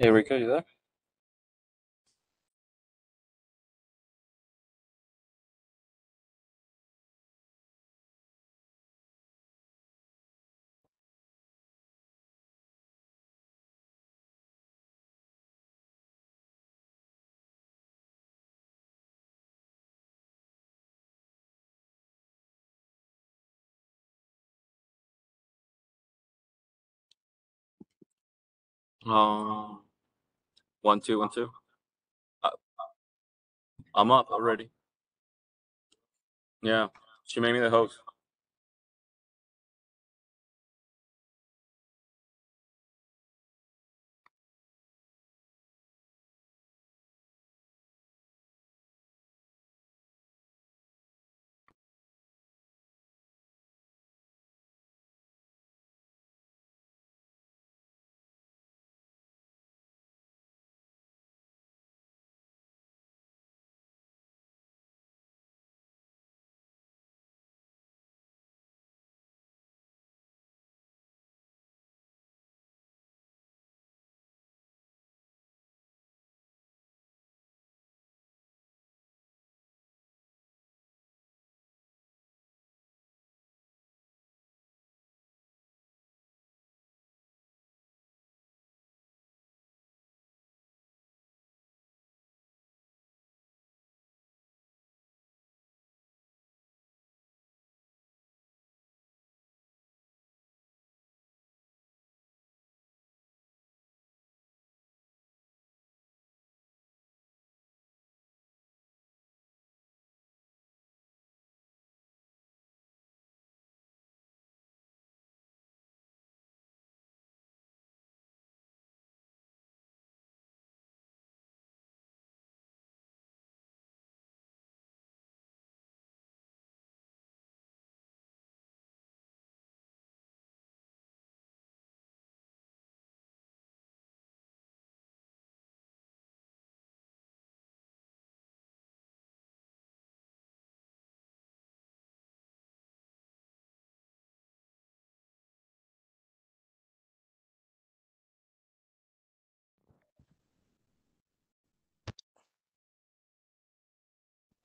Hey, Rico, you there? Um, one, two, one, two. Uh, I'm up already. Yeah, she made me the host.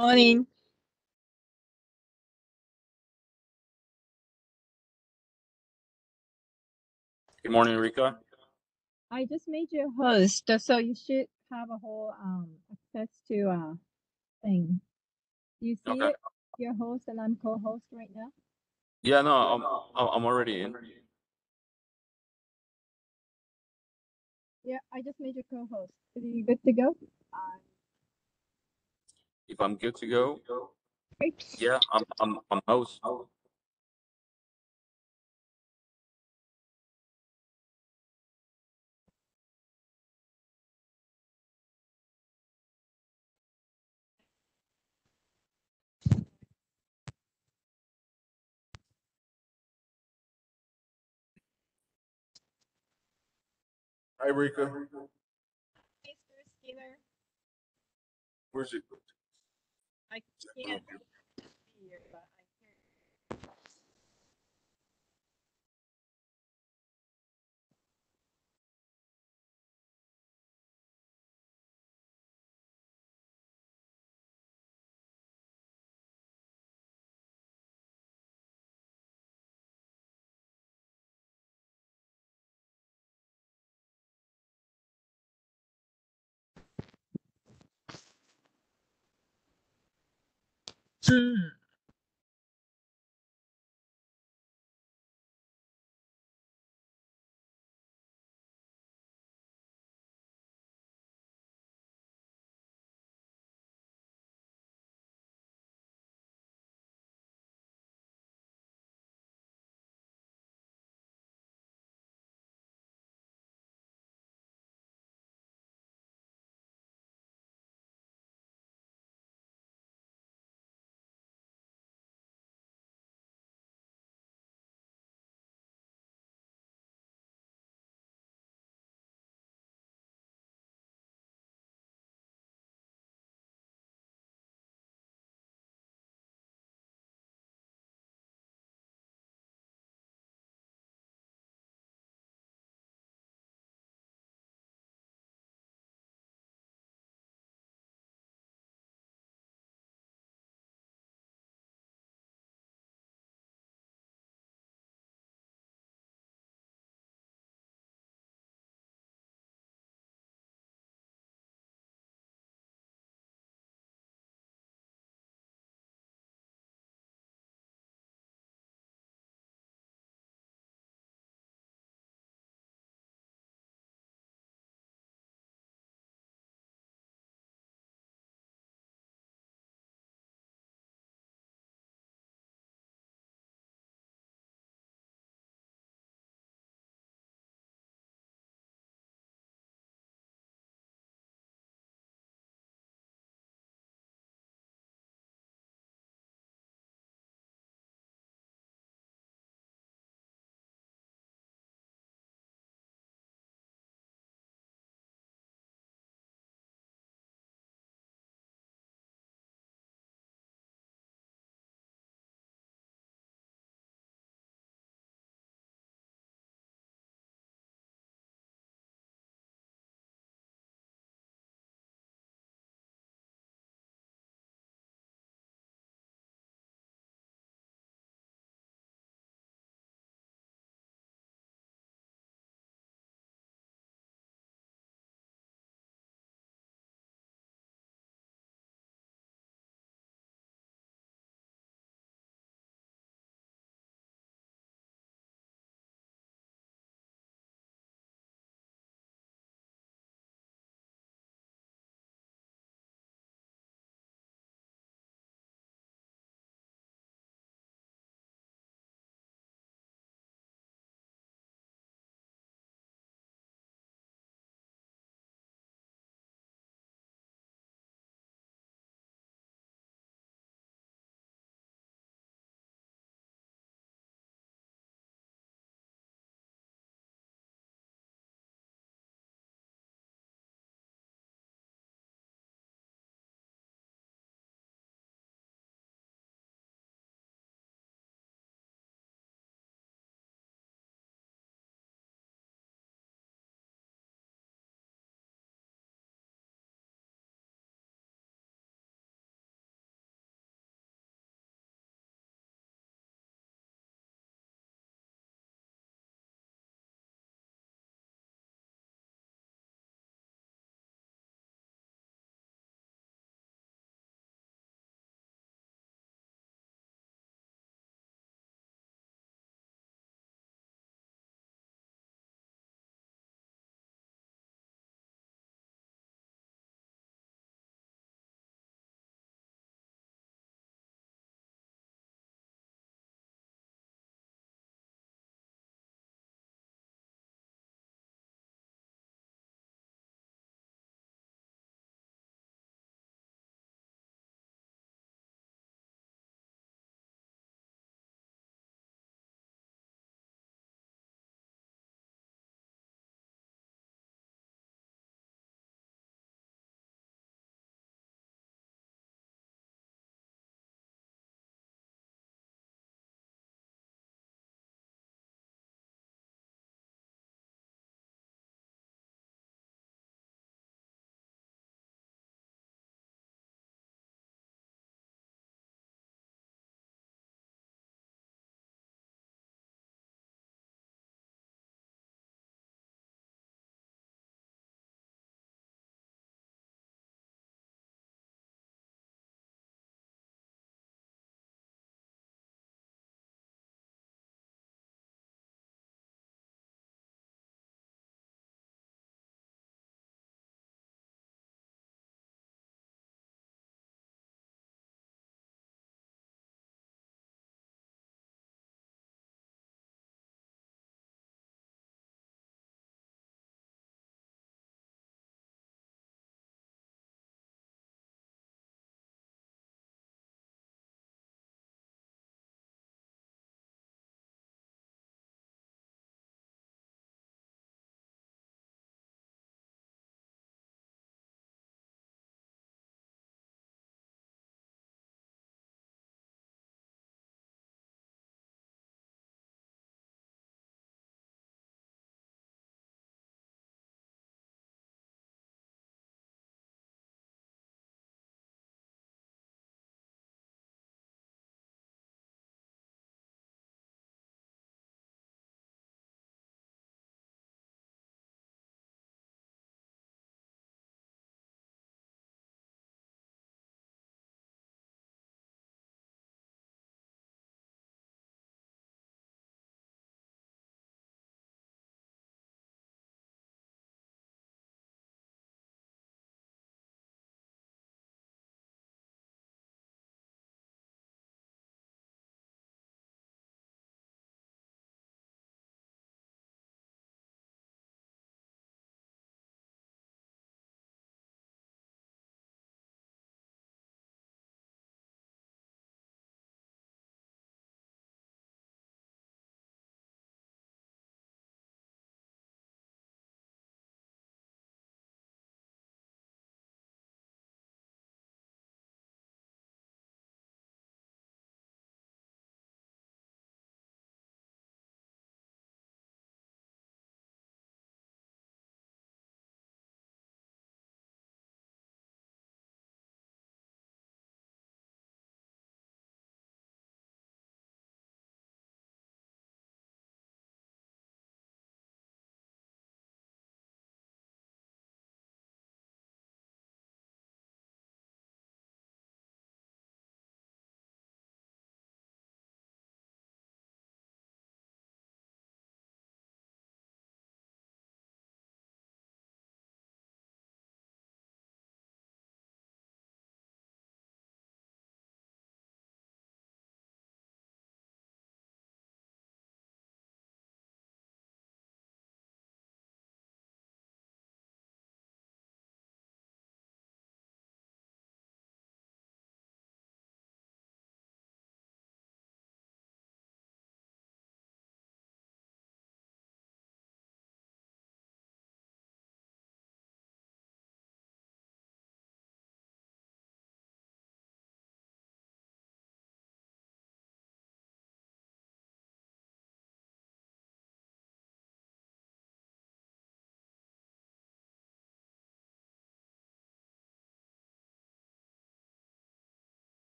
Morning. Good morning, Rico. I just made you a host, uh, so you should have a whole um access to uh thing. You see Okay. it? Your host and I'm co-host right now. Yeah, no, I'm I'm I'm already in. Yeah, I just made you co-host. Are you good to go? If I'm good to go, Great. yeah, I'm I'm I'm host. Hi, Rico. Mr. Skinner, Where's it? I oh, can't Hmm.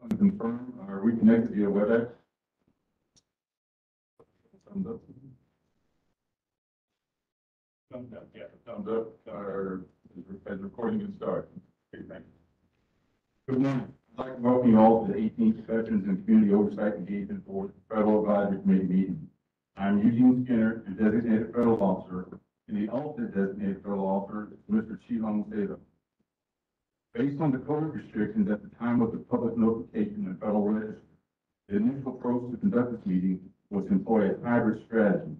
Want to confirm, uh, are we connected via WebEx? Thumbs up. Thumbs up, yeah, thumbs up, or as recording can start. Good morning. I'd like to welcome you all to the eighteenth Veterans and Community Oversight Engagement Board Federal Advisory Committee meeting. I'm Eugene Skinner, your designated federal officer, and the alternate designated federal officer is Mr. Chilong Seda. Based on the COVID restrictions at the time of the public notification in Federal Register, the initial approach to conduct this meeting was to employ a hybrid strategy,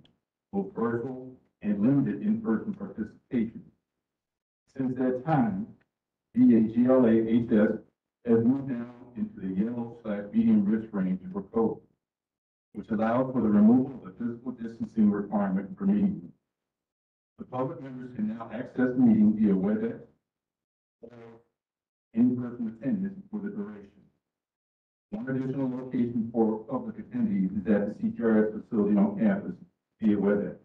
both virtual and limited in-person participation. Since that time, VAGLA HS has moved down into the yellow slash medium risk range for COVID, which allows for the removal of the physical distancing requirement for meetings. The public members can now access the meeting via WebEx or in-person attendance for the duration. One additional location for public attendees is at the CTRS facility on campus via WebEx.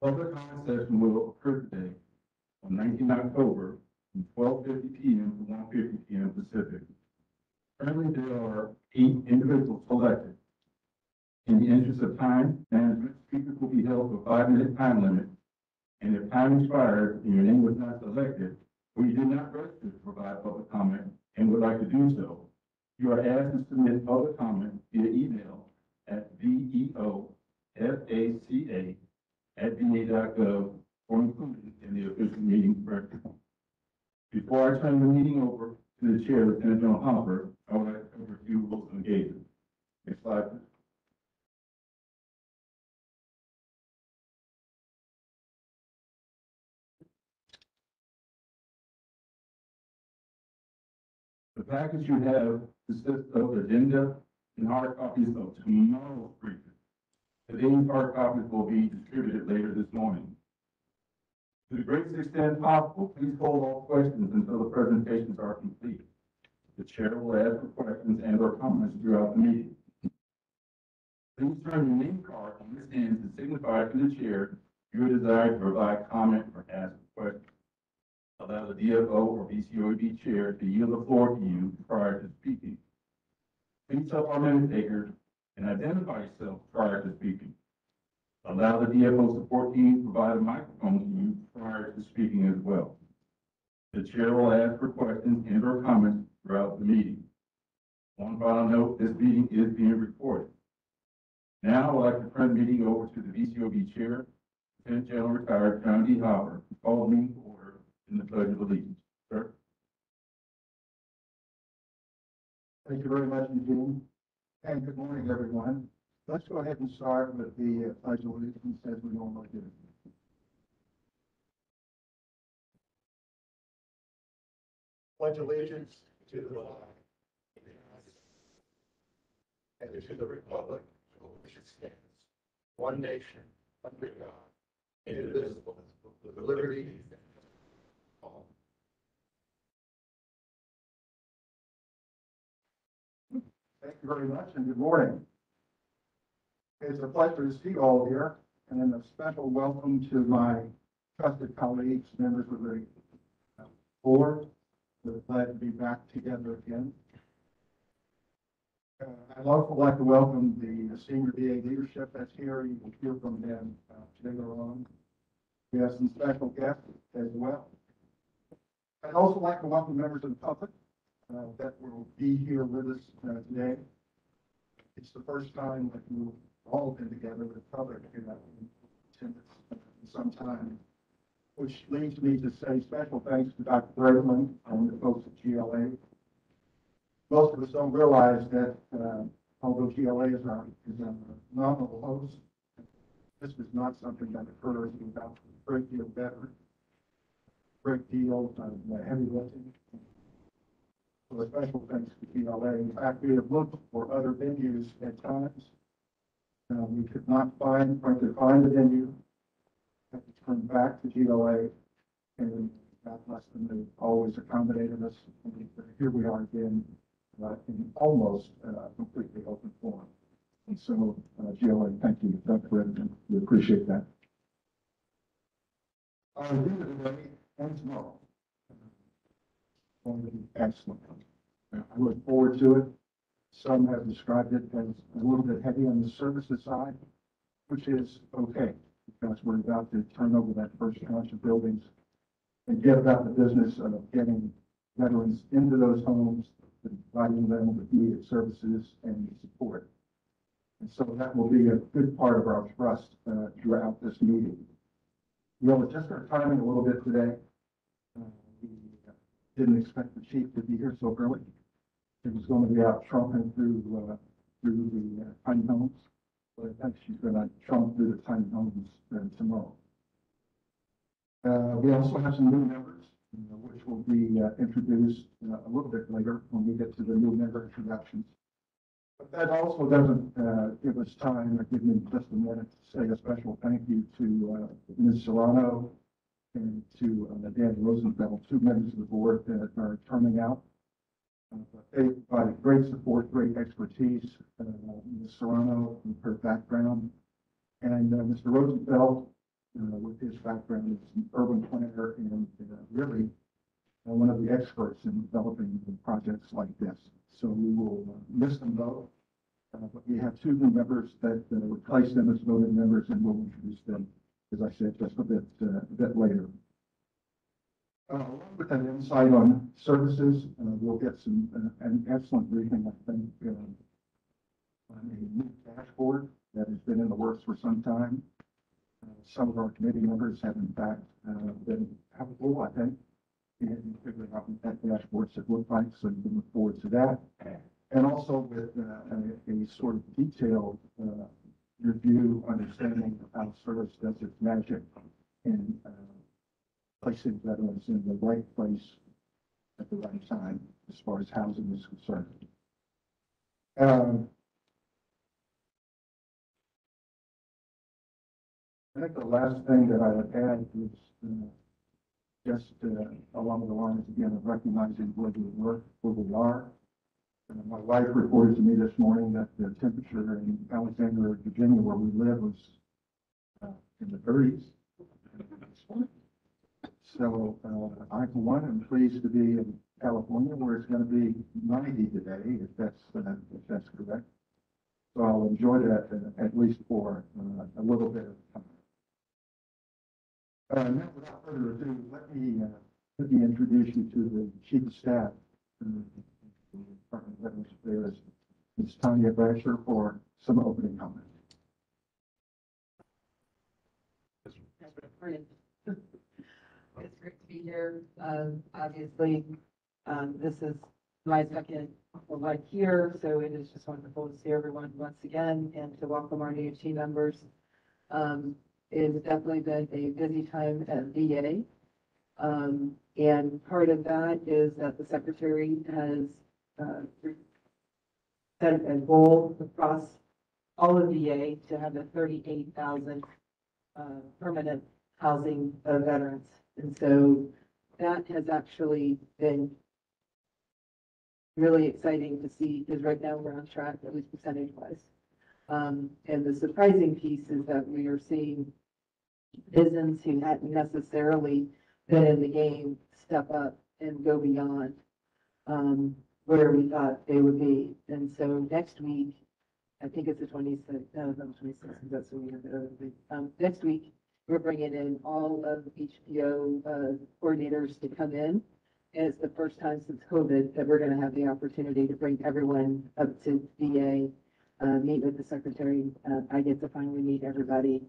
Public comment session will occur today on 19 October from 12:50 PM to 1:50 PM Pacific. Currently, there are eight individuals selected. In the interest of time, management speakers will be held to a five-minute time limit. And if time expires and your name was not selected, you did not register to provide public comment and would like to do so, you are asked to submit public comment via email at E veofaca@va.gov or included in the official meeting record. Before I turn the meeting over to the chair, Lieutenant General Hopper, I would like to cover a few rules of engagement. Next slide, please. The package you have consists of agenda and hard copies of tomorrow's briefing. Today's hard copies will be distributed later this morning. To the greatest extent possible, please hold all questions until the presentations are complete. The chair will ask for questions and or comments throughout the meeting. Please turn your name card on this end to signify to the chair your desire to provide comment or ask a question. Allow the DFO or VCOEB chair to yield the floor to you prior to speaking. Please minute taker and identify yourself prior to speaking. Allow the DFO support team to provide a microphone to you prior to speaking as well. The chair will ask for questions and or comments throughout the meeting. One final note, this meeting is being recorded. Now I would like to turn the meeting over to the VCOEB chair, Lieutenant General Retired John D. Hopper, to call the meeting in the pledge of allegiance. Sir? Thank you very much, Eugene. And good morning, everyone. Let's go ahead and start with the uh, pledge of allegiance as we normally do. Pledge allegiance to the flag of the United States and to the republic for which it stands, one nation, under God, indivisible, with liberty and Thank you very much and good morning. It's a pleasure to see you all here and a special welcome to my trusted colleagues, members of the board. We're glad to be back together again. Uh, I'd also like to welcome the senior VA leadership that's here. You will hear from them uh, later on. We have some special guests as well. I'd also like to welcome members of the public uh, that will be here with us uh, today. It's the first time that we've all been together with the public uh, in attendance in some time, which leads me to say special thanks to Dr. Braylon and the folks at GLA. Most of us don't realize that uh, although GLA is our, is a nominal host, this is not something that occurs without a great deal of effort, great deal of uh, heavy lifting. So a special thanks to GLA. In fact, we have looked for other venues at times. Uh, we could not find, frankly, find a venue. Had to turn back to GLA and God bless them, they always accommodated us. And Here we are again, uh, in almost, uh, completely open form. And so, uh, GLA, thank you, Dr. Redmond, we appreciate that. Our agenda today and tomorrow. Going to be excellent. I look forward to it. Some have described it as a little bit heavy on the services side, which is okay, because we're about to turn over that first tranche of buildings and get about the business of getting veterans into those homes, and providing them with needed services and support. And so that will be a good part of our thrust uh, throughout this meeting. We'll adjust our timing a little bit today. Didn't expect the chief to be here so early. She was going to be out trumping through, uh, through the uh, homes. But I think she's going to trump through the tiny homes uh, tomorrow. Uh, We also have some new members, uh, which will be uh, introduced uh, a little bit later when we get to the new member introductions. But that also doesn't uh, give us time, or give me just a minute to say a special thank you to uh, Ms. Serrano and to uh, Dan Rosenfeld, two members of the board that are turning out. Uh, They provide great support, great expertise. Uh, Ms. Serrano, with her background, and uh, Mr. Rosenfeld, uh, with his background as an urban planner and uh, really uh, one of the experts in developing projects like this. So we will uh, miss them both. Uh, But we have two new members that uh, replace them as voting members, and we'll introduce them, as I said, just a bit, uh, a bit later. Uh, With an insight on services, uh, we'll get some, uh, an excellent briefing, I think, uh, on a new dashboard that has been in the works for some time. Uh, Some of our committee members have in fact uh, been helpful, I think, in figuring out what that dashboard should look like, so you can look forward to that. And also with uh, a, a sort of detailed uh, review, understanding of how service does its magic in uh, placing veterans in the right place at the right time as far as housing is concerned. Um, I think the last thing that I would add is uh, just uh, along the lines again of recognizing where we work, where we are. Uh, My wife reported to me this morning that the temperature in Alexandria, Virginia, where we live, was uh, in the thirties. So uh, I, for one, am pleased to be in California where it's going to be ninety today, if that's, uh, if that's correct. So I'll enjoy that uh, at least for uh, a little bit of time. Uh, now, without further ado, let me, uh, let me introduce you to the chief of staff. uh, the Department of Veterans Tanya Bradsher, for some opening comments. It's great to be here. Um, obviously, um, this is my second life here, so it is just wonderful to see everyone once again and to welcome our new team members. Um, it's definitely been a busy time at VA. Um, and part of that is that the secretary has, uh, set a goal across all of VA to have a thirty-eight thousand, uh, permanent housing of veterans. And so that has actually been really exciting to see, because right now we're on track, at least percentage wise. Um, and the surprising piece is that we are seeing citizens who hadn't necessarily been in the game step up and go beyond um, where we thought they would be. And so next week, I think it's the twenty-sixth, no, the twenty-sixth, that's when we have the. Um, next week, we're bringing in all of HPO, uh, coordinators to come in. And it's the first time since COVID that we're gonna have the opportunity to bring everyone up to VA, uh, meet with the secretary. Uh, I get to finally meet everybody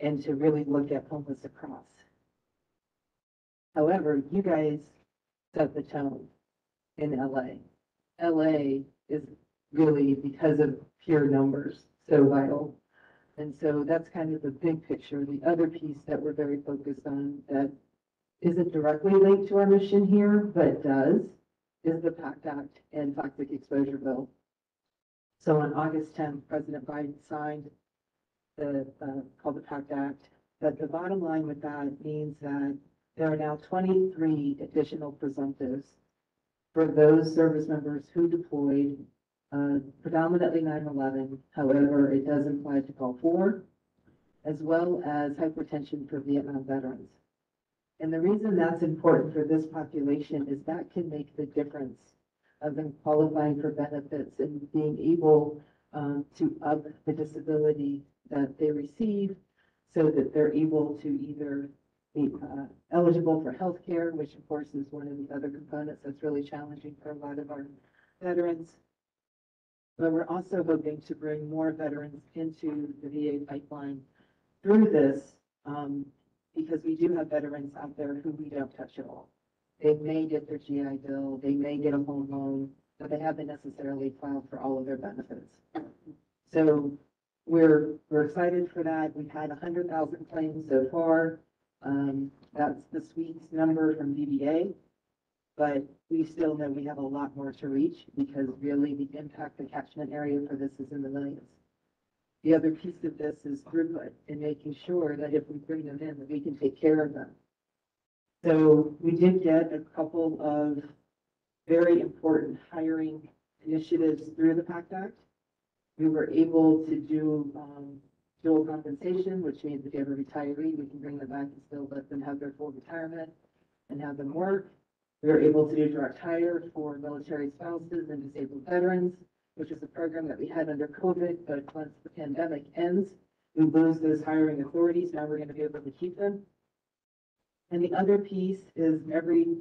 and to really look at homeless across. However, you guys set the tone in LA. LA is really, because of pure numbers, so vital. And so that's kind of the big picture. The other piece that we're very focused on that isn't directly linked to our mission here, but does, is the PACT Act and Toxic Exposure Bill. So on August tenth, President Biden signed the, uh, called the PACT Act. But the bottom line with that means that there are now twenty-three additional presumptives for those service members who deployed uh, predominantly 9/11. However, it does apply to Gulf War, as well as hypertension for Vietnam veterans. And the reason that's important for this population is that can make the difference of them qualifying for benefits and being able um, to up the disability that they receive so that they're able to either be uh, eligible for health care, which of course is one of the other components that's really challenging for a lot of our veterans. But we're also hoping to bring more veterans into the VA pipeline through this, um, because we do have veterans out there who we don't touch at all. They may get their GI Bill, they may get a home loan, but they haven't necessarily filed for all of their benefits. So we're, we're excited for that. We've had a hundred thousand claims so far. Um, that's the sweet number from VBA. But we still know we have a lot more to reach because really the impact, the catchment area for this is in the millions. The other piece of this is throughput and making sure that if we bring them in, that we can take care of them. So we did get a couple of very important hiring initiatives through the PACT Act. We were able to do, um, dual compensation, which means if you have a retiree, we can bring them back and still let them have their full retirement and have them work. We are able to do direct hire for military spouses and disabled veterans, which is a program that we had under COVID, but once the pandemic ends, we lose those hiring authorities. Now we're gonna be able to keep them. And the other piece is every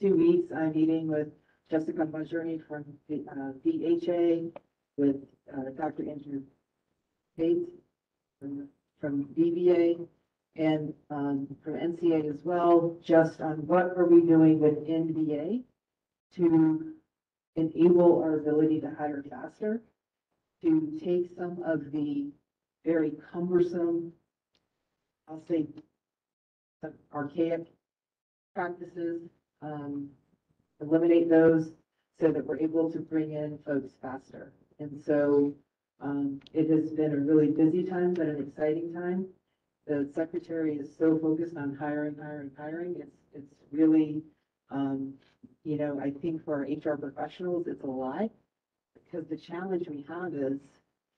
two weeks, I'm meeting with Jessica Bonjorni from the, uh, VHA, with, uh, Dr. Andrew Bates from, VBA, and, um, from NCA as well, just on what are we doing with NBA to enable our ability to hire faster, to take some of the very cumbersome, I'll say, archaic practices, um, eliminate those so that we're able to bring in folks faster. And so, um, it has been a really busy time, but an exciting time. The secretary is so focused on hiring, hiring, hiring. It's, it's really, um, you know, I think for our HR professionals, it's a lot. Because the challenge we have is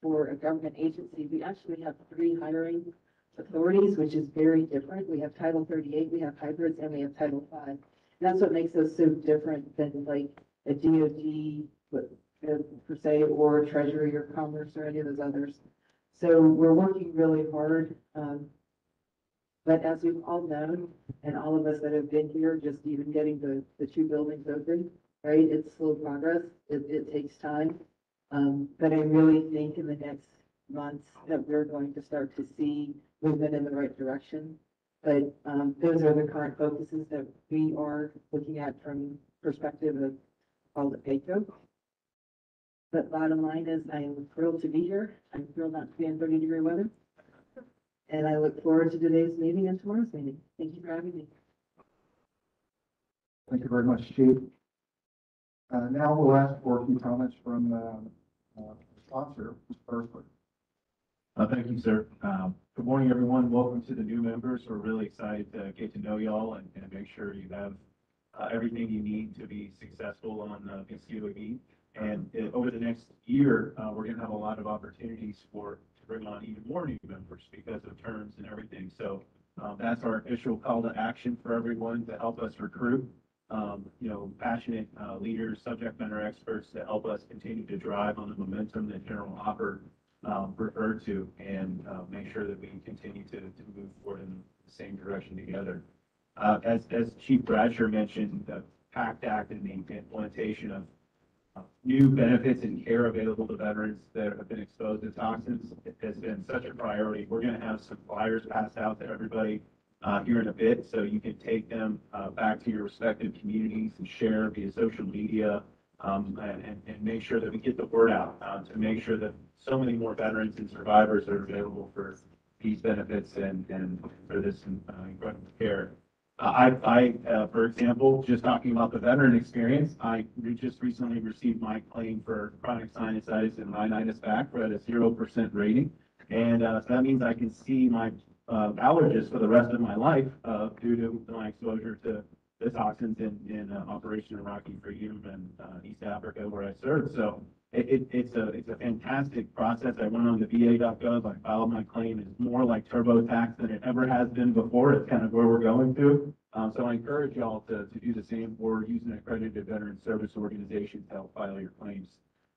for a government agency, we actually have three hiring authorities, which is very different. We have Title thirty-eight, we have hybrids, and we have Title five. And that's what makes us so different than like a DOD, per se, or Treasury or Commerce or any of those others. So we're working really hard. Um, but as we've all known, and all of us that have been here, just even getting the, the two buildings open, right? It's slow progress. It, it takes time. Um, but I really think in the next months that we're going to start to see movement in the right direction. But, um, those are the current focuses that we are looking at from perspective of all the PACO. But bottom line is I am thrilled to be here. I'm thrilled not to be in thirty degree weather. And I look forward to today's meeting and tomorrow's meeting. Thank you for having me. Thank you very much, Chief. Uh, now we'll ask for a few comments from, uh, uh, sponsor, Mr. Bursley. Uh, thank you, sir. Um, good morning, everyone. Welcome to the new members. We're really excited to get to know y'all and, and make sure you have uh, everything you need to be successful on, uh, Mosquito And uh, over the next year, uh, we're gonna have a lot of opportunities for, to bring on even more new members because of terms and everything. So, um, that's our official call to action for everyone to help us recruit, um, you know, passionate, uh, leaders, subject matter experts to help us continue to drive on the momentum that General Hopper um, refer to and, uh, make sure that we continue to, to move forward in the same direction together. Uh, as, as Chief Bradsher mentioned, the PACT Act and the implementation of new benefits and care available to veterans that have been exposed to toxins has been such a priority. We're gonna have some flyers passed out to everybody, uh, here in a bit, so you can take them, uh, back to your respective communities and share via social media, um, and, and, and make sure that we get the word out, uh, to make sure that so many more veterans and survivors are available for these benefits and, and for this, uh, incredible care. I, I, uh, for example, just talking about the veteran experience, I just recently received my claim for chronic sinusitis and rhinitis back, we're at a zero percent rating. And, uh, so that means I can see my, uh, for the rest of my life, uh, due to my exposure to the toxins in, in uh, Operation Iraqi Freedom and, uh, East Africa where I served. So it, it, it's a, it's a fantastic process. I went on to VA.gov, I filed my claim. It's more like TurboTax than it ever has been before. It's kind of where we're going to. Um, so I encourage y'all to, to do the same or use an accredited veteran service organization to help file your claims.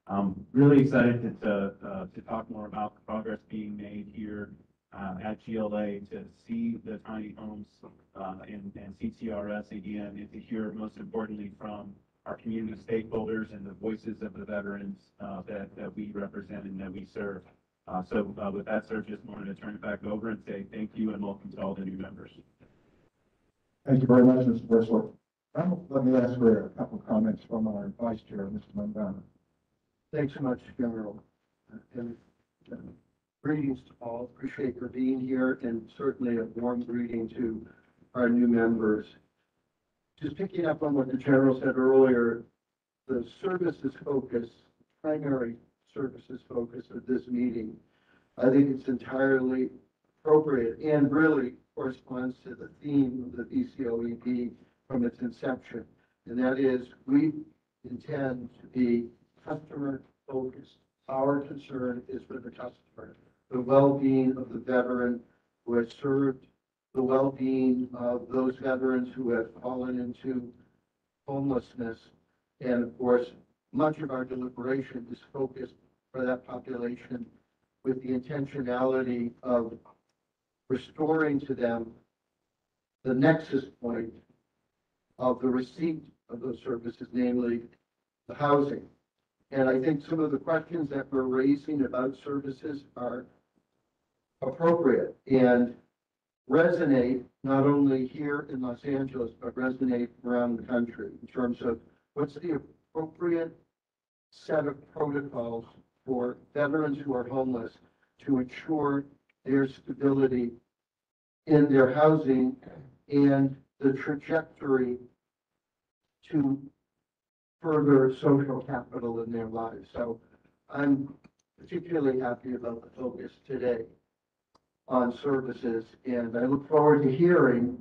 Um, really excited to, to, uh, to talk more about the progress being made here, uh, at GLA, to see the tiny homes, uh, and, and CTRS again, and to hear most importantly from our community stakeholders and the voices of the veterans, uh, that, that we represent and that we serve. Uh, so, uh, with that, sir, just wanted to turn it back over and say thank you and welcome to all the new members. Thank you very much, Mr. Bristler. Um, Let me ask for a couple of comments from our vice chair, Mr. Montgomery. Thanks so much, General. And uh, greetings to all. Appreciate your being here and certainly a warm greeting to our new members. Just picking up on what the General said earlier, the services focus, primary services focus of this meeting, I think it's entirely appropriate and really corresponds to the theme of the VCOED E from its inception. And that is, we intend to be customer focused. Our concern is for the customer, the well-being of the veteran who has served, the well-being of those veterans who have fallen into homelessness. And of course, much of our deliberation is focused for that population with the intentionality of restoring to them the nexus point of the receipt of those services, namely the housing. And I think some of the questions that we're raising about services are appropriate and resonate not only here in Los Angeles, but resonate around the country in terms of what's the appropriate set of protocols for veterans who are homeless to ensure their stability in their housing and the trajectory to further social capital in their lives. So I'm particularly happy about the focus today on services, and I look forward to hearing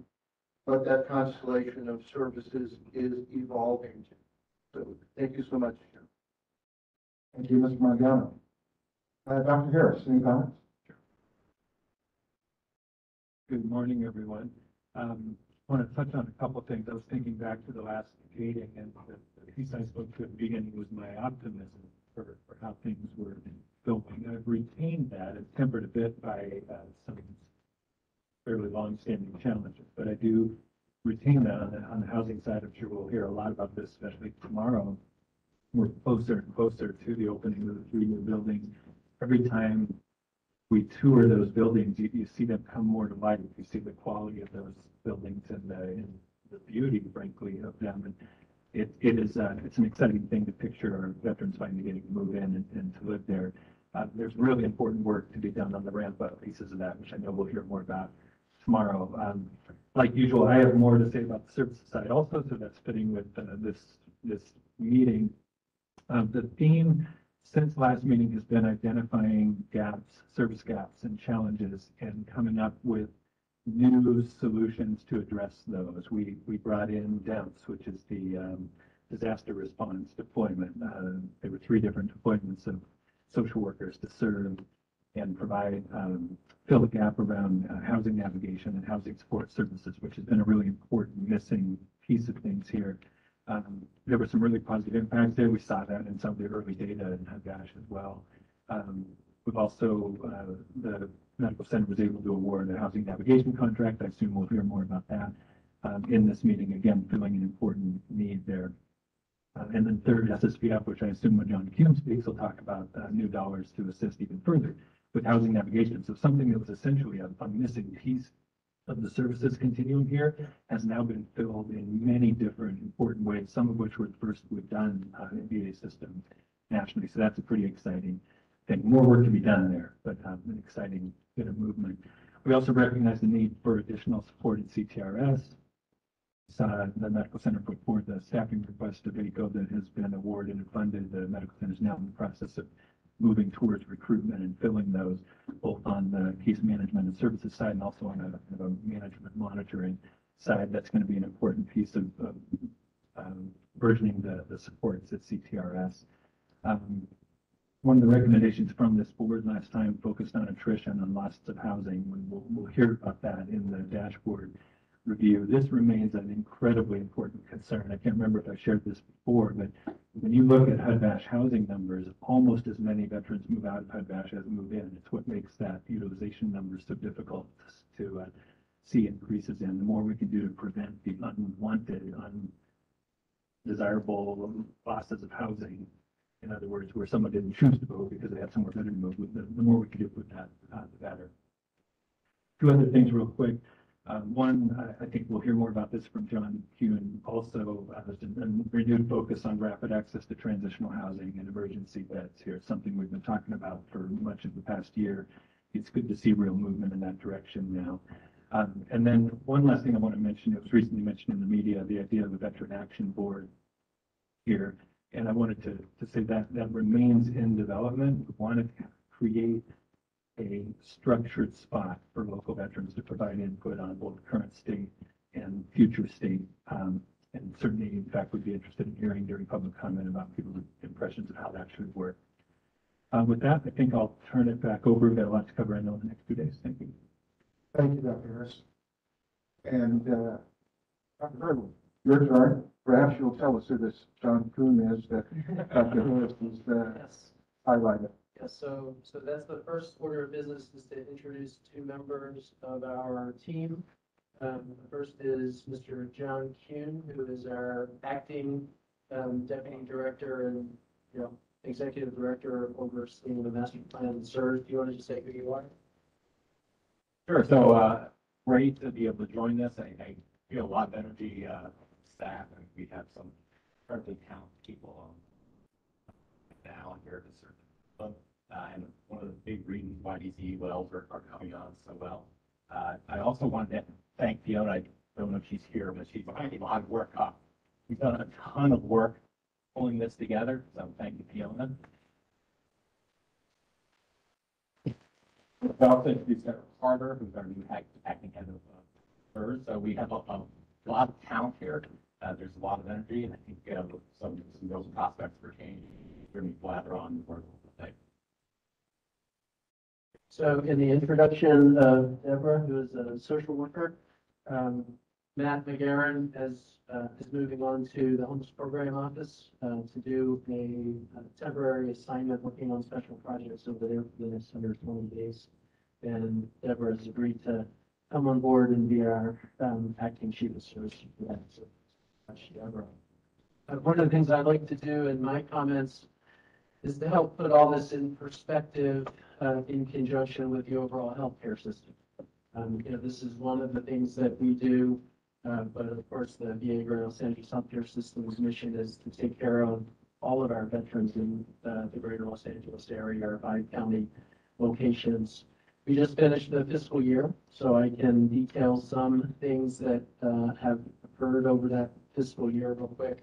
what that constellation of services is evolving to. So thank you so much. Jim. Thank you, Mr. Montgomery. Uh, Dr. Harris, any comments? Good morning, everyone. Um, want to touch on a couple of things. I was thinking back to the last meeting and the the piece I spoke to at the beginning was my optimism for, for how things were I've retained that and tempered a bit by, uh, some fairly long-standing challenges, but I do retain that on the, on the housing side. I'm sure we'll hear a lot about this, especially tomorrow. We're closer and closer to the opening of the three new buildings. Every time we tour those buildings, you, you see them come more to life. You see the quality of those buildings and the, and the beauty, frankly, of them. And it, it is, uh, it's an exciting thing to picture our veterans finally getting to move in and, and to live there. Uh, there's really important work to be done on the ramp up pieces of that, which I know we'll hear more about tomorrow. Um, like usual, I have more to say about the services side also, so that's fitting with, uh, this, this meeting. Um, the theme since last meeting has been identifying gaps, service gaps and challenges and coming up with new solutions to address those. We, we brought in DEMPS, which is the, um, disaster response deployment. Uh, there were three different deployments of social workers to serve and provide, um, fill the gap around uh, housing navigation and housing support services, which has been a really important missing piece of things here. Um, there were some really positive impacts there. We saw that in some of the early data in HUD-VASH as well. Um, we've also, uh, the medical center was able to award a housing navigation contract. I assume we'll hear more about that, um, in this meeting, again, filling an important need there. Uh, and then third, SSPF, which I assume when John Kuhn speaks, will talk about, uh, new dollars to assist even further with housing navigation. So something that was essentially a, a missing piece of the services continuum here has now been filled in many different important ways, some of which were the first we've done uh, in VA systems nationally. So that's a pretty exciting thing. More work to be done there, but um, an exciting bit of movement. We also recognize the need for additional support in CTRS. Uh, the medical center put forward the staffing request to VACO that has been awarded and funded. The medical center is now in the process of moving towards recruitment and filling those, both on the case management and services side and also on a, a management monitoring side. That's going to be an important piece of, of um, versioning the, the supports at CTRS. Um, one of the recommendations from this board last time focused on attrition and loss of housing. We'll, we'll hear about that in the dashboard review. This remains an incredibly important concern. I can't remember if I shared this before, but when you look at HUD-VASH housing numbers, almost as many veterans move out of HUD-VASH as move in. It's what makes that utilization number so difficult to uh, see increases in. The more we can do to prevent the unwanted, undesirable losses of housing, in other words, where someone didn't choose to move because they had somewhere better to move, the, the more we can do with that, uh, the better. Two other things real quick. Um, one, I, I think we'll hear more about this from John Kuhn. Also, uh, a renewed focus on rapid access to transitional housing and emergency beds here, something we've been talking about for much of the past year. It's good to see real movement in that direction now. Um, and then one last thing I want to mention, it was recently mentioned in the media, the idea of a veteran action board here. And I wanted to, to say that that remains in development. We want to create a structured spot for local veterans to provide input on both current state and future state. Um, and certainly, in fact, would be interested in hearing during public comment about people's impressions of how that should work. Uh, with that, I think I'll turn it back over. We've got a lot to cover, I know, in the next two days. Thank you. Thank you, Dr. Harris. And, uh, Dr. Hurdle, your turn. Perhaps you'll tell us who this John Kuhn is that Dr. Harris has, uh, Yes, highlighted. Yes, so, so that's the first order of business is to introduce two members of our team. Um, the first is Mr. John Kuhn, who is our acting, um, deputy director and, you know, executive director overseeing the master plan Sir, Do you want to just say who you are? Sure, so, uh, great to be able to join this. I, I feel a lot of energy, uh, staff, and we have some incredibly talented people, um, now here to serve. Uh, and one of the big reasons why these wells are, are coming on so well. Uh, I also wanted to thank Fiona, I don't know if she's here, but she's behind a lot of work up. We've done a ton of work pulling this together, so thank you, Fiona. We also introduced Sarah Carter, who's our new act- acting head of uh. So we have a, a lot of talent here. Uh, there's a lot of energy, and I think uh, some, some real prospects for change. We're going to be flatter on the work. So in the introduction of Deborah, who is a social worker, um, Matt McGarren is, uh, is moving on to the homeless program office, uh, to do a a temporary assignment working on special projects over there for the next hundred twenty days. And Deborah has agreed to come on board and be our, um, acting chief of service for that. So, Deborah. Uh, one of the things I'd like to do in my comments is to help put all this in perspective uh, in conjunction with the overall healthcare system. Um, you know, this is one of the things that we do, uh, but of course, the VA Greater Los Angeles Healthcare System's mission is to take care of all of our veterans in uh, the Greater Los Angeles area, our five county locations. We just finished the fiscal year, so I can detail some things that uh, have occurred over that fiscal year real quick.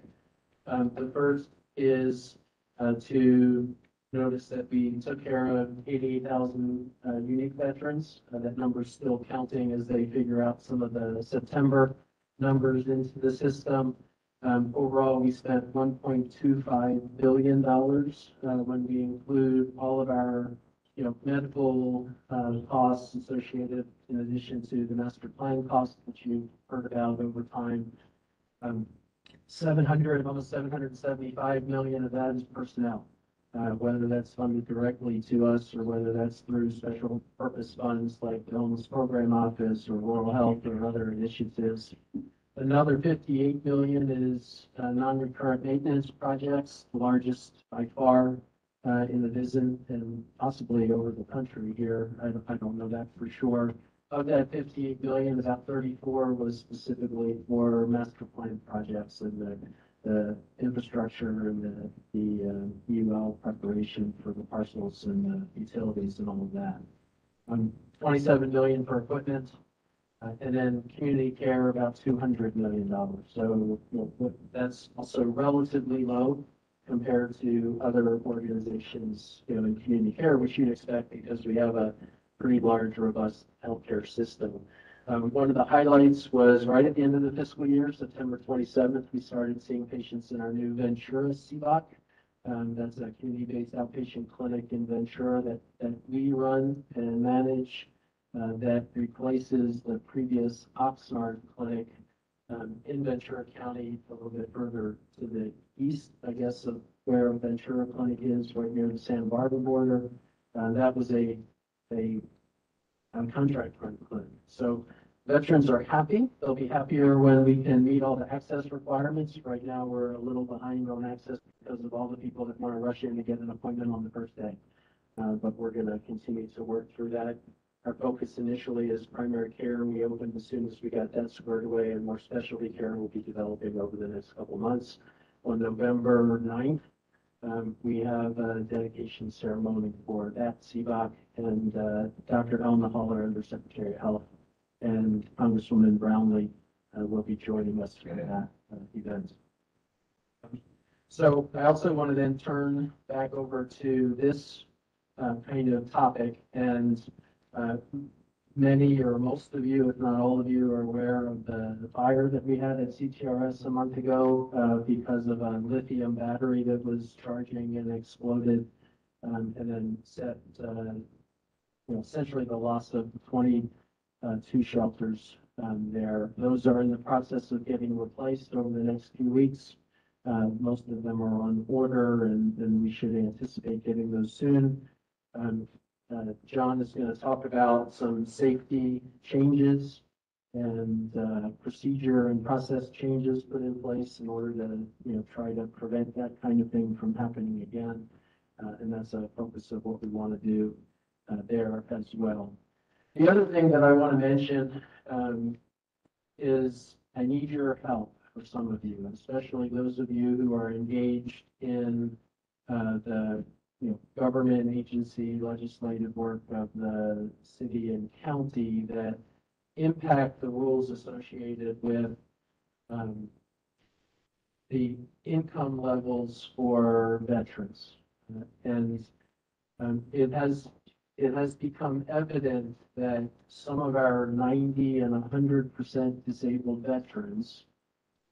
Um, the first is uh, to notice that we took care of eighty-eight thousand, uh, unique veterans. Uh, that number's still counting as they figure out some of the September numbers into the system. Um, overall, we spent one point two five billion dollars, uh, when we include all of our, you know, medical, uh, costs associated in addition to the master plan costs that you've heard about over time. Um, seven hundred, almost seven hundred and seventy-five million of that is personnel uh, whether that's funded directly to us or whether that's through special purpose funds like the homeless program office or rural health or other initiatives. Another fifty-eight million is, uh, non-recurrent maintenance projects, the largest by far, uh, in the VISN and possibly over the country here. I don't, I don't know that for sure. Of that fifty-eight million, about thirty-four was specifically for master plan projects and the the infrastructure and the, the uh, EUL preparation for the parcels and the utilities and all of that. Um, twenty-seven million for equipment, uh, and then community care, about two hundred million dollars. So, you know, that's also relatively low compared to other organizations, you know, in community care, which you'd expect because we have a pretty large, robust healthcare system. Um, one of the highlights was right at the end of the fiscal year, September twenty-seventh, we started seeing patients in our new Ventura CBOC. Um, that's a community-based outpatient clinic in Ventura that, that we run and manage, uh, that replaces the previous Oxnard clinic, um, in Ventura County, a little bit further to the east, I guess, of where Ventura Clinic is, right near the Santa Barbara border. Uh, that was a, a, um, contract run clinic. So veterans are happy. They'll be happier when we can meet all the access requirements. Right now, we're a little behind on access because of all the people that want to rush in to get an appointment on the first day. Uh, but we're going to continue to work through that. Our focus initially is primary care. We opened as soon as we got that squared away and more specialty care will be developing over the next couple months. On November 9th, um, we have a dedication ceremony for that CBOC and, uh, Dr. Elnahal, Under Secretary of Health, and Congresswoman Brownley, uh, will be joining us for that, uh, event. So I also want to then turn back over to this, uh, kind of topic and, uh, many or most of you, if not all of you, are aware of the, the fire that we had at CTRS a month ago, uh, because of a lithium battery that was charging and exploded, um, and then set, uh, you know, essentially the loss of twenty, uh, shelters, um, there. Those are in the process of getting replaced over the next few weeks. Uh, most of them are on order and, and we should anticipate getting those soon. Um, uh, John is going to talk about some safety changes and, uh, procedure and process changes put in place in order to, you know, try to prevent that kind of thing from happening again. Uh, and that's a focus of what we want to do, uh, there as well. The other thing that I want to mention, um, is I need your help for some of you, especially those of you who are engaged in, uh, the you know, government agency legislative work of the city and county that impact the rules associated with um, the income levels for veterans. And um, it has, it has become evident that some of our ninety and hundred percent disabled veterans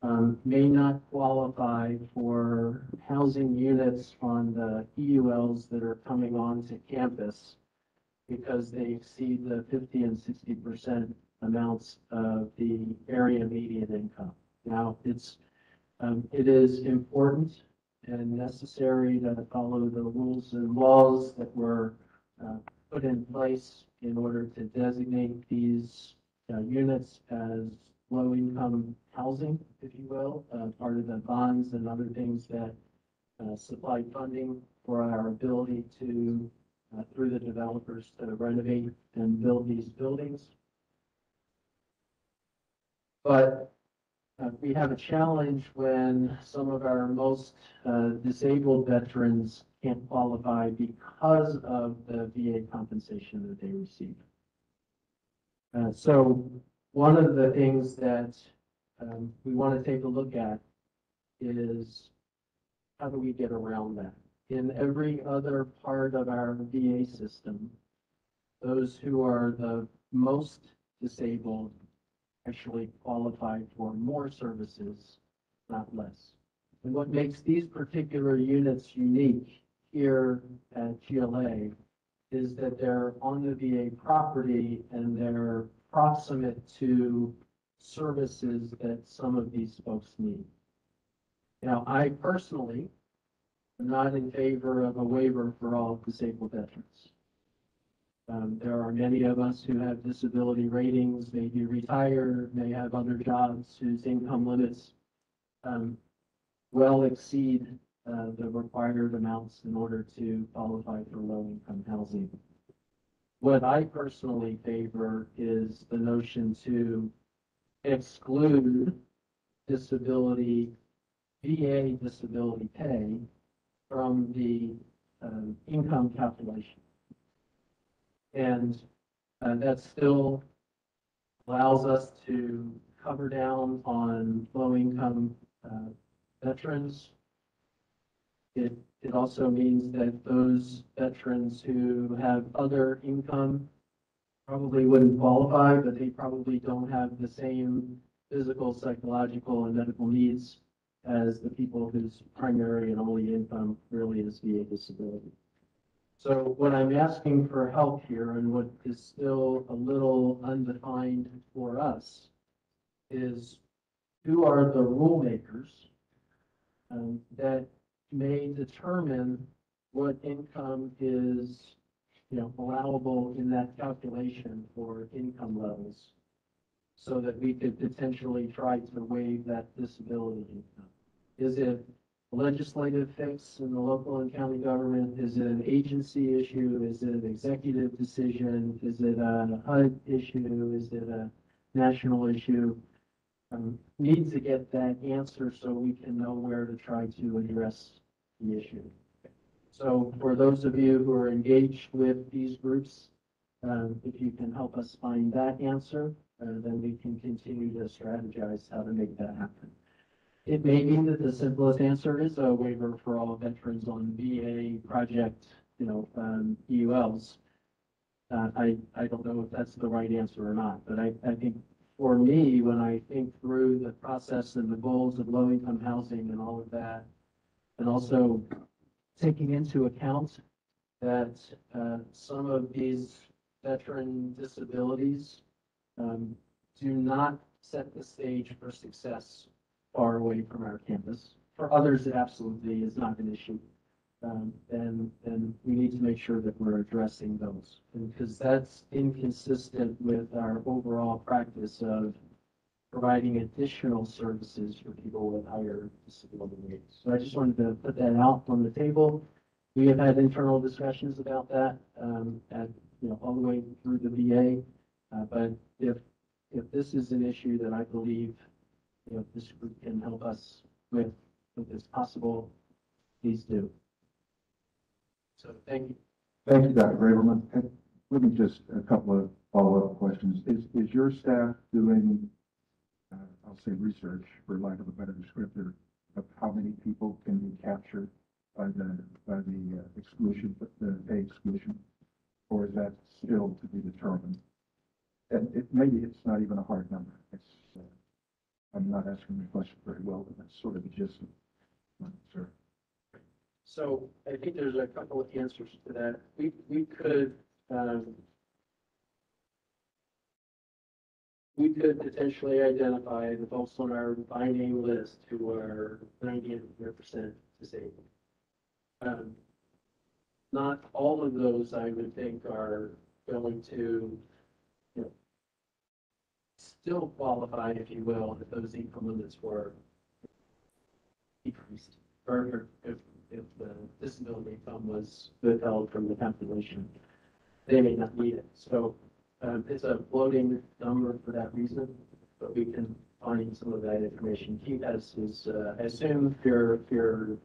um, may not qualify for housing units on the EULs that are coming onto campus because they exceed the fifty and sixty percent amounts of the area median income. Now, it's, um, it is important and necessary to follow the rules and laws that were, uh, put in place in order to designate these, uh, units as low-income housing, if you will, uh, part of the bonds and other things that uh, supply funding for our ability to, uh, through the developers to renovate and build these buildings. But uh, we have a challenge when some of our most uh, disabled veterans can't qualify because of the VA compensation that they receive. Uh, so one of the things that um, we want to take a look at is how do we get around that? In every other part of our VA system, those who are the most disabled actually qualify for more services, not less. And what makes these particular units unique here at GLA is that they're on the VA property and they're proximate to services that some of these folks need. Now, I personally am not in favor of a waiver for all disabled veterans. Um, there are many of us who have disability ratings, may be retired, may have other jobs whose income limits um, well exceed uh, the required amounts in order to qualify for low-income housing. What I personally favor is the notion to exclude disability, VA disability pay from the um, income calculation. And uh, that still allows us to cover down on low-income uh, veterans. It, it also means that those veterans who have other income probably wouldn't qualify, but they probably don't have the same physical, psychological, and medical needs as the people whose primary and only income really is VA disability. So what I'm asking for help here and what is still a little undefined for us is who are the rule makers um, that may determine what income is, you know, allowable in that calculation for income levels so that we could potentially try to waive that disability income? Is it a legislative fix in the local and county government? Is it an agency issue? Is it an executive decision? Is it a HUD issue? Is it a national issue? Um, need to get that answer so we can know where to try to address the issue. So for those of you who are engaged with these groups, um, if you can help us find that answer, uh, then we can continue to strategize how to make that happen. It may be that the simplest answer is a waiver for all veterans on VA project, you know, um, EULs. Uh, I, I don't know if that's the right answer or not, but I, I think for me, when I think through the process and the goals of low-income housing and all of that, and also taking into account that, uh, some of these veteran disabilities, um, do not set the stage for success far away from our campus. For others, it absolutely is not an issue. Um, and, and we need to make sure that we're addressing those. Because that's inconsistent with our overall practice of providing additional services for people with higher disability needs. So I just wanted to put that out on the table. We have had internal discussions about that, um, at, you know, all the way through the VA. Uh, but if, if this is an issue that I believe, you know, this group can help us with, if it's possible, please do. So thank you. Thank you, Dr. Braverman. And Let me just, a couple of follow-up questions. Is, is your staff doing, uh, I'll say research, for lack of a better descriptor, of how many people can be captured by the, by the uh, exclusion, the pay exclusion? Or is that still to be determined? And it, maybe it's not even a hard number. It's, uh, I'm not asking the question very well, but that's sort of the gist of my concern. So I think there's a couple of answers to that. We, we could, um, we could potentially identify the folks on our by name list who are ninety percent disabled. Um, not all of those, I would think, are going to, you know, still qualify, if you will, if those income limits were decreased, or if if the disability income was withheld from the calculation, they may not need it. So um, it's a floating number for that reason, but we can find some of that information. Keith has his, uh, I assume your, your,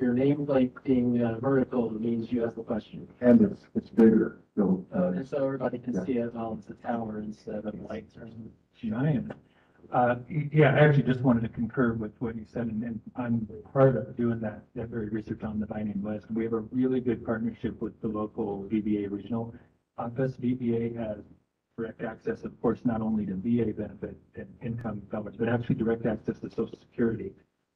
your nameplate being uh, vertical means you ask the question. And it's, it's bigger, so. Uh, And so everybody can see it while it's a tower instead of lights or something. giant. Uh, yeah, I actually just wanted to concur with what you said, and, and I'm part of doing that, that very research on the by name list. We have a really good partnership with the local VBA regional office. VBA has direct access, of course, not only to VA benefit and income coverage, but actually direct access to social security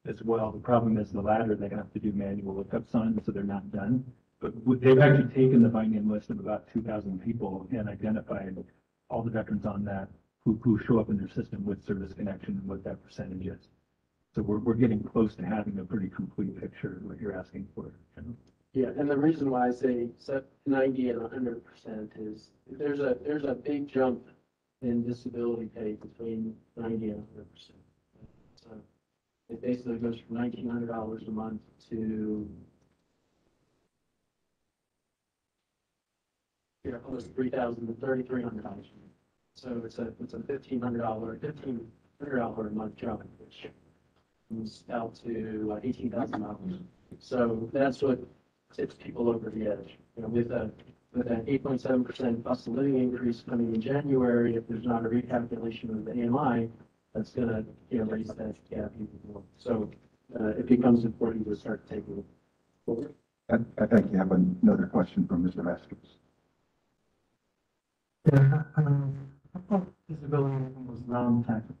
as well. The problem is the latter, they have to do manual lookups on, so they're not done. But they've actually taken the by name list of about two thousand people and identified all the veterans on that who, who show up in their system with service connection and what that percentage is. So we're, we're getting close to having a pretty complete picture of what you're asking for. you know. Yeah, and the reason why I say set ninety and hundred percent is there's a, there's a big jump in disability pay between ninety and hundred percent. So it basically goes from nineteen hundred dollars a month to know, almost three thousand to thirty-three hundred dollars. So it's a, it's a fifteen hundred dollar, fifteen hundred dollar a month jump, which comes out to eighteen thousand dollars. So that's what tips people over the edge. You know, with a, with an eight point seven percent cost of living increase coming in January, if there's not a recalculation of the AMI, that's gonna, you know, raise that gap even more. So, uh, it becomes important to start taking forward. I, I think you have another question from Mr. Masters. Yeah, um, I thought disability was non-taxable.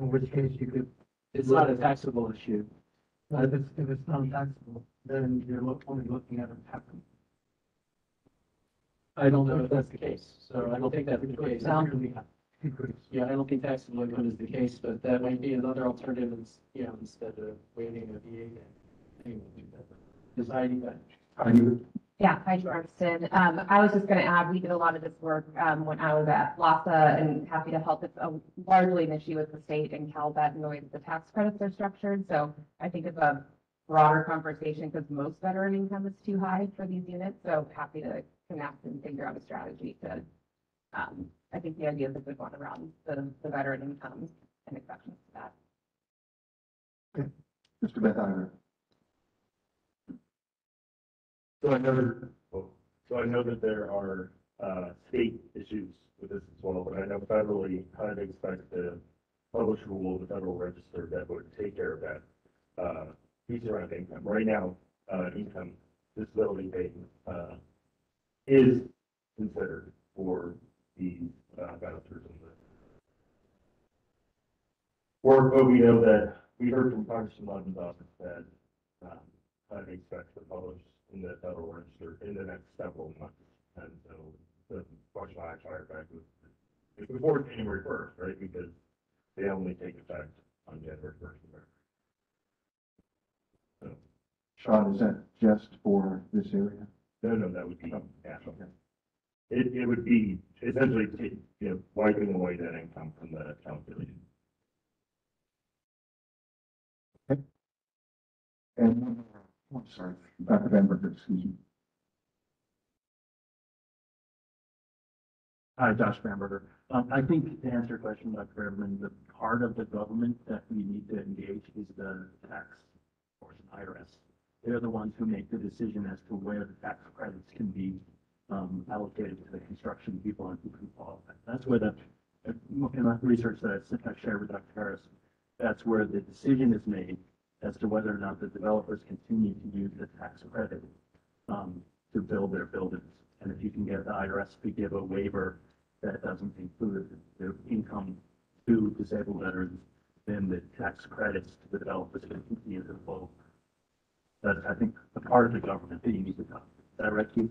In which case you could It's not a taxable issue. But if it's, if it's non-taxable, then you're look, only looking at a happen. I don't know if that's the case, so I don't think that's the case. Yeah, I don't think taxable income is the case, but that might be another alternative, ins- you know, instead of waiting a VA. to do that. Deciding that. You, Yeah, hi, Jordan. Um, I was just gonna add, we did a lot of this work, um, when I was at LAHSA and happy to help. It's a largely an issue with the state and CalVet and the way that the tax credits are structured. So I think it's a broader conversation because most veteran income is too high for these units. So happy to connect and figure out a strategy to, um, I think the idea is a good one around the, the veteran income and exceptions to that. Okay. Mr. Bethheimer? So I know, that- so I know that there are, uh, state issues with this as well, but I know federally, I'd expect the publish rule of the Federal Register that would take care of that, uh, piece around income. Right now, uh, income, disability pay, uh, is considered for the, uh, vouchers the work, but we know that, we heard from Congressman Levin's office that, um, I'd expect to publish in the Federal Register in the next several months. And so the question I try to back was, it's before January first, right? Because they only take effect on January first. So, Sean, is that just for this area? no, no, that would be oh, national. It, it would be essentially, you know, wiping away that income from the calculation. And, one I'm sorry, excuse me. Hi, Josh Bamberger. Um, I think to answer your question, Dr. Braverman, the part of the government that we need to engage is the tax force, IRS. They're the ones who make the decision as to where the tax credits can be, um, allocated to the construction people and who can qualify. That's where the, in my research that I shared with Dr. Harris, that's where the decision is made as to whether or not the developers continue to use the tax credit, um, to build their buildings. And if you can get the IRS to give a waiver that doesn't include the income to disabled veterans, then the tax credits to the developers can continue to flow. That's, I think, a part of the government that you need to talk. Is that right, Keith?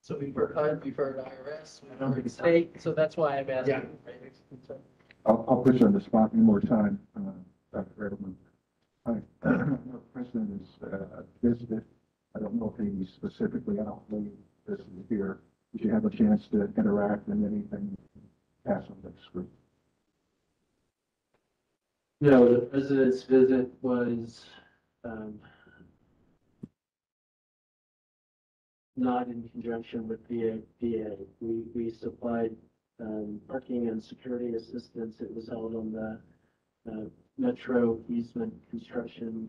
So we've heard HUD, we've heard IRS, we've heard state, so that's why I'm asking. right? I'll, I'll put you on the spot one more time, uh, Dr. Edelman. Hi, the President is, uh, visited, I don't know if he specifically outlined this here. Did you have a chance to interact and anything pass on this group? No, the president's visit was, um, not in conjunction with VA, VA. We, we supplied, um, parking and security assistance. It was held on the, uh, Metro easement construction,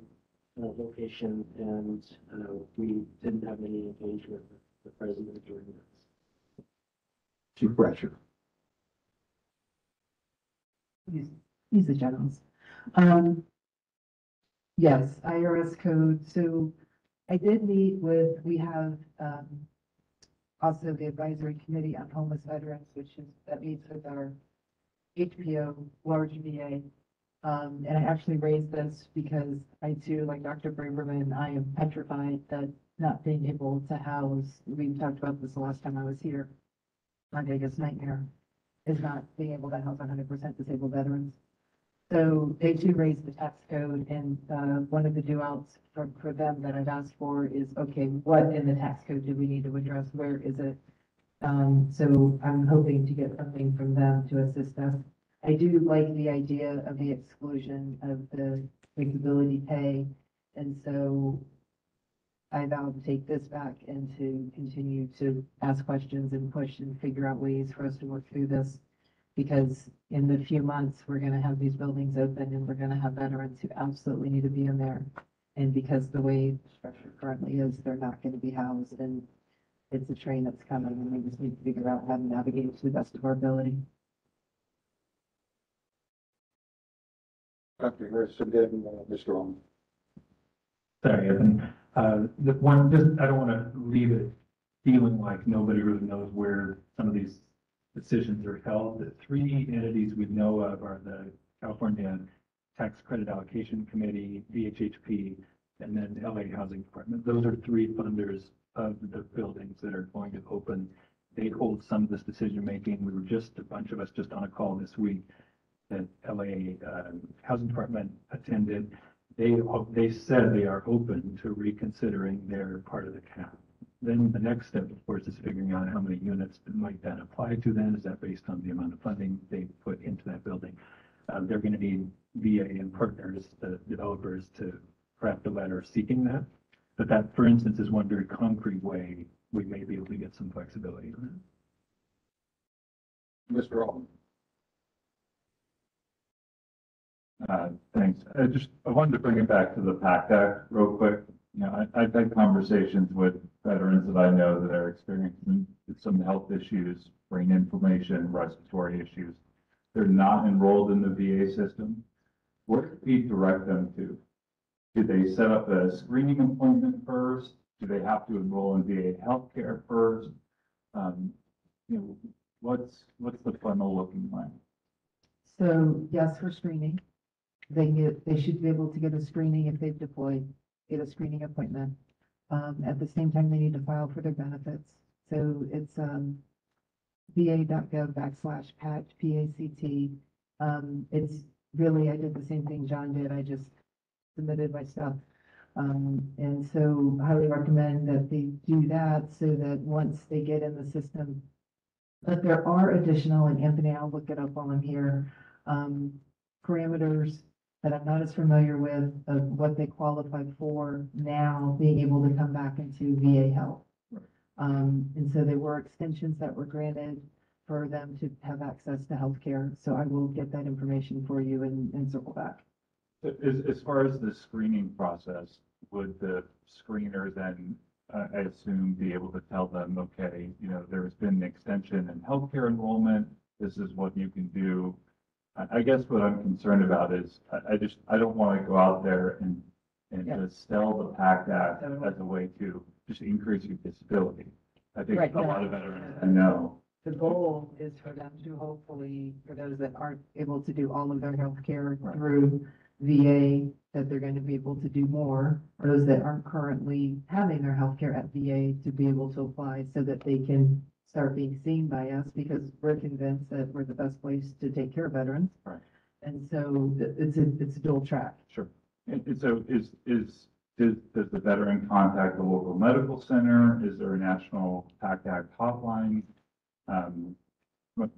uh, location, and, uh, we didn't have any engagement with the president during this. Chief Bradsher. These, these are generals. Um, yes, IRS code, so I did meet with, we have, um, also the advisory committee on homeless veterans, which is, that meets with our HPO, large VA. Um, and I actually raised this because I too, like Dr. Braverman, I am petrified that not being able to house, we talked about this the last time I was here. My biggest nightmare is not being able to house hundred percent disabled veterans. So they do raise the tax code and, uh, one of the due outs for, for them that I've asked for is, okay, what in the tax code do we need to address? Where is it? Um, so I'm hoping to get something from them to assist us. I do like the idea of the exclusion of the disability pay. And so I vow to take this back and to continue to ask questions and push and figure out ways for us to work through this. Because in the few months, we're gonna have these buildings open and we're gonna have veterans who absolutely need to be in there. And because the way the structure currently is, they're not gonna be housed and it's a train that's coming and we just need to figure out how to navigate it to the best of our ability. Dr. Harris, and then, uh, Mr. Long. Sorry, Evan. Uh, the one, just, I don't want to leave it feeling like nobody really knows where some of these decisions are held. The three entities we know of are the California Tax Credit Allocation Committee, VHHP, and then LA Housing Department. Those are three funders of the buildings that are going to open. They hold some of this decision-making. We were just, a bunch of us just on a call this week that LA uh, Housing Department attended. They, they said they are open to reconsidering their part of the cap. Then the next step, of course, is figuring out how many units might that apply to then. Is that based on the amount of funding they put into that building? Uh, they're going to need VA and partners, the developers, to craft a letter seeking that. But that, for instance, is one very concrete way we may be able to get some flexibility on Mr. Altman. Uh, thanks. I just, I wanted to bring it back to the PACT Act real quick. Know, I, I've had conversations with veterans that I know that are experiencing some health issues, brain inflammation, respiratory issues. They're not enrolled in the VA system. Where do we direct them to? Do they set up a screening appointment first? Do they have to enroll in VA healthcare first? Um, you know, what's, what's the funnel looking like? So yes, for screening. They get, they should be able to get a screening if they've deployed, get a screening appointment. Um, at the same time, they need to file for their benefits. So it's, um, va.gov backslash PACT, P-A-C-T. Um, it's really, I did the same thing John did. I just submitted my stuff. Um, and so highly recommend that they do that so that once they get in the system, but there are additional, and Anthony, I'll look it up while I'm here, um, parameters that I'm not as familiar with of what they qualify for now, being able to come back into VA health. Um, and so there were extensions that were granted for them to have access to healthcare. So I will get that information for you and, and circle back. As, as far as the screening process, would the screener then, uh, I assume, be able to tell them, okay, you know, there's been an extension in healthcare enrollment, this is what you can do? I, I guess what I'm concerned about is, I, I just, I don't want to go out there and, and Yeah. just sell the PACT Act as a way to just increase your disability. I think Right, a lot of veterans I know, The goal is for them to hopefully, for those that aren't able to do all of their healthcare Right. through VA, that they're going to be able to do more. For Those that aren't currently having their healthcare at VA to be able to apply so that they can start being seen by us because we're convinced that we're the best place to take care of veterans. Right. And so th- it's a, it's a dual track. Sure. And, and so is, is, does, does the veteran contact the local medical center? Is there a national PACT Act hotline? Um, what,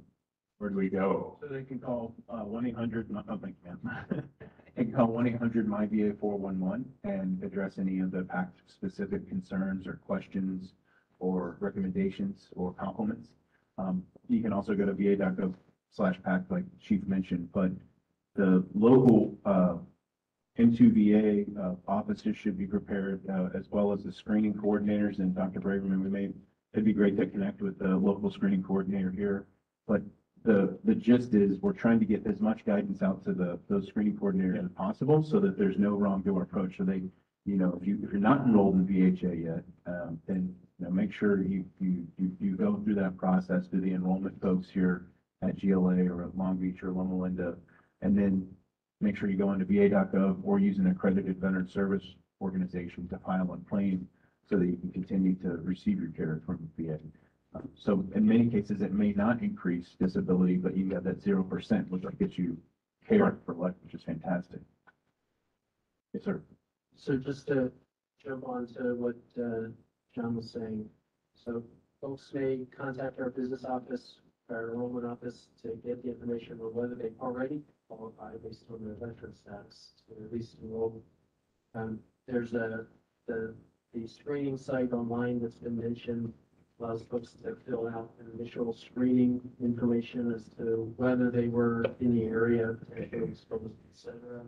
where do we go? So they can call, uh, one eight hundred, not, thank you, ma'am. They can call one eight hundred my VA four one one and address any of the PACT specific concerns or questions or recommendations or compliments. Um, you can also go to va.gov slash PACT, like Chief mentioned, but the local, uh, into VA, uh, offices should be prepared, uh, as well as the screening coordinators and Dr. Braverman, we may, it'd be great to connect with the local screening coordinator here. But the, the gist is, we're trying to get as much guidance out to the, those screening coordinators as possible, so that there's no wrong door approach, so they, you know, if you, if you're not enrolled in VHA yet, um, then, you make sure you, you, you, you go through that process, to the enrollment folks here at GLA or at Long Beach or Loma Linda, and then make sure you go into va.gov or use an accredited veteran service organization to file a claim so that you can continue to receive your care from VA. Uh, So in many cases, it may not increase disability, but you have that zero percent, which gets you care for life, which is fantastic. Yes, sir. So just to jump on to what uh, John was saying. So folks may contact our business office, our enrollment office to get the information on whether they already qualify based on their veteran status to at least enroll. Um, There's a, the, the screening site online that's been mentioned allows folks to fill out an initial screening information as to whether they were in the area, potentially exposed, et cetera.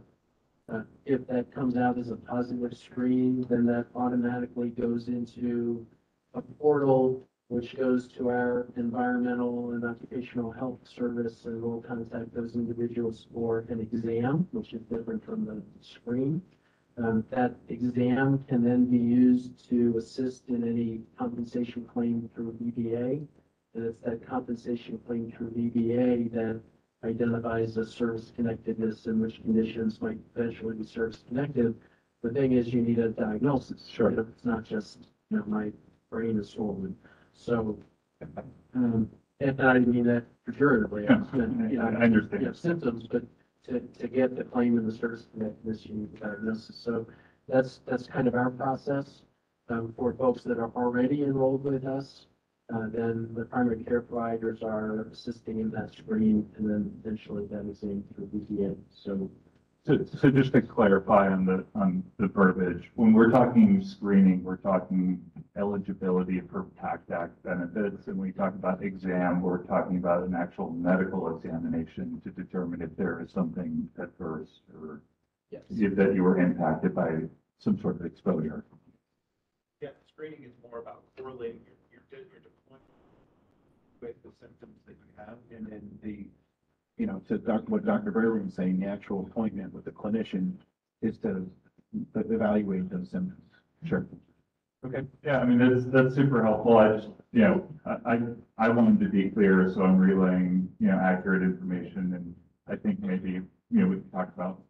Uh, if that comes out as a positive screen, then that automatically goes into a portal which goes to our environmental and occupational health service and we'll contact those individuals for an exam, which is different from the screen. Um, that exam can then be used to assist in any compensation claim through VBA. And it's that compensation claim through VBA that identifies the service connectedness and which conditions might eventually be service connected. The thing is, you need a diagnosis. Sure. You know, It's not just, you know, my brain is swollen. So, um, and I mean that pejoratively. You know, I- understand. You have symptoms, but to, to get the claim in the service connectedness, you need the diagnosis. So that's, that's kind of our process. Um, for folks that are already enrolled with us, uh, then the primary care providers are assisting in that screen and then eventually that is in through VPN. So So, so just to clarify on the, on the verbiage, when we're talking screening, we're talking eligibility for PACT Act benefits. And when we talk about exam, we're talking about an actual medical examination to determine if there is something adverse or yes. if that you were impacted by some sort of exposure. Yeah, screening is more about correlating your, your, your deployment with the symptoms that you have, and then the, you know, to doc, what Dr. Burley was saying, the actual appointment with the clinician is to evaluate those symptoms. Sure. Okay. Yeah, I mean, that's, that's super helpful. I just, you know, I, I, I wanted to be clear, so I'm relaying, you know, accurate information. And I think maybe, you know, we can talk about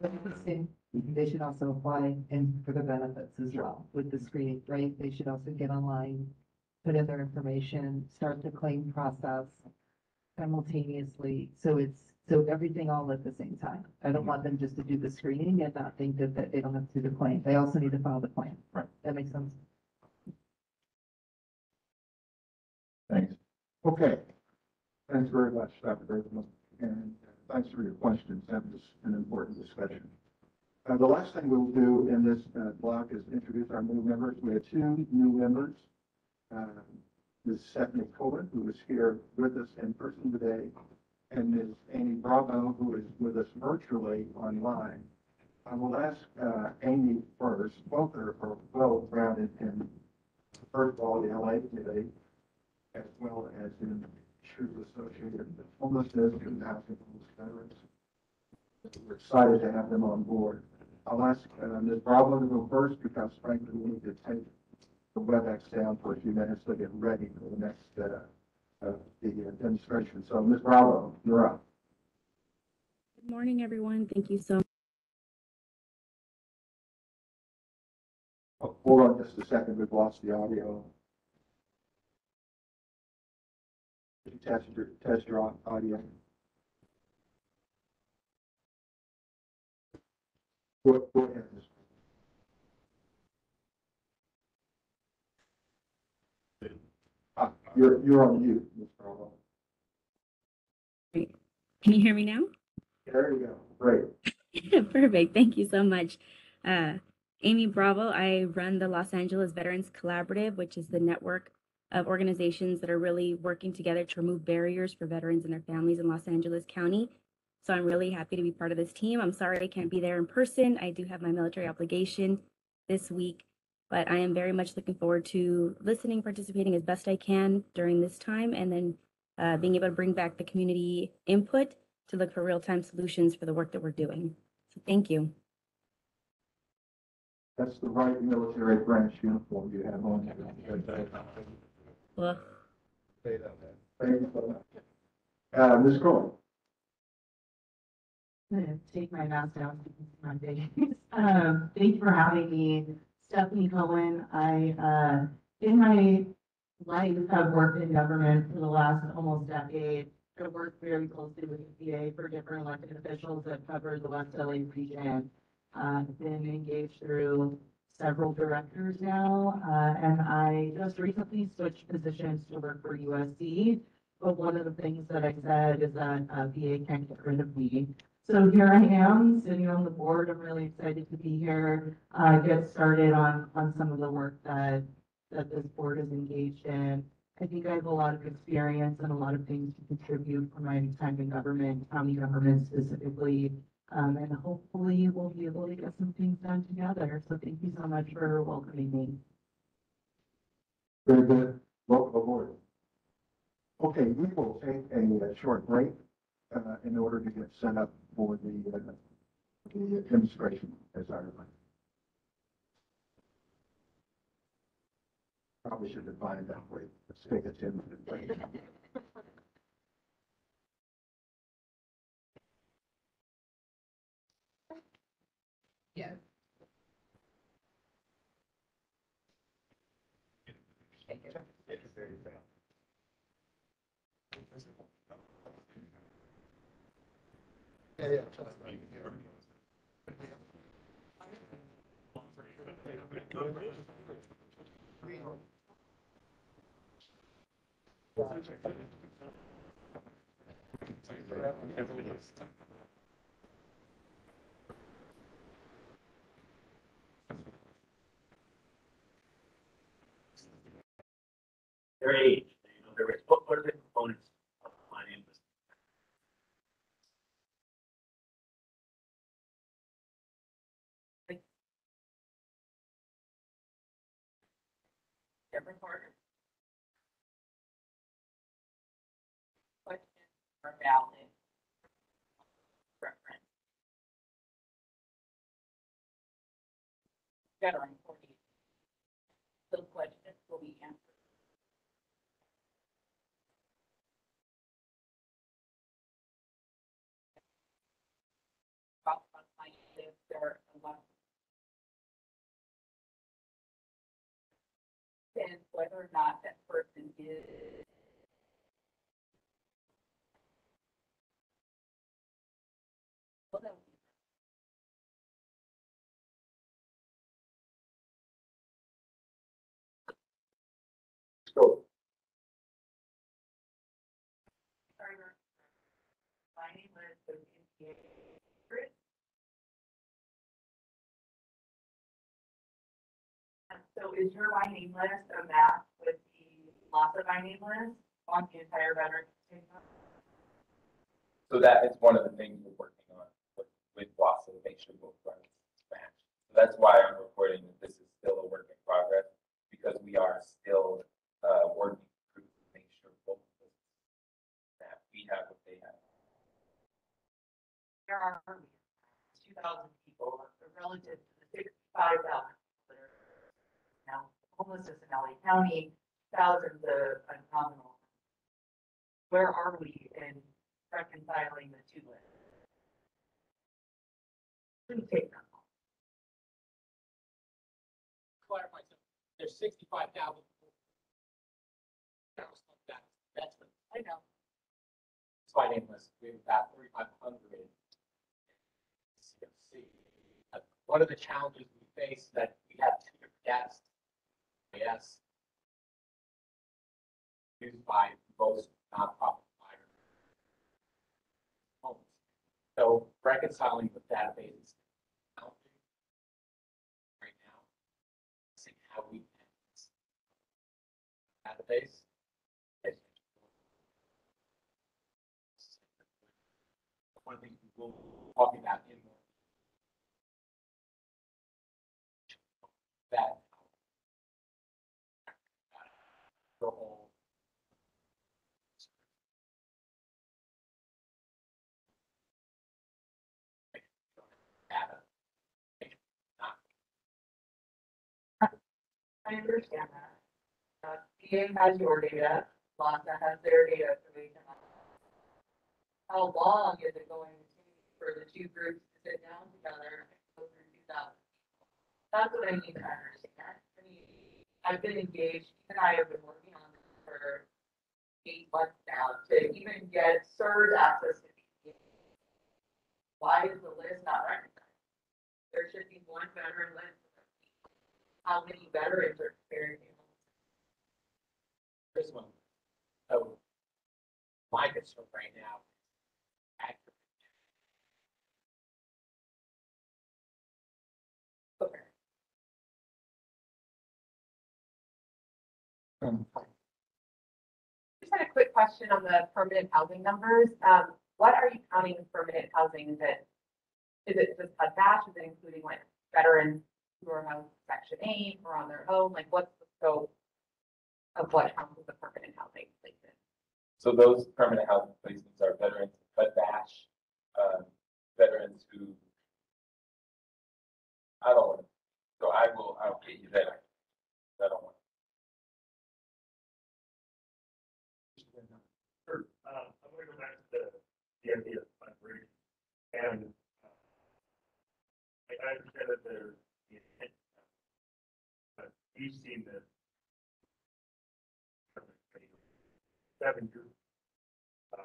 But it's the same. They should also apply and for the benefits as well with the screening, right? They should also get online, put in their information, start the claim process simultaneously. So it's, so everything all at the same time. I don't want them just to do the screening and not think that, that they don't have to do the claim. They also need to file the claim. Right. That makes sense. Thanks. Okay. Thanks very much, Dr. Bergman, and thanks for your questions. That was an important discussion. Uh, the last thing we'll do in this, uh, block is introduce our new members. We have two new members. Um, Ms. Stephanie Cohen, who is here with us in person today, and Ms. Amy Bravo, who is with us virtually online. I will ask, uh, Amy first. Both are, are well-rounded in, first of all, the LA community, as well as in issues associated with homelessness and housing homeless veterans. We're excited to have them on board. I'll ask uh, Ms. Bravo to go first because frankly, we need to take the WebEx down for a few minutes to get ready for the next, uh, uh, the demonstration. So Ms. Bravo, you're up. Good morning, everyone. Thank you so Oh, Hold on just a second, we've lost the audio. You Test your, test your audio. Go, go ahead, Ms. You're, you're on mute, Ms. Bravo. Can you hear me now? There you go, great. Perfect. Thank you so much. Uh, Amy Bravo. I run the Los Angeles Veterans Collaborative, which is the network of organizations that are really working together to remove barriers for veterans and their families in Los Angeles County. So I'm really happy to be part of this team. I'm sorry I can't be there in person. I do have my military obligation this week, but I am very much looking forward to listening, participating as best I can during this time, and then uh, being able to bring back the community input to look for real-time solutions for the work that we're doing. So thank you. That's the right military branch uniform you have on. Well, Thank you so much. Uh, Ms. Cohen? I'm gonna take my mask down. so you can see my face. Um, thank you for having me. Stephanie Cohen, I, uh, in my life, have worked in government for the last almost decade. I've worked very closely with the VA for different elected officials that cover the West LA region. Uh, I've been engaged through several directors now, uh, and I just recently switched positions to work for USC. But one of the things that I said is that, uh, VA can't get rid of me. So here I am, sitting on the board. I'm really excited to be here, uh, get started on, on some of the work that, that this board is engaged in. I think I have a lot of experience and a lot of things to contribute from my time in government, county government specifically. Um, and hopefully we'll be able to get some things done together. So thank you so much for welcoming me. Very good. Welcome aboard. Okay, we will take a uh, short break uh, in order to get set up for the, uh, the demonstration as I remind. Probably should define it that way. Let's take it in. Yeah. Yeah. Their age, you what, components of my name? Different order. Or valid? Reference. Veteran forty. Those questions will be answered. And whether or not that person is. Well, that would be So, Carter. My name is Cynthia Chris. And so is your by name list a map with the lots of by name list on the entire veteran? So that is one of the things we're working on with, with to make sure both runs match. So that's why I'm reporting that this is still a work in progress, because we are still, uh, working through to make sure both of that we have what they have. There are two thousand people relative to the sixty-five thousand. Now, homelessness in LA County, thousands of phenomenal. Where are we in reconciling the two lists? Shouldn't take that long. clarify something. There's sixty-five thousand. That's, that's, I know. by name list. We have about thirty-five hundred. CFC. Uh, One of the challenges we face that we have two different desks. Yes. Used by most nonprofit providers. So reconciling the databases. Right now. Seeing how we. can Database. One of the things we'll talk about in more. That. The whole. Data. I understand that. Uh, VA has your data, LAHSA has their data, so can. How long is it going to take for the two groups to sit down together and go through two thousand? That's what I need to understand. I mean, I've been engaged, and I have been working on this for eight months now to even get surge access to. VA. Why is the list not recognized? There should be one veteran list. How many veterans are experiencing? This one. So. My concern right now. is accurate. Okay. Just had a quick question on the permanent housing numbers. Um, what are you counting as permanent housing? Is it, is it just a VASH? Is it including like veterans who are on section eight or on their own, like what's the scope of what houses the permanent housing places? So those permanent housing placements are veterans, but VASH, um, veterans who. I don't want to, so I will, I'll get you there. I don't want. Sure. Um, I'm gonna go back to the, the idea of fundraising. And uh, I I understand that there's you've seen this seven years. uh,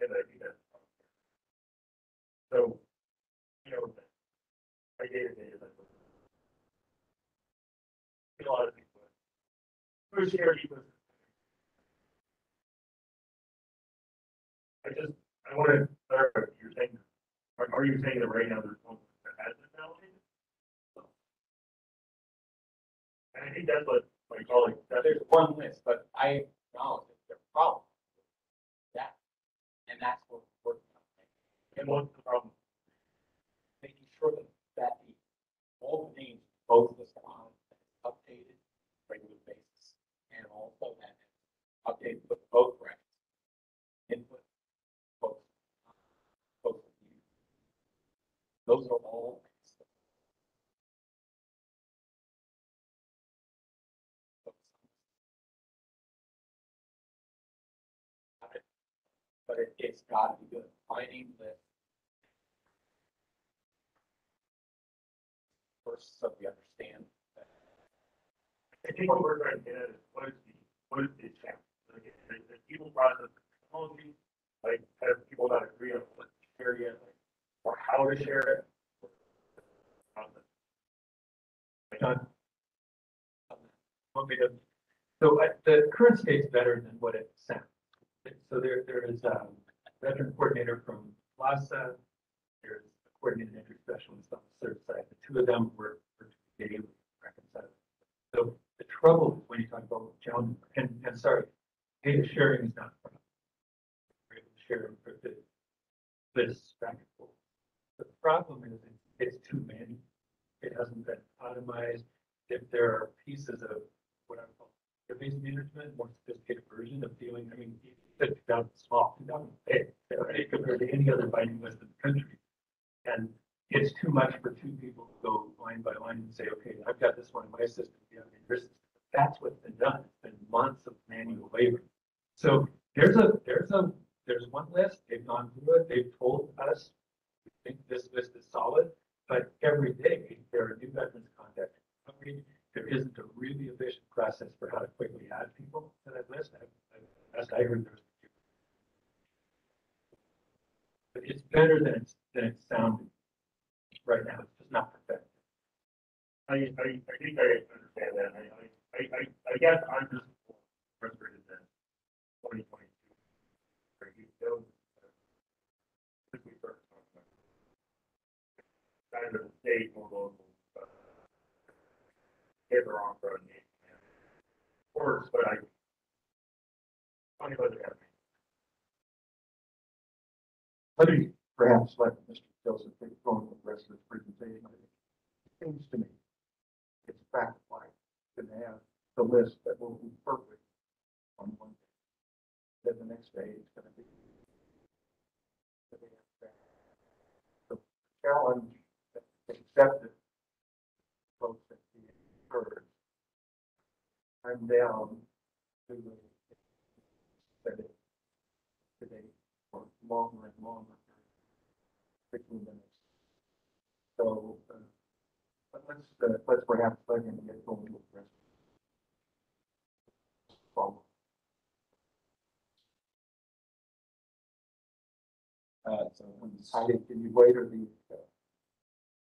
I. So, you know, to day is. A lot of people. Who's here, he was. I just, I want to, clarify, you're saying, are, are you saying that right now there's one that has been validated? And I think that's what my colleague, that There's one list, but I acknowledge that there's a problem. with That, and that's what we're working on. and what's the problem? Making sure that, that the, all the names, both the on, updated regular basis. And also that updated with both records. Input, both. Both. of you. Those are all. But it, it's gotta be good, finding the. First, so we understand I think what we're trying to get at is what is the, what is the challenge? Like, is the people process technology, like, have people not agree on what to share yet, like, or how to share it? John? Want me to, so I- the current state's better than what it sounds. So there, there is a veteran coordinator from LAHSA, there's a coordinating entry specialist on the third side. The two of them work daily, reconcile. So the trouble when you talk about challenge, and, and sorry, data sharing is not a problem. We're able to share for the, but it's practical. The problem is it's too many. It hasn't been automized. If there are pieces of what I call database management, more sophisticated version of dealing, I mean, it's down small, down big, compared to any other by name list in the country. And it's too much for two people to go line by line and say, okay, I've got this one in my system, you in your system. That's what's been done. It's been months of manual labor. So there's a, there's a, there's one list, they've gone through it, they've told us, we think this list is solid, but every day there are new veterans contacted. There isn't a really efficient process for how to quickly add people to that list. I- I- I heard. But it's better than it's, than it sounded. Right now, it's just not perfect. I, I, I think I understand that, I, I, I, I, guess I'm just frustrated that twenty twenty-two. Are you still? Uh, since we first talked about. it. Kind of state or local, but. Get the wrong road name. Works, but I. Funny whether that. Let me perhaps let Mr. Joseph take on with the rest of the presentation. It seems to me it's fact like to have the list that will be perfect on one day. Then the next day it's gonna be. the day after. The challenge accepted. Folks that be heard. I'm down to the. That it. Today, or longer and longer. Fifteen minutes. So, uh, let's, uh, let's perhaps let him get going with the rest. Uh, so Heidi, can you wait or the, uh,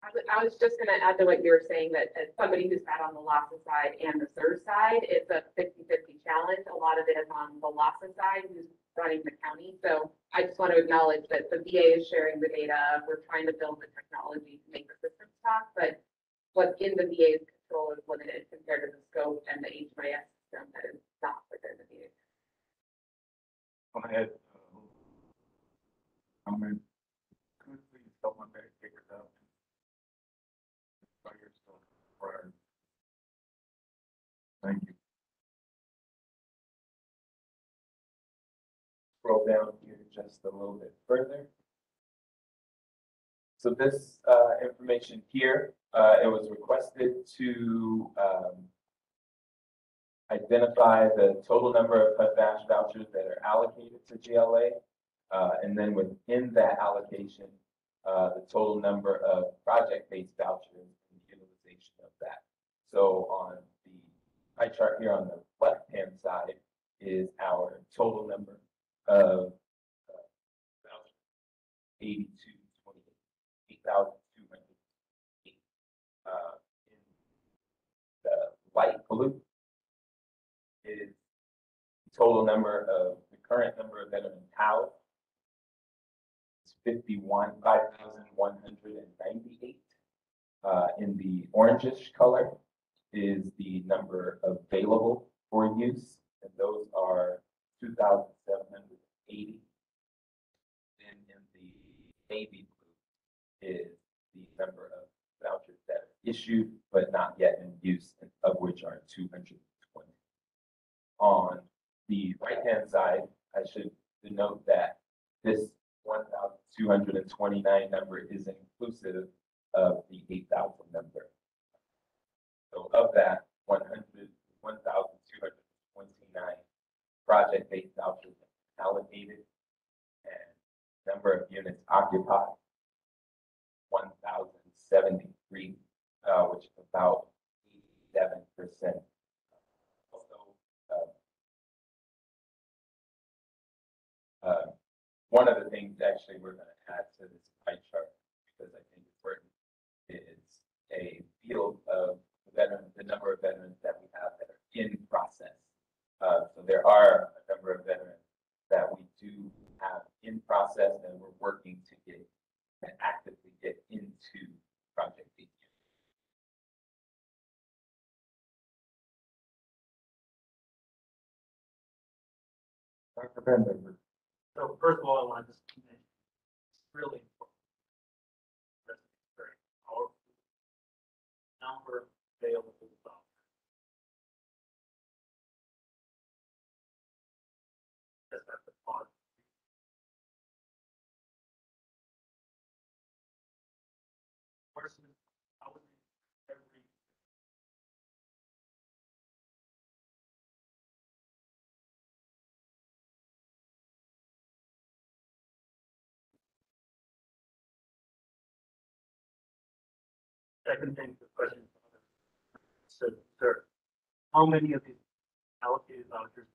I was, just gonna add to what you were saying, that as somebody who's sat on the LAHSA side and the SUR side, it's a 50-50 challenge. A lot of it is on the LAHSA side, who's running the county. So I just want to acknowledge that the VA is sharing the data. We're trying to build the technology to make the system talk, but what's in the VA's control is limited compared to the scope and the HMIS system that is not within the VA. Had, uh, comment, could please my back figure it out? Thank you. Scroll down here just a little bit further. so this, uh, information here, uh, it was requested to, um, identify the total number of HUD VASH vouchers that are allocated to GLA. Uh, and then within that allocation, uh, the total number of project-based vouchers and utilization of that. So on the pie chart here on the left-hand side is our total number of uh. Eighty-two, twenty-eight, eight thousand two hundred eight. Uh, in the light blue is the total number of, the current number of veteran housed. It's fifty-one, five thousand one hundred and ninety-eight. Uh, in the orangish color is the number available for use, and those are two thousand seven hundred eighty. And in the navy blue is the number of vouchers that are issued but not yet in use, of which are two hundred twenty. On the right-hand side, I should denote that this one thousand two hundred and twenty-nine number is inclusive of the eight thousand number. So of that, 100 1,229 project-based vouchers allocated and number of units occupied, one thousand seventy-three, uh, which is about eighty-seven percent. Also, uh, uh, one of the things actually we're gonna add to this pie chart, because I think it's important, is a field of veterans, the number of veterans that we have that are in process. Uh, so there are a number of veterans that we do have in process and we're working to get, and actively get into Project DQ. Dr. Bender. So first of all, I want to just mention, it's really important. That's very powerful. Number of available Second thing, the question. So, sir, how many of these allocated vouchers?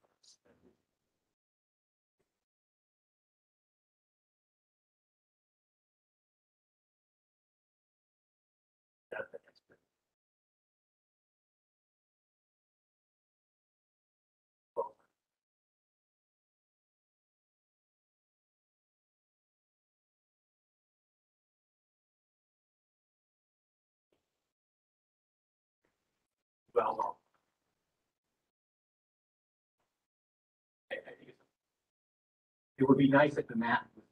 It would be nice if the math was,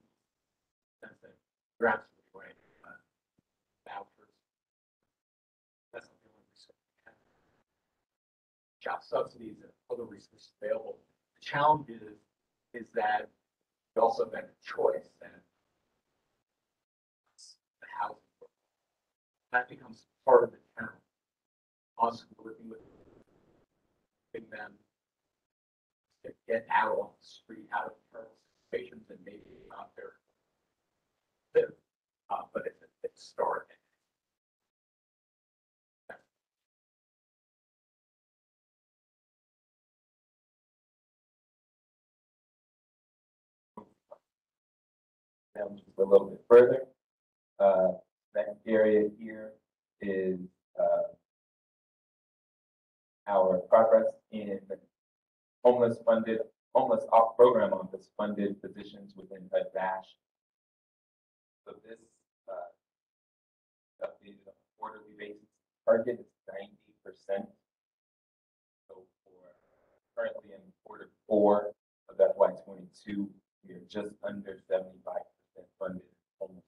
absolutely right. Vouchers. That's we certainly have. Job subsidies and other resources available. The challenge is, is that we also have a choice and the housing. That becomes part of the us working with them to get out on the street, out of current situations and maybe not their live, uh, but it's, it's start. down just a little bit further. Uh, that area here is, uh, our progress in the homeless funded, homeless off program office funded positions within HUD VASH. So this, uh, updated on a quarterly basis, target is ninety percent. So for currently in quarter four of FY twenty-two, we are just under seventy-five percent funded homeless.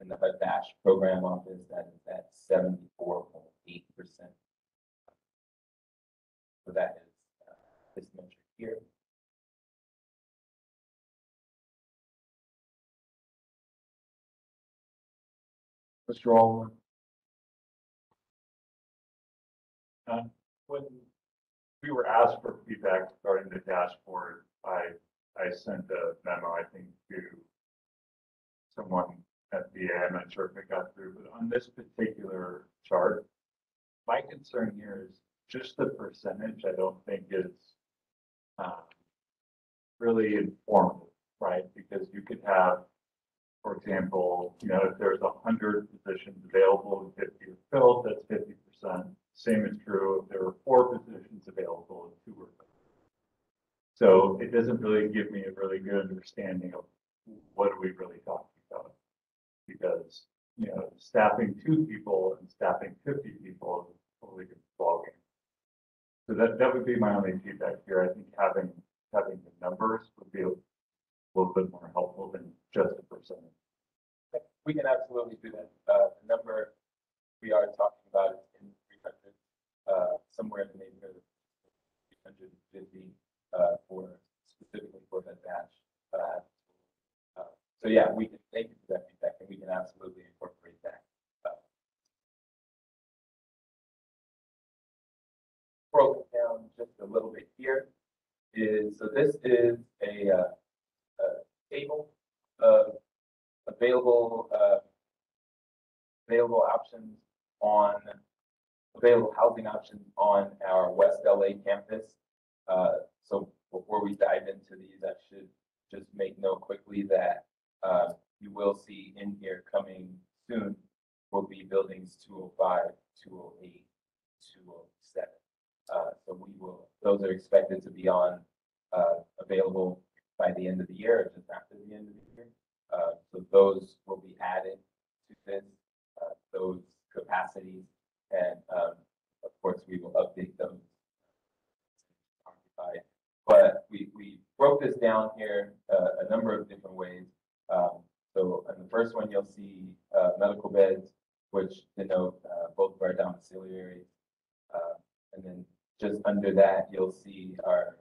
In the HUD VASH program office, that is at seventy-four point eight percent. So that is uh, this measure here. Mr. Allen? Uh, when we were asked for feedback regarding the dashboard, I, I sent a memo, I think, to someone at VA, I'm not sure if it got through, but on this particular chart, my concern here is just the percentage, I don't think is uh, really informative, right? Because you could have, for example, you know, if there's a hundred positions available and fifty are filled, that's fifty percent. Same is true if there are four positions available and two are filled. So it doesn't really give me a really good understanding of what are we really talking about? Because, you know, staffing two people and staffing fifty people is a totally different ballgame. So that, that would be my only feedback here. I think having, having the numbers would be a little bit more helpful than just a percentage. We can absolutely do that. Uh, the number we are talking about is in three hundred, uh, somewhere in the neighborhood of three hundred and fifty, uh, for, specifically for that VASH. Uh, uh, So yeah, we can, thank you for that feedback, and we can absolutely incorporate that. Broken down just a little bit here is, so this is a, uh, a table of available, uh, available options on, available housing options on our West LA campus. Uh, so before we dive into these, I should just make note quickly that, uh, you will see in here coming soon will be buildings 205, 208, 207. Uh, so we will, those are expected to be on, uh, available by the end of the year, just after the end of the year. Uh, so those will be added to this, uh, those capacities. And, um, of course, we will update occupied. But we, we broke this down here, uh, a number of different ways. Um, so in the first one, you'll see, uh, medical beds, which denote, uh, both of our domiciliaries. Uh, and then just under that, you'll see our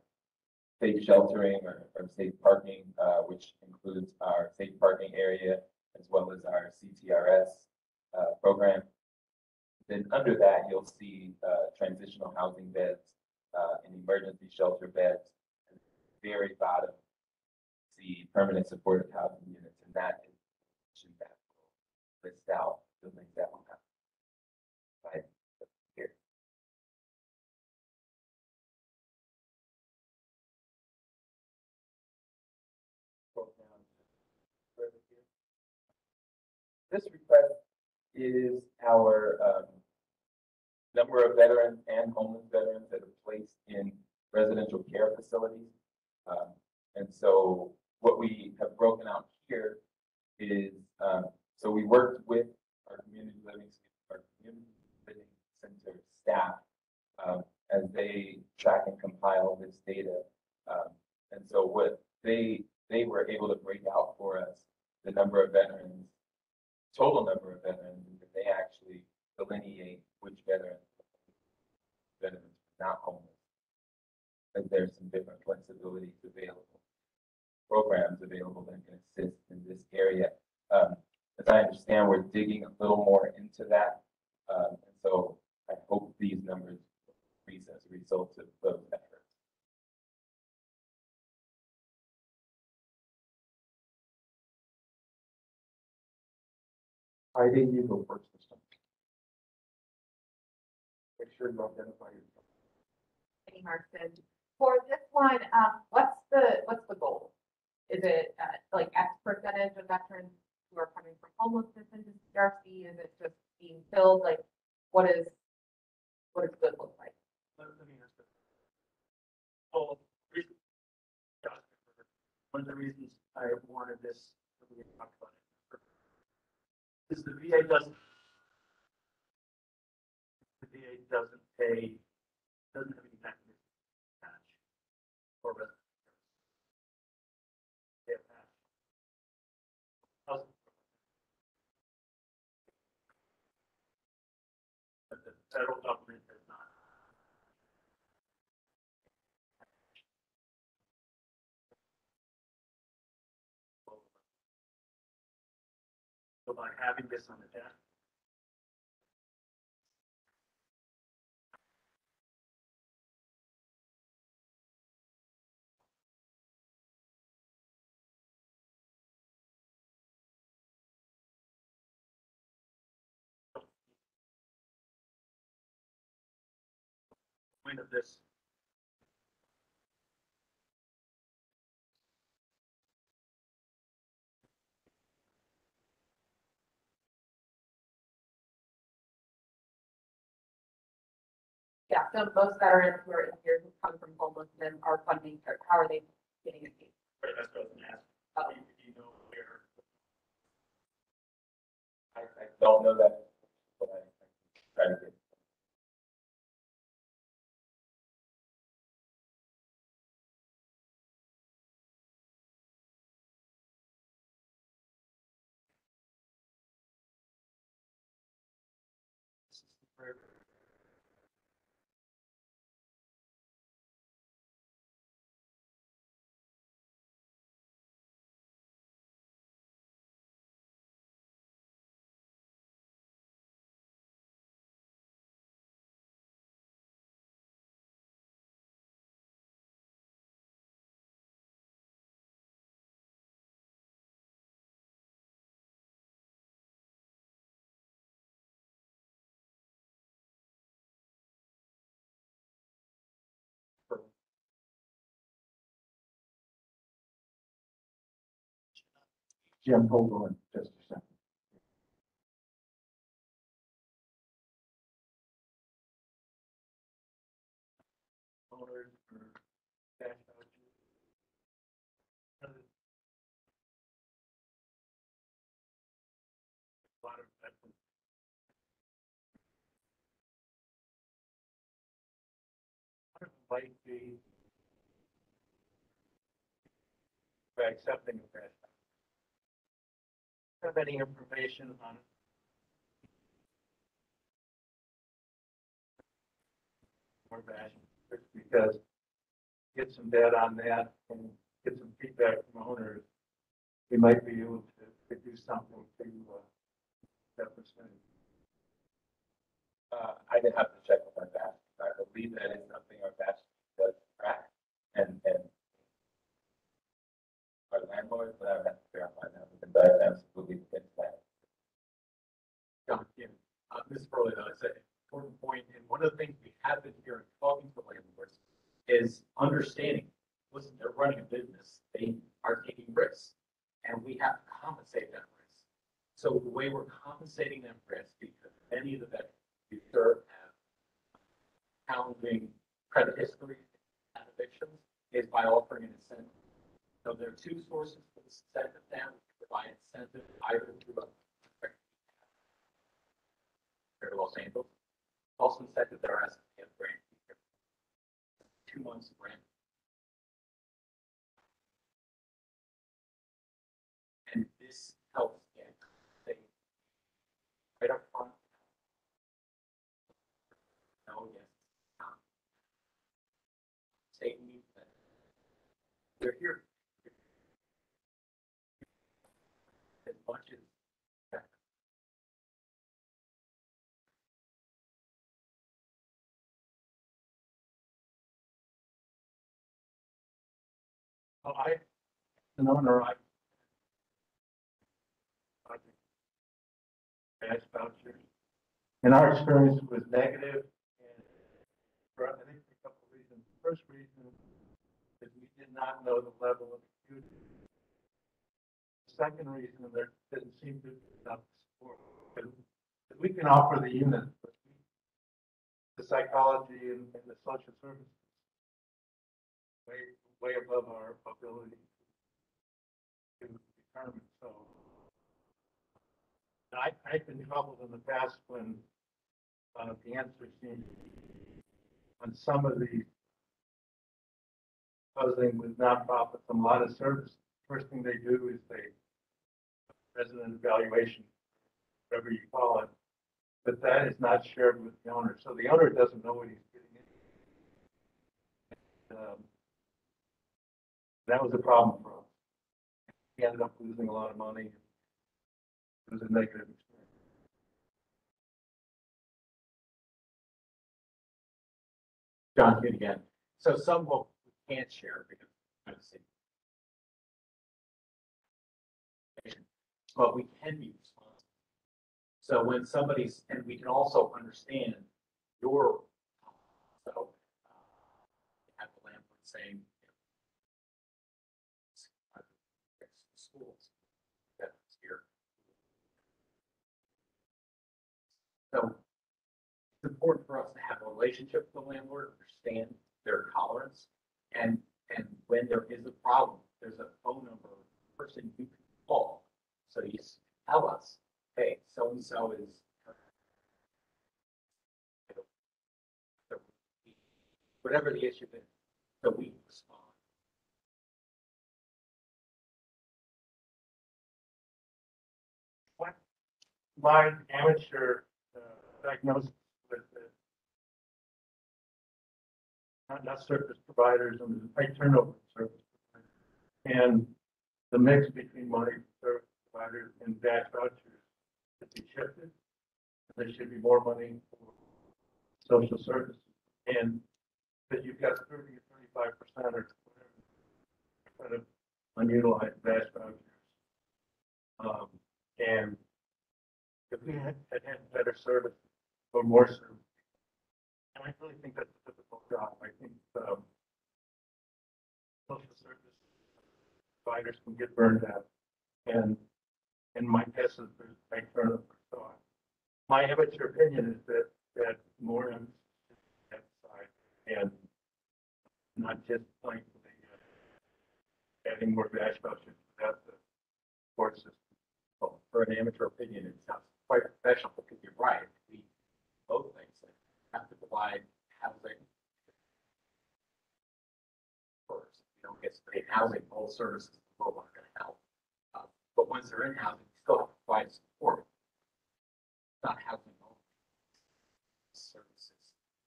safe sheltering or, or safe parking, uh, which includes our safe parking area as well as our CTRS, uh, program. Then under that, you'll see, uh, transitional housing beds, uh, and emergency shelter beds. And Very bottom, see permanent supportive housing units, and that is that list out the link that will have. Right, here. Scroll down further here. This request is our, um, number of veterans and homeless veterans that are placed in residential care facilities. Um, and so what we have broken out here is, um, so we worked with our community living, our community living center staff, um, as they track and compile this data. Um, and so what they, they were able to break out for us the number of veterans, total number of veterans, and they actually delineate which veterans, veterans are not homeless. And there's some different flexibilities available, programs available that can assist in this area. Um, as I understand, we're digging a little more into that. Um, and so I hope these numbers increase as a result of those efforts. I think you go first this time. Make sure you identify yourself. Penny Marston. For this one, um, what's the, what's the goal? Is it, uh, like X percentage of veterans who are coming from homelessness into CRC? Is it just being filled? Like, what is, what does good look like? Let let me ask. this. Well, one of the reasons I wanted this, we talked about it, is the VA doesn't, the VA doesn't pay, doesn't have any mechanism. But the federal government about having this on the desk. point of this Yeah, so most veterans who are in here who come from homelessness are funding, or how are they getting it paid? Right, that's what I was gonna ask. Oh. Do you- do you know where? I, I don't know that, but I, I try to get. Jim, hold on just a second. Might be by accepting cash. Have any information on more bad, because get some data on that and get some feedback from owners, we might be able to, to do something to, uh, that percentage. Uh, I didn't have to check with our VASH. I believe that is something our VASH does track and, and our landlord, but I would have to verify that with the VASH, absolutely, it's that. John, yeah, uh, Ms. Furley, though, it's an important point, and one of the things we have been hearing, talking to landlords, is understanding, listen, they're running a business, they are taking risks, and we have to compensate that risk. So the way we're compensating them risk, because many of the veterans we serve have challenging credit history and evictions, is by offering an incentive. So there are two sources for this incentive now, we provide incentive either through a here in Los Angeles. Also said that asking to get grant. Two months of rent. And this helps get, they, right up front. No, yes. State needs that. They're here. Oh, I, an owner, I. I think VASH vouchers. And our experience was negative and for, I think, for a couple of reasons. First reason is we did not know the level of acuity. Second reason, there didn't seem to be enough support. Because We can offer the unit, but we- the psychology and, and the social services way, way above our ability to determine, so. I, I've been troubled in the past when, uh, the answer seemed on some of the puzzling with nonprofits, and a lot of service, first thing they do is they resident evaluation, whatever you call it, but that is not shared with the owner, so the owner doesn't know what he's getting into. Um, that was a problem for us. He ended up losing a lot of money. It was a negative experience. John, Hughes again. So some will, we can't share because of privacy. But we can be responsible. So when somebody's, and we can also understand your, so uh, saying. you know, Schools. That's here. So it's important for us to have a relationship with the landlord, understand their tolerance. And, and when there is a problem, there's a phone number, person you can call. So you tell us, hey, so-and-so is. Whatever the issue is, so we respond. What my amateur uh, diagnosis not, service providers and high turnover service. providers. And the mix between money service providers and VASH vouchers should be shifted. There should be more money for social services. And that you've got thirty or thirty-five percent or kind of unutilized VASH vouchers. Um, and if we had had better service or more service. And I really think that's a difficult job. I think, um, social service providers can get burned out. And, and my guess is there's a turnover. So my amateur opinion is that, that more on that side and not just playing the, uh, adding more VASH vouchers without the court system. Well, for an amateur opinion, it sounds quite professional, because you're right, we, both things, have to provide housing. First, you don't get paid housing, all services, we're not gonna help. Uh, But once they're in housing, you still have to provide support. Not housing only. Services.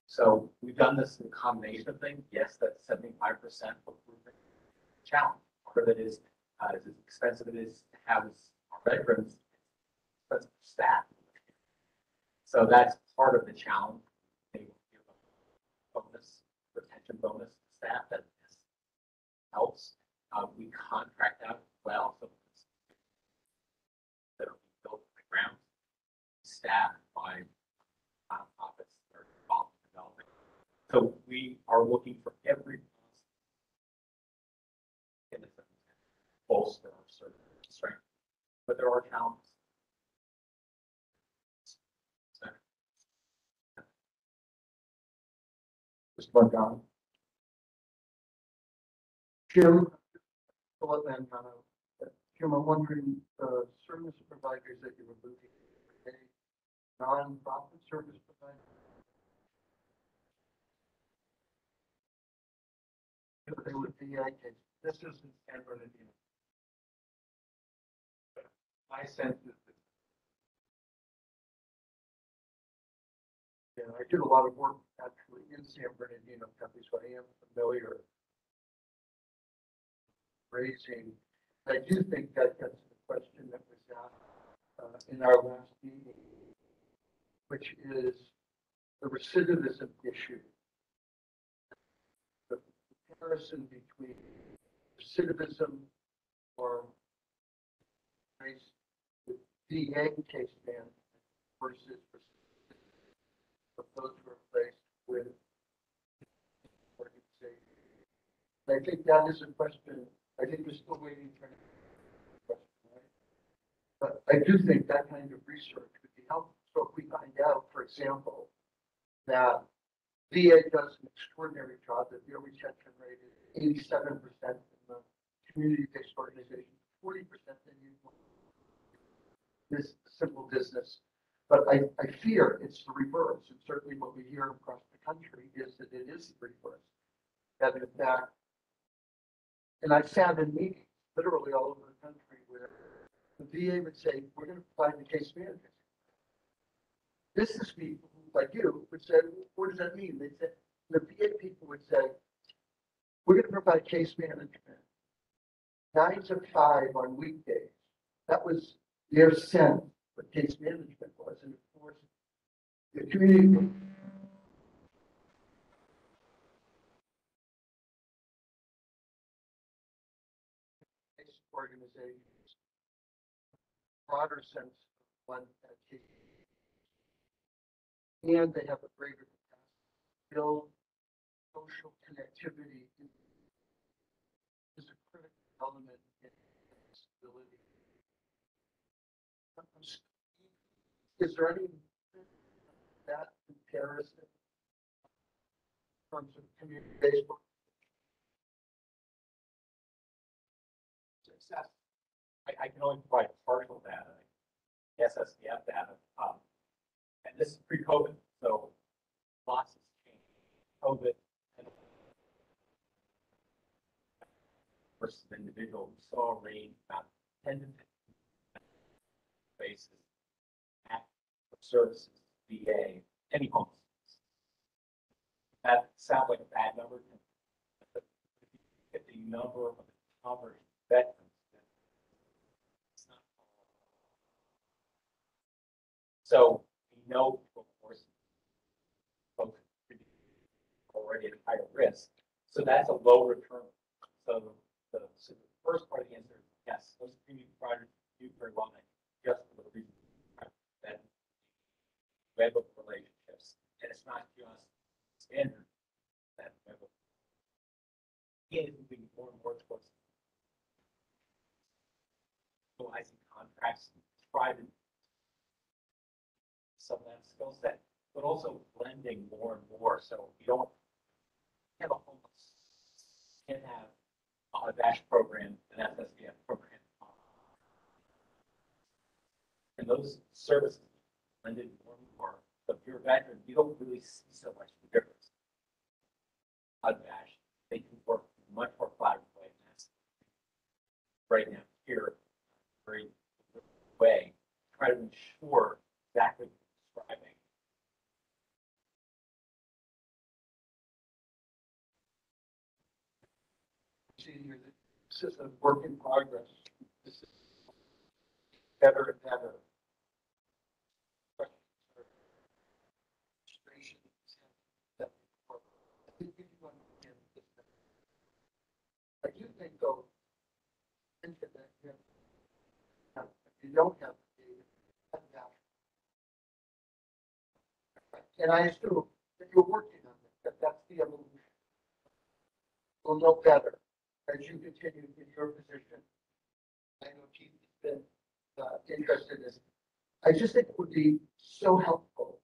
So we've done this in a combination of things, yes, that's seventy-five percent of the challenge. Part of it is, uh, as expensive it is to house our veterans, expensive staff. So that's part of the challenge. They will give a bonus, retention bonus to staff that is- helps. Uh, we contract out well, so it's- that'll be built on the ground, Staff by nonprofits that are involved in development. So we are looking for every in the bolster our certain strength, but there are challenges. Just one comment. Jim, Philip Mangano. Jim, I'm wondering, uh, service providers that you're looking at, non-profit service providers? If they would be, I This is in San Bernardino. My sense is that. Yeah, I did a lot of work actually in San Bernardino County, so I am familiar. Raising, I do think that that's the question that was asked, uh, in our last meeting. Which is the recidivism issue. The comparison between recidivism or case, the VA case management versus of those who are placed with organizations. I think that is a question, I think we're still waiting for. question, right? But I do think that kind of research would be helpful. So if we find out, for example, that VA does an extraordinary job, that their retention rate is eighty-seven percent in the community-based organization, forty percent in you. This simple business. But I, I fear it's the reverse, and certainly what we hear across the country is that it is the reverse. That in fact, and I've sat in meetings literally all over the country where the VA would say, we're gonna provide the case management. Business people like you would say, what does that mean? They said, the VA people would say, we're gonna provide case management. Nine to five on weekdays. That was their sense what case management was, and of course, the community. Organizations, broader sense of what that. And they have a greater capacity to build social connectivity is a critical element in disability. Is there any that comparison in terms of community-based I, I can only provide partial data, SSVF data. Um, and this is pre-COVID, so lots has changed. COVID versus individual, we saw a range about ten to fifteen basis at services, VA, any homes. That sounds like a bad number. but if you Get the number of covered veterans. it's not So we know, course, folks already at higher risk, so that's a low return. So the, so the first part of the answer, is yes, those community providers do very well, just for the reason that web of relationships, and it's not just standard that web of. It is moving more and more towards utilizing contracts, private some of that skill set, but also blending more and more, so you don't have a can have a VASH program, an SSVF program. And those services blended more and more, but if you're a veteran, you don't really see so much difference. A dash, they can work much more collaboratively, right now here, very way, try to ensure exactly this is a work in progress. This is better and better. I do think though, if you don't have the data. And I assume that you're working on it, that that's the evolution. We'll know better as you continue in your position. I know has been, uh, interested in this. I just think it would be so helpful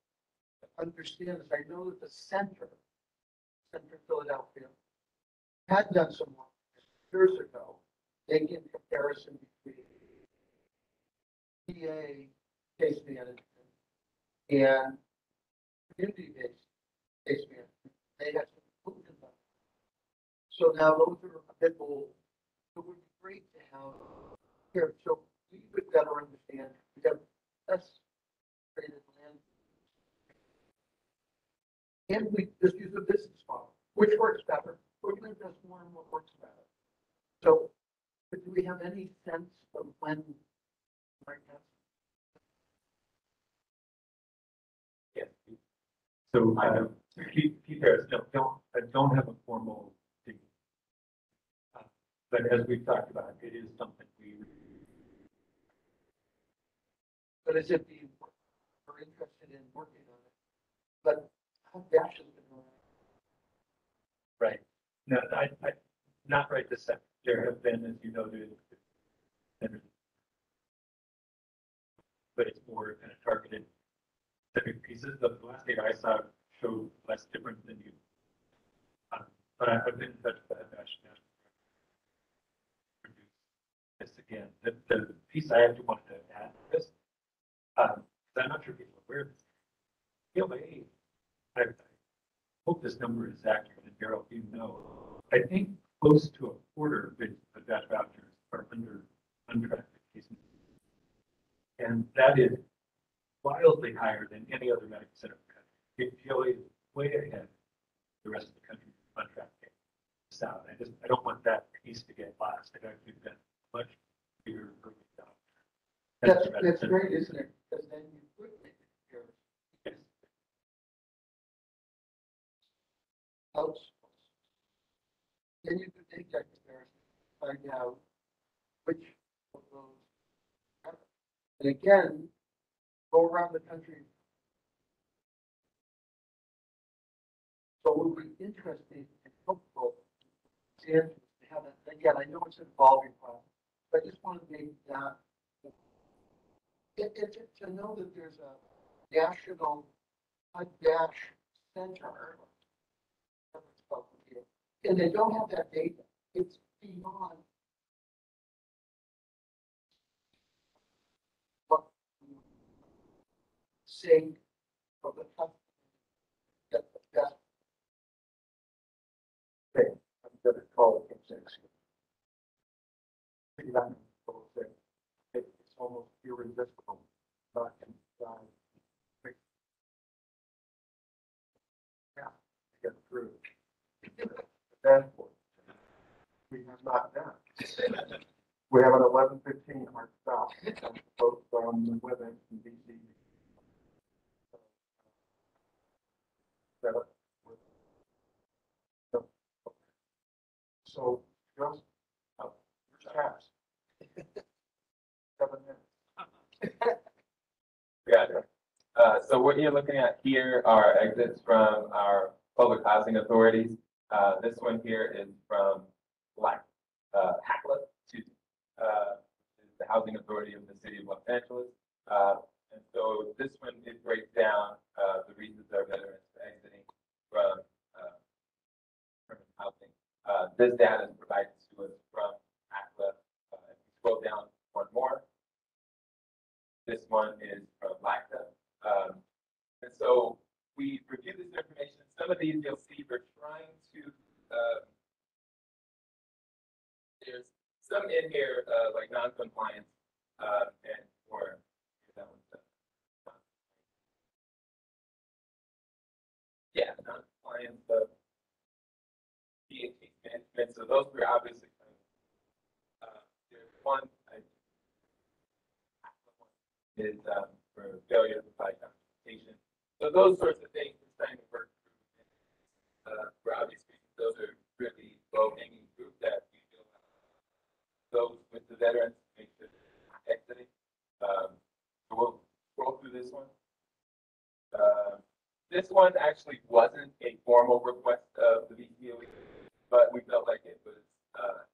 to understand this. I know that the center, Center Philadelphia, had done some work years ago, making comparison between VA case management and community-based case management. They had some improvement on. So now those are old. It would be great to have here, so we would better understand, we have less traded land. And we just use a business model, which works better, we're gonna invest more and what works better. So, do we have any sense of when? Right now? So, uh, keep, keep there, don't, I don't have a formal. Uh, But as we've talked about, it is something we, But as if you are interested in working on it. But how VASH has been around. right, no, I, I, not right this second, there have been, as you noted. and- But it's more kind of targeted specific pieces, the last data I saw showed less different than you. Uh, But I- I've been in touch with that Dash. This again, the, the piece I actually wanted to add to this, um, I'm not sure people are aware of this. GLA, I, I hope this number is accurate, and Daryl, you know, I think close to a quarter of it- that vouchers are under untracked cases. And that is wildly higher than any other medical center. in. GLA is way ahead of the rest of the country on track. South, I just, I don't want that piece to get lost. I've actually been much bigger. group of doctors. That's, that's great, isn't it? Because then you could make it here. Outsource. Then you could take that comparison, find out which of those. happen. And again, go around the country. So it would be interesting and helpful to have it, again, I know it's an evolving but I just want to make that. It, it, to know that there's a national, a dash center. And they don't have that data, it's beyond. What. Say, of the. company That the best. Okay, I'm gonna call it six. It's almost irresistible, in, uh, Yeah, get through. We have not done. We have an eleven fifteen hard stop, both from the women and DC. So, just, uh, chaps. Seven minutes. Yeah. Uh, so what you're looking at here are exits from our public housing authorities. Uh, this one here is from Black, uh, HACLA to, uh, the Housing Authority of the City of Los Angeles. Uh, and so this one, it breaks down, uh, the reasons our veterans are exiting from, uh, permanent housing. Uh, this data is provided to us from HACLA. Uh, if you scroll down one more, this one is from LACDA. Um, and so we reviewed this information. Some of these you'll see we're trying to, uh, there's some in here, uh, like non-compliance, uh, and or that one's, uh, yeah, non-compliance, uh, DHT management. So those were obviously, uh, there's one, is um, for failure to provide documentation. So those sorts of things we're trying to work through. Uh, for obvious reasons, those are really low hanging fruit that we feel those with the veterans make sure they're exiting. Um, so we'll scroll through this one. Uh, this one actually wasn't a formal request of the VCOE, but we felt like it was uh,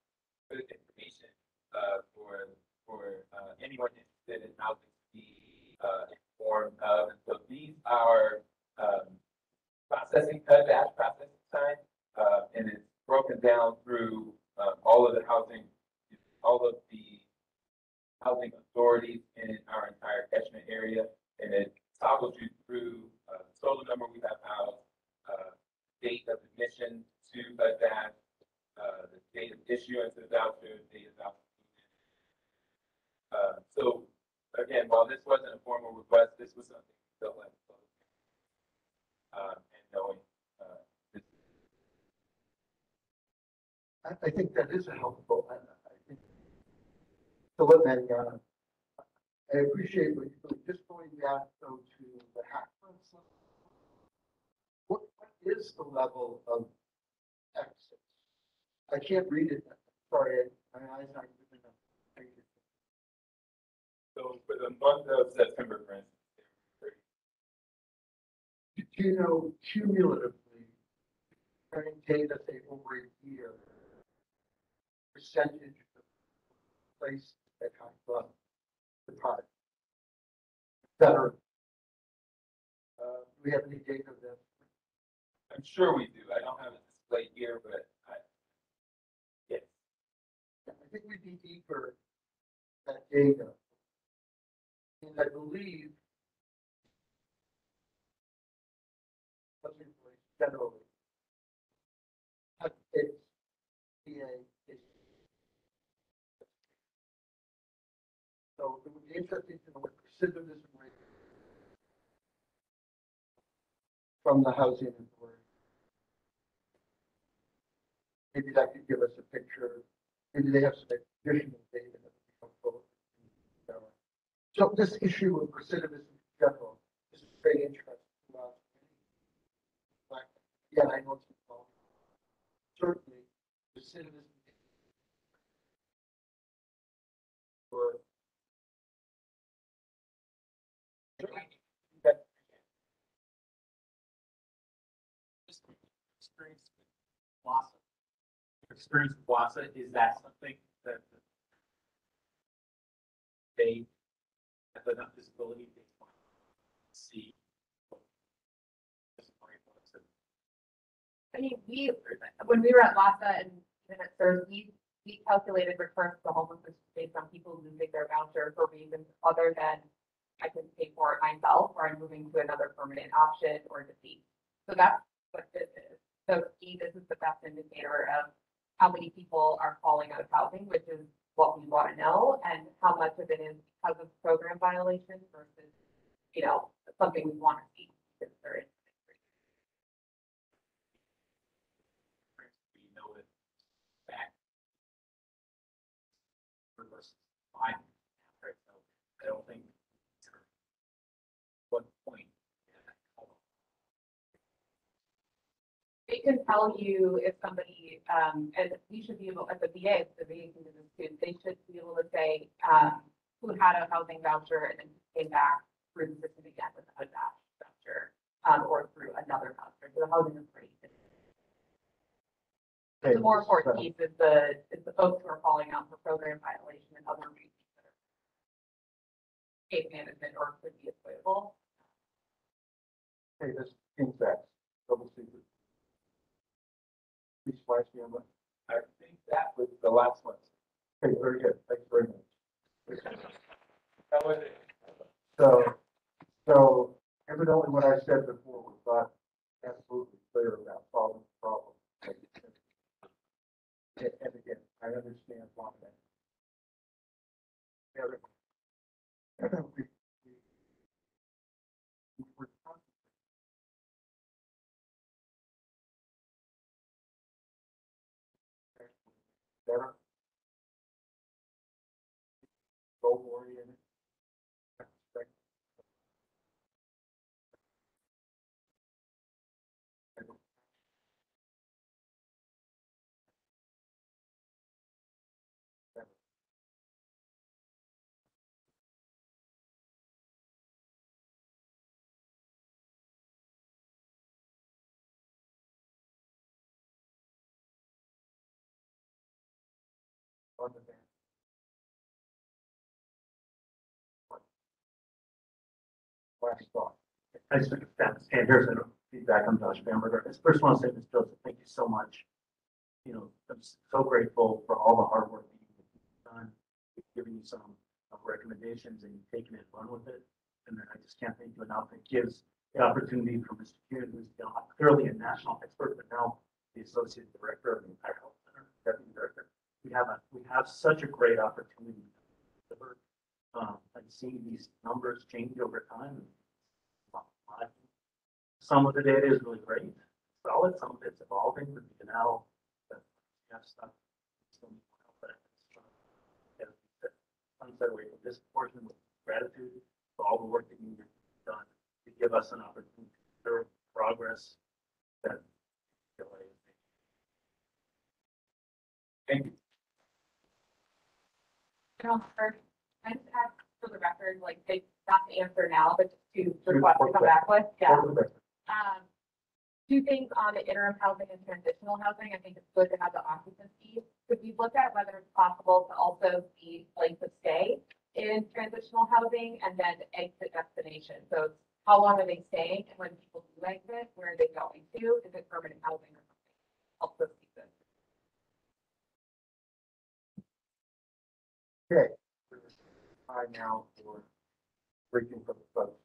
good information uh, for for uh, anyone interested in housing be uh, informed of. And so these are um, processing dash processing time, uh, and it's broken down through um, all of the housing, all of the housing authorities in our entire catchment area, and it toggles you through uh, the total number we have housed, uh, date of admission to a VASH, uh, the date of issuance of voucher, date of voucher. Uh, so again, while this wasn't a formal request, this was something we felt like. Uh, and knowing, uh, I, think that is a helpful, I, I think. Philip and, uh, I appreciate what you're doing, just going back though to the hack. What, what is the level of access? I can't read it, sorry, my eyes aren't good enough. Thank you. So for the month of September, for instance, Do you know cumulatively, during data, say over a year, percentage of place that have uh, the product? Better. Uh, do we have any data that? I'm sure we do. I don't have it displayed here, but I, yes. I think we'd be eager that data. And I believe. Generally. its issue. So it would be interesting to know what recidivism rate. From the housing authority. Maybe that could give us a picture, maybe they have some additional data that would be helpful. So this issue of recidivism in general is very interesting. us. But, Yeah, I know it's involved. Certainly, recidivism. Or. That experience with of experience with LAHSA, is that something that they have enough visibility to see? I mean, we, when we were at LAHSA and at CERS, we, we calculated returns to homelessness based on people losing their voucher for reasons other than I can pay for it myself, or I'm moving to another permanent option or defeat. So that's what this is. So E, this is the best indicator of how many people are falling out of housing, which is what we want to know, and how much of it is because of program violations versus, you know, something we want to see. we know it back. I don't think. What point? They can tell you if somebody, um, and we should be able, as a VA, the VA can do this too, they should be able to say, um, who had a housing voucher and then came back through the system again with a VASH voucher, um, or through another voucher, so the housing is pretty. The more important piece is the, is the folks who are falling out for program violation and other reasons. that are Case management or could be avoidable. Hey, this King Facts, double secret. That. I think that was the last one. Okay, very good. Thanks very much. Was it. So, so evidently what I said before was not absolutely clear about solving the problem. And again, I understand why that. on the van. Last thought. I just, and here's the feedback, I'm Josh Bamberger. I first want to say, Ms. Joseph, thank you so much. You know, I'm so grateful for all the hard work that you've done, giving you some uh, recommendations and you've taken it and run with it. And then I just can't thank you enough. It gives the opportunity for Mr. Kuhn, who's you know, clearly a national expert, but now the associate director of the entire health center, deputy director. We have a, we have such a great opportunity. to deliver. Um, and seeing these numbers change over time. Some of the data is really great, solid, some of it's evolving, but you can now, uh, have stuff. some help that it's, uh, and that Sunset Way, this portion with gratitude for all the work that you've done to give us an opportunity to observe progress that. Thank you. Counselor, I just have for the record, like, they, not the answer now, but just to request to come back with, yeah. Um, two things on the interim housing and transitional housing, I think it's good to have the occupancy. Could we look at whether it's possible to also see length of stay in transitional housing and then exit destination? So it's how long are they staying and when people do exit, where are they going to? Is it permanent housing or something? See Okay. Time now for briefing from the folks.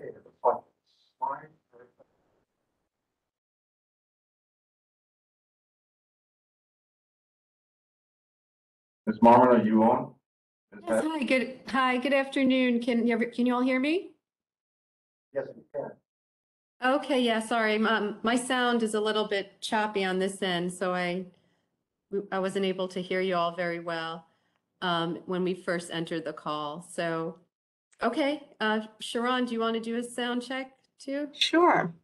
Okay, the slide. Slide. Ms. Marmon, are you on? Is Yes, hi, good, hi, good afternoon. Can you, can you all hear me? Yes, we can. Okay, yeah, sorry, um, my sound is a little bit choppy on this end, so I, I wasn't able to hear you all very well, um, when we first entered the call, so, okay, uh, Sharon, do you want to do a sound check too? Sure.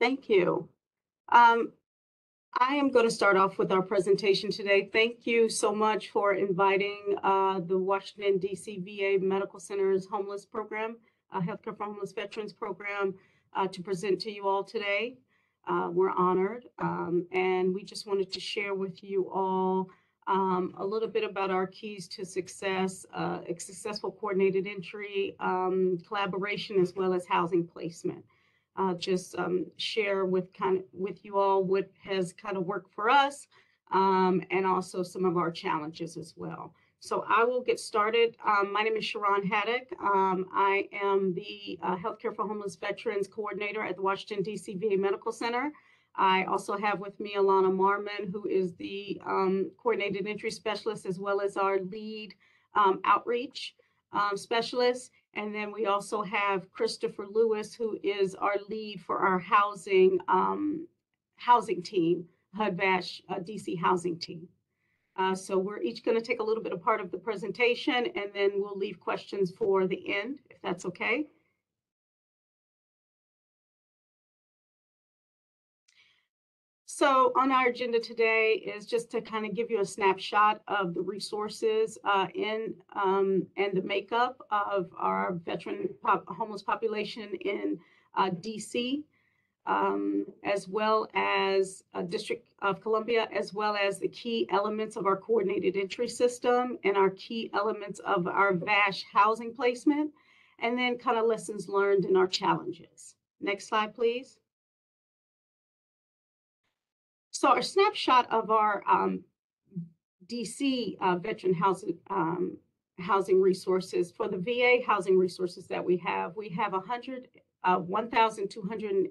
Thank you. Um, I am going to start off with our presentation today. Thank you so much for inviting uh, the Washington DC VA Medical Center's homeless program, uh, Healthcare for Homeless Veterans program, uh, to present to you all today. Uh, We're honored, um, and we just wanted to share with you all um, a little bit about our keys to success, uh, a successful coordinated entry, um, collaboration, as well as housing placement uh, just um, share with kind of with you all what has kind of worked for us um, and also some of our challenges as well. So I will get started. Um, my name is Sharon Haddock. Um, I am the uh, Healthcare for Homeless Veterans Coordinator at the Washington DC VA Medical Center. I also have with me Alana Marmon, who is the um, Coordinated Entry Specialist as well as our lead um, outreach specialist. And then we also have Christopher Lewis, who is our lead for our housing um, housing team, HUD VASH uh, DC housing team. Uh, so we're each going to take a little bit of part of the presentation, and then we'll leave questions for the end, if that's okay. So on our agenda today is just to kind of give you a snapshot of the resources uh, in um, and the makeup of our veteran pop, homeless population in uh, DC, um, as well as a District of Columbia, as well as the key elements of our coordinated entry system and our key elements of our VASH housing placement, and then kind of lessons learned and our challenges. Next slide, please. So a snapshot of our um, DC uh, veteran housing um, housing resources for the VA housing resources that we have, we have 100, uh, 1,200,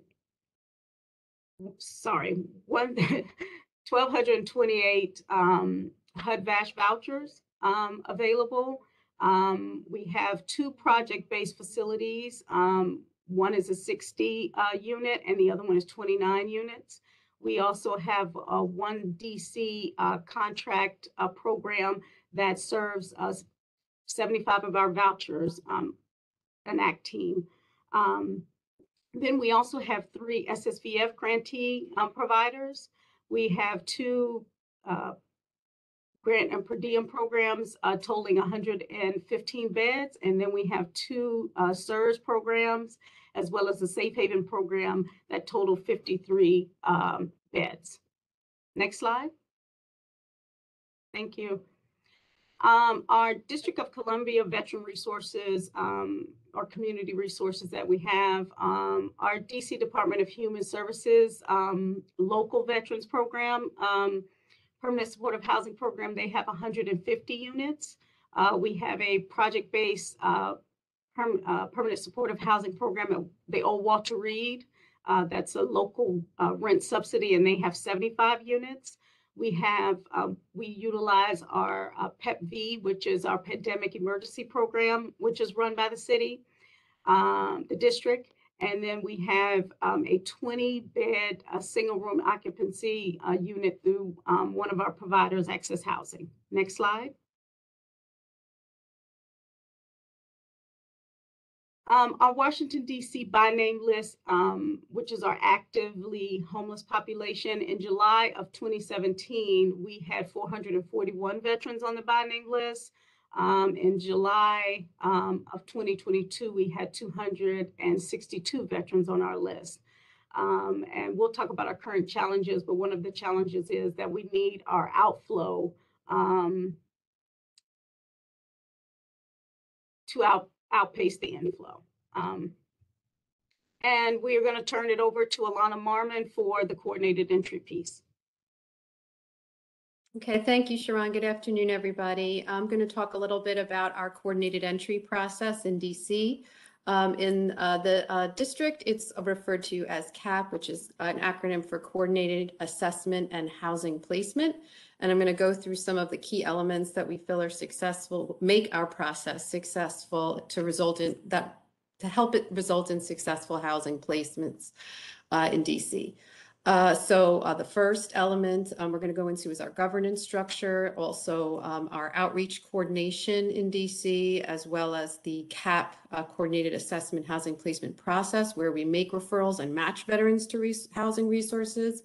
sorry, one, 1,228 um, HUD VASH vouchers um, available. Um, we have two project-based facilities. Um, one is a 60 uh, unit and the other one is 29 units. We also have a one DC uh, contract uh, program that serves us 75 of our vouchers, um, an ACT team. Um, then we also have three SSVF grantee um, providers. We have two uh, grant and per diem programs uh, totaling 115 beds. And then we have two uh, programs as well as the Safe Haven program that total 53 um, beds. Next slide. Thank you. Um, our District of Columbia Veteran Resources um, or community resources that we have, um, our DC Department of Human Services um, local veterans program, um, permanent supportive housing program, they have 150 units. Uh, we have a project-based uh, perm, uh, permanent supportive housing program at the old Walter Reed. Uh, that's a local uh, rent subsidy, and they have 75 units. We have, um, we utilize our uh, PEP-V, which is our pandemic emergency program, which is run by the city, um, the district. And then we have um, a 20 bed, a single room occupancy uh, unit through um, one of our providers, Access Housing. Next slide. Um, our Washington DC by name list, um, which is our actively homeless population, in July of 2017, we had 441 veterans on the by name list. Um, in July um, of 2022, we had 262 veterans on our list. Um, and we'll talk about our current challenges, but one of the challenges is that we need our outflow um, to out, outpace the inflow. Um, and we are going to turn it over to Alana Marmon for the coordinated entry piece. Okay, thank you, Sharon. Good afternoon, everybody. I'm going to talk a little bit about our coordinated entry process in DC. Um, in uh, the uh, district, it's referred to as CAHP, which is an acronym for Coordinated Assessment and Housing Placement. And I'm going to go through some of the key elements that we feel are successful, make our process successful to result in that, to help it result in successful housing placements uh, in DC. Uh, so uh, the first element um, we're going to go into is our governance structure, also um, our outreach coordination in DC, as well as the CAHP uh, coordinated assessment housing placement process, where we make referrals and match veterans to res housing resources,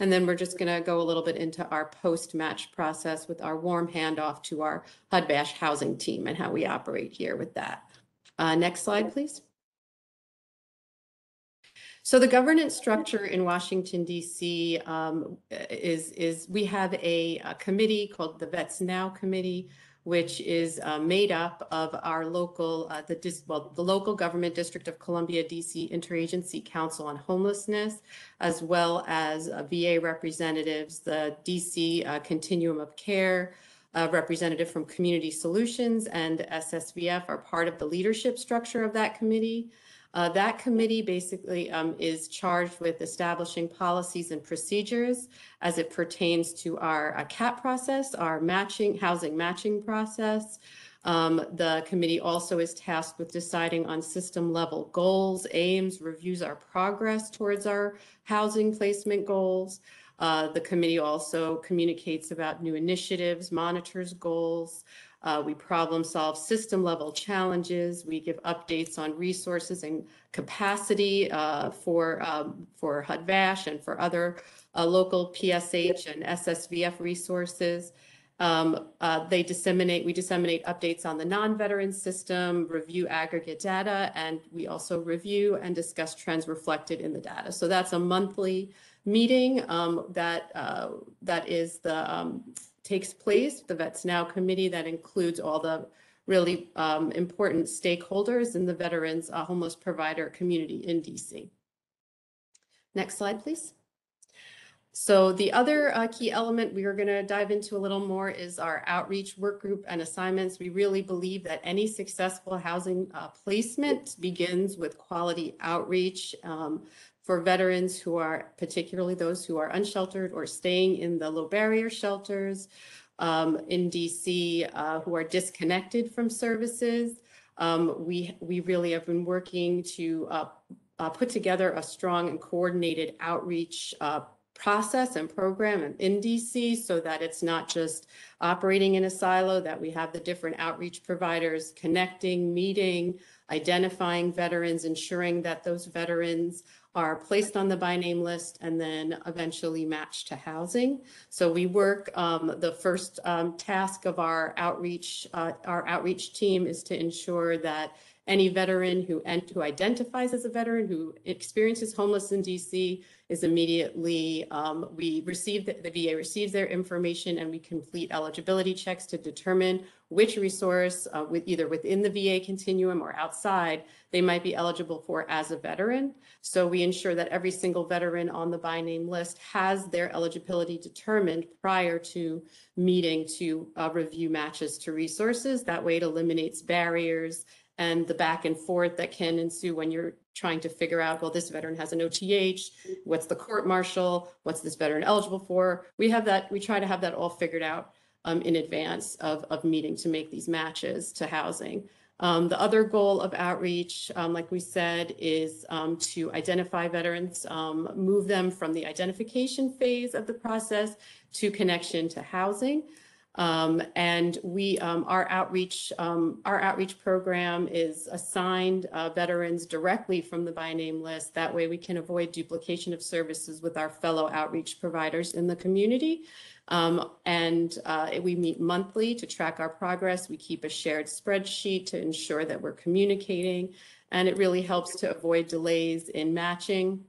And then we're just going to go a little bit into our post-match process with our warm handoff to our HUD VASH housing team and how we operate here with that. Uh, next slide, please. So the governance structure in Washington DC um, is, is we have a, a committee called the Vets Now Committee, which is uh, made up of our local, uh, the dis, well, the local government district of Columbia DC Interagency Council on Homelessness, as well as uh, VA representatives, the DC uh, Continuum of Care, uh, representative from Community Solutions and SSVF are part of the leadership structure of that committee. Uh, that committee basically um, is charged with establishing policies and procedures as it pertains to our uh, CAHP process, our matching, housing matching process. Um, the committee also is tasked with deciding on system level goals, aims, reviews our progress towards our housing placement goals. Uh, the committee also communicates about new initiatives, monitors goals, uh, we problem solve system level challenges. We give updates on resources and capacity uh, for, um, for HUD-VASH and for other uh, local PSH and SSVF resources. Um, uh, they disseminate, we disseminate updates on the non-veteran system, review aggregate data, and we also review and discuss trends reflected in the data. So that's a monthly meeting um, that uh, that is the um, takes place, the Vets Now Committee that includes all the really um, important stakeholders in the veterans uh, homeless provider community in DC. Next slide, please. So the other uh, key element we are going to dive into a little more is our outreach work group and assignments. We really believe that any successful housing uh, placement begins with quality outreach um, for veterans who are, particularly those who are unsheltered or staying in the low barrier shelters um, in DC uh, who are disconnected from services. Um, we, we really have been working to uh, uh, put together a strong and coordinated outreach uh, process and program in DC so that it's not just operating in a silo, that we have the different outreach providers connecting, meeting, identifying veterans, ensuring that those veterans are placed on the by name list and then eventually matched to housing. So we work, um, the first um, task of our outreach, uh, our outreach team is to ensure that any veteran who, who identifies as a veteran who experiences homeless in DC is immediately, um, we receive, the, the VA receives their information and we complete eligibility checks to determine which resource uh, with either within the VA continuum or outside they might be eligible for as a veteran. So we ensure that every single veteran on the by name list has their eligibility determined prior to meeting to uh, review matches to resources. That way it eliminates barriers and the back and forth that can ensue when you're trying to figure out, well, this veteran has an OTH, what's the court martial, what's this veteran eligible for? We have that, we try to have that all figured out um, in advance of, of meeting to make these matches to housing. Um, the other goal of outreach, um, like we said, is um, to identify veterans, um, move them from the identification phase of the process to connection to housing. Um, and we, um, our outreach, our outreach program is assigned uh, veterans directly from the by name list. That way we can avoid duplication of services with our fellow outreach providers in the community. Um, and uh, we meet monthly to track our progress. We keep a shared spreadsheet to ensure that we're communicating. And it really helps to avoid delays in matching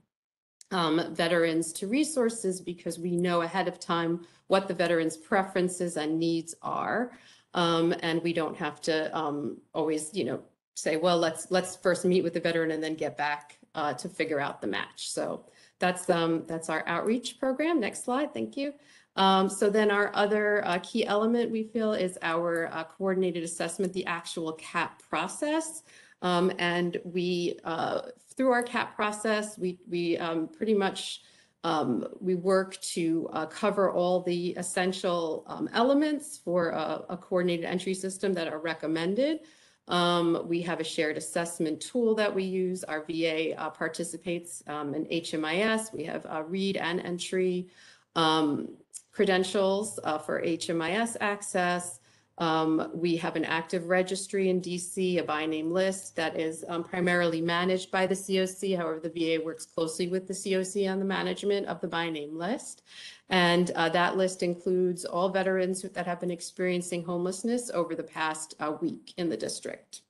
um, veterans to resources because we know ahead of time what the veterans' preferences and needs are. Um, and we don't have to um, always, you know, say, well, let's let's first meet with the veteran and then get back uh, to figure out the match. So that's um, that's our outreach program. Next slide, thank you. Um, so then our other uh, key element we feel is our uh, coordinated assessment, the actual CAHP process. Um, and we, uh, through our CAHP process, we, we um, pretty much um, we work to uh, cover all the essential um, elements for a, a, coordinated entry system that are recommended. Um, we have a shared assessment tool that we use. Our VA uh, participates in HMIS. We have uh, read and entry um, credentials uh, for HMIS access. Um, we have an active registry in DC, a by name list that is um, primarily managed by the COC. However, the VA works closely with the COC on the management of the by name list. And uh, that list includes all veterans that have been experiencing homelessness over the past uh, week in the district.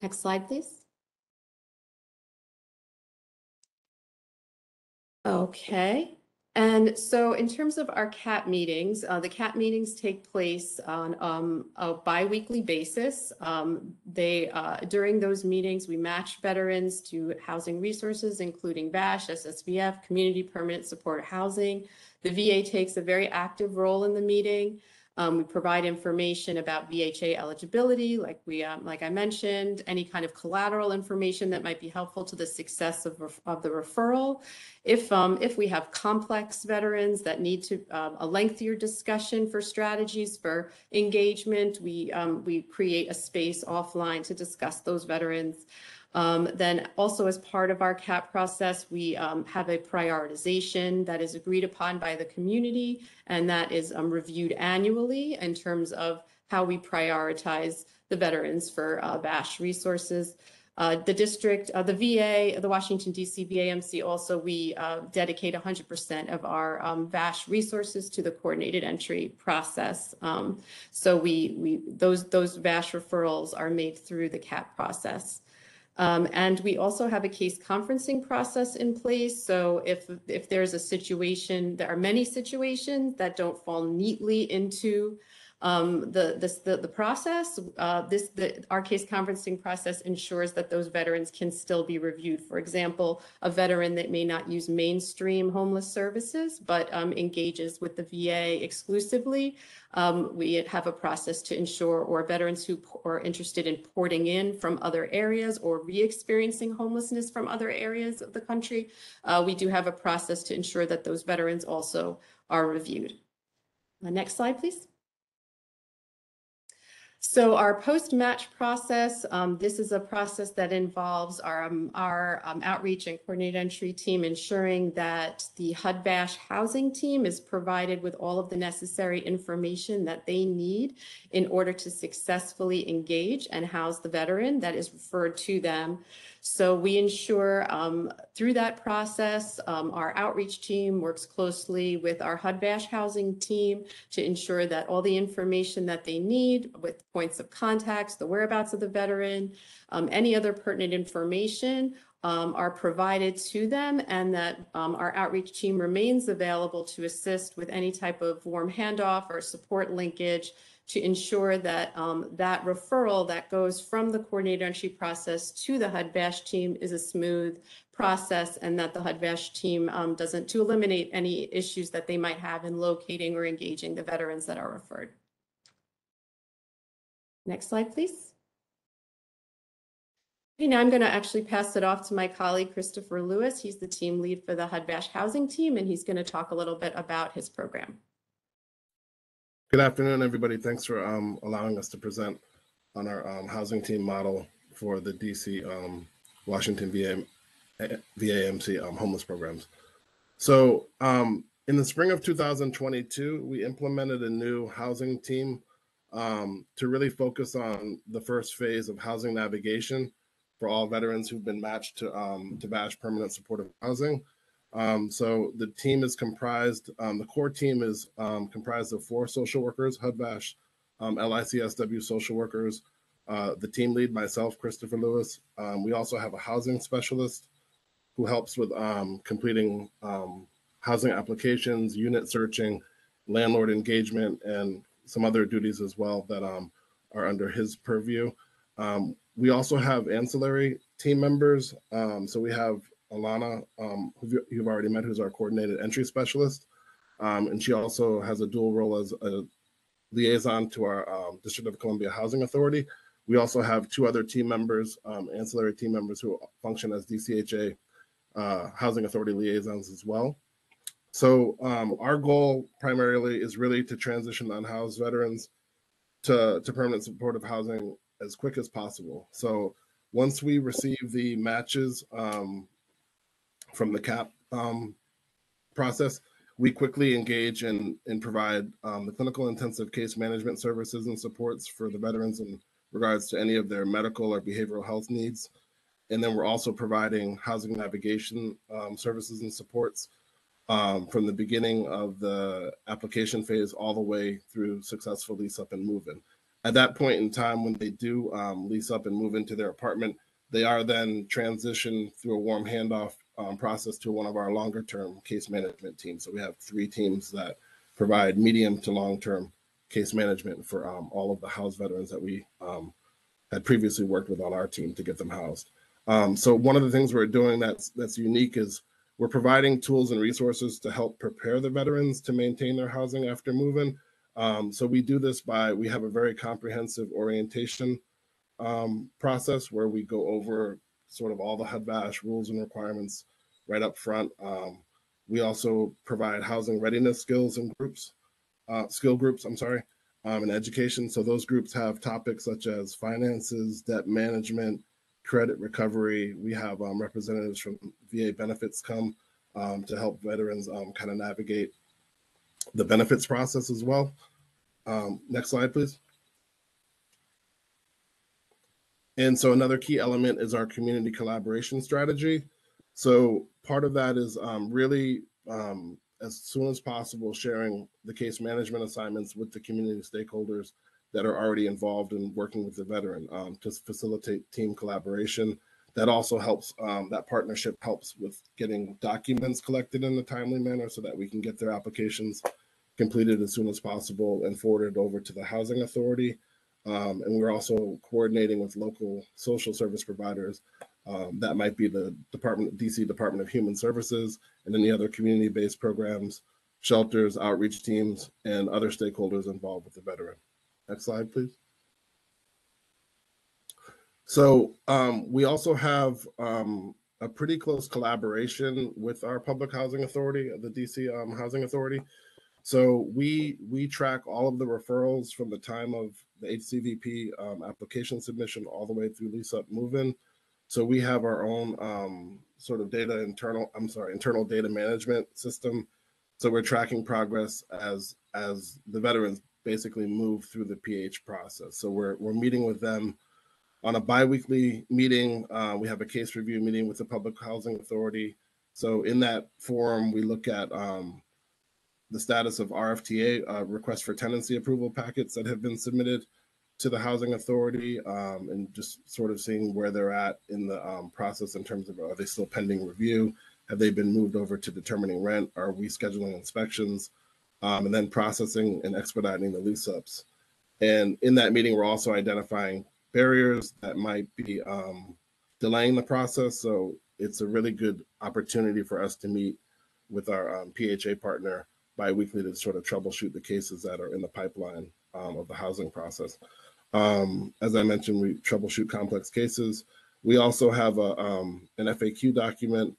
Next slide, please. Okay, and so in terms of our CAT meetings, uh, the CAT meetings take place on um, a biweekly basis. Um, they, uh, during those meetings, we match veterans to housing resources, including VASH, SSVF, Community Permanent Support Housing. The VA takes a very active role in the meeting. Um, we provide information about VHA eligibility, like we, um, like I mentioned, any kind of collateral information that might be helpful to the success of, of the referral. If, um, if we have complex veterans that need to, um, a lengthier discussion for strategies for engagement, we, um, we create a space offline to discuss those veterans. Um, then also as part of our CAHP process, we um, have a prioritization that is agreed upon by the community and that is um, reviewed annually in terms of how we prioritize the veterans for uh, VASH resources. Uh, the district, uh, the VA, the Washington DC VAMC also, we uh, dedicate 100% of our um, VASH resources to the coordinated entry process. Um, so we, we, those, those VASH referrals are made through the CAHP process. Um, and we also have a case conferencing process in place. So if, if there's a situation, there are many situations that don't fall neatly into um, the, this, the, the process, uh, this, the, our case conferencing process ensures that those veterans can still be reviewed. For example, a veteran that may not use mainstream homeless services, but um, engages with the VA exclusively. Um, we have a process to ensure, or veterans who are interested in porting in from other areas or re-experiencing homelessness from other areas of the country. Uh, we do have a process to ensure that those veterans also are reviewed. The next slide, please. So our post-match process, um, this is a process that involves our, um, our um, outreach and coordinated entry team ensuring that the HUD VASH housing team is provided with all of the necessary information that they need in order to successfully engage and house the veteran that is referred to them. So we ensure um, through that process, um, our outreach team works closely with our HUD VASH housing team to ensure that all the information that they need with points of contacts, the whereabouts of the veteran, um, any other pertinent information um, are provided to them and that um, our outreach team remains available to assist with any type of warm handoff or support linkage to ensure that um, that referral that goes from the coordinated entry process to the HUD VASH team is a smooth process and that the HUD VASH team um, doesn't, to eliminate any issues that they might have in locating or engaging the veterans that are referred. Next slide, please. Okay, now I'm going to actually pass it off to my colleague, Christopher Lewis. He's the team lead for the HUD VASH housing team, and he's going to talk a little bit about his program. Good afternoon, everybody. Thanks for um, allowing us to present on our um, housing team model for the DC um, Washington VA, VAMC um, homeless programs. So, um, in the spring of 2022, we implemented a new housing team um, to really focus on the first phase of housing navigation for all veterans who've been matched to to VASH permanent supportive housing. Um, so the team is comprised, um, the core team is um, comprised of four social workers, HUD-VASH, um, LICSW social workers, uh, the team lead, myself, Christopher Lewis. Um, we also have a housing specialist who helps with um, completing um, housing applications, unit searching, landlord engagement, and some other duties as well that um, are under his purview. Um, we also have ancillary team members. Um, so we have Alana, um, who you- you've already met, who's our coordinated entry specialist. Um, and she also has a dual role as a liaison to our um, District of Columbia Housing Authority. We also have two other team members, um, ancillary team members who function as DCHA uh, Housing Authority liaisons as well. So um, our goal primarily is really to transition unhoused veterans to, to permanent supportive housing as quick as possible. So once we receive the matches um, from the CAHP um, process, we quickly engage and, and provide um, the clinical intensive case management services and supports for the veterans in regards to any of their medical or behavioral health needs. And then we're also providing housing navigation um, services and supports um, from the beginning of the application phase all the way through successful lease up and move in. At that point in time, when they do um, lease up and move into their apartment, they are then transitioned through a warm handoff um, process to one of our longer term case management teams. So we have three teams that provide medium to long term case management for um, all of the housed veterans that we um, had previously worked with on our team to get them housed. Um, so one of the things we're doing that's that's unique is we're providing tools and resources to help prepare the veterans to maintain their housing after moving. Um, so we do this by we have a very comprehensive orientation um, process where we go over sort of all the HUD-VASH rules and requirements right up front. Um, we also provide housing readiness skills and groups, uh, skill groups, I'm sorry, um, and education. So those groups have topics such as finances, debt management, credit recovery. We have um, representatives from VA benefits come um, to help veterans um, kind of navigate the benefits process as well. Um, next slide, please. And so another key element is our community collaboration strategy. So part of that is um, really um, as soon as possible sharing the case management assignments with the community stakeholders that are already involved in working with the veteran um, to facilitate team collaboration. That also helps, um, that partnership helps with getting documents collected in a timely manner so that we can get their applications completed as soon as possible and forwarded over to the housing authority. Um, and we're also coordinating with local social service providers. Um, that might be the Department, DC Department of Human Services, and any other community-based programs, shelters, outreach teams, and other stakeholders involved with the veteran. Next slide, please. So um, we also have um, a pretty close collaboration with our public housing authority, the DC um, Housing Authority. So we we track all of the referrals from the time of the HCVP um, application submission all the way through lease up move in. So we have our own um, sort of data internal, I'm sorry, internal data management system. So we're tracking progress as as the veterans basically move through the PH process. So we're we're meeting with them on a biweekly meeting. Uh, we have a case review meeting with the Public Housing Authority. So in that forum, we look at um, the status of RFTA, uh, request for tenancy approval packets that have been submitted to the Housing Authority um, and just sort of seeing where they're at in the um, process in terms of are they still pending review? Have they been moved over to determining rent? Are we scheduling inspections? Um, and then processing and expediting the lease ups. And in that meeting, we're also identifying barriers that might be um, delaying the process. So it's a really good opportunity for us to meet with our um, PHA partner bi-weekly to sort of troubleshoot the cases that are in the pipeline um, of the housing process. Um, as I mentioned, we troubleshoot complex cases. We also have a, um, an FAQ document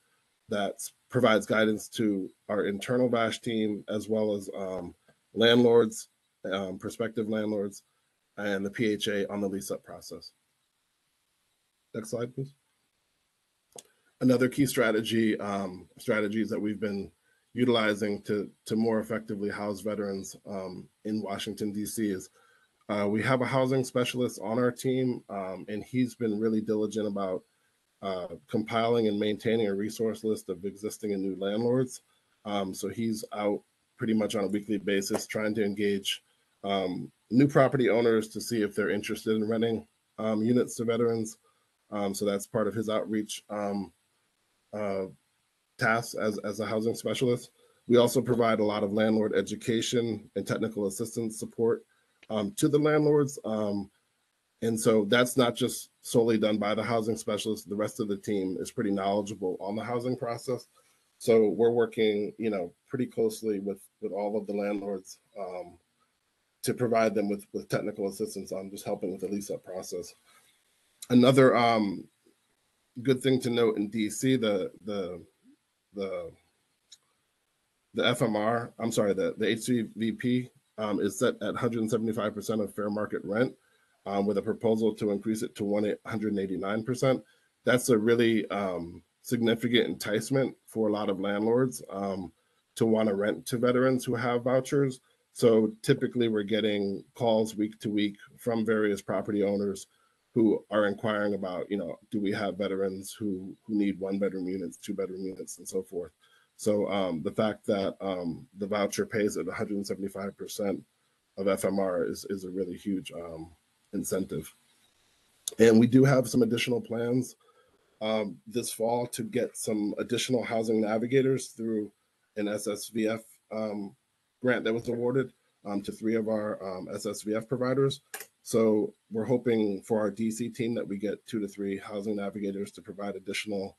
that provides guidance to our internal VASH team as well as um, landlords, um, prospective landlords, and the PHA on the lease up process. Next slide, please. Another key strategy um, strategies that we've been utilizing to to more effectively house veterans um, in Washington D.C. is uh, we have a housing specialist on our team, um, and he's been really diligent about uh, compiling and maintaining a resource list of existing and new landlords. Um, so he's out pretty much on a weekly basis trying to engage um, new property owners to see if they're interested in renting um, units to veterans. Um, so that's part of his outreach uh, tasks as, as a housing specialist. We also provide a lot of landlord education and technical assistance support um, to the landlords. Um, and so that's not just solely done by the housing specialist. The rest of the team is pretty knowledgeable on the housing process. So we're working, you know, pretty closely with with all of the landlords um, to provide them with with technical assistance on just helping with the lease up process. Another um, good thing to note in DC, the the the the FMR, I'm sorry, the the HCVP um, is set at 175% of fair market rent um, with a proposal to increase it to 189%. That's a really um, significant enticement for a lot of landlords um, to want to rent to veterans who have vouchers. So typically, we're getting calls week to week from various property owners who are inquiring about, you know, do we have veterans who who need one bedroom units, two bedroom units, and so forth. So um, the fact that um, the voucher pays at 175% of FMR is is a really huge um, incentive. And we do have some additional plans um, this fall to get some additional housing navigators through an SSVF um, grant that was awarded um, to three of our SSVF providers. So we're hoping for our DC team that we get two to three housing navigators to provide additional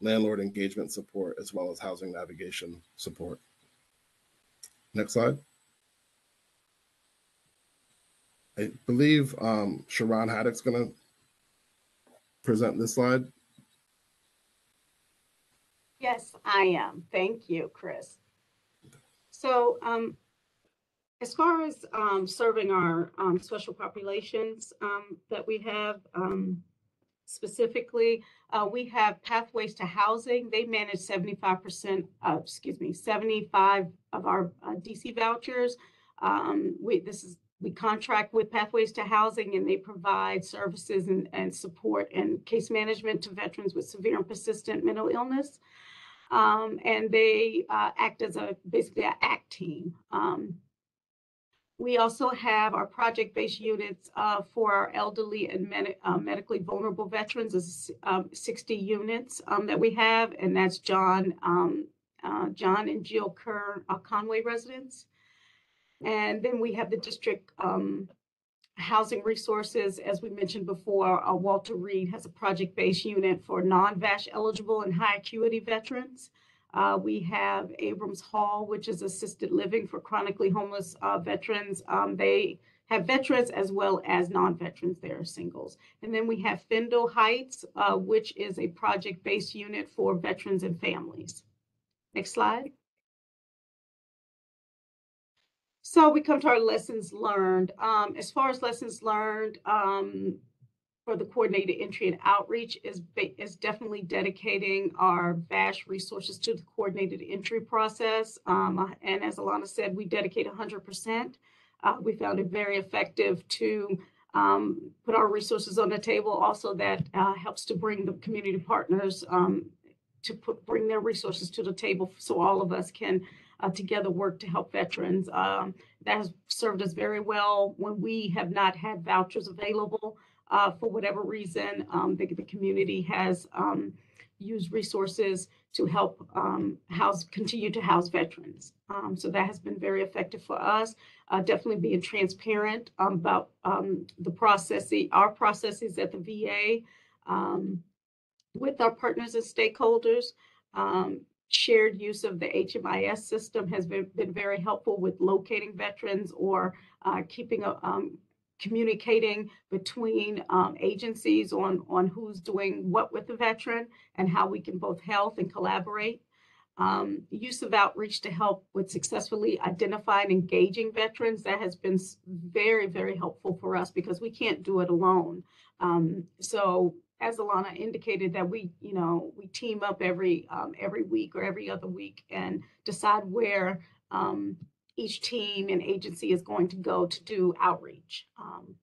landlord engagement support as well as housing navigation support. Next slide. I believe um, Sharon Haddock's going to present this slide. Yes, I am. Thank you, Chris. So, um, as far as, um, serving our, um, special populations, um, that we have, um, specifically, uh, we have Pathways to Housing. They manage seventy-five percent, uh, excuse me, seventy-five of our, uh, DC vouchers. Um, we, this is, we contract with Pathways to Housing and they provide services and, and support and case management to veterans with severe and persistent mental illness. Um, and they uh, act as a basically an ACT team. Um, we also have our project-based units uh, for our elderly and med- uh, medically vulnerable veterans, is um, 60 units um, that we have, and that's John, um, uh, John and Jill Ker uh, Conway residents. And then we have the district um, housing resources, as we mentioned before, uh, Walter Reed has a project-based unit for non-VASH eligible and high acuity veterans. Uh, we have Abrams Hall, which is assisted living for chronically homeless uh, veterans. Um, they have veterans as well as non-veterans. They are singles. And then we have Findle Heights, uh, which is a project-based unit for veterans and families. Next slide. So we come to our lessons learned. Um, as far as lessons learned, um, for the coordinated entry and outreach is, is definitely dedicating our VASH resources to the coordinated entry process. Um, uh, and as Alana said, we dedicate hundred percent. Uh, we found it very effective to, um, put our resources on the table. Also that, uh, helps to bring the community partners, um, to put, bring their resources to the table so all of us can uh, together work to help veterans. Um, that has served us very well when we have not had vouchers available uh, for whatever reason. Um, the, the community has um, used resources to help um, house, continue to house veterans. Um, so that has been very effective for us. Uh, definitely being transparent um, about um, the process, our processes at the VA with our partners and stakeholders. Shared use of the HMIS system has been, been very helpful with locating veterans or uh, keeping a, communicating between um, agencies on, on who's doing what with the veteran and how we can both help and collaborate. Um, use of outreach to help with successfully identifying and engaging veterans that has been very, very helpful for us because we can't do it alone. Um, so as Alana indicated, that we, you know, we team up every um, every week or every other week and decide where um, each team and agency is going to go to do outreach. Um,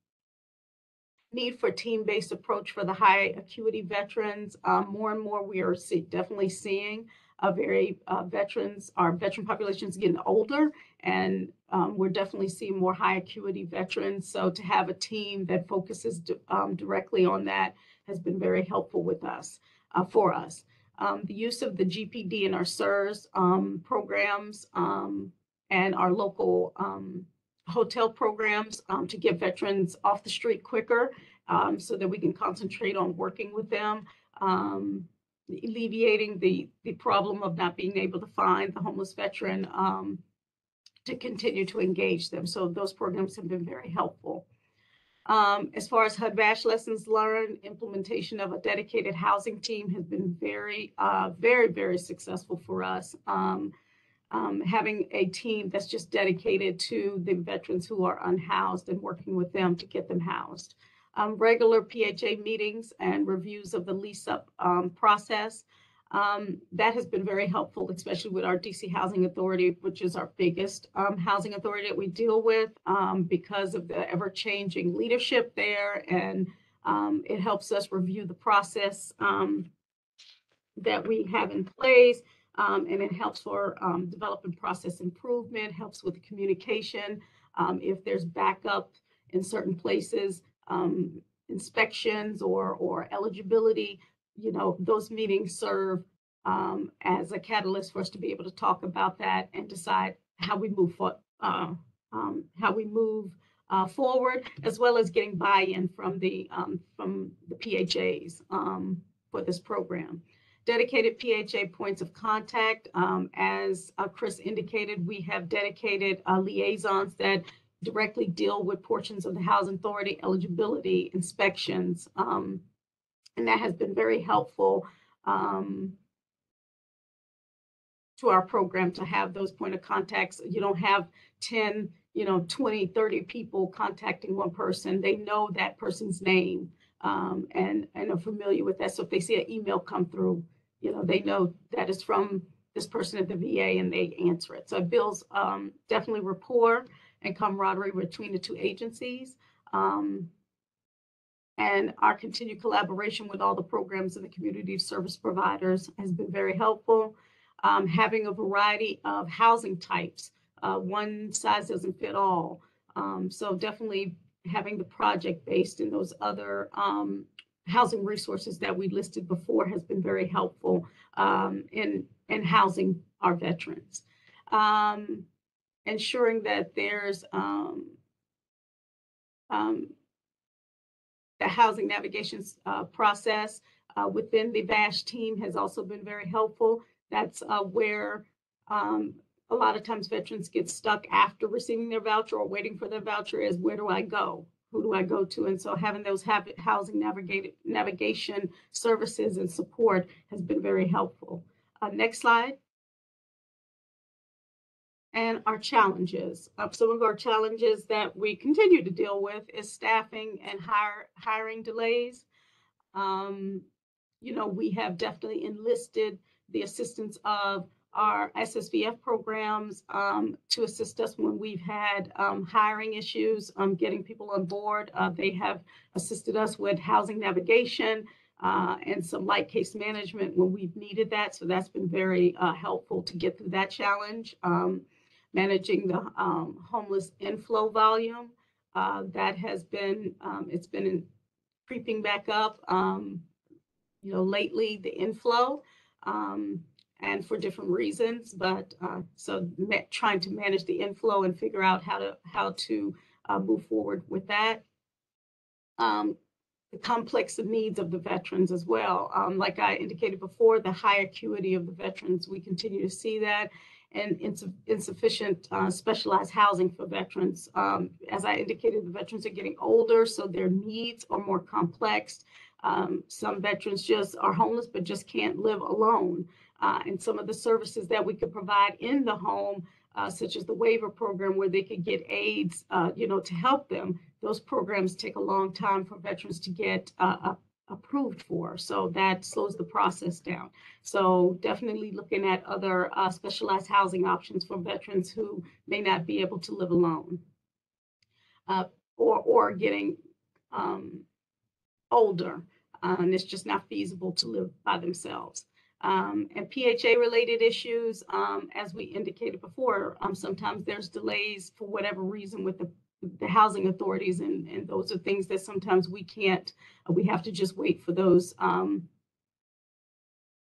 need for team-based approach for the high acuity veterans. Um, more and more, we are see, definitely seeing a very uh, veterans, our veteran population is getting older, and um, we're definitely seeing more high acuity veterans. So to have a team that focuses um, directly on that has been very helpful with us, uh, for us. Um, the use of the GPD and our SERS um, programs um, and our local um, hotel programs um, to get veterans off the street quicker um, so that we can concentrate on working with them, um, alleviating the, the problem of not being able to find the homeless veteran um, to continue to engage them. So those programs have been very helpful. Um, as far as HUD VASH lessons learned, implementation of a dedicated housing team has been very, uh, very, very successful for us. Um, having a team that's just dedicated to the veterans who are unhoused and working with them to get them housed. Um, regular PHA meetings and reviews of the lease up um, process. Um, that has been very helpful, especially with our DC Housing Authority, which is our biggest um, housing authority that we deal with um, because of the ever-changing leadership there. And it helps us review the process that we have in place. Um, and it helps for um, process improvement, helps with communication. Um, if there's backup in certain places, um, inspections or, or eligibility, you know, those meetings serve um, as a catalyst for us to be able to talk about that and decide how we move for, uh, um, how we move uh, forward, as well as getting buy-in from the from the PHAs for this program. Dedicated PHA points of contact, um, as uh, Chris indicated, we have dedicated uh, liaisons that directly deal with portions of the housing authority eligibility inspections. Um, and that has been very helpful um, to our program to have those point of contacts. You don't have 10, you know, 20, 30 people contacting one person. They know that person's name um, and, and are familiar with that. So if they see an email come through, you know, they know that it's from this person at the VA and they answer it. So it builds um, definitely rapport and camaraderie between the two agencies. Um, and our continued collaboration with all the programs and the community service providers has been very helpful. Um, having a variety of housing types, uh, one size doesn't fit all. Um, so definitely having the project based in those other um, housing resources that we listed before has been very helpful um, in, in housing our veterans. Um, ensuring that there's um, um, the housing navigation uh, process uh, within the VASH team has also been very helpful. That's uh, where um, a lot of times veterans get stuck after receiving their voucher or waiting for their voucher is where do I go? Who do I go to? And so having those habit, housing navigated, navigation services and support has been very helpful. Uh, next slide and our challenges. Uh, some of our challenges that we continue to deal with is staffing and hire, hiring delays. Um, you know, we have definitely enlisted the assistance of our SSVF programs um, to assist us when we've had um, hiring issues, um, getting people on board. Uh, they have assisted us with housing navigation uh, and some light case management when we've needed that. So that's been very uh, helpful to get through that challenge. Um, managing the um, homeless inflow volume. Uh, that has been, um, it's been in, creeping back up, you know, lately, the inflow, um, and for different reasons. But uh, so trying to manage the inflow and figure out how to how to uh, move forward with that. Um, the complex needs of the veterans as well. Um, like I indicated before, the high acuity of the veterans, we continue to see that and insu- insufficient uh, specialized housing for veterans. Um, as I indicated, the veterans are getting older, so their needs are more complex. Um, some veterans just are homeless but just can't live alone. Uh, and some of the services that we could provide in the home, uh, such as the waiver program where they could get aids, uh, you know, to help them, those programs take a long time for veterans to get uh, approved for. So that slows the process down. So definitely looking at other uh, specialized housing options for veterans who may not be able to live alone. Uh, or, or getting um, older uh, and it's just not feasible to live by themselves. Um, and PHA related issues, um, as we indicated before, um, sometimes there's delays for whatever reason with the the housing authorities and, and those are things that sometimes we can't, uh, we have to just wait for those um,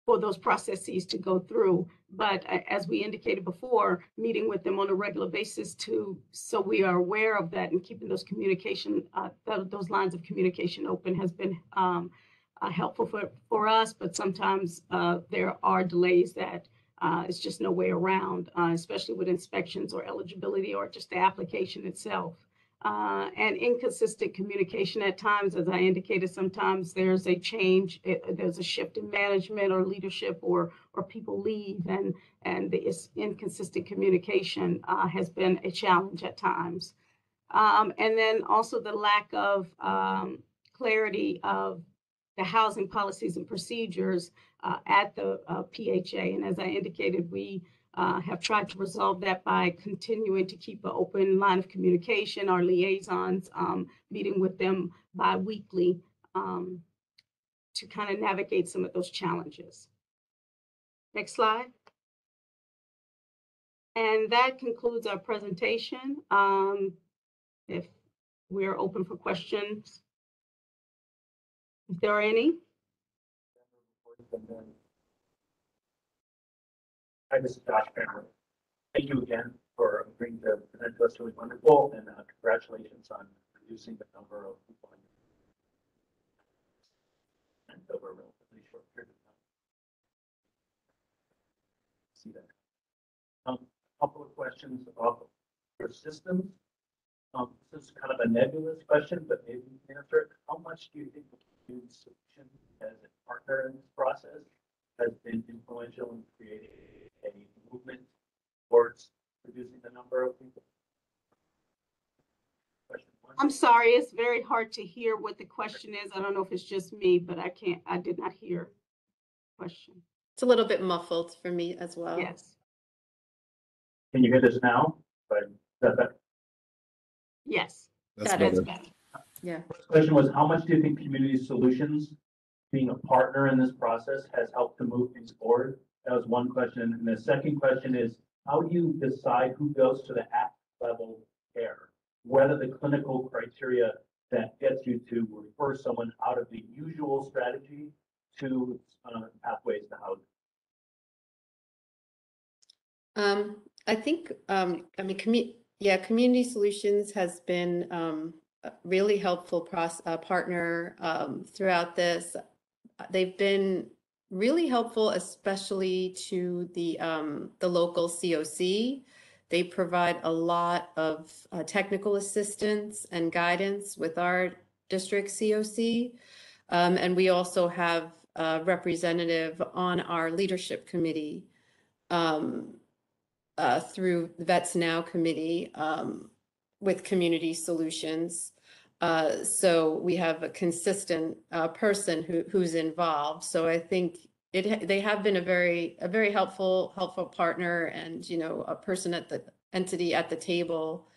for those processes to go through. But uh, as we indicated before, meeting with them on a regular basis to so we are aware of that and keeping those communication uh, th those lines of communication open has been um, uh, helpful for for us. But sometimes uh, there are delays that uh, it's just no way around, uh, especially with inspections or eligibility or just the application itself. Uh, and inconsistent communication at times, as I indicated, sometimes there's a change, it, there's a shift in management or leadership or or people leave and and the inconsistent communication uh, has been a challenge at times. Um, and then also the lack of um, clarity of the housing policies and procedures uh, at the uh, PHA. And as I indicated, we uh, have tried to resolve that by continuing to keep an open line of communication, our liaisons, um, meeting with them bi-weekly um, to kind of navigate some of those challenges. Next slide. And that concludes our presentation. Um, If we're open for questions. If there any, Hi, this is Josh Barron. Thank you again for agreeing to present to us, really wonderful, and uh, congratulations on reducing the number of people. And over a relatively short period of time. See that. Um, couple of questions about your system. Um, this is kind of a nebulous question, but maybe you can answer it. How much do you think the community solution as a partner in this process has been influential in creating a movement towards reducing the number of people? I'm sorry, it's very hard to hear what the question is. I don't know if it's just me, but I can't, I did not hear question. It's a little bit muffled for me as well. Yes, Can you hear this now? But that, that yes. That's That is better. Yeah. first question was, how much do you think Community Solutions, being a partner in this process, has helped to move things forward? That was one question. And the second question is, how do you decide who goes to the ACT level care? Whether the clinical criteria that gets you to refer someone out of the usual strategy to uh, pathways to housing? Um, I think, um, I mean, commu- yeah, Community Solutions has been, um, a really helpful pros- uh, partner, um, throughout this. Uh, They've been really helpful, especially to the, um, the local COC. They provide a lot of, uh, technical assistance and guidance with our district COC. Um, and we also have a representative on our leadership committee. Um, uh, through the Vets Now Committee um, with Community Solutions. Uh, So we have a consistent uh, person who, who's involved. So I think it, they have been a very, a very helpful, helpful partner and, you know, a person at the entity at the table.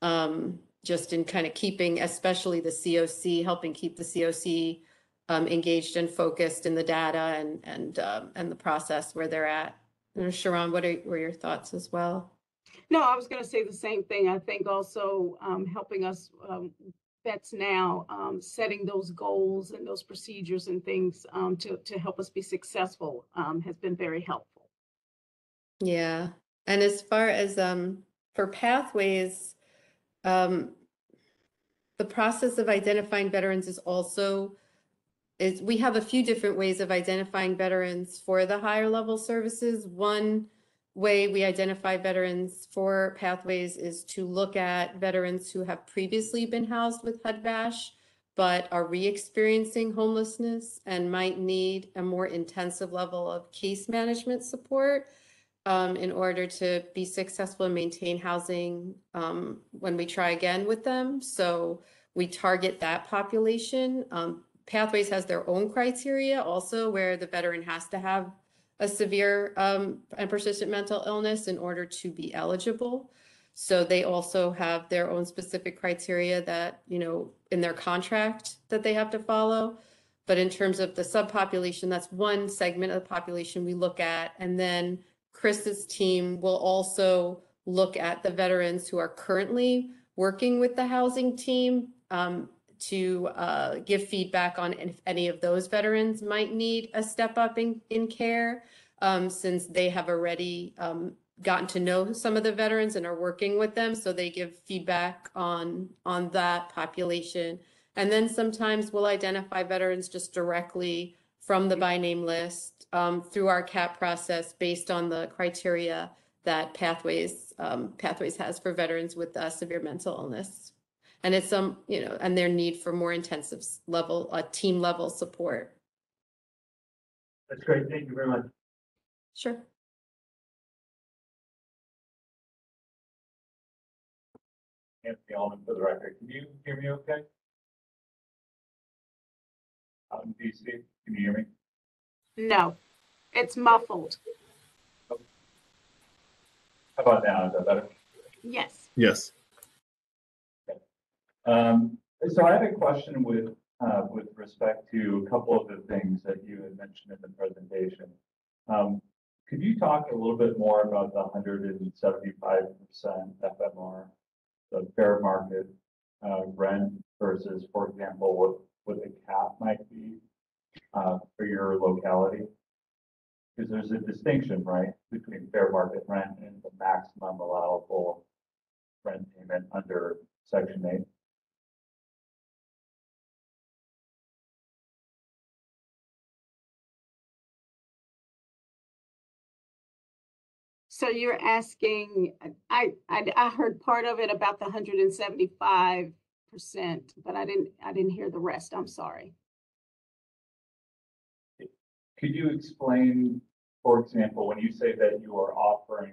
um, Just in kind of keeping, especially the COC, helping keep the COC um, engaged and focused in the data and, and, um, and the process where they're at. And Sharon, what are, were your thoughts as well? No, I was gonna say the same thing. I think also um, helping us, um, Vets Now, um, setting those goals and those procedures and things um, to, to help us be successful um, has been very helpful. Yeah, and as far as um for pathways, um the process of identifying veterans is also is we have a few different ways of identifying veterans for the higher level services. One way we identify veterans for pathways is to look at veterans who have previously been housed with HUD-VASH but are re-experiencing homelessness and might need a more intensive level of case management support um, in order to be successful and maintain housing um, when we try again with them. So we target that population. Um, Pathways has their own criteria also where the veteran has to have a severe um, and persistent mental illness in order to be eligible. So they also have their own specific criteria that, you know, in their contract that they have to follow. But in terms of the subpopulation, that's one segment of the population we look at. And then Chris's team will also look at the veterans who are currently working with the housing team um, to uh, give feedback on if any of those veterans might need a step up in, in care, um, since they have already um, gotten to know some of the veterans and are working with them. So they give feedback on, on that population. And then sometimes we'll identify veterans just directly from the by name list um, through our CAHP process based on the criteria that Pathways, um, Pathways has for veterans with uh, severe mental illness. And it's some, you know, and their need for more intensive level, uh, team level support. That's great. Thank you very much. Sure. Anthony Allen for the record. Can you hear me okay? out in DC? Can you hear me? No, it's muffled. How about now? Is that better? Yes. Yes. Um, so I have a question with, uh, with respect to a couple of the things that you had mentioned in the presentation. Um, could you talk a little bit more about the hundred and seventy-five percent FMR, the fair market, uh, rent versus, for example, what, what the cap might be, uh, for your locality? Because there's a distinction, right, between fair market rent and the maximum allowable rent payment under section eight. So you're asking, I, I, I heard part of it about the hundred and seventy-five percent, but I didn't, I didn't hear the rest. I'm sorry. Could you explain, for example, when you say that you are offering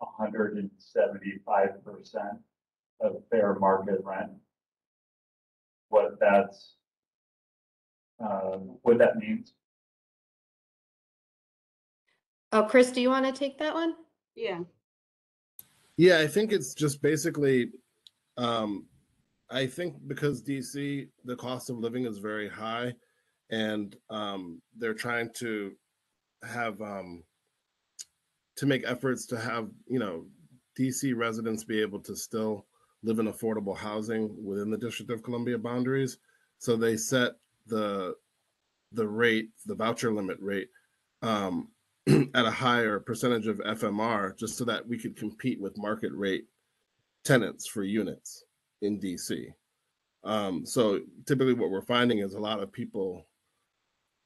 hundred and seventy-five percent of fair market rent? What that's, um, what that means? Oh, Chris, do you want to take that one? Yeah. Yeah, I think it's just basically, um, I think because DC, the cost of living is very high, and um, they're trying to have um, to make efforts to have you know DC residents be able to still live in affordable housing within the District of Columbia boundaries. So they set the the rate, the voucher limit rate, um, at a higher percentage of FMR, just so that we could compete with market rate tenants for units in DC. Um, so typically, what we're finding is a lot of people,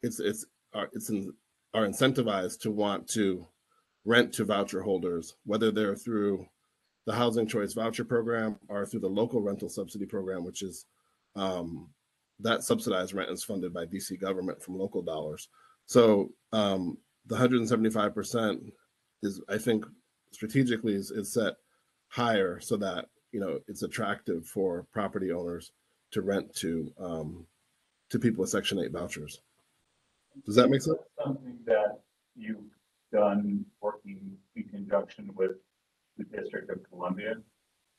it's it's are it's in, are incentivized to want to rent to voucher holders, whether they're through the Housing Choice Voucher Program or through the local rental subsidy program, which is um, that subsidized rent is funded by DC government from local dollars. So um, the 175% is, I think, strategically is, is set higher so that you know it's attractive for property owners to rent to um, to people with Section 8 vouchers. Does that make sense? Something that you've done working in conjunction with the District of Columbia?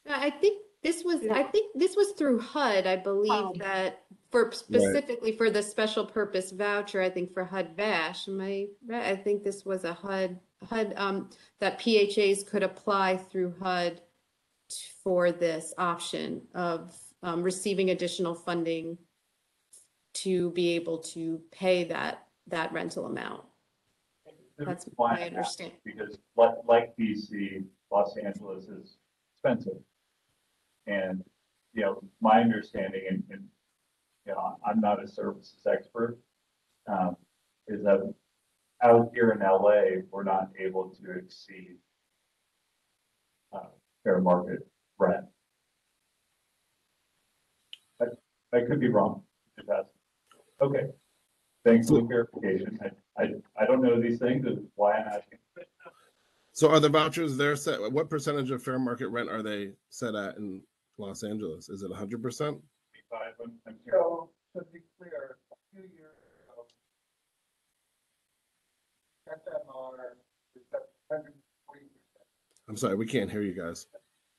Yeah, I think this was, I think this was through HUD, I believe that for specifically for the special purpose voucher, I think for HUD VASH, am I, right? I think this was a HUD, HUD, um, that PHAs could apply through HUD t- for this option of, um, receiving additional funding to be able to pay that, that rental amount. That's Why my I ask, understanding. Because like, like DC, Los Angeles is expensive. And, you know, my understanding and, and, you know, I'm not a services expert, um, is that out here in LA, we're not able to exceed uh, fair market rent. I, I could be wrong. Okay, thanks for the clarification. I, I, I don't know these things, that's why I'm asking. So are the vouchers they're set? What percentage of fair market rent are they set at in Los Angeles? Is it 100 percent? I'm, I'm. So, to be clear, a few years ago, FMR is at hundred and forty percent. I'm sorry, we can't hear you guys.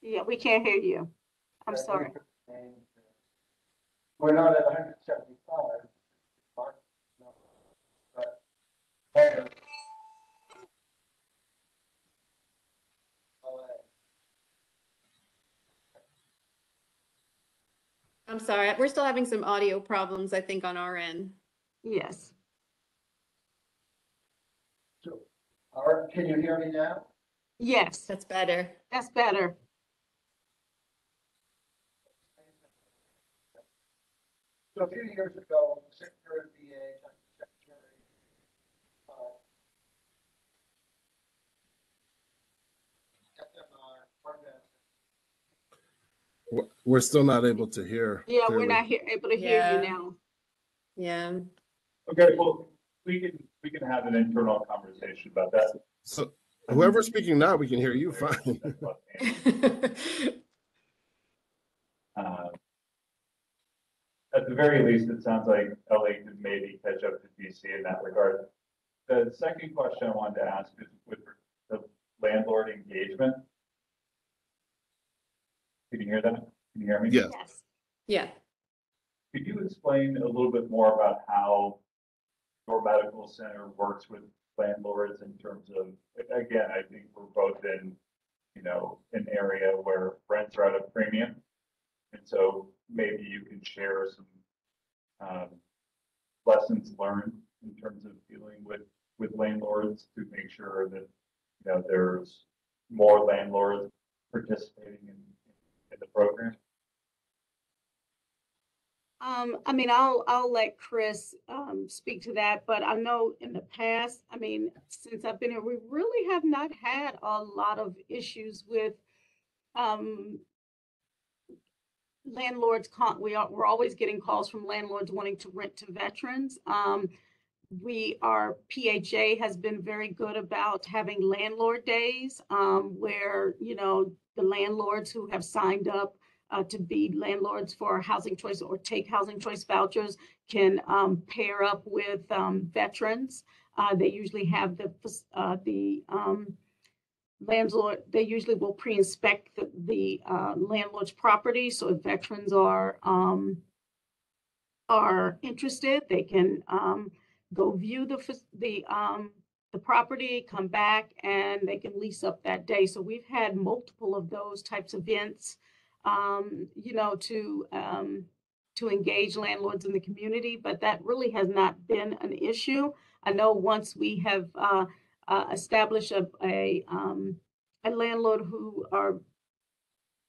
Yeah, we can't hear you. I'm sorry. We're not at hundred and seventy-five. But better. I'm sorry, we're still having some audio problems, I think, on our end. Yes. So, are, can you hear me now? Yes. That's better. That's better. So a few years ago, Secretary of VA, Secretary, uh, FMR, Barnett, We're- We're still not able to hear. Yeah, we're clearly. not he- able to hear you Yeah. now. Yeah. Okay, well, we can, we can have an internal conversation about that. So whoever's speaking now, we can hear you fine. Uh, at the very least, it sounds like LA could maybe catch up to DC in that regard. The second question I wanted to ask is with the landlord engagement. Can you hear that? Can you hear me? Yes. Yeah. Could you explain a little bit more about how your medical center works with landlords in terms of, again, I think we're both in, you know, an area where rents are at a premium. And so maybe you can share some um, lessons learned in terms of dealing with, with landlords to make sure that, you know, there's more landlords participating in, in the program. Um, I mean, I'll, I'll let Chris, um, speak to that, but I know in the past, I mean, since I've been here, we really have not had a lot of issues with, um, landlords, con- we are, we're always getting calls from landlords wanting to rent to veterans. Um, we, our PHA has been very good about having landlord days, um, where, you know, the landlords who have signed up uh, to be landlords for housing choice or take housing choice vouchers can um, pair up with um, veterans. Uh, they usually have the, uh, the um, landlord, they usually will pre-inspect the, the uh, landlord's property. So if veterans are, um, are interested, they can um, go view the, the, um, the property, come back, and they can lease up that day. So we've had multiple of those types of events um, you know, to, um, to engage landlords in the community, but that really has not been an issue. I know once we have, uh, uh, established a, a, um, a landlord who are,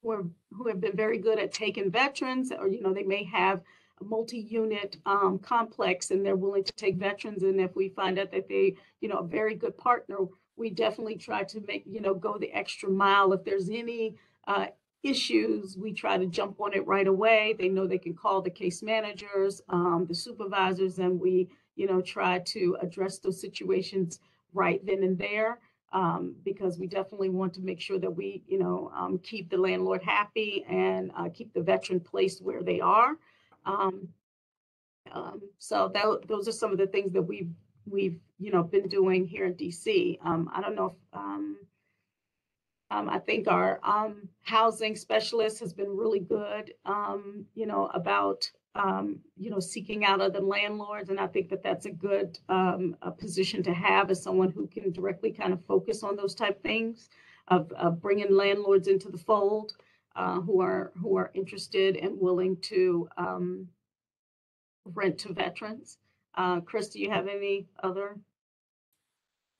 who are, who have been very good at taking veterans, or, you know, they may have multi-unit, um, complex and they're willing to take veterans. And if we find out that they, you know, a very good partner, we definitely try to make, you know, go the extra mile. If there's any, uh, issues, we try to jump on it right away. They know they can call the case managers, um, the supervisors, and we, you know, try to address those situations right then and there. Um, because we definitely want to make sure that we, you know, um, keep the landlord happy and uh, keep the veteran placed where they are. Um, um, so that, those are some of the things that we've, we've, you know, been doing here in DC. Um, I don't know if, um, um, I think our um, housing specialist has been really good, um, you know, about, um, you know, seeking out other landlords. And I think that that's a good um, a position to have as someone who can directly kind of focus on those type things of, of bringing landlords into the fold uh, who are who are interested and willing to um, rent to veterans. Uh, Chris, do you have any other?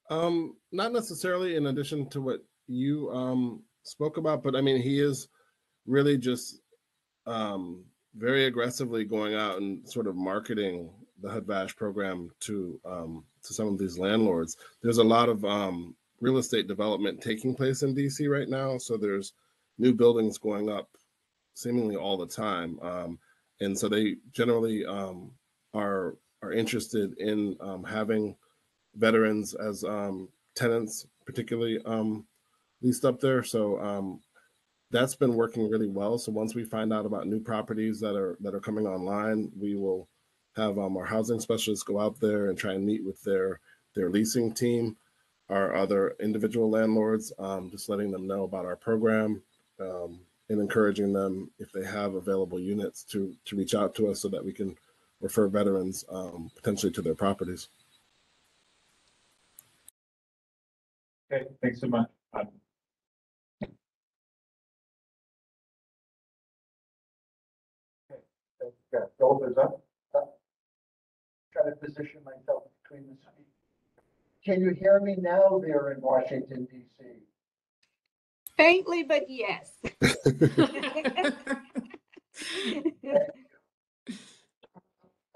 Um, not necessarily in addition to what you um spoke about, but I mean, he is really just um very aggressively going out and sort of marketing the HUD VASH program to um to some of these landlords. There's a lot of um real estate development taking place in DC right now, so there's new buildings going up seemingly all the time. Um and so they generally um are are interested in um having veterans as um tenants, particularly um leased up there. So that's been working really well. So once we find out about new properties that are that are coming online, we will have um, our housing specialists go out there and try and meet with their their leasing team, our other individual landlords, um, just letting them know about our program um, and encouraging them if they have available units to to reach out to us so that we can refer veterans um, potentially to their properties. Okay, thanks so much. Yeah, shoulders up, up. Try to position myself between the seat. Can you hear me now there in Washington DC? Faintly, but yes.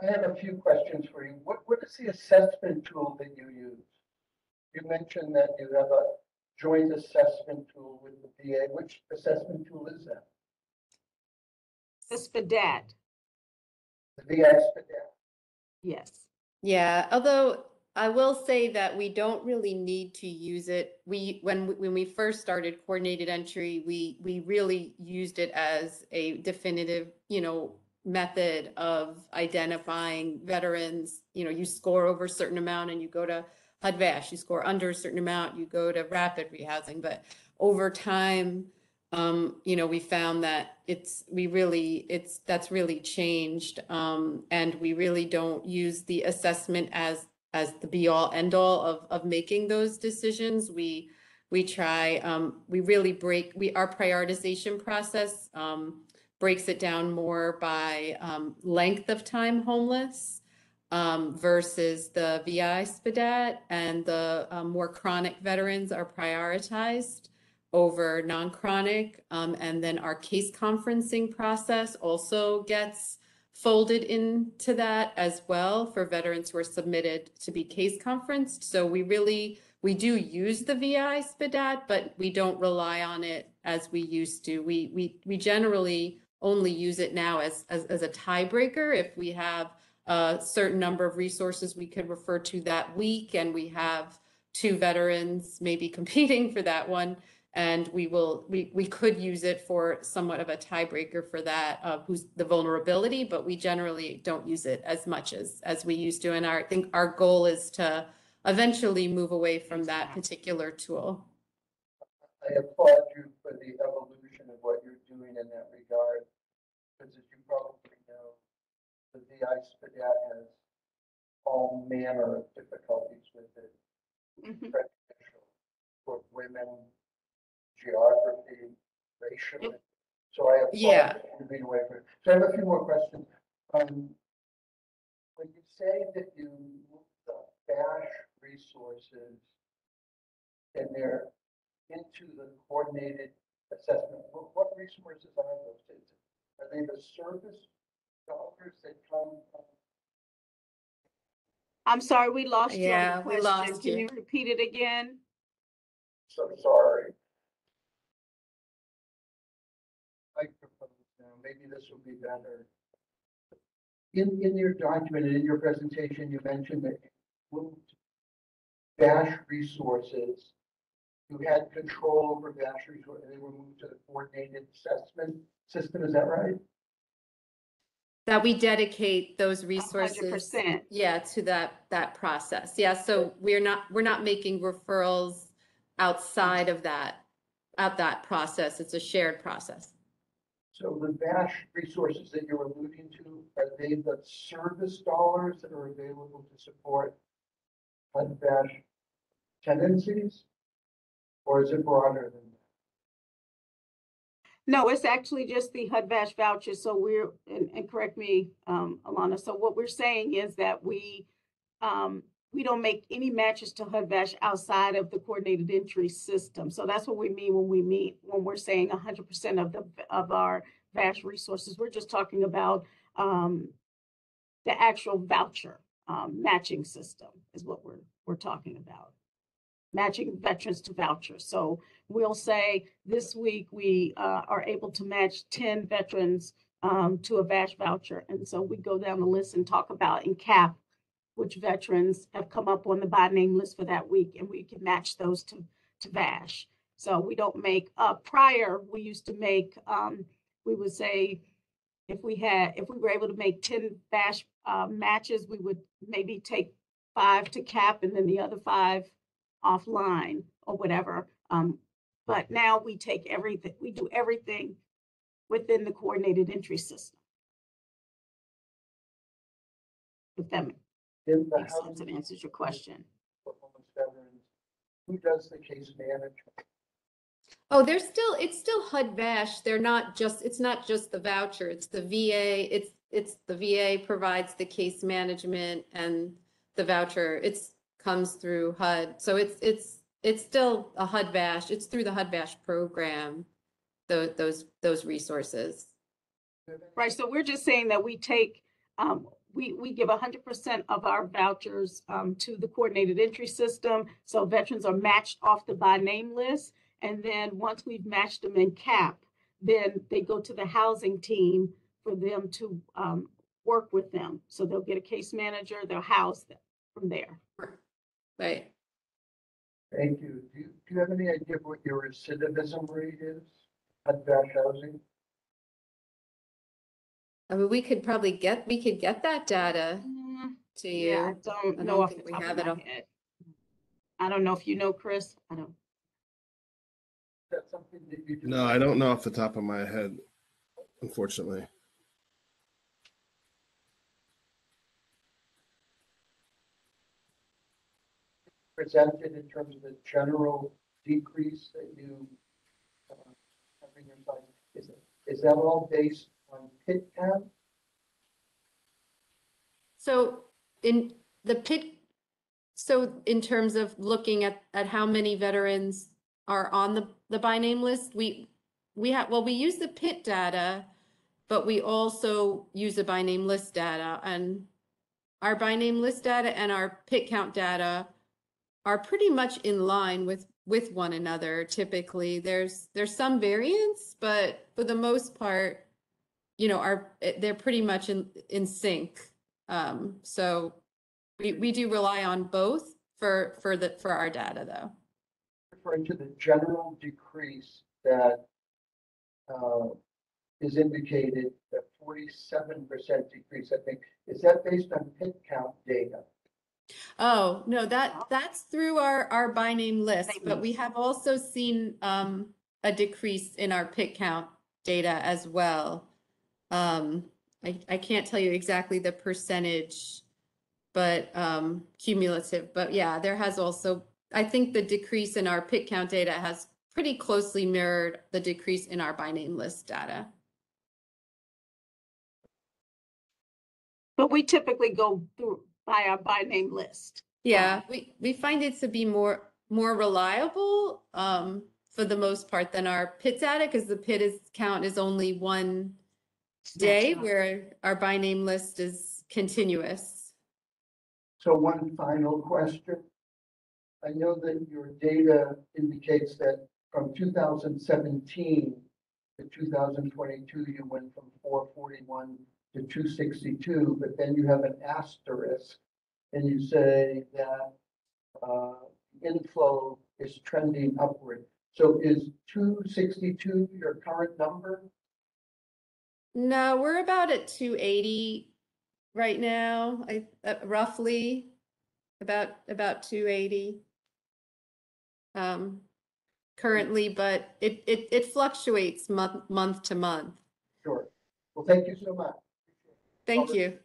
I have a few questions for you. What, what is the assessment tool that you use? You mentioned that you have a joint assessment tool with the VA. Which assessment tool is that? It's for. The VI SPDAT? Yes. Yeah, although I will say that we don't really need to use it. We, when, when we first started coordinated entry, we, we really used it as a definitive, you know, method of identifying veterans. You know, you score over a certain amount and you go to HUD-VASH, you score under a certain amount, you go to rapid rehousing. But over time, um, you know, we found that it's, we really, it's, that's really changed. Um, and we really don't use the assessment as, as the be all end all of, of making those decisions. We, we try, um, we really break, we, our prioritization process, um, breaks it down more by, um, length of time homeless, um, versus the VI SPDAT and the, um, more chronic veterans are prioritized over non-chronic. Um, and then our case conferencing process also gets folded into that as well for veterans who are submitted to be case conferenced. So we really, we do use the VI SPDAT, but we don't rely on it as we used to. We, we, we generally only use it now as, as, as a tiebreaker if we have a certain number of resources we could refer to that week and we have two veterans maybe competing for that one. And we will, we, we could use it for somewhat of a tiebreaker for that, uh, who's the vulnerability, but we generally don't use it as much as, as we used to. And our, I think our goal is to eventually move away from that particular tool. I applaud you for the evolution of what you're doing in that regard. Because as you probably know, the VI SPDAT has all manner of difficulties with it. Prejudicial For women, geography, racial. So I Yeah. applaud you away from it. So I have a few more questions. Um, when you say that you move the VASH resources and they're into the coordinated assessment, what, what resources are those? Is it- Are they the service dollars that come from? I'm sorry, we lost you on Yeah, we question. lost Can you. you repeat it again? So sorry. Maybe this will be better. In, in your document and in your presentation, you mentioned that you moved VASH resources. You had control over VASH resources, and they were moved to the coordinated assessment system, is that right? That we dedicate those resources. percent. Yeah, to that, that process. Yeah, so we're not, we're not making referrals outside of that, at that process. It's a shared process. So the VASH resources that you're alluding to, are they the service dollars that are available to support HUD tendencies? Or is it broader than that? No, it's actually just the HUD VASH voucher. So we're, and, and correct me, um, Alana. So what we're saying is that we, um, we don't make any matches to HUD VASH outside of the coordinated entry system. So that's what we mean when we mean when we're saying hundred percent of the, of our VASH resources. We're just talking about, um, the actual voucher, um, matching system is what we're, we're talking about. Matching veterans to vouchers. So we'll say this week we uh, are able to match ten veterans um, to a VASH voucher. And so we go down the list and talk about and CAHP which veterans have come up on the by name list for that week, and we can match those to, to VASH. So we don't make, uh, prior, we used to make, um, we would say, if we had, if we were able to make ten VASH uh, matches, we would maybe take five to CAHP and then the other five offline or whatever. Um, but now we take everything, we do everything within the coordinated entry system. If that ma- In the makes sense and housing answers your question. for homeless veterans, who does the case management? Oh, they're still, it's still HUD VASH. They're not just, it's not just the voucher, it's the VA, it's, it's the VA provides the case management and the voucher. It's, comes through HUD. So it's, it's, it's still a HUD VASH. It's through the HUD VASH program, those, those, those resources. Right, so we're just saying that we take, um, we, we give hundred percent of our vouchers, um, to the coordinated entry system. So veterans are matched off the by name list. And then once we've matched them in CAHP, then they go to the housing team for them to, um, work with them. So they'll get a case manager, they'll house them from there. Right. Thank you. Do you, do you have any idea what your recidivism rate is at that Housing? I mean, we could probably get, we could get that data to you. Yeah, I don't I know don't off the think we top have of it my head. I don't know if you know, Chris. I don't. That's something that you do. No, I don't know off the top of my head, unfortunately. presented in terms of the general decrease that you uh, have in your site? Is, that all based on PIT? So in the PIT, so in terms of looking at, at how many veterans are on the, the by name list, we, we have, well, we use the PIT data, but we also use the by name list data and our by name list data and our PIT count data are pretty much in line with, with one another typically. There's, there's some variance, but for the most part, you know, are, eh, they're pretty much in, in sync. Um, so we, we do rely on both for, for the, for our data though. Referring to the general decrease that uh, is indicated, the forty-seven percent decrease, I think, is that based on PIT count data? Oh, no, that, that's through our, our by name list, but we have also seen, um, a decrease in our PIT count data as well. Um, I, I can't tell you exactly the percentage, but, um, cumulative, but yeah, there has also, I think the decrease in our PIT count data has pretty closely mirrored the decrease in our by name list data. But we typically go through by our by name list. Yeah, we, we find it to be more, more reliable, um, for the most part than our PIT data, because the PIT is, count is only one day, where our by name list is continuous. So one final question. I know that your data indicates that from two thousand seventeen to two thousand twenty-two, you went from four forty-one to two sixty-two, but then you have an asterisk. And you say that, uh, inflow is trending upward. So is two sixty-two your current number? No, we're about at two eighty right now, I, uh, roughly, about, about two eighty. Um, currently, but it, it, it fluctuates month, month to month. Sure. Well, thank you so much. Thank you.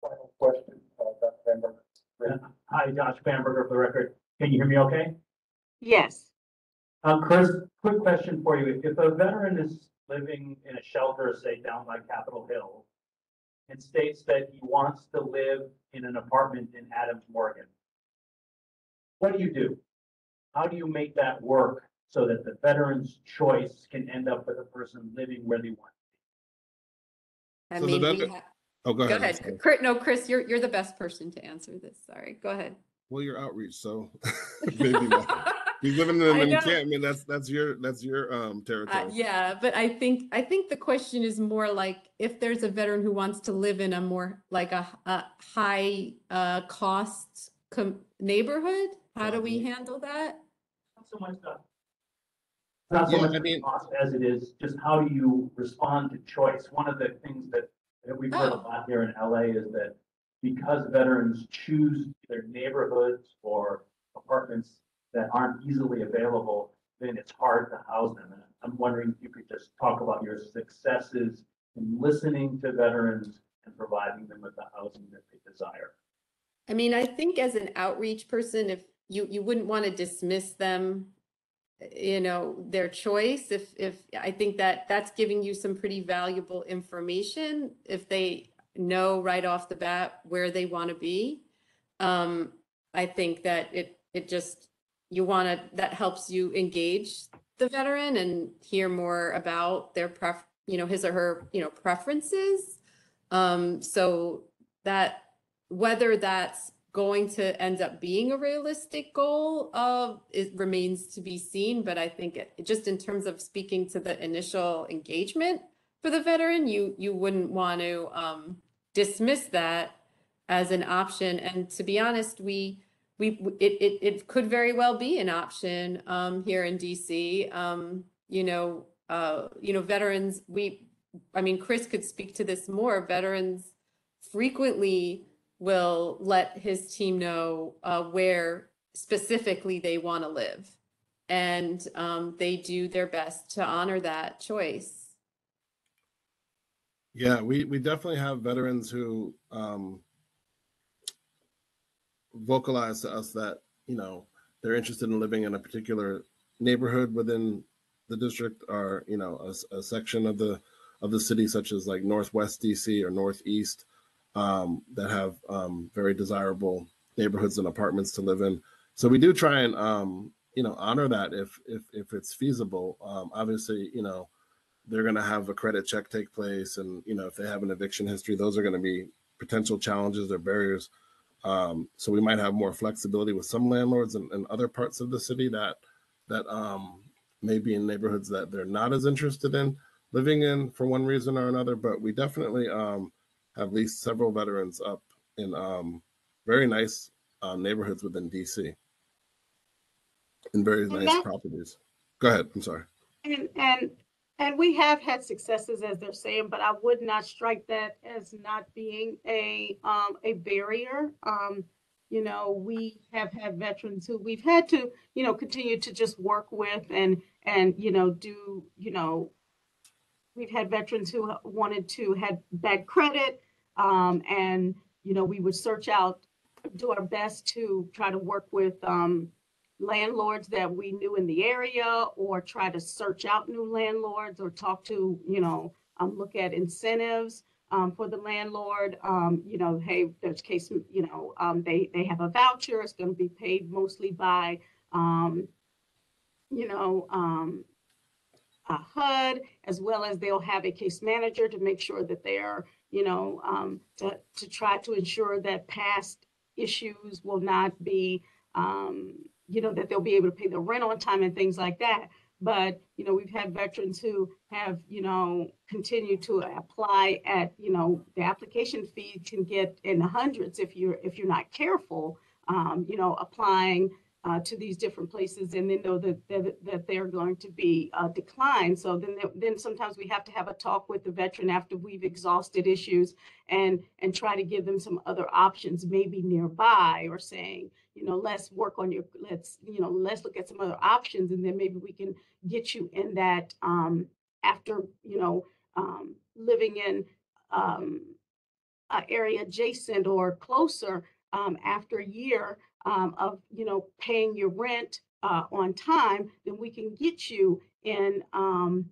Final question, uh, Dr. Bamberger. Hi, Josh Bamberger for the record. Can you hear me okay? Yes. Um, Chris, quick question for you. If a veteran is living in a shelter, say down by Capitol Hill, and states that he wants to live in an apartment in Adams, Morgan, what do you do? How do you make that work so that the veteran's choice can end up with a person living where they want? I So the mean, we veteran- ha- Oh, go Go ahead. I'm ahead. sorry. No, Chris, you're, you're the best person to answer this. Sorry, go ahead. Well, your outreach, so maybe not. You live in an I know. encampment, that's, that's your, that's your, um, Uh, territory. yeah, but I think, I think the question is more like if there's a veteran who wants to live in a more, like a, a high, uh, cost com- neighborhood, how do we handle that? Not so much the Not so Yeah, much I the mean- cost as it is, just how do you respond to choice? One of the things that, that we've heard a Oh. lot here in LA is that because veterans choose their neighborhoods or apartments that aren't easily available, then it's hard to house them. And I'm wondering if you could just talk about your successes in listening to veterans and providing them with the housing that they desire. I mean, I think as an outreach person, if you, you wouldn't want to dismiss them, you know, their choice, if, if, I think that that's giving you some pretty valuable information if they know right off the bat where they want to be. Um, I think that it, it just, you want to, that helps you engage the veteran and hear more about their pref, you know, his or her, you know, preferences. Um, so that whether that's going to end up being a realistic goal of it remains to be seen but i think it, just in terms of speaking to the initial engagement for the veteran you you wouldn't want to um, dismiss that as an option and to be honest we we, it, it, it could very well be an option, um, here in DC. Um, you know, uh, you know, veterans, we, I mean, Chris could speak to this more. Veterans frequently will let his team know, uh, where specifically they want to live. And, um, they do their best to honor that choice. Yeah, we, we definitely have veterans who um, vocalize to us that, you know, they're interested in living in a particular neighborhood within the district or, you know, a section of the of the city, such as like Northwest DC or Northeast, um, that have um, very desirable neighborhoods and apartments to live in. So we do try and, um, you know, honor that if if if it's feasible. Um, obviously, you know, they're going to have a credit check take place and you know if they have an eviction history those are going to be potential challenges or barriers um, so we might have more flexibility with some landlords in, in other parts of the city that that um, may be in neighborhoods that they're not as interested in living in for one reason or another but we definitely um, have leased several veterans up in um, very nice uh, neighborhoods within dc in very And nice properties. Go ahead. I'm sorry. And, and, and we have had successes, as they're saying, but I would not strike that as not being a, um, a barrier. Um, you know, we have had veterans who we've had to, you know, continue to just work with and, and, you know, do, you know, we've had veterans who wanted to, had bad credit, um, and, you know, we would search out, do our best to try to work with, um, landlords that we knew in the area or try to search out new landlords or talk to, you know, um, look at incentives um, for the landlord. Um, you know, hey, there's case, you know, um, they, they have a voucher, it's going to be paid mostly by, um, you know, um, a HUD, as well as they'll have a case manager to make sure that they're, you know, to, to try to ensure that past issues will not be, um, you know, that they'll be able to pay the rent on time and things like that. But, you know, we've had veterans who have, you know, continued to apply at, you know, the application fee can get in the hundreds if you're, if you're not careful, um, you know, applying uh, to these different places and then know that, that, that they're going to be uh, declined. So then, then sometimes we have to have a talk with the veteran after we've exhausted issues and, and try to give them some other options, maybe nearby or saying, you know, let's work on your, let's, you know, let's look at some other options and then maybe we can get you in that um, after, you know, um, living in um, an area adjacent or closer um, after a year um, of, you know, paying your rent uh, on time, then we can get you in, um,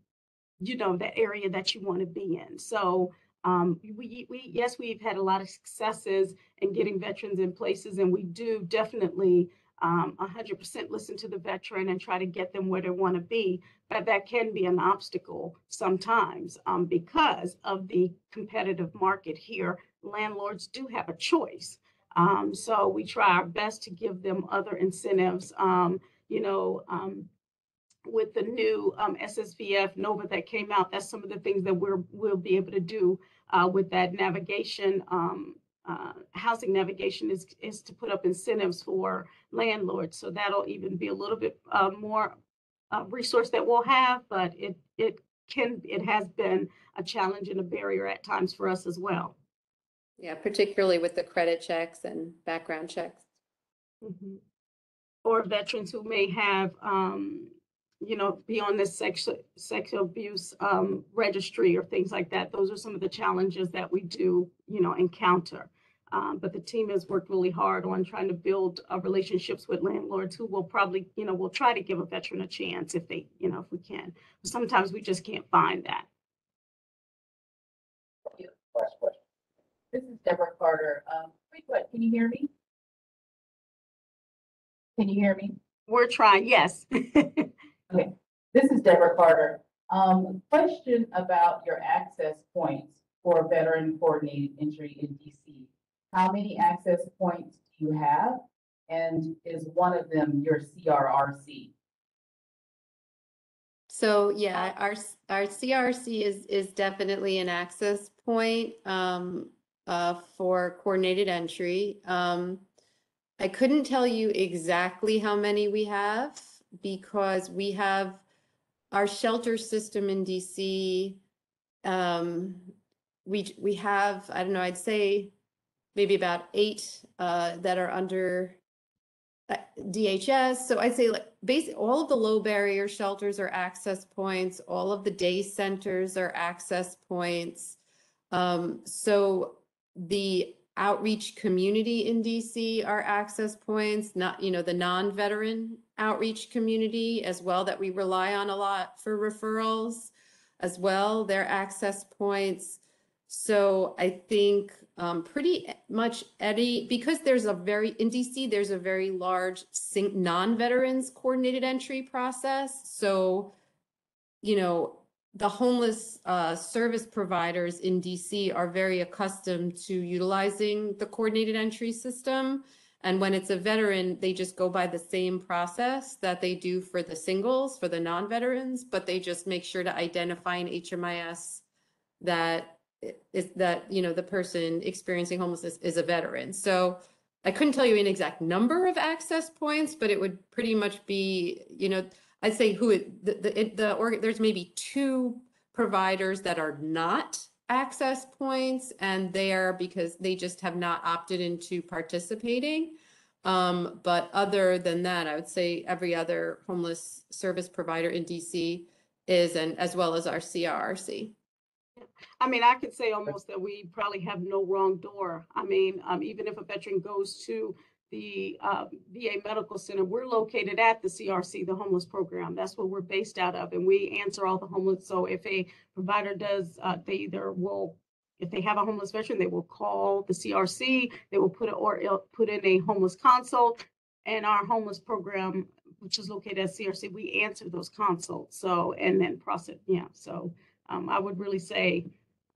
you know, the area that you want to be in. So um, we, we, yes, we've had a lot of successes in getting veterans in places, and we do definitely um, 100% listen to the veteran and try to get them where they want to be. But that can be an obstacle sometimes um, because of the competitive market here. Landlords do have a choice. Um, so we try our best to give them other incentives. Um, you know, um, with the new um, SSVF NOFA that came out, that's some of the things that we're we'll be able to do uh, with that navigation. Um, uh, housing navigation is is to put up incentives for landlords, so that'll even be a little bit uh, more uh, resource that we'll have, but it it can it has been a challenge and a barrier at times for us as well. Yeah, particularly with the credit checks and background checks. Mhm. Or veterans who may have, um, you know, be on this sexual, sexual abuse, um, registry or things like that. Those are some of the challenges that we do, you know, encounter. Um, but the team has worked really hard on trying to build uh, relationships with landlords who will probably, you know, will try to give a veteran a chance if they, you know, if we can. Sometimes we just can't find that. This is Deborah Carter. Um, what, can you hear me? Can you hear me? We're trying, yes. Okay, this is Deborah Carter. Um, question about your access points for veteran coordinated entry in DC. How many access points do you have? And is one of them your CRRC? So yeah, our, our CRC is, is definitely an access point, um, uh, for coordinated entry. Um, I couldn't tell you exactly how many we have because we have our shelter system in DC. Um, we, we have, I don't know, I'd say maybe about eight, uh, that are under uh, DHS. So I'd say like basically all of the low barrier shelters are access points. All of the day centers are access points. Um, so the outreach community in DC are access points, not, you know, the non-veteran outreach community as well that we rely on a lot for referrals as well, their access points. So I think um, pretty much any, because there's a very, in DC, there's a very large non-veterans coordinated entry process. So, you know, the homeless uh, service providers in DC are very accustomed to utilizing the coordinated entry system. And when it's a veteran, they just go by the same process that they do for the singles, for the non-veterans, but they just make sure to identify an HMIS that is that, you know, the person experiencing homelessness is a veteran. So I couldn't tell you an exact number of access points, but it would pretty much be, you know, I'd say who it, the, the, it- the, org there's maybe two providers that are not access points and there because they just have not opted into participating. Um, but other than that, I would say every other homeless service provider in DC is, and as well as our CRRC. I mean, I could say almost that we probably have no wrong door. I mean, um, even if a veteran goes to the, uh, VA Medical Center, we're located at the CRC, the homeless program. That's what we're based out of, and we answer all the homeless. So if a provider does, uh, they either will, if they have a homeless veteran, they will call the CRC, they will put, it or put in a homeless consult. And our homeless program, which is located at CRC, we answer those consults. So, and then process, yeah, so, um, I would really say,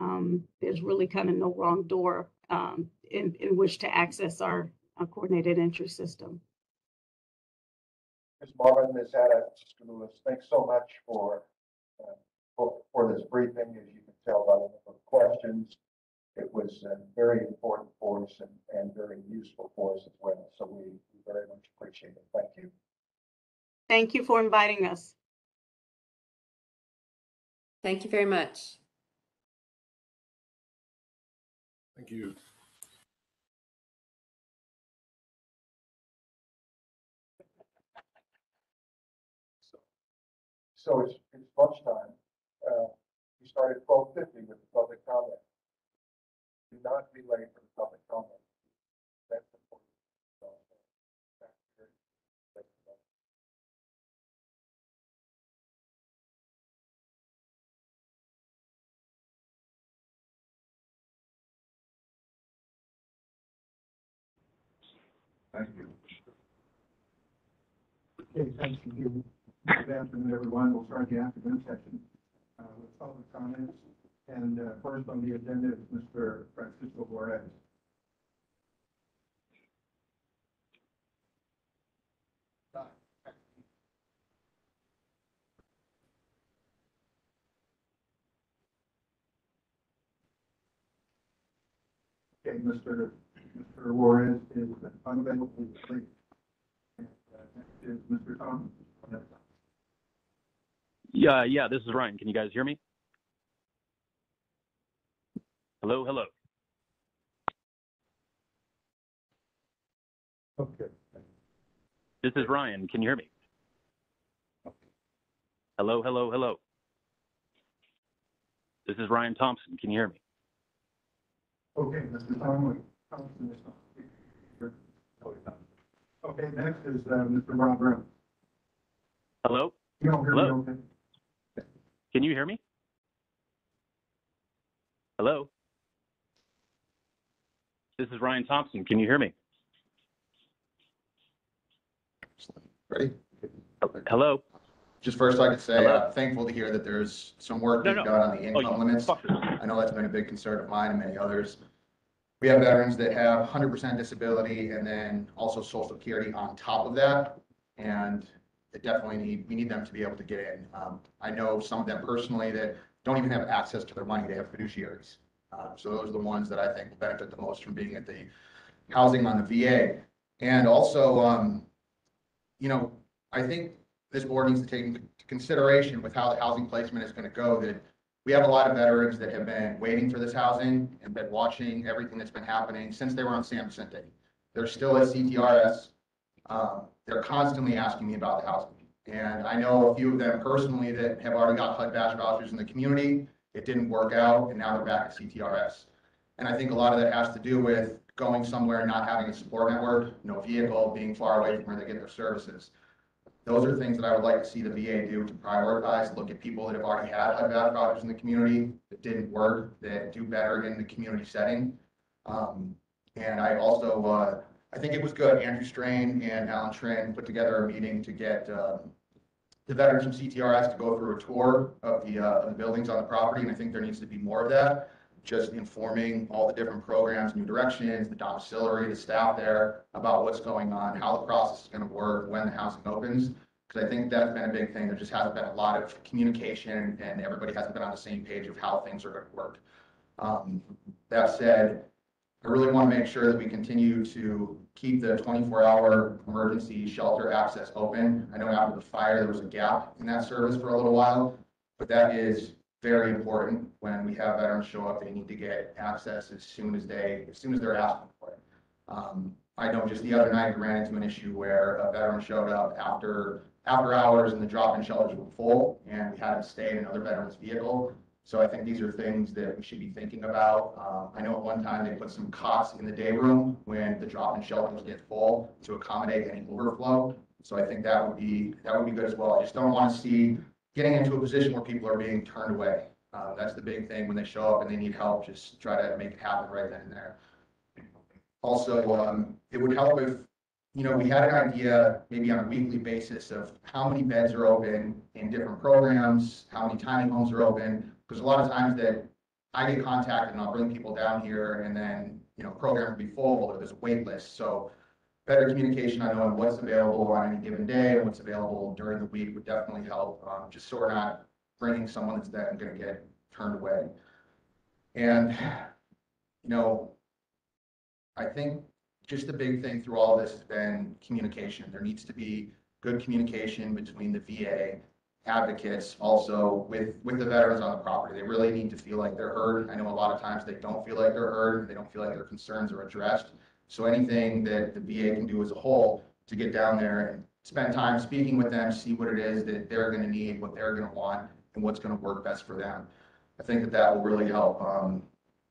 um, there's really kind of no wrong door, um, in, in which to access our, our coordinated entry system. Ms. Marvin, Ms. Hannah, Mr. Lewis, thanks so much for, uh, for, for this briefing. As you can tell by the number of questions, it was uh, very important for us and, and very useful for us as well. So we we very much appreciate it. Thank you. Thank you for inviting us. Thank you very much. Thank you. So it's, it's lunchtime. Uh, we started twelve fifty with the public comment. Do not be late for the public comment. That's Thank you. Okay, thank you. Good afternoon, everyone. We'll start the afternoon session uh, with public comments. And uh, first on the agenda is Mr. Francisco Juarez. Okay, Mr. Mr. Juarez is unavailable to speak. And, uh, next is Mr. Thomas. Yeah, yeah, this is Ryan. Can you guys hear me? Hello, hello. Okay. This is Ryan. Can you hear me? Hello, hello, hello. This is Ryan Thompson. Can you hear me? Okay, Mr. Thompson is not here. Okay, next is uh, Mr. Rob Brown. Hello? You don't hear me, Hello? okay? Can you hear me? Hello? This is Ryan Thompson. Can you hear me? Ready? Hello? Just first, I could say, Hello? uh, thankful to hear that there's some work No, being no. done on the Oh, income you limits. fucker. I know that's been a big concern of mine and many others. We have veterans that have hundred percent disability and then also social security on top of that. And it definitely need, we need them to be able to get in. Um, I know some of them personally that don't even have access to their money. They have fiduciaries. Uh, so those are the ones that I think benefit the most from being at the housing on the VA. And also, um, you know, I think this board needs to take into consideration with how the housing placement is gonna go, that we have a lot of veterans that have been waiting for this housing and been watching everything that's been happening since they were on San Vicente. They're still at CTRS. Um, they're constantly asking me about the housing. And I know a few of them personally that have already got HUD-VASH vouchers in the community. It didn't work out and now they're back at CTRS. And I think a lot of that has to do with going somewhere and not having a support network, no vehicle, being far away from where they get their services. Those are things that I would like to see the VA do to prioritize, look at people that have already had HUD-VASH vouchers in the community that didn't work, that do better in the community setting. Um, and I also, uh, I think it was good, Andrew Strain and Alan Tran put together a meeting to get, um, the veterans from CTRS to go through a tour of the, uh, of the buildings on the property, and I think there needs to be more of that. Just informing all the different programs, new directions, the domiciliary, the staff there about what's going on, how the process is gonna work, when the housing opens. Cause I think that's been a big thing. There just hasn't been a lot of communication and everybody hasn't been on the same page of how things are gonna work. Um, that said, I really want to make sure that we continue to keep the twenty-four hour emergency shelter access open. I know after the fire, there was a gap in that service for a little while, but that is very important. When we have veterans show up, they need to get access as soon as they, as soon as they're asking for it. Um, I know just the other night, we ran into an issue where a veteran showed up after, after hours and the drop-in shelters were full, and we had to stay in another veteran's vehicle. So I think these are things that we should be thinking about. Um, I know at one time they put some cots in the day room when the drop-in shelters get full to accommodate any overflow. So I think that would be, that would be good as well. I just don't want to see getting into a position where people are being turned away. Uh, that's the big thing when they show up and they need help, just try to make it happen right then and there. Also, um, it would help if, you know, we had an idea, maybe on a weekly basis of how many beds are open in different programs, how many tiny homes are open, because a lot of times that I get contacted and I'll bring people down here and then, you know, program will be full, or there's a wait list. So better communication on knowing what's available on any given day and what's available during the week would definitely help, um, just so we're not bringing someone that's then gonna get turned away. And, you know, I think just the big thing through all this has been communication. There needs to be good communication between the VA advocates also with, with the veterans on the property. They really need to feel like they're heard. I know a lot of times they don't feel like they're heard, they don't feel like their concerns are addressed. So anything that the VA can do as a whole to get down there and spend time speaking with them, see what it is that they're gonna need, what they're gonna want, and what's gonna work best for them. I think that that will really help, um,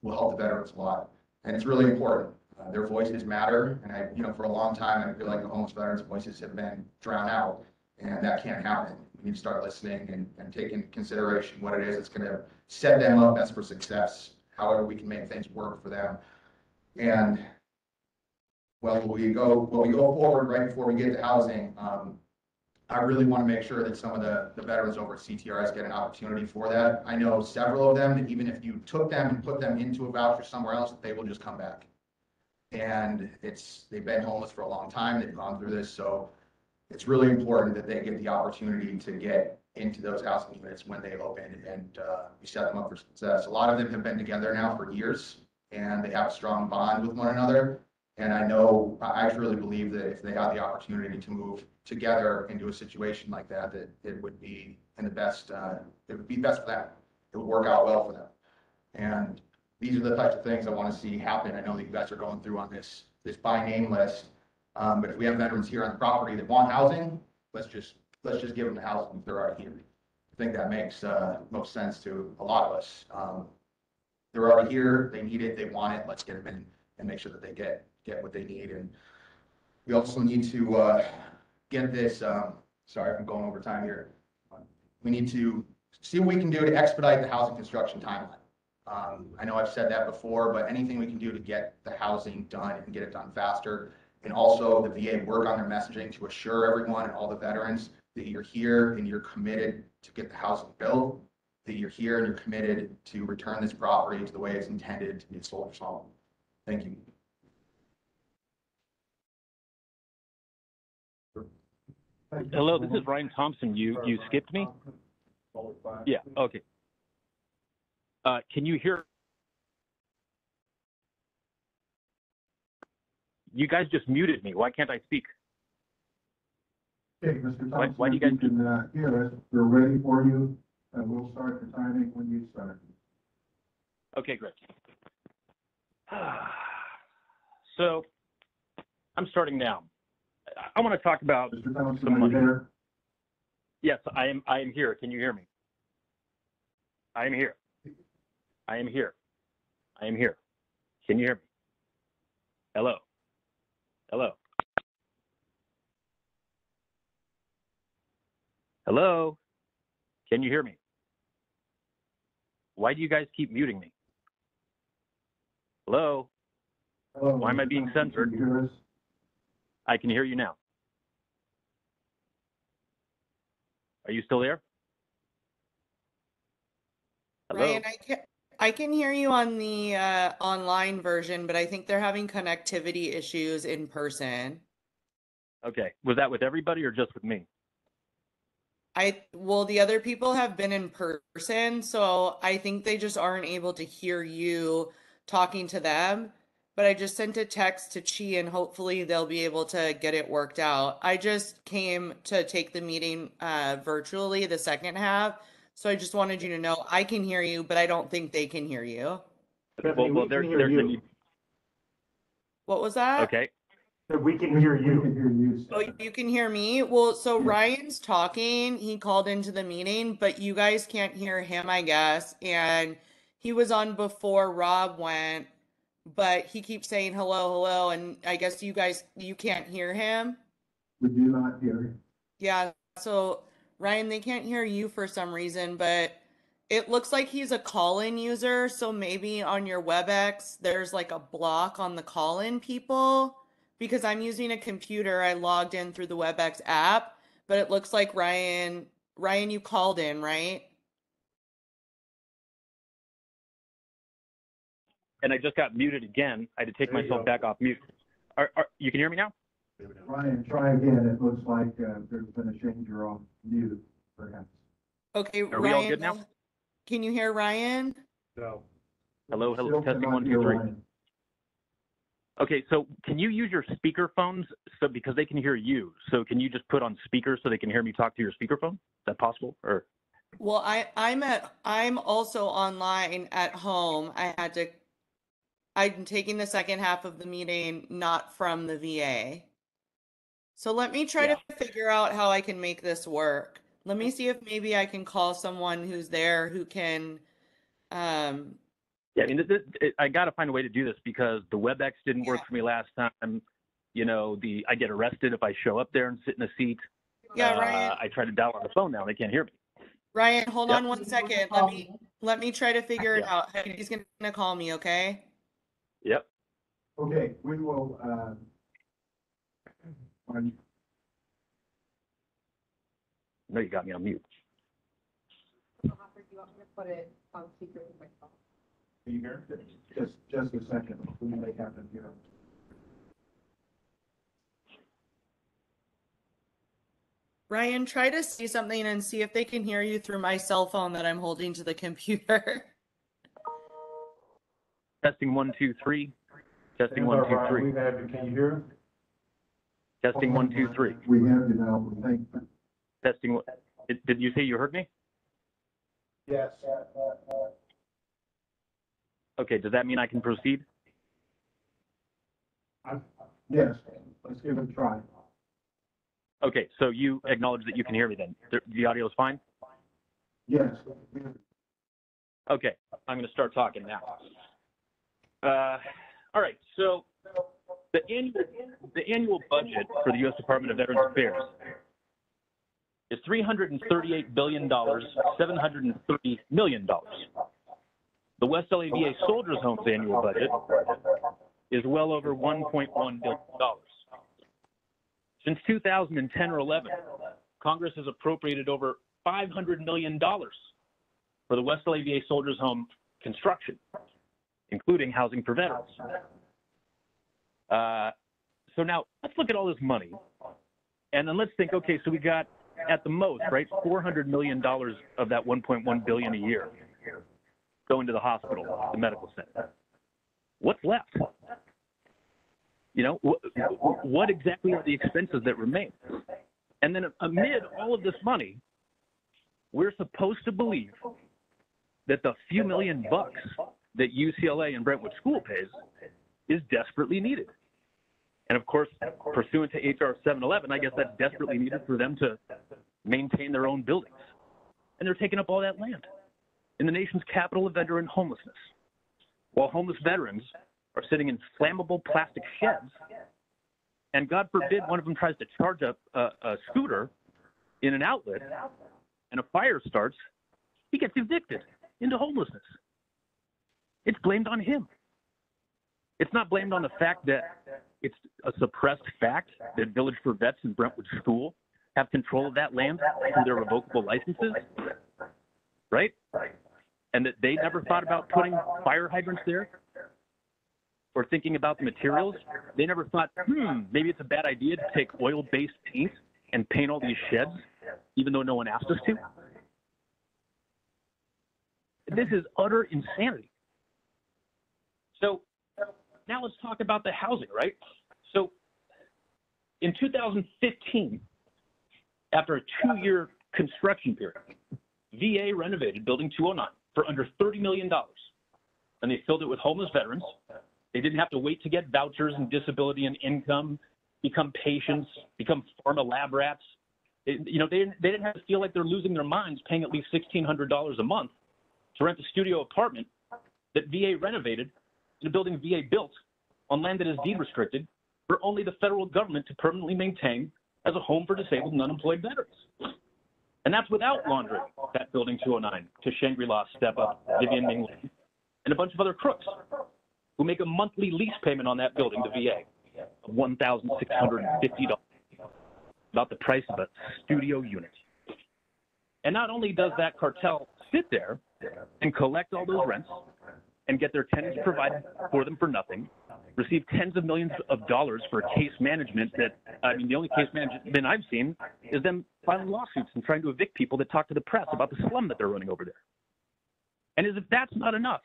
will help the veterans a lot. And it's really important. Uh, their voices matter, and I, you know, for a long time, I feel like the homeless veterans' voices have been drowned out, and that can't happen. We start listening and, and take into consideration what it is that's gonna set them up best for success, however we can make things work for them. And, well, we go, well, we go forward right before we get to housing, um, I really want to make sure that some of the, the veterans over at CTRS get an opportunity for that. I know several of them, that even if you took them and put them into a voucher somewhere else, they will just come back. And it's, they've been homeless for a long time, they've gone through this, so it's really important that they get the opportunity to get into those housing units when they open and, uh, set them up for success. A lot of them have been together now for years and they have a strong bond with one another. And I know, I I truly believe that if they had the opportunity to move together into a situation like that, that it would be in the best, uh, it would be best for them. It would work out well for them. And these are the types of things I want to see happen. I know that you guys are going through on this, this by name list. Um, but if we have veterans here on the property that want housing, let's just, let's just give them the housing if they're already here. I think that makes, uh, most sense to a lot of us. Um, they're already here, they need it, they want it, let's get them in and make sure that they get, get what they need. And we also need to, uh, get this, um, sorry, I'm going over time here. We need to see what we can do to expedite the housing construction timeline. Um, I know I've said that before, but anything we can do to get the housing done and get it done faster. And also the VA work on their messaging to assure everyone and all the veterans that you're here and you're committed to get the housing built, that you're here and you're committed to return this property to the way it's intended to be a soldier's home. Thank you. Hello, this is Ryan Thompson. You, you skipped me? Yeah, okay. Uh, can you hear? You guys just muted me. Why can't I speak? Okay, Mr. Why- why do Thompson, you you can, uh, hear us. We're ready for you, and we'll start the timing when you start. Okay, great. So, I'm starting now. I- I want to talk about Mr. Thompson, some money. Yes, I am, I am here. Can you hear me? I am here. I am here. I am here. Can you hear me? Hello? Hello? Hello? Can you hear me? Why do you guys keep muting me? Hello? Hello, Why am I being censored? Can you hear us? I can hear you now. Are you still there? Hello? Ryan, I can, I can hear you on the uh, online version, but I think they're having connectivity issues in person. Okay. Was that with everybody or just with me? I, well, the other people have been in person, so I think they just aren't able to hear you talking to them. But I just sent a text to Chi and hopefully they'll be able to get it worked out. I just came to take the meeting uh, virtually, the second half. So I just wanted you to know I can hear you, but I don't think they can hear you. Well, well, there, there's a need. What was that? Okay. We can hear We can you. hear you. Oh, you can hear me? Well, so Ryan's talking. He called into the meeting, but you guys can't hear him, I guess. And he was on before Rob went, but he keeps saying hello, hello. And I guess you guys, you can't hear him. We do not hear you. Yeah. So Ryan, they can't hear you for some reason, but it looks like he's a call-in user. So maybe on your WebEx, there's like a block on the call-in people. Because I'm using a computer, I logged in through the WebEx app, but it looks like Ryan, Ryan, you called in, right? And I just got muted again. I had to take There myself back off mute. Are, are, you can hear me now? Ryan, try again. It looks like, uh, there's been a change. You're on mute, perhaps. Okay, Are we all Ryan, good now? Uh, can you hear Ryan? No. Hello, hello, Still testing cannot one, hear three. Ryan. Okay, so can you use your speaker phones so because they can hear you? So can you just put on speaker so they can hear me talk to your speakerphone? Is that possible? Or Well, I, I'm at, I'm also online at home. I had to, I'm taking the second half of the meeting, not from the VA. So let me try to figure out how I can make this work. Let me see if maybe I can call someone who's there who can, um, yeah, I mean, th- th- I got to find a way to do this because the WebEx didn't work for me last time. You know, the I get arrested if I show up there and sit in a seat. yeah, Uh, Ryan, I try to dial on the phone now. They can't hear me. Ryan, hold Yep. on one second. Let me, let me try to figure it out. He's gonna call me, okay? Yep. Okay, we will, uh, on, No, you got me on mute. Put it on speaker with my phone. Can you hear? Just, just a second, we may have them here. Ryan, try to say something and see if they can hear you through my cell phone that I'm holding to the computer. Testing one, two, three. Testing one, two, three. We can you hear? Testing one, two, three. We have you now, we think. Testing. one- Did, did you say you heard me? Yes. Okay. Does that mean I can proceed? Yes, let's give it a try. Okay. So you acknowledge that you can hear me then. The, the audio is fine. Yes. Okay. I'm going to start talking now. Uh, all right. So the annual the annual budget for the U.S. Department of Veterans Affairs is three hundred and thirty-eight billion dollars, seven hundred and thirty million dollars. The West LA VA Soldiers Home's annual budget is well over one point one billion dollars. Since 2010 or 11, Congress has appropriated over 500 million dollars for the West LA VA Soldiers Home construction, including housing for veterans. Uh, so now let's look at all this money, and then let's think. Okay, so we got at the most, right, 400 million dollars of that 1.1 billion a year going to the hospital, the medical center. What's left? You know, wh- what exactly are the expenses that remain? And then amid all of this money, we're supposed to believe that the few million bucks that UCLA and Brentwood School pays is desperately needed. And of course, pursuant to HR 711, I guess that's desperately needed for them to maintain their own buildings. And they're taking up all that land in the nation's capital of veteran homelessness, while homeless veterans are sitting in flammable plastic sheds. And God forbid one of them tries to charge up a, a scooter in an outlet and a fire starts, he gets evicted into homelessness. It's blamed on him. It's not blamed on the fact that it's a suppressed fact that Village for Vets and Brentwood School have control of that land through their revocable licenses, right? And that they never thought about putting fire hydrants there or thinking about the materials. They never thought, hmm, maybe it's a bad idea to take oil-based paint and paint all these sheds, even though no one asked us to. This is utter insanity. So now let's talk about the housing, right? So in 2015, after a two-year construction period, VA renovated Building 209 for under $30 million. And they filled it with homeless veterans. They didn't have to wait to get vouchers and disability and income, become patients, become pharma lab rats. They, you know, they, didn't- they didn't have to feel like they're losing their minds paying at least $1,600 a month to rent a studio apartment that VA renovated in a building VA built on land that is deed restricted for only the federal government to permanently maintain as a home for disabled and unemployed veterans. And that's without laundering that building 209 to Shangri-La, Step Up, Vivian Ming Lin, and a bunch of other crooks who make a monthly lease payment on that building to VA of $1,650, about the price of a studio unit. And not only does that cartel sit there and collect all those rents and get their tenants provided for them for nothing, receive tens of millions of dollars for case management that, I mean, the only case management I've seen is them filing lawsuits and trying to evict people that talk to the press about the slum that they're running over there. And as if that's not enough,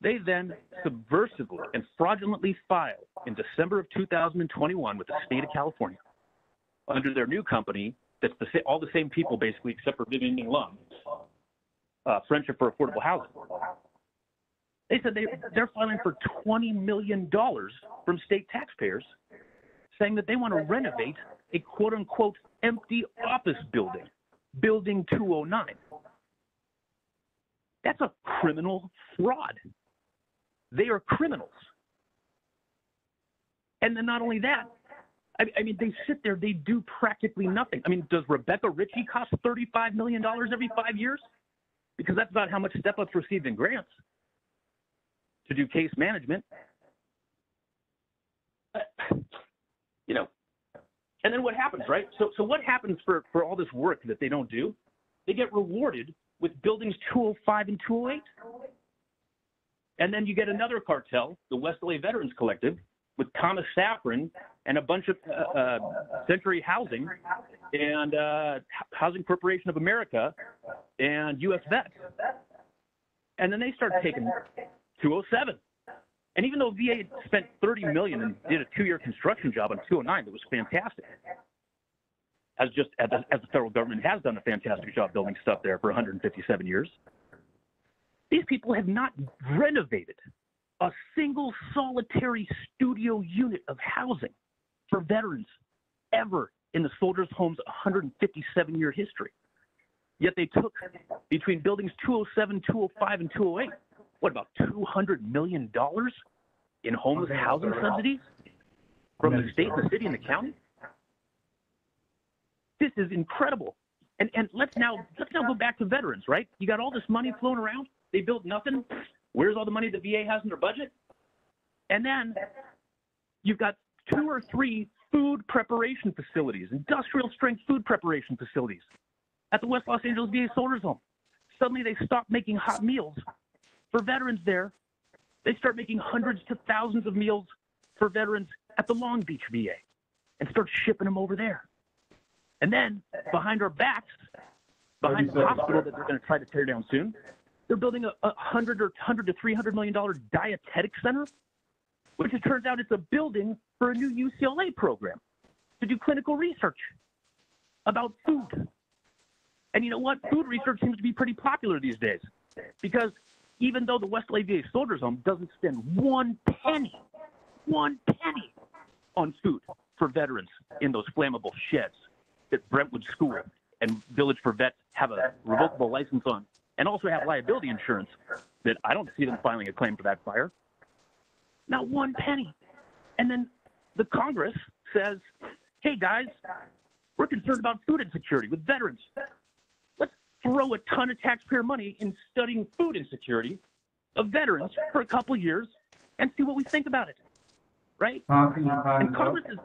they then subversively and fraudulently file in December of 2021 with the state of California under their new company that's the, all the same people basically except for Vivian Lum, uh, Friendship for Affordable Housing. They said they, they're filing for $20 million from state taxpayers, saying that they want to renovate a quote unquote empty office building, Building 209. That's a criminal fraud. They are criminals. And then not only that, I, I mean, they sit there, they do practically nothing. I mean, does Rebecca Ritchie cost $35 million every five years? Because that's about how much Step Up's received in grants to do case management. You know, and then what happens, right? So, so what happens for, for all this work that they don't do? They get rewarded with buildings 205 and 208. And then you get another cartel, the West LA Veterans Collective, with Thomas Safran and a bunch of uh, uh, Century Housing and uh, Housing Corporation of America and U.S. Vets. And then they start taking 207. And even though VA spent 30 million and did a two-year construction job on 209 that was fantastic, as just as the, as the federal government has done a fantastic job building stuff there for 157 years, these people have not renovated a single solitary studio unit of housing for veterans ever in the soldiers' home's 157 year history. Yet they took between buildings 207, 205, and 208, what about $200 million in homeless housing subsidies from the state, the city, and the county? This is incredible. And and let's now let's now go back to veterans, right? You got all this money flowing around. They built nothing. Where's all the money the VA has in their budget? And then you've got two or three food preparation facilities, industrial strength food preparation facilities at the West Los Angeles VA Soldiers Home. Suddenly they stop making hot meals for veterans there. They start making hundreds to thousands of meals for veterans at the Long Beach VA and start shipping them over there. And then behind our backs, behind the hospital that they're going to try to tear down soon, they're building a, a hundred or hundred to three hundred million dollar dietetic center which it turns out it's a building for a new UCLA program to do clinical research about food. And you know what? Food research seems to be pretty popular these days because even though the West LA VA Soldiers Home doesn't spend one penny, one penny on food for veterans in those flammable sheds that Brentwood School and Village for Vets have a revocable license on and also have liability insurance that I don't see them filing a claim for that fire. Not one penny. And then the Congress says, hey guys, we're concerned about food insecurity with veterans. Throw a ton of taxpayer money in studying food insecurity of veterans for a couple years and see what we think about it. Right? Tom, your time's And up. Congress is.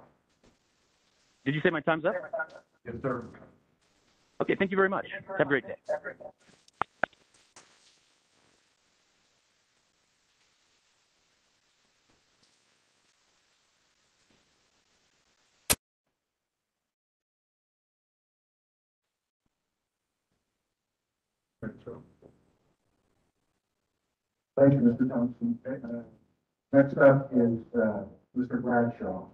Did you say my time's up? Yes, sir. Okay, thank you very much. Have a great day. Thank you, Mr. Thompson. Uh, Next up is uh, Mr. Bradshaw.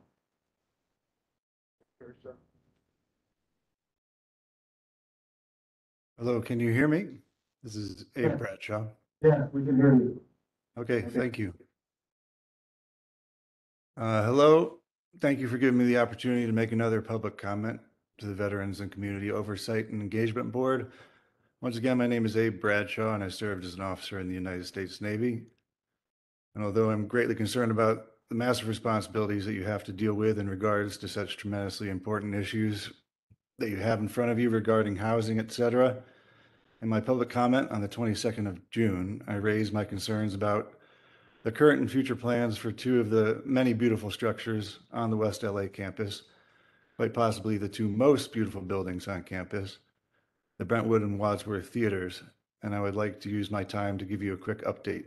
Hello, can you hear me? This is Abe Yeah. Bradshaw. Yeah, we can hear you. Okay, thank you. Uh, hello, thank you for giving me the opportunity to make another public comment to the Veterans and Community Oversight and Engagement Board. Once again, my name is Abe Bradshaw and I served as an officer in the United States Navy. And although I'm greatly concerned about the massive responsibilities that you have to deal with in regards to such tremendously important issues that you have in front of you regarding housing, et cetera, in my public comment on the 22nd of June, I raised my concerns about the current and future plans for two of the many beautiful structures on the West LA campus, quite possibly the two most beautiful buildings on campus, the Brentwood and Wadsworth Theaters, and I would like to use my time to give you a quick update.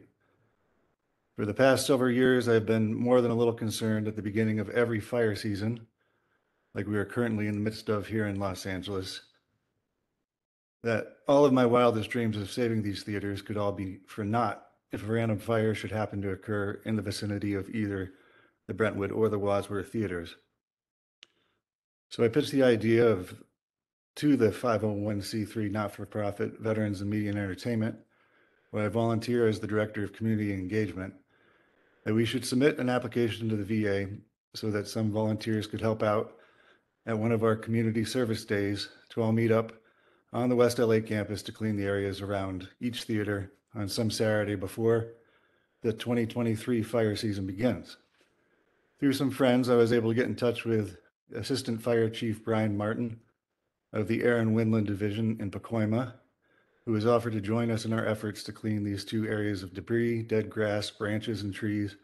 For the past several years, I've been more than a little concerned at the beginning of every fire season, like we are currently in the midst of here in Los Angeles, that all of my wildest dreams of saving these theaters could all be for naught if a random fire should happen to occur in the vicinity of either the Brentwood or the Wadsworth theaters. So I pitched the idea of to the 501c3 not-for-profit Veterans in Media and Entertainment, where I volunteer as the Director of Community Engagement, that we should submit an application to the VA so that some volunteers could help out at one of our community service days to all meet up on the West LA campus to clean the areas around each theater on some Saturday before the 2023 fire season begins. Through some friends, I was able to get in touch with Assistant Fire Chief Brian Martin of the Air and Wildland Division in Pacoima, who has offered to join us in our efforts to clean these two areas of debris, dead grass, branches, and trees,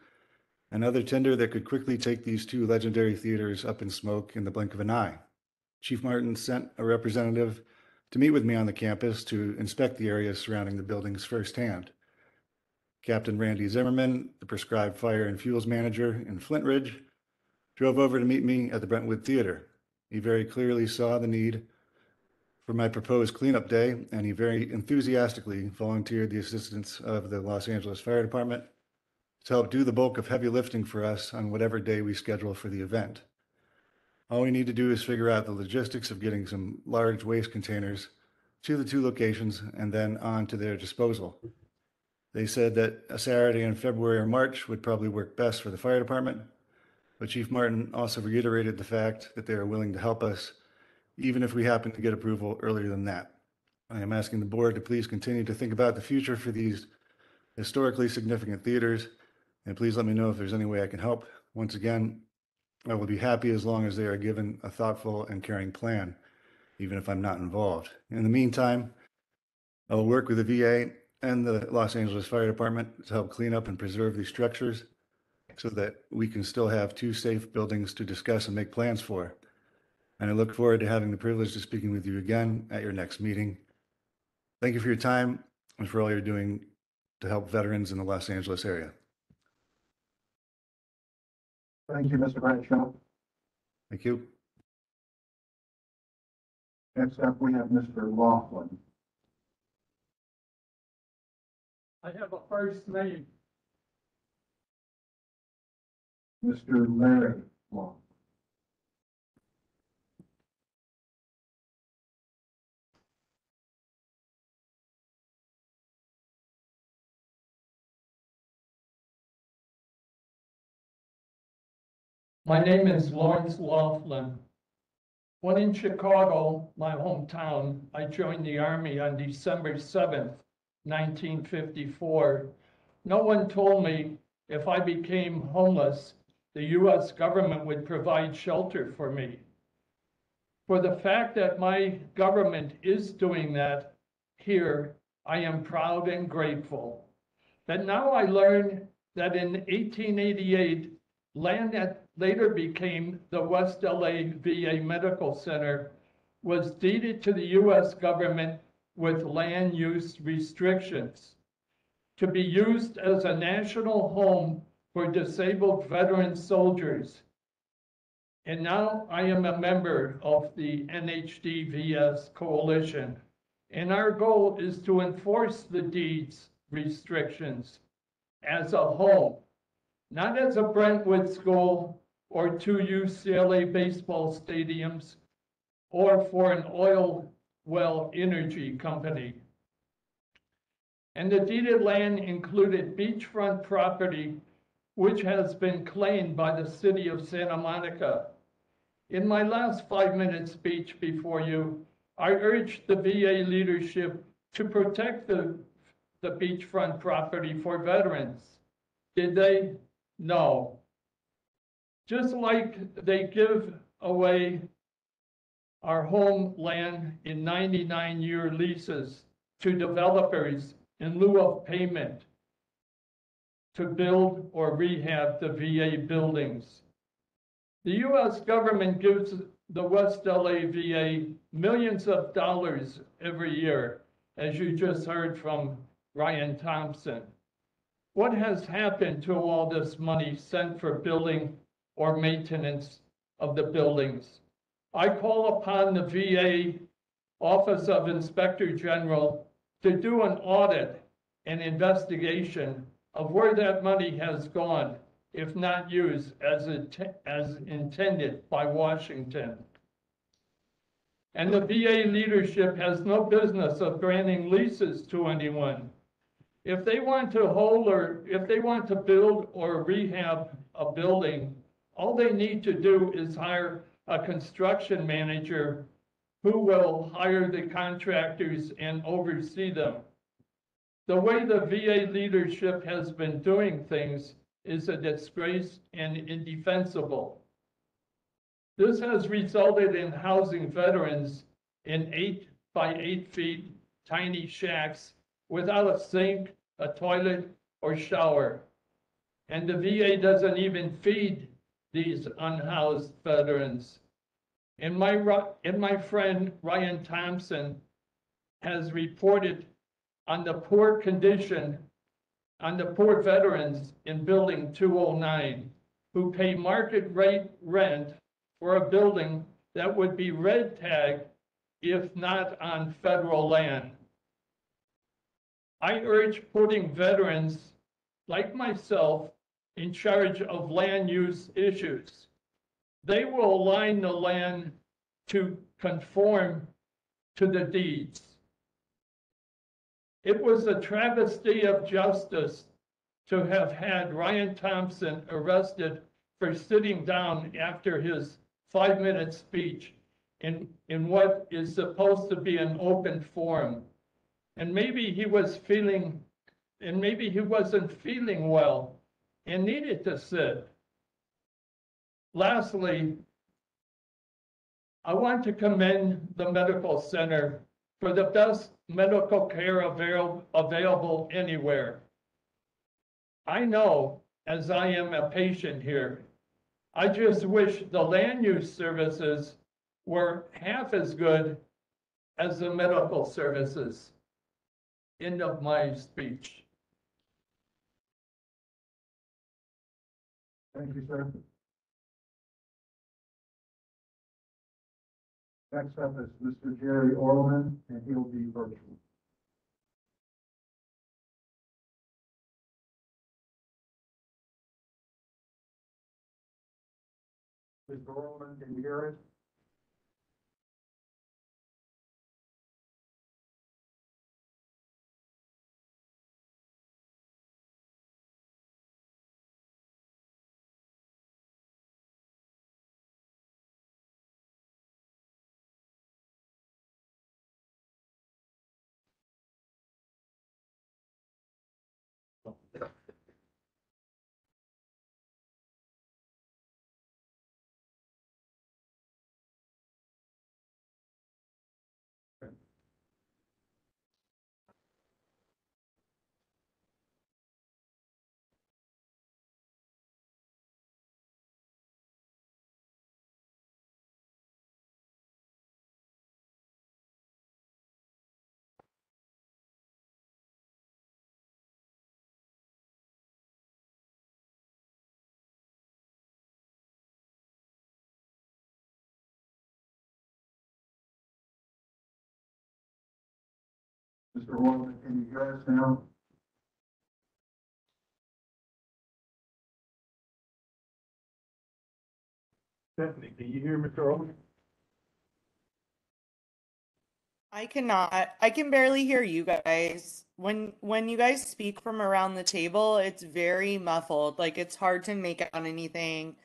and other tinder that could quickly take these two legendary theaters up in smoke in the blink of an eye. Chief Martin sent a representative to meet with me on the campus to inspect the areas surrounding the buildings firsthand. Captain Randy Zimmerman, the prescribed fire and fuels manager in Flintridge, drove over to meet me at the Brentwood Theater. He very clearly saw the need for my proposed cleanup day, and he very enthusiastically volunteered the assistance of the Los Angeles Fire Department to help do the bulk of heavy lifting for us on whatever day we schedule for the event. All we need to do is figure out the logistics of getting some large waste containers to the two locations and then on to their disposal. They said that a Saturday in February or March would probably work best for the fire department, but Chief Martin also reiterated the fact that they are willing to help us even if we happen to get approval earlier than that. I am asking the board to please continue to think about the future for these historically significant theaters, and please let me know if there's any way I can help. Once again, I will be happy as long as they are given a thoughtful and caring plan, even if I'm not involved. In the meantime, I will work with the VA and the Los Angeles Fire Department to help clean up and preserve these structures so that we can still have two safe buildings to discuss and make plans for. And I look forward to having the privilege of speaking with you again at your next meeting. Thank you for your time and for all you're doing to help veterans in the Los Angeles area. Thank you, Mr. Bradshaw. Thank you. Next up, we have Mr. Laughlin. I have a first name. Mr. Larry Long. My name is Lawrence Laughlin. When in Chicago, my hometown, I joined the Army on December seventh, nineteen fifty-four. No one told me if I became homeless, the US government would provide shelter for me. For the fact that my government is doing that here, I am proud and grateful. But now I learn that in eighteen eighty-eight, land that later became the West LA VA Medical Center was deeded to the US government with land use restrictions to be used as a national home for disabled veteran soldiers. And now I am a member of the NHDVS Coalition. And our goal is to enforce the deeds restrictions as a whole, not as a Brentwood school or two UCLA baseball stadiums or for an oil well energy company. And the deeded land included beachfront property, which has been claimed by the city of Santa Monica. In my last five-minute speech before you, I urged the VA leadership to protect the, the beachfront property for veterans. Did they? No. Just like they give away our homeland in 99-year leases to developers in lieu of payment to build or rehab the VA buildings. The US government gives the West LA VA millions of dollars every year, as you just heard from Ryan Thompson. What has happened to all this money sent for building or maintenance of the buildings? I call upon the VA Office of Inspector General to do an audit and investigation of where that money has gone, if not used as, as intended by Washington. And the VA leadership has no business of granting leases to anyone. If they want to hold or if they want to build or rehab a building, all they need to do is hire a construction manager who will hire the contractors and oversee them. The way the VA leadership has been doing things is a disgrace and indefensible. This has resulted in housing veterans in eight by eight feet tiny shacks without a sink, a toilet, or shower. And the VA doesn't even feed these unhoused veterans. And my, and my friend Ryan Thompson has reported on the poor condition, on the poor veterans in Building 209 who pay market rate rent for a building that would be red tagged if not on federal land. I urge putting veterans like myself in charge of land use issues. They will align the land to conform to the deeds. It was a travesty of justice to have had Ryan Thompson arrested for sitting down after his five-minute speech in, in what is supposed to be an open forum. And maybe he was feeling, and maybe he wasn't feeling well and needed to sit. Lastly, I want to commend the medical center for the best medical care avail available anywhere. I know, as I am a patient here, I just wish the land use services were half as good as the medical services. End of my speech. Thank you, sir. Next up is Mr. Jerry Orleman, and he'll be virtual. Mr. Roman, can you hear us? Mr. Roman, can you hear us now? Stephanie, can you hear Mr. Roman? I cannot. I can barely hear you guys. When when you guys speak from around the table, it's very muffled. Like it's hard to make out anything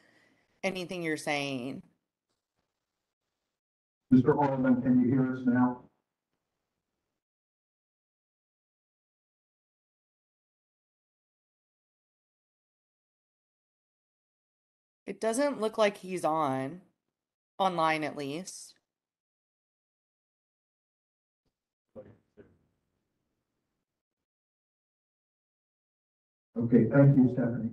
anything you're saying. Mr. Roman, can you hear us now? It doesn't look like he's on online at least. Okay, thank you, Stephanie.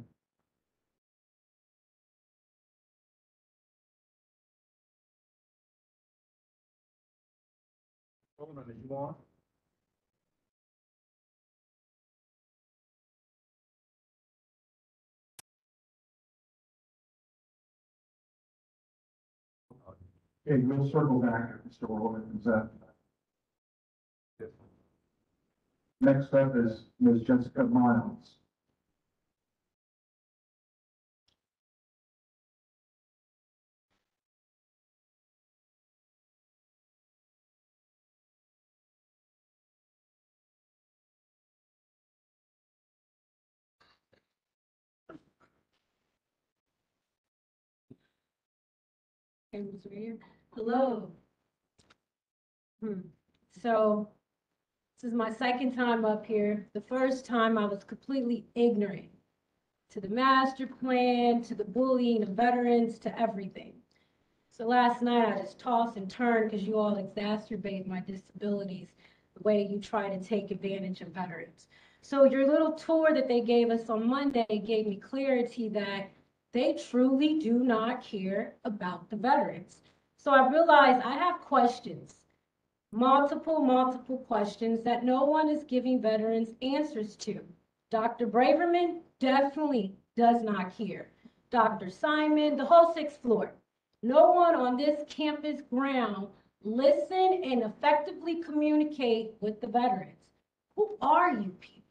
You? Okay, we'll circle back if Mr. Roman comes up. Next up is Ms. Jessica Miles. Cameras right here. Hello. Hmm. So this is my second time up here. The first time I was completely ignorant to the master plan, to the bullying of veterans, to everything. So last night I just tossed and turned because you all exacerbate my disabilities the way you try to take advantage of veterans. So your little tour that they gave us on Monday gave me clarity that they truly do not care about the veterans. So I realized I have questions, multiple, multiple questions that no one is giving veterans answers to. Dr. Braverman definitely does not care. Dr. Simon, the whole sixth floor. No one on this campus ground listen and effectively communicate with the veterans. Who are you people?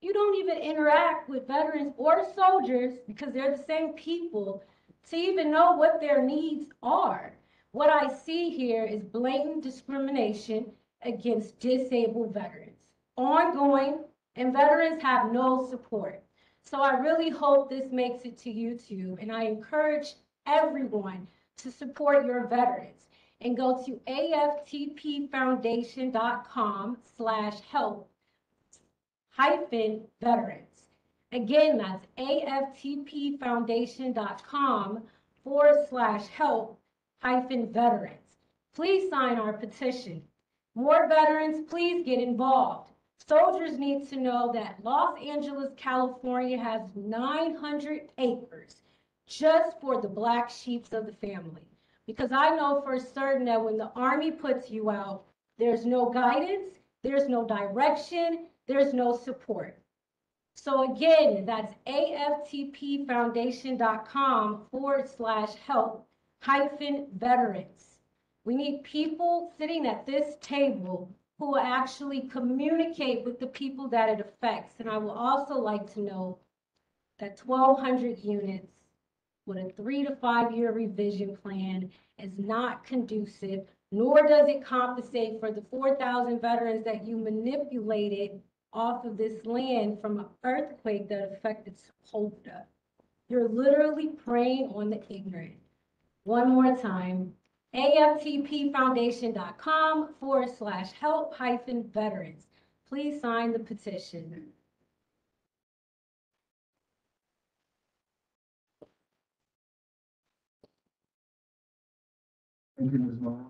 You don't even interact with veterans or soldiers because they're the same people to even know what their needs are. What I see here is blatant discrimination against disabled veterans, ongoing, and veterans have no support. So I really hope this makes it to YouTube, and I encourage everyone to support your veterans and go to aftpfoundation.com slash help hyphen veterans. Again, that's aftpfoundation.com forward slash help veterans. Please sign our petition. More veterans, please get involved. Soldiers need to know that Los Angeles, California has 900 acres just for the black sheeps of the family. Because I know for certain that when the Army puts you out, there's no guidance, there's no direction, there's no support. So again, that's aftpfoundation.com forward slash help hyphen veterans. We need people sitting at this table who will actually communicate with the people that it affects. And I will also like to know that 1,200 units with a three to five-year revision plan is not conducive, nor does it compensate for the four thousand veterans that you manipulated off of this land from an earthquake that affected Sepulveda. You're literally preying on the ignorant. One more time, aftpfoundation.com forward slash help hyphen veterans. Please sign the petition. Thank you, Ms. Miles.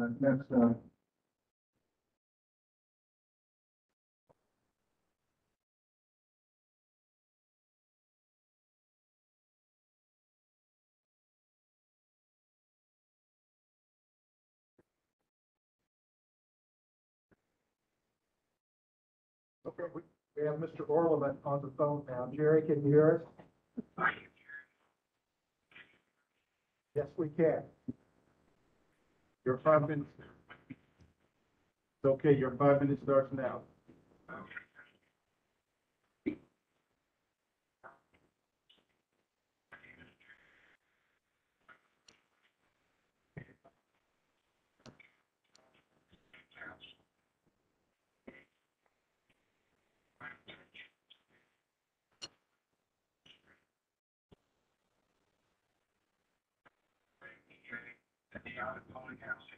Uh, next, uh, we, have Mr. Orleman on the phone now. Jerry, can you hear us? Yes, we can. Your five minutes. It's okay, your five minutes starts now. Federal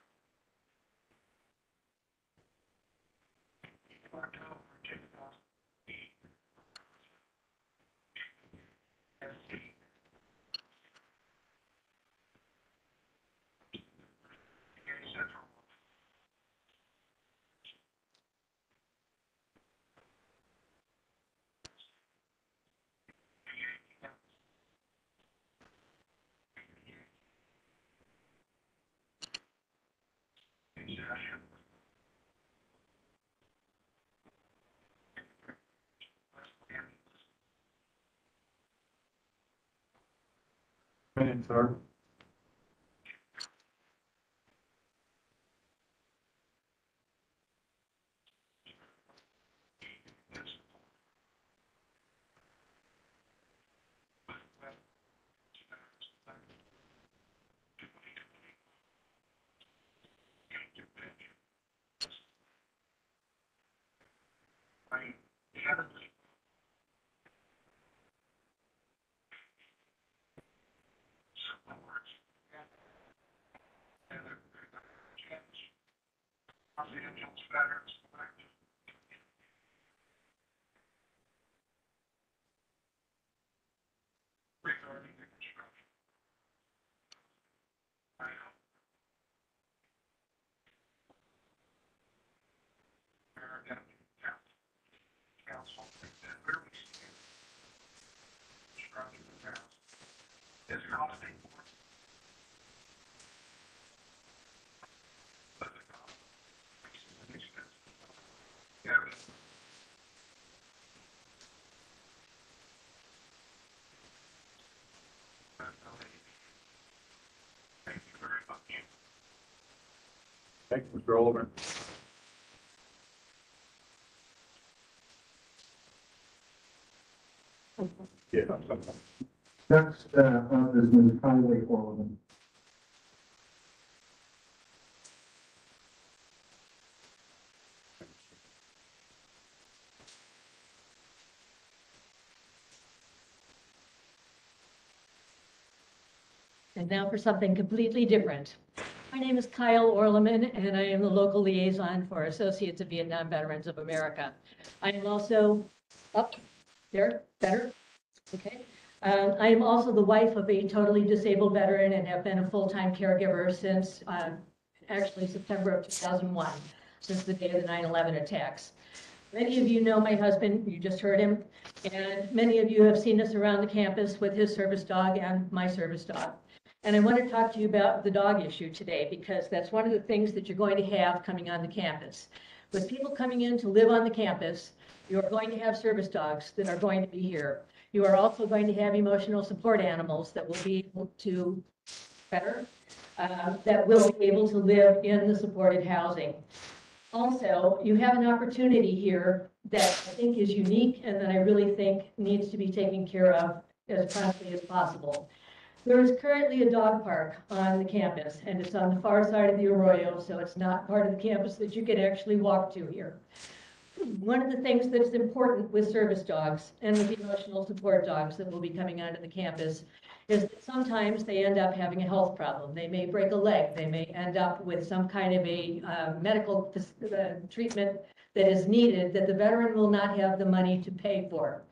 Minutes are. Regarding the construction. I Council. Where we stand. Construction. Is. The cost. An expense. Yeah. Thank you very much. Thank you, Mr. Oliver. Yeah. Next, uh, up is Ms. Conway Orland. And now for something completely different. My name is Kyle Orleman, and I am the local liaison for Associates of Vietnam Veterans of America. I am also, up there, better, okay? Um, I am also the wife of a totally disabled veteran and have been a full-time caregiver since, uh, actually September of 2001, since the day of the 9/11 attacks. Many of you know my husband, you just heard him, and many of you have seen us around the campus with his service dog and my service dog. And I want to talk to you about the dog issue today because that's one of the things that you're going to have coming on the campus. With people coming in to live on the campus, you are going to have service dogs that are going to be here. You are also going to have emotional support animals that will be able to better, uh, that will be able to live in the supported housing. Also, you have an opportunity here that I think is unique and that I really think needs to be taken care of as promptly as possible. There is currently a dog park on the campus, and it's on the far side of the Arroyo, so it's not part of the campus that you can actually walk to here. One of the things that's important with service dogs and with emotional support dogs that will be coming onto the campus is that sometimes they end up having a health problem. They may break a leg, they may end up with some kind of a uh, medical uh, treatment that is needed that the veteran will not have the money to pay for.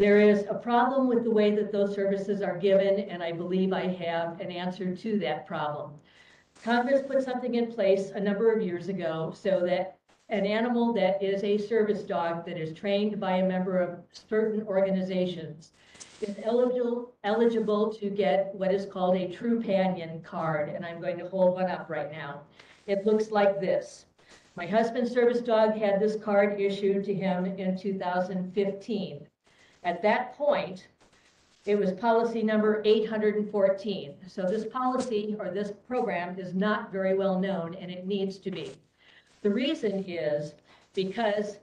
There is a problem with the way that those services are given, and I believe I have an answer to that problem. Congress put something in place a number of years ago so that an animal that is a service dog that is trained by a member of certain organizations is eligible, eligible to get what is called a Trupanion card, and I'm going to hold one up right now. It looks like this. My husband's service dog had this card issued to him in 2015. At that point, it was policy number 814. So this policy or this program is not very well known and it needs to be. The reason is because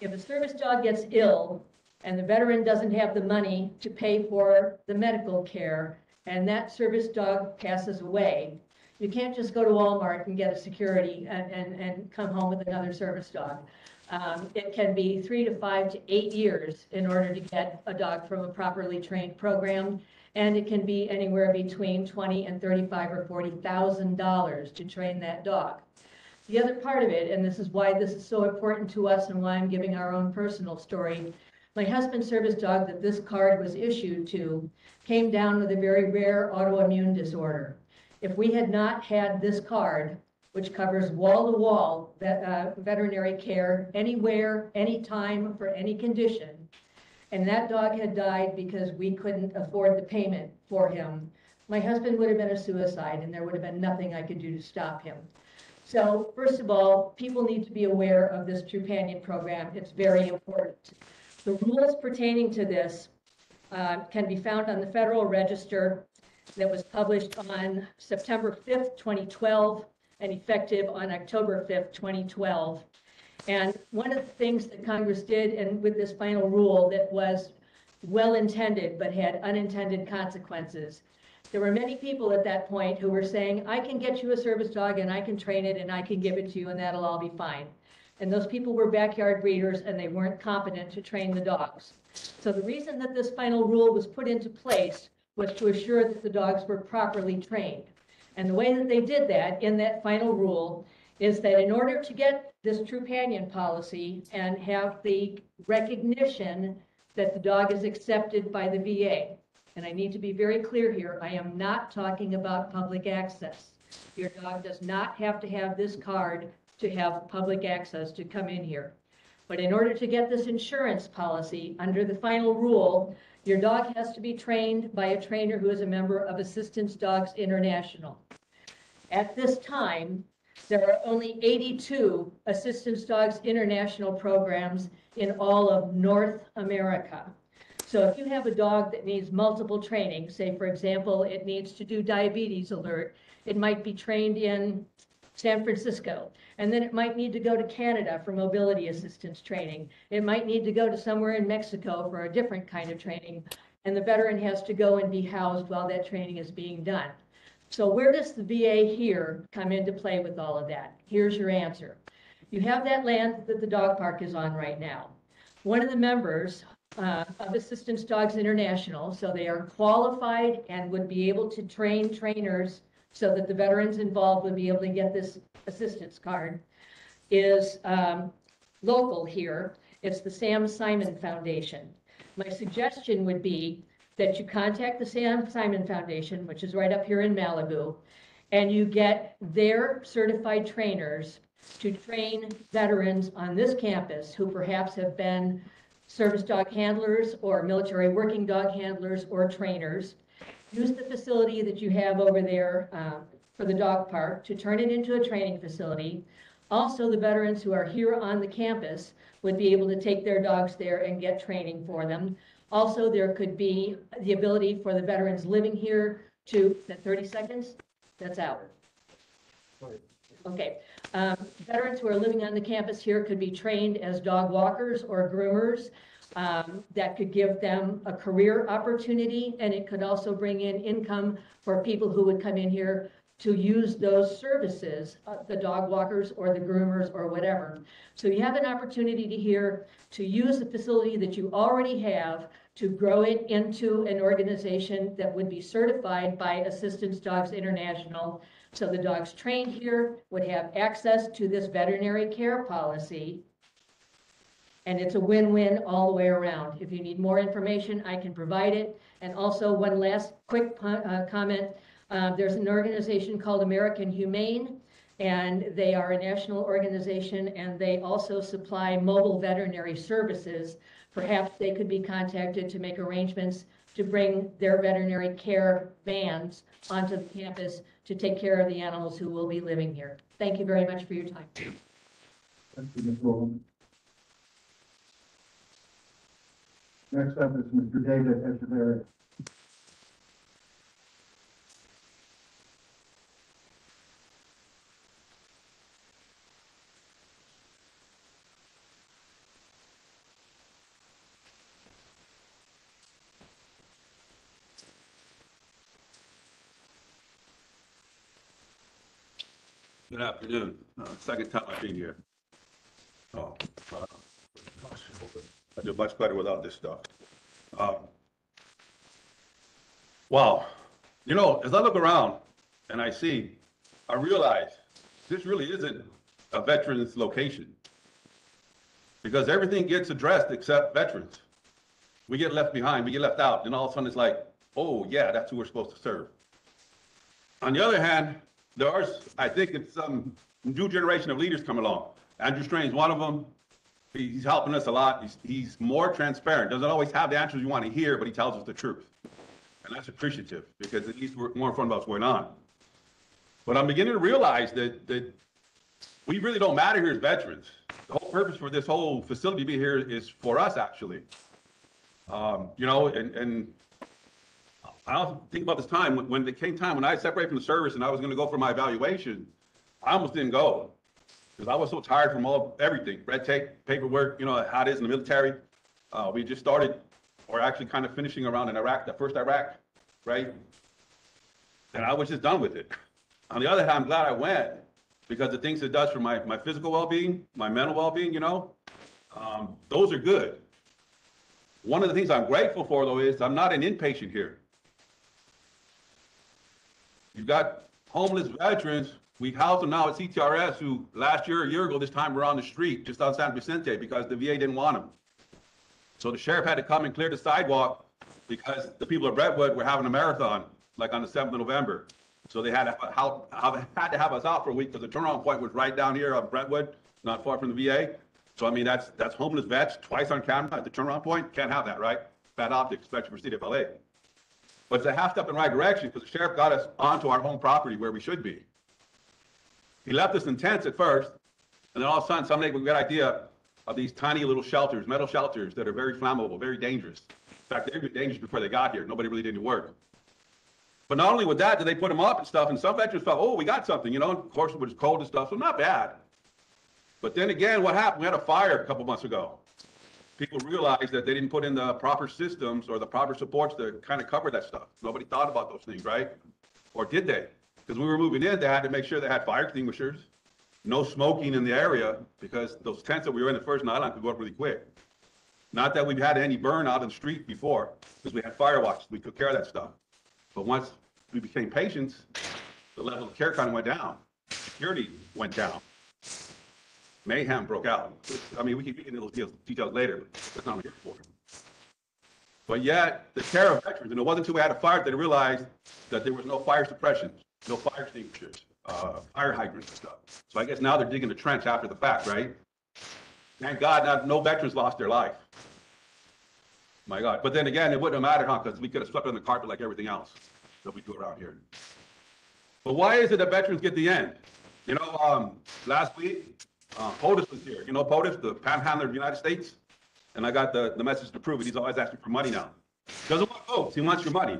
if a service dog gets ill and the veteran doesn't have the money to pay for the medical care and that service dog passes away, you can't just go to Walmart and get a security and, and, and come home with another service dog. Um, it can be three to five to eight years in order to get a dog from a properly trained program. And it can be anywhere between twenty and thirty-five or forty thousand dollars to train that dog. The other part of it, and this is why this is so important to us and why I'm giving our own personal story. My husband's service dog that this card was issued to came down with a very rare autoimmune disorder. If we had not had this card, which covers wall-to-wall uh, veterinary care anywhere, anytime, for any condition. And that dog had died because we couldn't afford the payment for him. My husband would have been a suicide and there would have been nothing I could do to stop him. So first of all, people need to be aware of this Trupanion program. It's very important. The rules pertaining to this uh, can be found on the Federal Register that was published on September 5th, 2012, and effective on October 5th, 2012. And one of the things that Congress did, and with this final rule that was well-intended but had unintended consequences, there were many people at that point who were saying, I can get you a service dog and I can train it and I can give it to you and that'll all be fine. And those people were backyard breeders and they weren't competent to train the dogs. So the reason that this final rule was put into place was to assure that the dogs were properly trained. And the way that they did that in that final rule is that in order to get this Trupanion policy and have the recognition that the dog is accepted by the VA, and I need to be very clear here, I am not talking about public access. Your dog does not have to have this card to have public access to come in here. But in order to get this insurance policy, under the final rule, your dog has to be trained by a trainer who is a member of Assistance Dogs International. At this time, there are only 82 Assistance Dogs International programs in all of North America. So if you have a dog that needs multiple training, say, for example, it needs to do diabetes alert, it might be trained in San Francisco, and then it might need to go to Canada for mobility assistance training. It might need to go to somewhere in Mexico for a different kind of training, and the veteran has to go and be housed while that training is being done. So where does the VA here come into play with all of that? Here's your answer. You have that land that the dog park is on right now. One of the members uh, of Assistance Dogs International, so they are qualified and would be able to train trainers so that the veterans involved would be able to get this assistance card, is um, local here. It's the Sam Simon Foundation. My suggestion would be that you contact the Sam Simon Foundation, which is right up here in Malibu, and you get their certified trainers to train veterans on this campus who perhaps have been service dog handlers or military working dog handlers or trainers. Use the facility that you have over there um, for the dog park to turn it into a training facility. Also, the veterans who are here on the campus would be able to take their dogs there and get training for them. Also, there could be the ability for the veterans living here to, that 30 seconds? That's out. Okay. Um, Veterans who are living on the campus here could be trained as dog walkers or groomers. Um, That could give them a career opportunity, and it could also bring in income for people who would come in here to use those services, uh, the dog walkers or the groomers or whatever. So you have an opportunity to here to use the facility that you already have to grow it into an organization that would be certified by Assistance Dogs International. So the dogs trained here would have access to this veterinary care policy. And it's a win-win all the way around. If you need more information, I can provide it. And also, one last quick uh, comment. Uh, There's an organization called American Humane, and they are a national organization, and they also supply mobile veterinary services. Perhaps they could be contacted to make arrangements to bring their veterinary care vans onto the campus to take care of the animals who will be living here. Thank you very much for your time. Thank you, Ms. Rowland. Next up is Mr. David Echeverria. Good afternoon. Uh, Second time I've been here. Oh, uh, I do much better without this stuff. Um, Wow. You know, as I look around and I see, I realize this really isn't a veterans location. Because everything gets addressed except veterans. We get left behind, we get left out, and all of a sudden it's like, oh, yeah, that's who we're supposed to serve. On the other hand, there are, I think it's some new generation of leaders coming along. Andrew Strain's one of them. He's helping us a lot. He's, he's more transparent. Doesn't always have the answers you want to hear, but he tells us the truth. And that's appreciative because at least we're more informed about what's going on. But I'm beginning to realize that, that we really don't matter here as veterans. The whole purpose for this whole facility being here is for us, actually. Um, you know, and, and I also think about this time, when, when it came time, when I separated from the service and I was gonna go for my evaluation, I almost didn't go. Because I was so tired from all, everything, red tape, paperwork, you know, how it is in the military. Uh, we just started, or actually kind of finishing around in Iraq, the first Iraq, right? And I was just done with it. On the other hand, I'm glad I went because the things it does for my, my physical well-being, my mental well-being, you know, um, those are good. One of the things I'm grateful for though is I'm not an inpatient here. You've got homeless veterans, we house them now at CTRS who last year, a year ago, this time were on the street just on San Vicente because the VA didn't want them. So the sheriff had to come and clear the sidewalk because the people of Brentwood were having a marathon, like on the seventh of November. So they had to, have- have- had to have us out for a week because the turnaround point was right down here on Brentwood, not far from the VA. So I mean, that's, that's homeless vets twice on camera at the turnaround point. Can't have that, right? Bad optics, especially for city of LA. But it's a half step in the right direction because the sheriff got us onto our home property where we should be. He left us in tents at first, and then all of a sudden, somebody with a good idea of these tiny little shelters, metal shelters that are very flammable, very dangerous. In fact, they were dangerous before they got here. Nobody really did any work. But not only with that, did they put them up and stuff, and some veterans thought, oh, we got something, you know, of course, it was cold and stuff, so not bad. But then again, what happened? We had a fire a couple months ago. People realized that they didn't put in the proper systems or the proper supports to kind of cover that stuff. Nobody thought about those things, right? Or did they? Because we were moving in, they had to make sure they had fire extinguishers, no smoking in the area, because those tents that we were in the first nylon could go up really quick. Not that we've had any burn out in the street before, because we had fire watch, we took care of that stuff. But once we became patients, the level of care kind of went down. Security went down. Mayhem broke out. I mean, we can get into those details- details later, but that's not what I'm here for. But yet, the care of veterans, and it wasn't until we had a fire that they realized that there was no fire suppression, no fire extinguishers, uh, fire hydrants and stuff. So I guess now they're digging the trench after the fact, right? Thank God, not, no veterans lost their life. My God, but then again, it wouldn't have mattered, huh, because we could have swept on the carpet like everything else that we do around here. But why is it that veterans get the end? You know, um, last week, uh, POTUS was here, you know POTUS, the panhandler of the United States? And I got the, the message to prove it, he's always asking for money now. Doesn't want votes, he wants your money.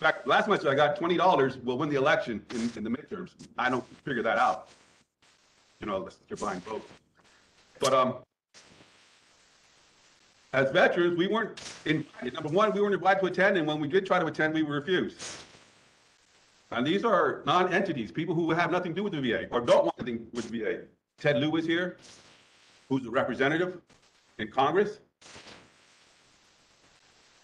Fact, last message I got twenty dollars will win the election in, in the midterms. I don't figure that out. You know, you're buying votes. But, um, as veterans, we weren't invited. Number one, we weren't invited to attend, and when we did try to attend, we were refused. And these are non-entities, people who have nothing to do with the VA or don't want anything with the VA. Ted Lieu is here, who's a representative in Congress.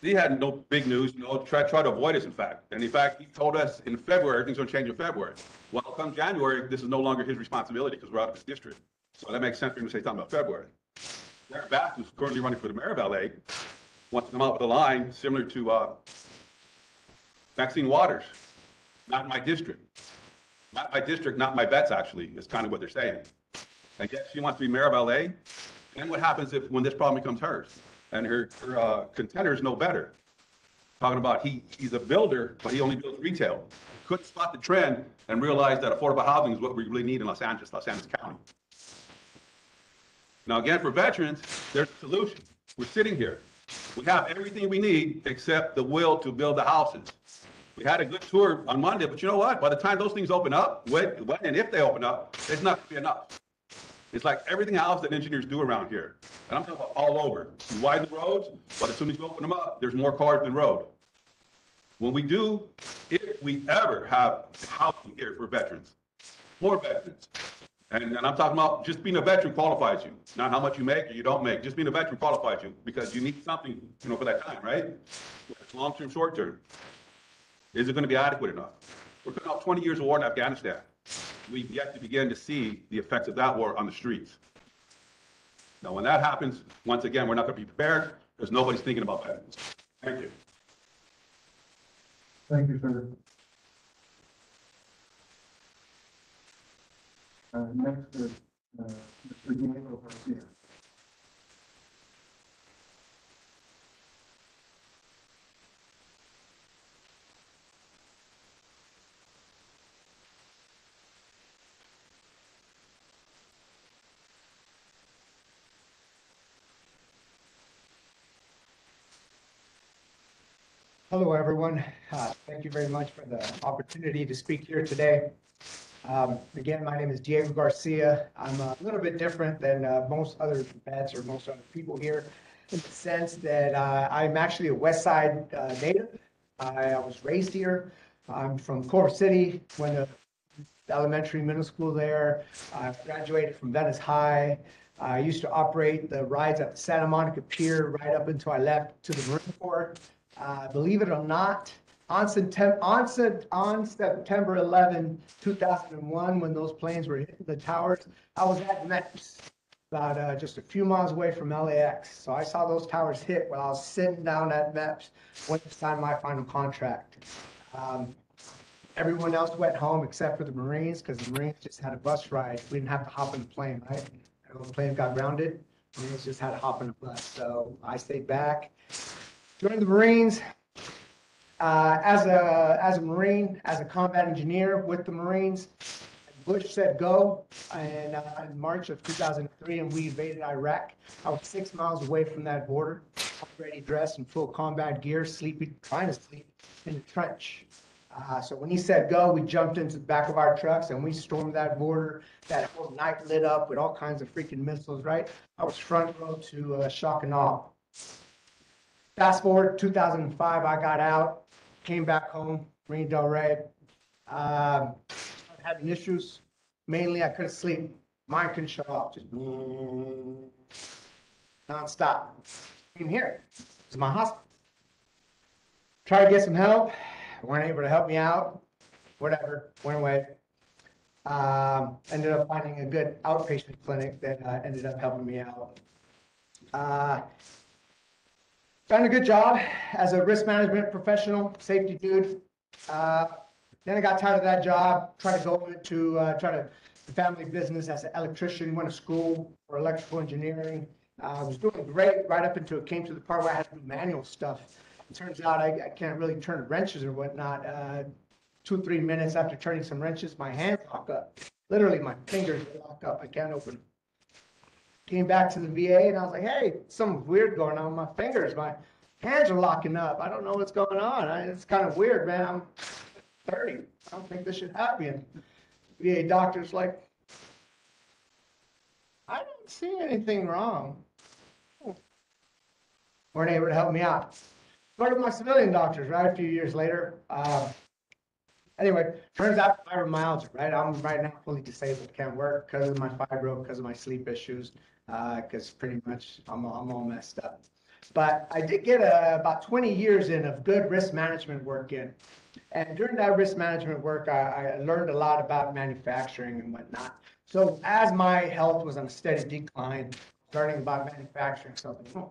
He had no big news, no, try, try to avoid us, in fact. And in fact, he told us in February, everything's gonna change in February. Well, come January, this is no longer his responsibility because we're out of his district. So that makes sense for him to say something about February. Karen Bass, who's currently running for the mayor of LA, wants to come out with a line similar to, uh, Maxine Waters, not my district. Not my district, not my bets, actually, is kind of what they're saying. And yet she wants to be mayor of LA. And what happens if, when this problem becomes hers? And her, her, uh, contenders know better. Talking about he, he's a builder, but he only builds retail. Couldn't spot the trend and realize that affordable housing is what we really need in Los Angeles, Los Angeles County. Now, again, for veterans, there's a solution. We're sitting here. We have everything we need except the will to build the houses. We had a good tour on Monday, but you know what? By the time those things open up, when, when and if they open up, it's not gonna be enough. It's like everything else that engineers do around here. And I'm talking about all over. You widen the roads, but as soon as you open them up, there's more cars than road. When we do, if we ever have housing here for veterans, more veterans, and, and I'm talking about just being a veteran qualifies you, not how much you make or you don't make. Just being a veteran qualifies you because you need something, you know, for that time, right? Long-term, short-term. Is it going to be adequate enough? We're coming off 20 years of war in Afghanistan. We've yet to begin to see the effects of that war on the streets. Now, when that happens, once again, we're not going to be prepared because nobody's thinking about that. Thank you. Thank you, sir. Uh, next is, uh, Mr. Diego Garcia. Hello, everyone. Uh, Thank you very much for the opportunity to speak here today. Um, Again, my name is Diego Garcia. I'm a little bit different than uh, most other vets or most other people here in the sense that uh, I'm actually a West Side uh, native. I I was raised here. I'm from Culver City, went to elementary, middle school there. I graduated from Venice High. I used to operate the rides at the Santa Monica Pier right up until I left to the Marine Corps. Uh, believe it or not, on September, on, on September 11, 2001, when those planes were hitting the towers, I was at MEPS, about uh, just a few miles away from LAX. So I saw those towers hit while I was sitting down at MEPS, waiting to sign my final contract. Um, Everyone else went home except for the Marines, because the Marines just had a bus ride. We didn't have to hop in the plane, right? The plane got grounded, Marines just had to hop in the bus. So I stayed back. Joined the Marines, uh, as a, as a Marine, as a combat engineer with the Marines. Bush said go in, uh, in March of 2003 and we invaded Iraq. I was six miles away from that border, already dressed in full combat gear, sleeping, trying to sleep in the trench. Uh, so when he said go, we jumped into the back of our trucks and we stormed that border. That whole night lit up with all kinds of freaking missiles, right? I was front row to uh, shock and awe. Fast forward 2005, I got out, came back home, Marina Del Rey. Um, having issues. Mainly, I couldn't sleep. Mind couldn't shut off, just nonstop. Came here. It's my hospital. Tried to get some help. weren't able to help me out. Whatever, went away. Um, ended up finding a good outpatient clinic that uh, ended up helping me out. Uh, Done a good job as a risk management professional, safety dude. Uh, Then I got tired of that job, tried to go into, uh, try to, the family business as an electrician, went to school for electrical engineering. Uh, I was doing great right up until it came to the part where I had to do manual stuff. It turns out I, I can't really turn wrenches or whatnot. Uh, Two, three minutes after turning some wrenches, my hands lock up. Literally, my fingers lock up. I can't open. Came back to the VA and I was like, hey, something weird going on with my fingers. My hands are locking up. I don't know what's going on. I, it's kind of weird, man. I'm 30. I don't think this should happen. VA doctor's like, I don't see anything wrong. Weren't able to help me out. To my civilian doctors, right? A few years later. Uh, anyway, turns out fibromyalgia, right? I'm right now fully disabled, can't work because of my fibro, because of my sleep issues, because pretty much I'm, I'm all messed up. But I did get uh, about 20 years in of good risk management work in. And during that risk management work, I, I learned a lot about manufacturing and whatnot. So as my health was on a steady decline, learning about manufacturing something,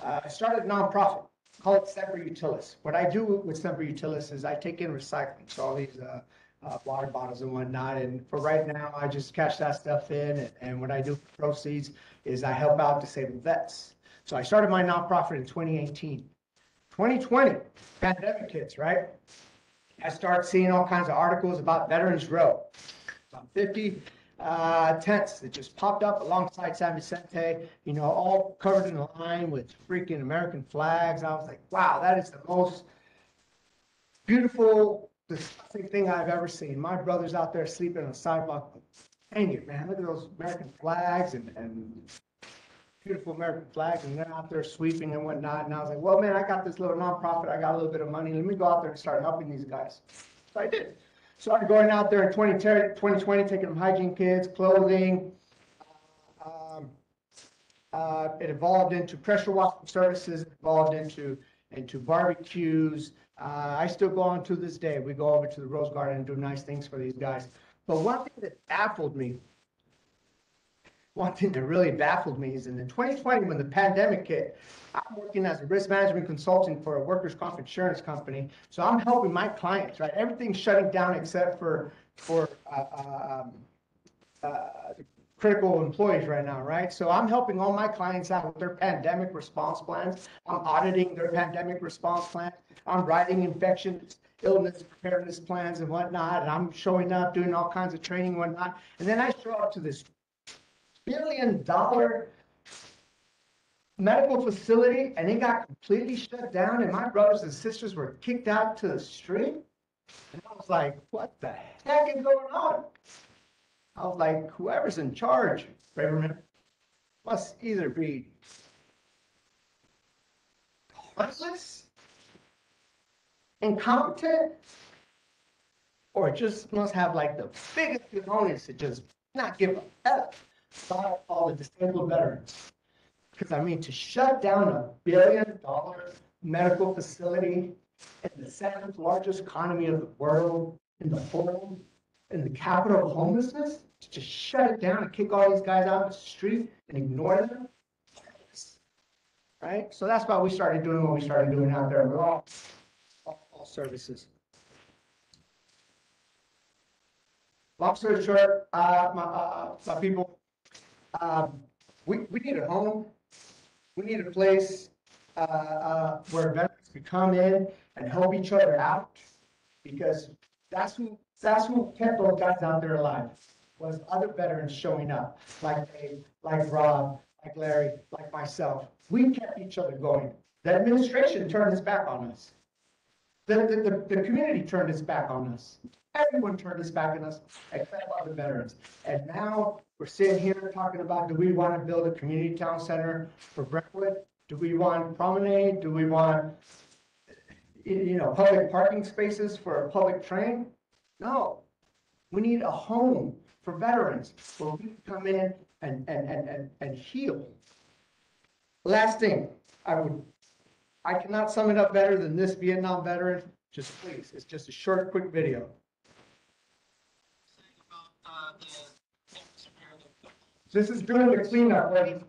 uh, I started a nonprofit, call it Semper Utilis. What I do with Semper Utilis is I take in recycling, so all these uh, uh, water bottles and whatnot. And for right now, I just cash that stuff in. And, and what I do for proceeds is I help out disabled vets. So I started my nonprofit in 2018. 2020, pandemic hits, right? I start seeing all kinds of articles about Veterans Row. About 50 uh, tents that just popped up alongside San Vicente, you know, all covered in line with freaking American flags. I was like, wow, that is the most beautiful, disgusting thing I've ever seen. My brother's out there sleeping on the sidewalk. Dang it, man, look at those American flags and, and beautiful American flags, and they're out there sweeping and whatnot. And I was like, well, man, I got this little nonprofit. I got a little bit of money. Let me go out there and start helping these guys. So I did. Started going out there in 2010 2020, taking them hygiene kits, clothing. Um, uh, It evolved into pressure washing services, evolved into, into barbecues. Uh, I still go on to this day. We go over to the Rose Garden and do nice things for these guys. But one thing that baffled me one thing that really baffled me is in the 2020, when the pandemic hit, I'm working as a risk management consultant for a workers' comp insurance company. So I'm helping my clients, right? Everything's shutting down except for, for, uh, um, uh, critical employees right now, right? So I'm helping all my clients out with their pandemic response plans. I'm auditing their pandemic response plan. I'm writing infections, illness preparedness plans and whatnot, and I'm showing up, doing all kinds of training and whatnot. And then I show up to this billion dollar medical facility and it got completely shut down and my brothers and sisters were kicked out to the street. And I was like, what the heck is going on? I was like, whoever's in charge, Braverman, must either be heartless, incompetent, or just must have like the biggest cojones to just not give F about all the disabled veterans. Because I mean, to shut down a billion dollar medical facility in the seventh largest economy of the world, in the whole, in the capital of homelessness, to just shut it down and kick all these guys out of the street and ignore them. Right? So that's why we started doing what we started doing out there with all, all, all services. Long story short, uh, my, uh, my people, um, we, we need a home. We need a place, uh, uh, where veterans can come in and help each other out. Because that's who, that's who kept those guys out there alive, was other veterans showing up, like Dave, like Rob, like Larry, like myself. We kept each other going. The administration turned its back on us. The, the, the, the community turned its back on us. Everyone turned its back on us except other veterans. And now we're sitting here talking about, do we want to build a community town center for Brentwood? Do we want promenade? Do we want, you know, public parking spaces for a public train? No. We need a home for veterans where we can come in and, and, and, and, and heal. Last thing, I would, I cannot sum it up better than this Vietnam veteran. Just please, it's just a short, quick video. This is during the cleanup when.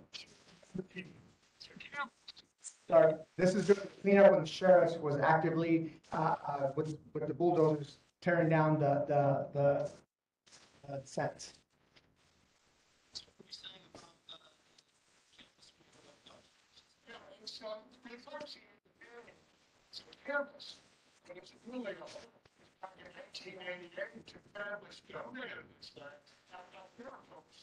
Sorry, this is during the cleanup when the sheriff was actively, uh, uh, with, with the bulldozers tearing down the, the, the, uh, sets.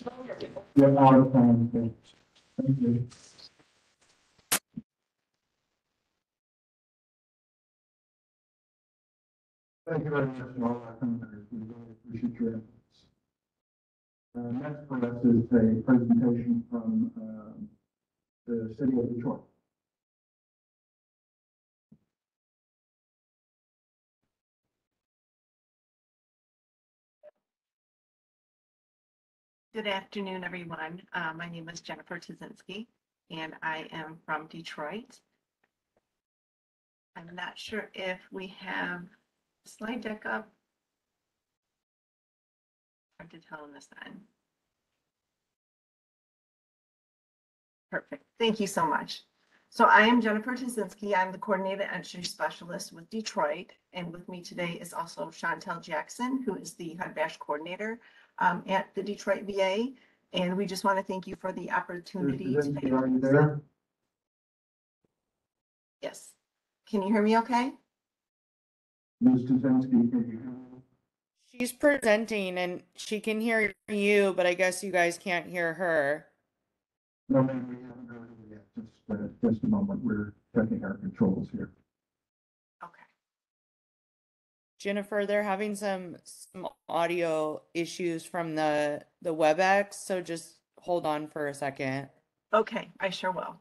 Out of time. Thank you. Thank you very much. We really appreciate your efforts. Uh, next for us is a presentation from, um, the city of Detroit. Good afternoon, everyone. Uh, My name is Jennifer Tazinski, and I am from Detroit. I'm not sure if we have slide deck up. Hard to tell on this end. Perfect. Thank you so much. So I am Jennifer Tazinski. I'm the Coordinated Entry Specialist with Detroit. And with me today is also Chantel Jackson, who is the HUD VASH Coordinator um, at the Detroit VA. And we just want to thank you for the opportunity. Ms. to Zazinski, Are you there? Yes. Can you hear me okay? Ms. Jazinski, can you hear me? She's presenting and she can hear you, but I guess you guys can't hear her. No, ma'am, we haven't heard it yet. Just, uh, just a moment. We're checking our controls here. Jennifer, they're having some some audio issues from the the WebEx, so just hold on for a second. Okay, I sure will.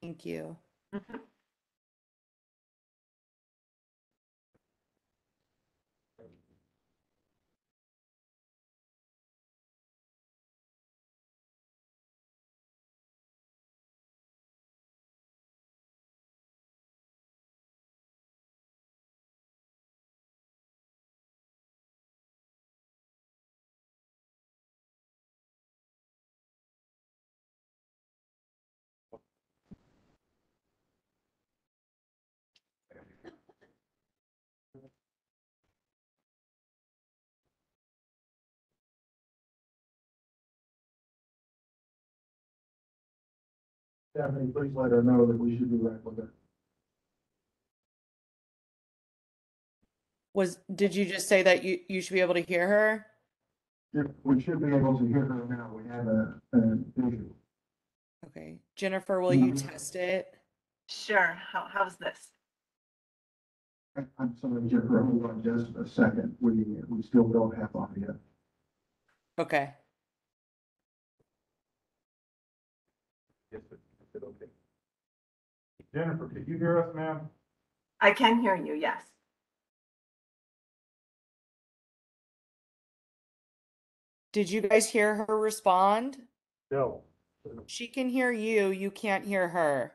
Thank you. Mhm. Stephanie, please let her know that we should be right with her. Was, did you just say that you, you should be able to hear her? If we should be able to hear her now, we have a, an issue. Okay. Jennifer, will you Mhm. test it? Sure. How, how's this? I- I'm sorry, Jennifer, hold on just a second. We, we still don't have audio. Okay. Jennifer, could you hear us, ma'am? I can hear you, yes. Did you guys hear her respond? No. She can hear you, you can't hear her.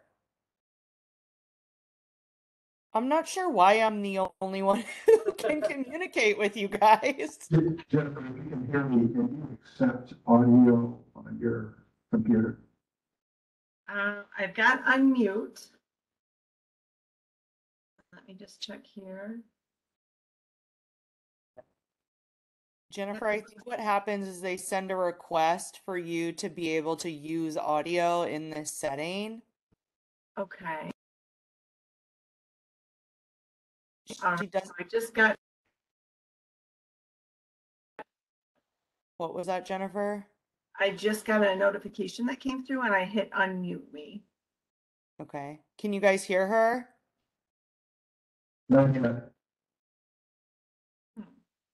I'm not sure why I'm the only one who can communicate with you guys. Jennifer, if you can hear me, can you accept audio on your computer? Uh, I've got unmute. Let me just check here. Jennifer, I think what happens is they send a request for you to be able to use audio in this setting. Okay. She All right, does, I just got, what was that, Jennifer? I just got a notification that came through and I hit unmute me. Okay. Can you guys hear her? Not.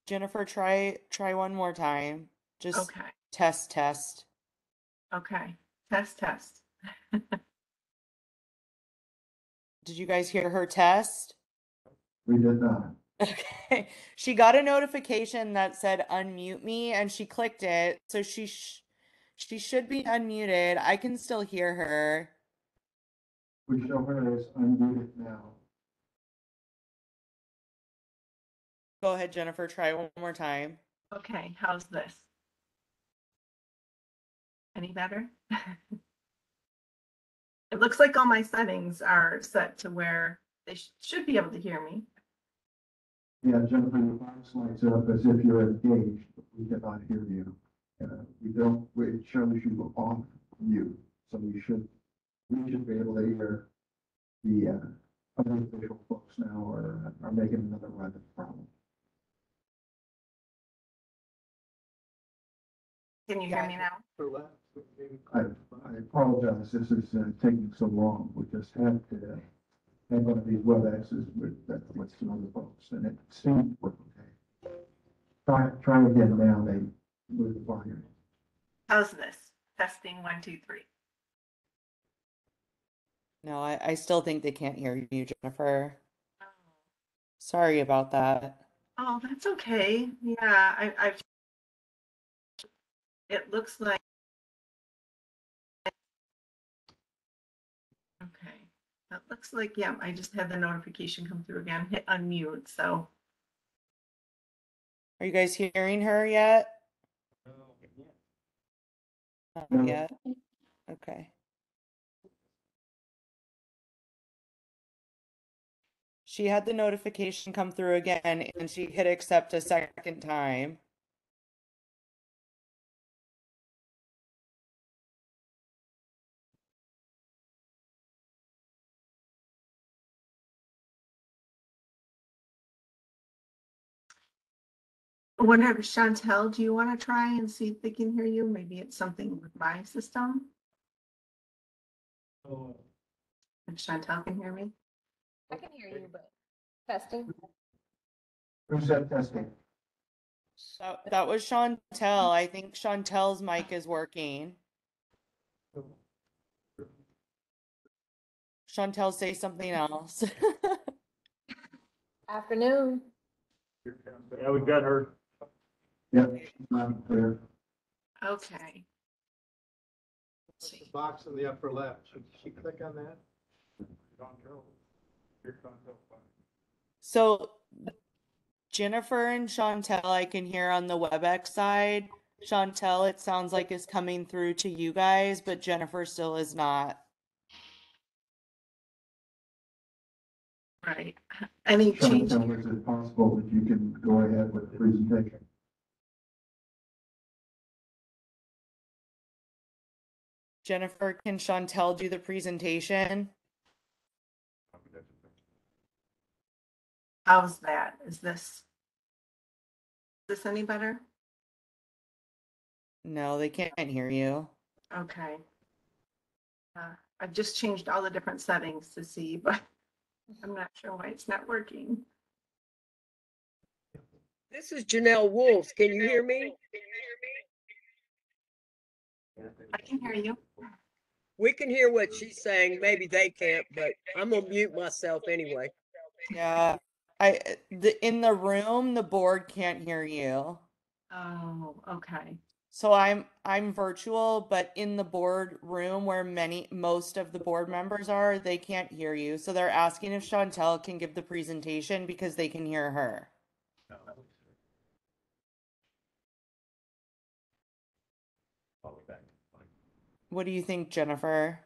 Jennifer, try try one more time. Just Okay, test test. okay. Test, test. Did you guys hear her test? We did not. Okay. She got a notification that said unmute me and she clicked it. So she sh she should be unmuted. I can still hear her. We show her as unmuted now. Go ahead, Jennifer, try one more time. Okay, how's this? Any better? It looks like all my settings are set to where they sh- should be able to hear me. Yeah, Jennifer, your box lights up as if you're engaged, but we cannot hear you. Uh, we don't, it shows you off mute, so you should, we should be able to hear the, uh, other official folks now are, are making another run at the problem. Can you hear me now? I, I apologize, this is uh, taking so long, we just had to have one of these WebExes with, uh, with some other folks, and it seemed to work okay. Try, try again now, they move the volume. How's this? Testing one, two, three. No, I, I still think they can't hear you, Jennifer. Sorry about that. Oh, that's okay. Yeah, I, I've. It looks like. Okay, that looks like, yeah, I just had the notification come through again, hit unmute, so. Are you guys hearing her yet? Not No. yet. Okay. She had the notification come through again and she hit accept a second time. I wonder if Chantel, do you want to try and see if they can hear you? Maybe it's something with my system. Oh. If Chantel can hear me? I can hear you, but testing. Who said testing? That, that was Chantel. I think Chantel's mic is working. Chantel, say something else. Afternoon. Yeah, we've got her. Yep, um, I'm clear. Okay. Box in the upper left. Should she click on that? So Jennifer and Chantel, I can hear on the WebEx side. Chantel, it sounds like is coming through to you guys, but Jennifer still is not. Right. Any change? Chantel, is it possible that you can go ahead with the presentation? Jennifer, can Chantel do the presentation? How's that? Is this? Is this any better? No, they can't hear you. Okay. Uh, I've just changed all the different settings to see, but I'm not sure why it's not working. This is Janelle Wolf. Can you hear me? I can hear you. We can hear what she's saying. Maybe they can't, but I'm gonna mute myself anyway. Yeah, I, the, in the room, the board can't hear you. Oh, okay. So I'm, I'm virtual, but in the board room where many, most of the board members are, they can't hear you. So they're asking if Chantel can give the presentation because they can hear her. What do you think, Jennifer?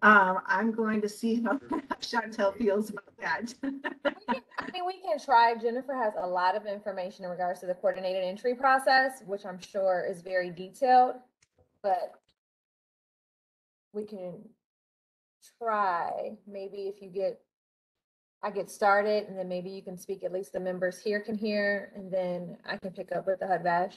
Um, I'm going to see how Chantel feels about that. I mean, we can try. Jennifer has a lot of information in regards to the coordinated entry process, which I'm sure is very detailed, but we can try, maybe if you get, I get started and then maybe you can speak, at least the members here can hear, and then I can pick up with the HUD VASH.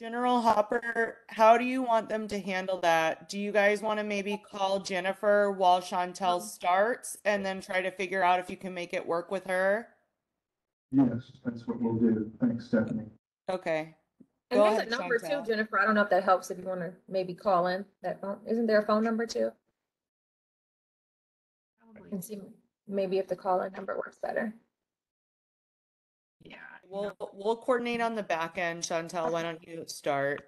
General Hopper, how do you want them to handle that? Do you guys want to maybe call Jennifer while Chantel mm-hmm. starts and then try to figure out if you can make it work with her? Yes, that's what we'll do. Thanks, Stephanie. Okay. And Go there's ahead, a number too, Jennifer. I don't know if that helps if you want to maybe call in that phone. Isn't there a phone number too? And see maybe if the call-in number works better. Yeah. We'll, we'll coordinate on the back end. Chantel, why don't you start?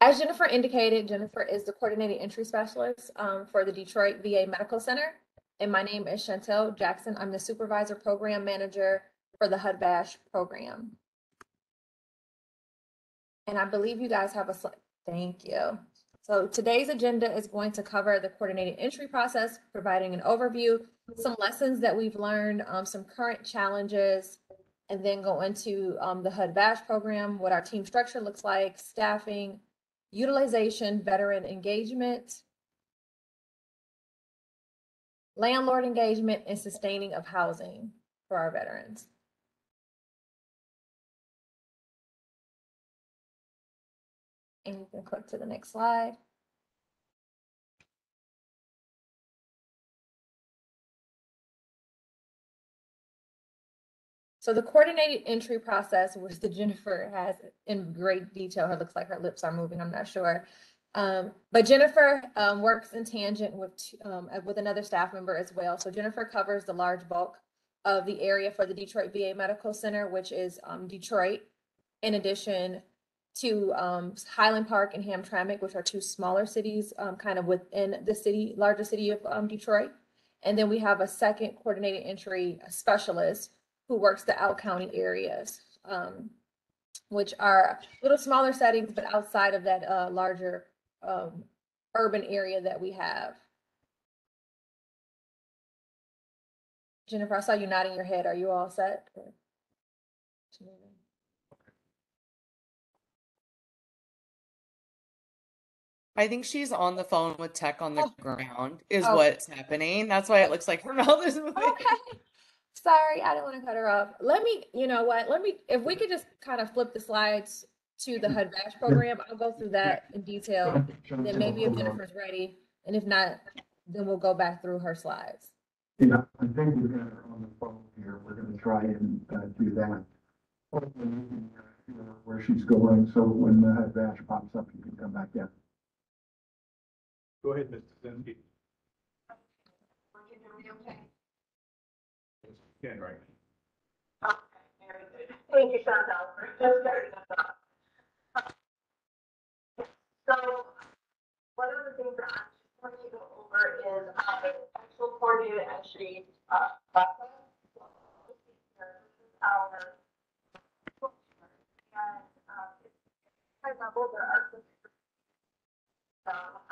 As Jennifer indicated, Jennifer is the coordinating entry specialist um, for the Detroit VA Medical Center. And my name is Chantel Jackson. I'm the supervisor program manager for the HUD-VASH program. And I believe you guys have a, sli- thank you. So today's agenda is going to cover the coordinated entry process, providing an overview, some lessons that we've learned, um, some current challenges, and then go into um, the HUD-VASH program, what our team structure looks like, staffing, utilization, veteran engagement, landlord engagement, and sustaining of housing for our veterans. And you can click to the next slide. So the coordinated entry process, which the Jennifer has in great detail, it looks like her lips are moving, I'm not sure. Um, but Jennifer, um, works in tangent with, um, uh, with another staff member as well. So Jennifer covers the large bulk of the area for the Detroit VA Medical Center, which is, um, Detroit. In addition to, um, Highland Park and Hamtramck, which are two smaller cities, um, kind of within the city, larger city of, Detroit. And then we have a second coordinated entry specialist who works the out county areas, um, which are a little smaller settings, but outside of that, uh, larger, um, urban area that we have. Jennifer, I saw you nodding your head. Are you all set? or- I think she's on the phone with tech on the ground is Oh. what's happening. That's why it looks like her mouth is moving. Okay. Sorry, I didn't want to cut her off. Let me, you know what, let me, if we could just kind of flip the slides to the HUD-VASH program, I'll go through that in detail. and Then maybe if Jennifer's ready, and if not, then we'll go back through her slides. Yeah, I think we're got her on the phone here. We're gonna try and uh, do that. Hopefully we can, uh, where she's going, so when that batch pops up, you can come back in. Go ahead, Mr. Zinsky. Ken, right. Thank you, Chantel, for just starting us off. So, one of the things that I just want to go over is, uh, the actual coordinated entry, uh, process. Our. And, um, high level, there are some. Um,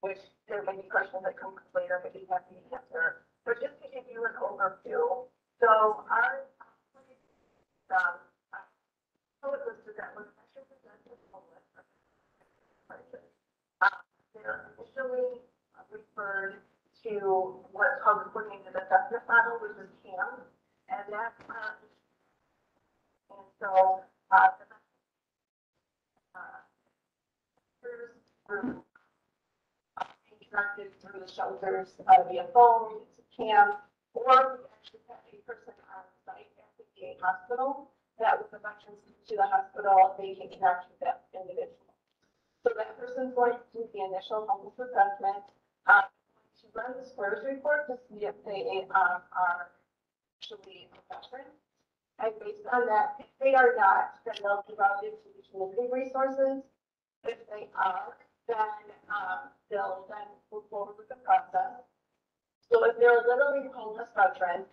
which there may be questions that come later, but you have to answer. But just to give you an overview, so our um, was that when Metro presented homeless. uh, They're initially referred to what's called the coordinated assessment model, which is CAM, and that, um, and so, uh, the, uh, through, uh, conducted through the shelters, uh, via phone, CAM, or we actually have a person on site at the VA hospital that the veterans come to the hospital, they can connect with that individual. So that person's going to do the initial homeless assessment, uh, to run the SQUARES report to see if they, um, are actually a veteran. And based on that, if they are not, then they'll be routed to the community resources. If they are, then, um, they'll then move forward with the process. So if they're literally homeless veteran,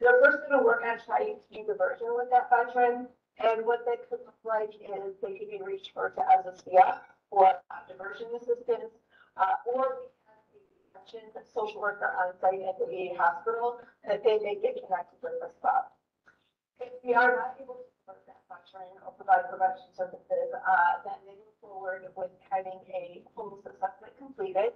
they're first gonna work on trying to do diversion with that veteran. And what that could look like is they could be reached referred to as a CF for uh, diversion assistance, uh, or we have a social worker on site at the VA hospital, that they may get connected with the spot. If we are not able to support that veteran or provide prevention services, uh, then they move forward with having a homeless assessment completed.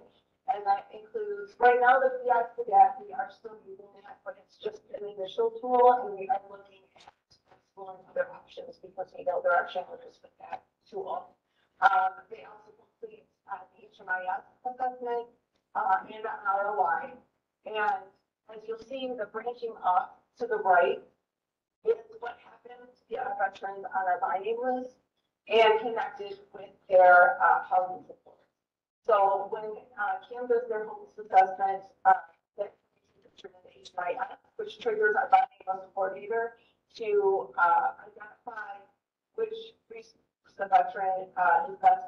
And that includes, right now, the for that, we are still using that, but it's just an initial tool and we are looking at exploring other options because we know there are challenges with that tool. Um, they also complete, uh, the HMIS assessment, uh, and an ROI. And as you'll see, the branching off to the right is what happens to the veterans on our by name list and connected with their, uh, housing support. So when, uh, CAM does their homeless assessment, uh, that which triggers our by name list coordinator to, uh, identify which resource the veteran, uh, is best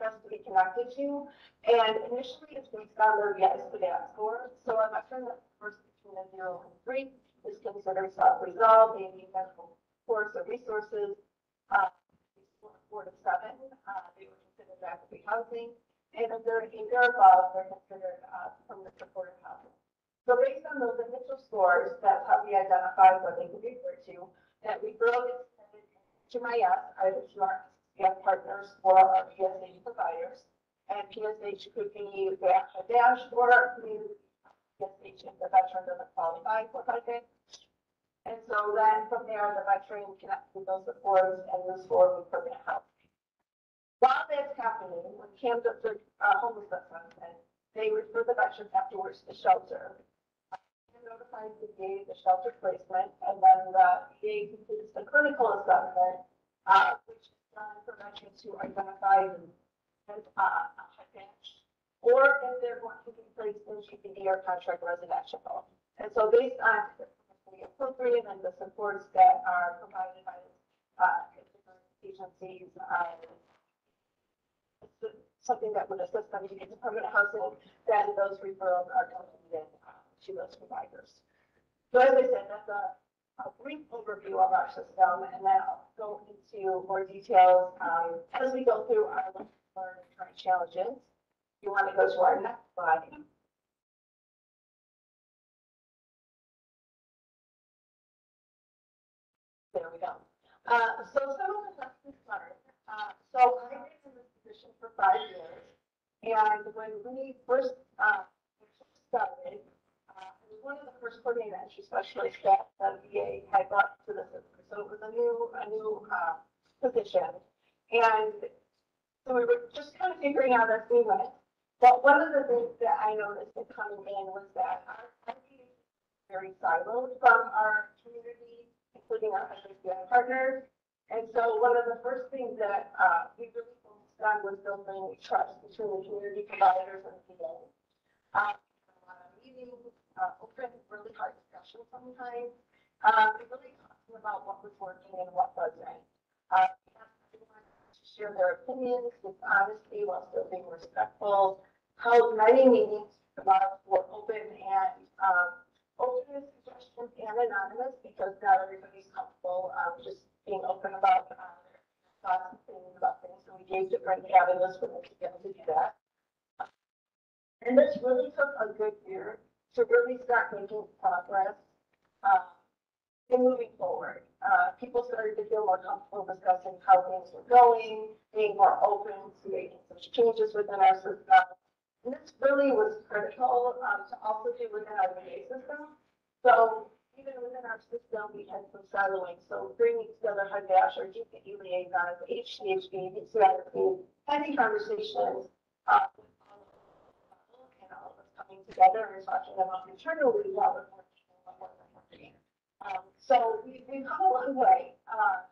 best to be connected to. And initially, it's based on their yes to that score. So a veteran that's first between a zero and three is considered self-resolved, they need medical supports or resources. Uh, four to seven, uh, housing. And if they're or above, they're considered, uh, permanent supportive housing. So based on those initial scores, that's how we identify what they could be referred to, that we gets sent to my S, either to our SSVF partners or our PSH providers. And PSH could be the actual VASH or maybe PSH if the veteran doesn't qualify for funding. And so then from there, the veteran connects with those supports and moves forward with permanent housing. While that's happening, when Cam does the uh, homeless assessment, they refer the veterans afterwards to shelter. Cam notified the VA the shelter placement, and then the VA completes the clinical assessment, uh, which is done for veterans who identify as, uh, or if they're going to be placed in GPD or contract residential. And so based on the appropriate and the supports that are provided by, uh, agencies, um, something that would assist them to get to permanent housing, then those referrals are completed uh, to those providers. So as I said, that's a, a brief overview of our system, and then I'll go into more details um, as we go through our current challenges. You want to go to our next slide. There we go. Uh, so some of the lessons learned. Uh, so been for five years. And when we first, uh, started, uh, it was one of the first coordinated entry specialists that the VA had brought to the system. So it was a new, a new, uh, position. And so we were just kind of figuring out as we went. But one of the things that I noticed in coming in was that our, meetings were very siloed from our community including our SHBI partners. And so one of the first things that, uh, we really on was building trust between the community providers and the VA. Uh, a lot of meetings, uh, open, really hard discussions sometimes, um, really talking about what was working and what wasn't. Uh, to share their opinions with honesty while still being respectful. Held many meetings about were open and, um, open suggestions and anonymous because not everybody's comfortable, um, just being open about, um, thoughts and feelings about things. So we gave different avenues for them to be able to do that. And this really took a good year to really start making progress, uh, in moving forward. Uh, people started to feel more comfortable discussing how things were going, being more open to making some changes within our system. And this really was critical, um, to also do within our VA system. So even within our system, we had some siloing, so bringing together HUD-VASH or GPD liaisons, HCHV, HCIP, having conversations, uh, and all of us coming together and talking about internally what we're working and working. Um, so we, we've come a long way, uh,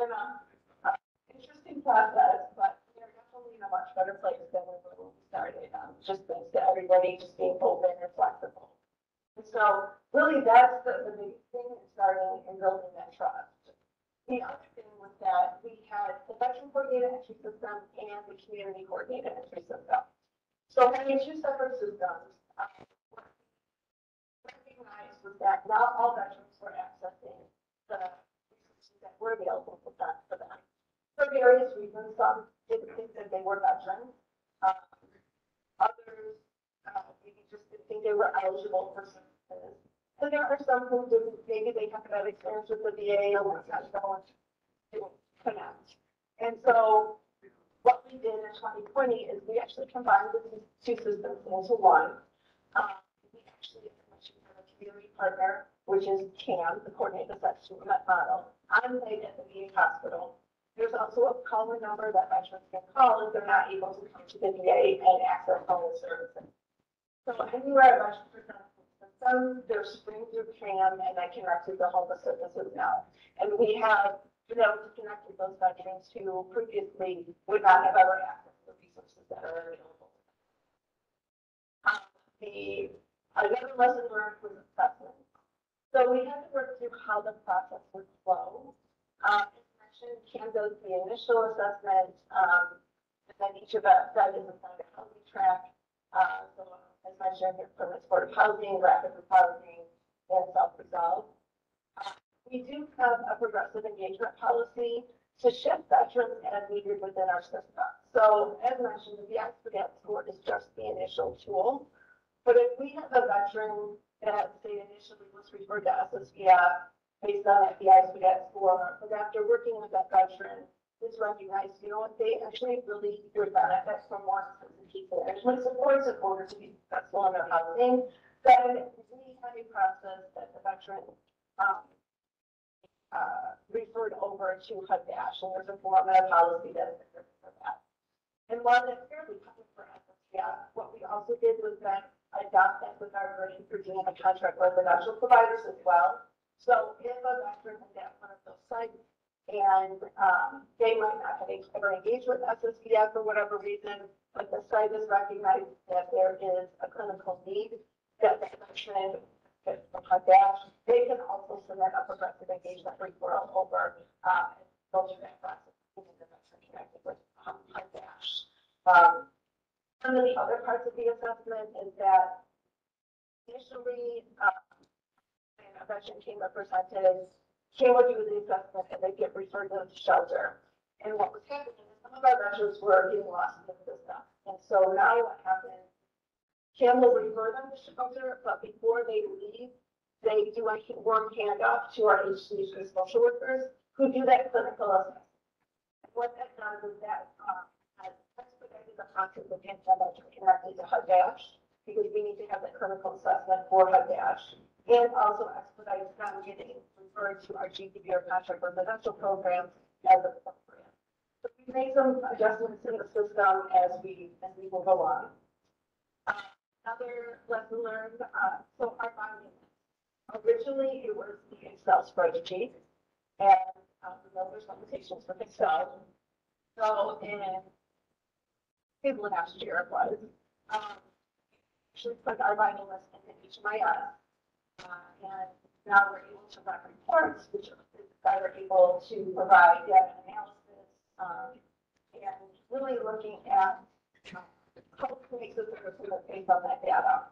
been a, uh, interesting process, but we're definitely in a much better place than we were when we started, um, just thanks to everybody just being open and flexible. And so really that's the, the big thing starting and building that trust. The other thing was that we had the veteran coordinated entry system and the community coordinated entry system. So having two separate systems, we recognized was that not all veterans were accessing the resources that were available for them, for them. For various reasons, some didn't think that they were veterans. Um, Others, uh, maybe just didn't think they were eligible for services. And there are some who didn't, maybe they have had experience with the VA or not going to connect. And so what we did in twenty twenty is we actually combined the two- systems into one. Um, we actually have a community partner, which is CAM, the Coordinated Assessment Model, on site at the VA hospital. There's also a caller number that veterans can call if they're not able to come to the VA and access homeless services. So anywhere a veteran they're screened through CAM and then connected to homeless services now. And we have been able to connect with those veterans who previously would not have ever access to the resources that are available. Um, The, another lesson learned was assessment. So we had to work through how the process would flow. Um, mentioned, CAM does the initial assessment, um, and then each of us, that is assigned a track. Uh, so as mentioned, here, permanent supportive housing, rapid housing, and self-resolve. Uh, We do have a progressive engagement policy to shift veterans as needed within our system. So as mentioned, the VI SPDAT score is just the initial tool. But if we have a veteran that say initially was referred to SSVF based on that the VI SPDAT score, but after working with that veteran, is recognized, you know what, they actually really would benefit from more assistance case management supports in order to be successful in their housing. Then we have a process that the veteran, um, uh, referred over to HUD-VASH, and there's a form and a policy that is for that. And while that's fairly common for SSVF, what we also did was then adopt that with our version for doing a contract residential providers as well. So if a veteran is at one of those sites and, um, they might not have ever engaged with SSVF for whatever reason, but the site has recognized that there is a clinical need that the veteran fits from HUD-VASH, they can also submit a progressive engagement referral over, uh, that with, um, some of the other parts of the assessment is that initially, uh, a veteran came represented, you with the assessment and they get referred to shelter. And what was happening is some of our veterans were getting lost in the system. And so now what happens, CAM will refer them to shelter, but before they leave, they do a warm handoff to our HCC social workers who do that clinical assessment. And what that does is that, um, has expedited the process of getting that veteran connected to HUD-VASH, because we need to have that clinical assessment for HUD-VASH. And also expedites them getting referred to our or contract residential programs as appropriate. So we made some adjustments in the system as we, as we move along. Uh, Another lesson learned, uh, so our findings, originally it was the Excel spreadsheet. And um, the numbers limitations for Excel. So in April last year it was, um, actually put our by name list into HMIS. Uh, and now we're able to run reports, which is better able to provide data analysis, um, and really looking at uh, how places are going to based on that data.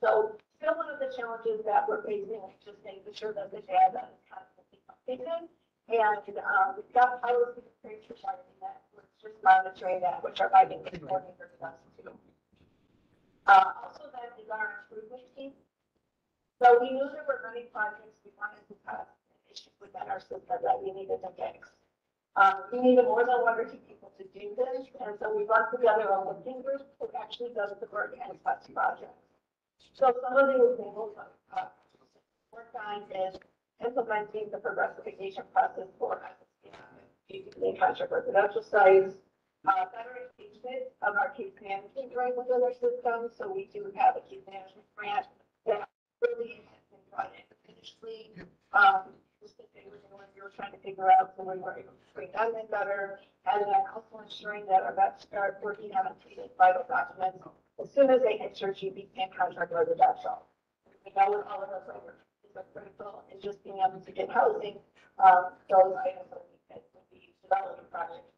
So still one of the challenges that we're facing is just making sure that the data is constantly updated. And, um, we've got policy constraints regarding that, we're just monitoring that, which are finding reporting for us too. Uh, also then is our improvement team. So we knew there were many projects we wanted to and issues within our system that we needed to fix. Um, we needed more than one or two people to do this, and so we brought together a working group who actually does the work and test projects. So some of the examples of, uh, worked on is implementing the progressification process for the contract residential sites, uh, better engagement of our case management right within our system. So we do have a case management grant really has been brought in initially. Um, just they were doing, we were trying to figure out, so we were able to bring that in better. And then also ensuring that our vets start working on completed vital documents as soon as they hit GP and contract residential. We know with all of our programs, is critical in just being able to get housing, um, those items that we can, the development project.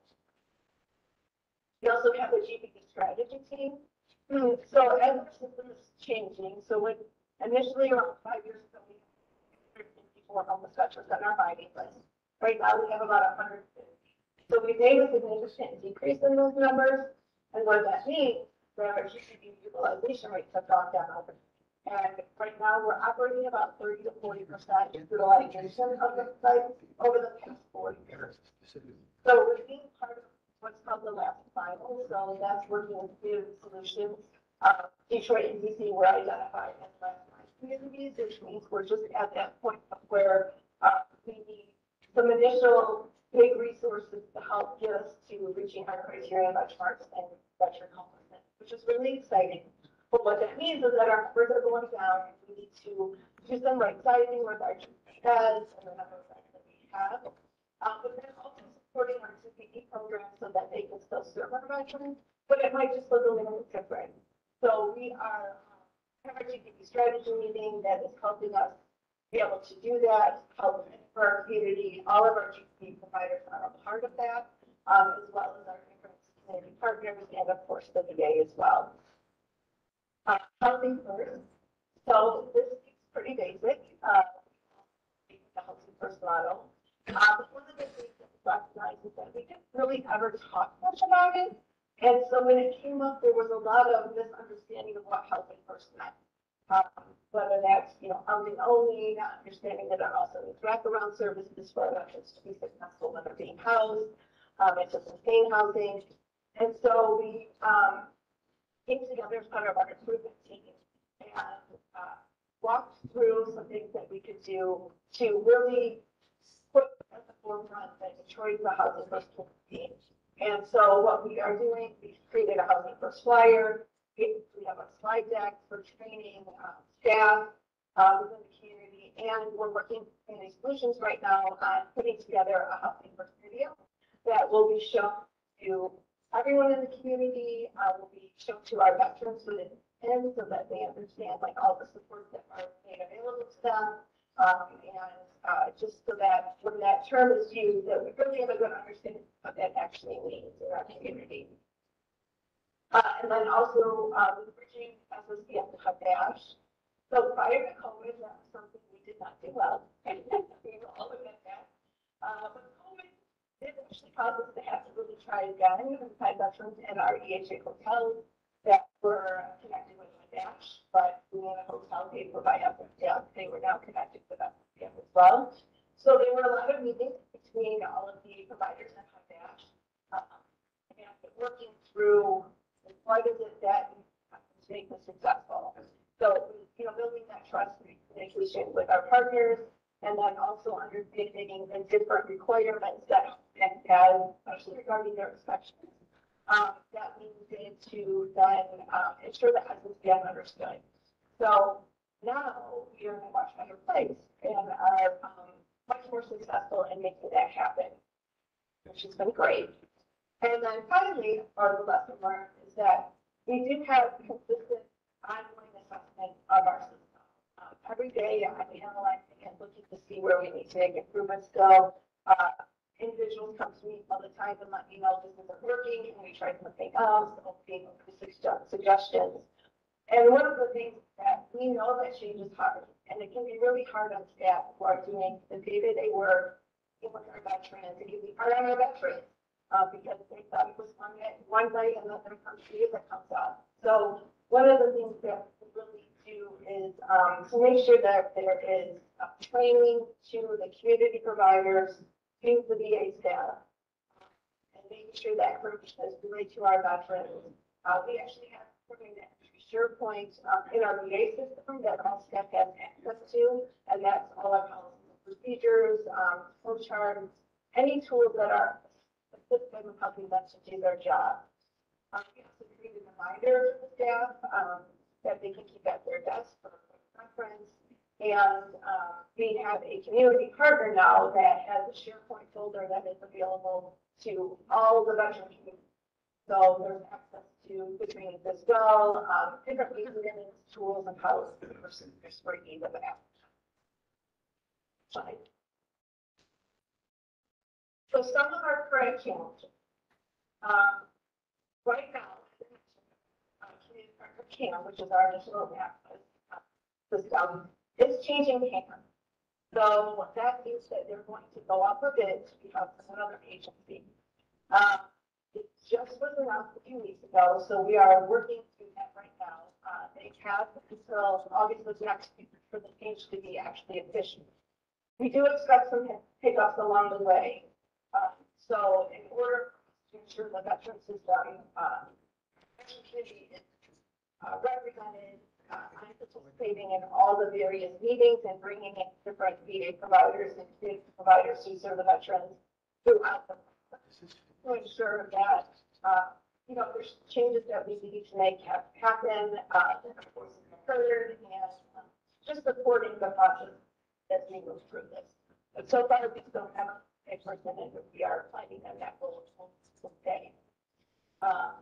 We also have the GPD strategy team. So as system is changing, so when initially around five years ago, we had fifty-four homeless veterans on our by name list. Right now, we have about hundred fifty. So we made a significant decrease in those numbers. And what that means, our GPD utilization rates have gone down. And right now, we're operating about thirty to forty percent utilization of the site over the past four years. So we're being part of what's called the last final, so that's working with solutions. Uh, Detroit and DC were identified as mile communities, which means we're just at that point where, uh, we need some additional big resources to help get us to reaching our criteria benchmarks and veteran homelessness, which is really exciting. But what that means is that our numbers are going down, and we need to do some right sizing with our beds and the number of beds that we have. Um, but then also supporting our CPE program so that they can still serve our veterans, but it might just look a little different. So we are, um, have GPD strategy meeting that is helping us be able to do that, help for our community. All of our GPD providers are a part of that, um, as well as our community partners and of course the VA as well. Uh, housing first. So this is pretty basic, uh, the housing first model. Uh, one of the things that we recognized is that we didn't really ever talk much about it. And so when it came up, there was a lot of misunderstanding of what housing first meant. Um, whether that's, you know, housing only, not understanding that it also needs wraparound services for veterans to be successful when they're being housed, um, and to sustain housing. And so we, um, came together as part of our improvement team and, uh, walked through some things that we could do to really put at the forefront that Detroit is a housing first community. And so what we are doing, we've created a housing first flyer. We we have a slide deck for training, uh, staff, uh, within the community. And we're working in these solutions right now on putting together a housing first video that will be shown to everyone in the community, uh, will be shown to our veterans within and so that they understand like all the supports that are made available to them. Um, and, uh, just so that when that term is used, that we really have a good understanding of what that actually means in our community. Uh, and then also, uh, bridging SSVF VASH. So prior to COVID, that was something we did not do well. We all admit that. Uh, but COVID did actually cause us to have to really try again and find veterans in our EHA hotels that were connected with but we had a hotel paid for by SSVF, they were now connected with SSVF as well. So there were a lot of meetings between all of the providers and VASH. um, And working through what is it that to make this successful. So, you know, building that trust and communication with our partners, and then also understanding the different requirements that and have, especially regarding their inspections um, that we needed to then, um, ensure that SSBM understood. So now we are in a much better place and are um, much more successful in making that happen, which has been great. And then finally, or the lesson learned is that we do have consistent ongoing assessment of our system. Um, Every day I'm analyzing and looking to see where we need to make improvements go. Uh, individuals come to me all the time and let me know this isn't working, and we try something else, or being open to sugge- suggestions. And one of the things that we know that change is hard, and it can be really hard on staff who are doing the day-to-day work with our veterans, it can be hard on our veterans, uh, because they thought it was one day, one day, and then there comes days that comes up. So one of the things that we really do is, um, to make sure that there is training to the community providers, to the VA staff, and making sure that information is relayed to our veterans. Uh, we actually have something that SharePoint, um, in our VA system that all staff has access to, and that's all our policies and procedures, um, flow charts, any tools that are assistive of helping them to do their job. Um, we also created a reminder to the staff, um, that they can keep at their desk for reference. And, um, we have a community partner now that has a SharePoint folder that is available to all the veteran communities. So there's access to between this go, um, different reasons, tools and policies and procedures for either of that. Slide. So some of our current challenges. Um, right now, uh, community partner CAM, which is our initial map uh, system, is changing hands. So that means that they're going to go up a bit because become another agency. Um, it just was announced a few weeks ago, so we are working through that right now. Uh, they have until August of next for the change to be actually efficient. We do expect some hiccups along the way. Uh, so in order to ensure the veteran system, uh, community is uh, represented, uh, participating in all the various meetings and bringing in different VA providers and community providers who serve the veterans throughout the to ensure that, uh, you know, there's changes that we need to make have happen, uh, that and um, just supporting the process as we move through this. But so far, we still have a person, and we are finding them that will stay. Uh,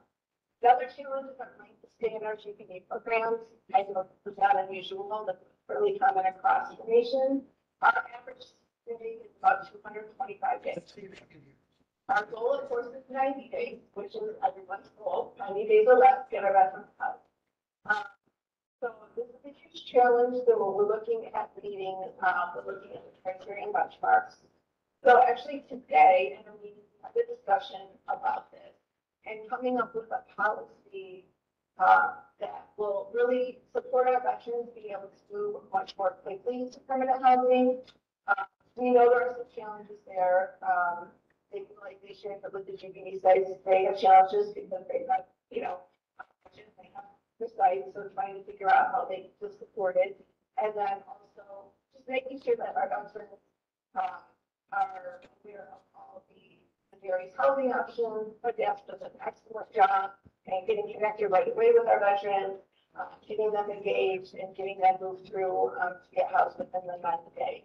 the other challenges are going to stay in our GPD programs. I know it's not unusual, that's fairly common across the nation. Our average stay is about two hundred and twenty-five days. Our goal, of course, is ninety days, which is everyone's goal, ninety days or less, get our veterans out. Um, So this is a huge challenge, so we're looking at meeting, uh, we're looking at the criteria and benchmarks. So actually today, meeting, we had a discussion about this and coming up with a policy, uh, that will really support our veterans being able to move much more quickly to permanent housing. Uh, we know there are some challenges there, um, they like they it with the GPD sites, they have challenges because they have, you know, they have the sites, so trying to figure out how they can support it. And then also just making sure that our veterans, um, are aware of various housing options, but Jeff does an excellent job and getting connected right away with our veterans, uh, getting them engaged and getting them moved through, um, to get housed within the ninety days.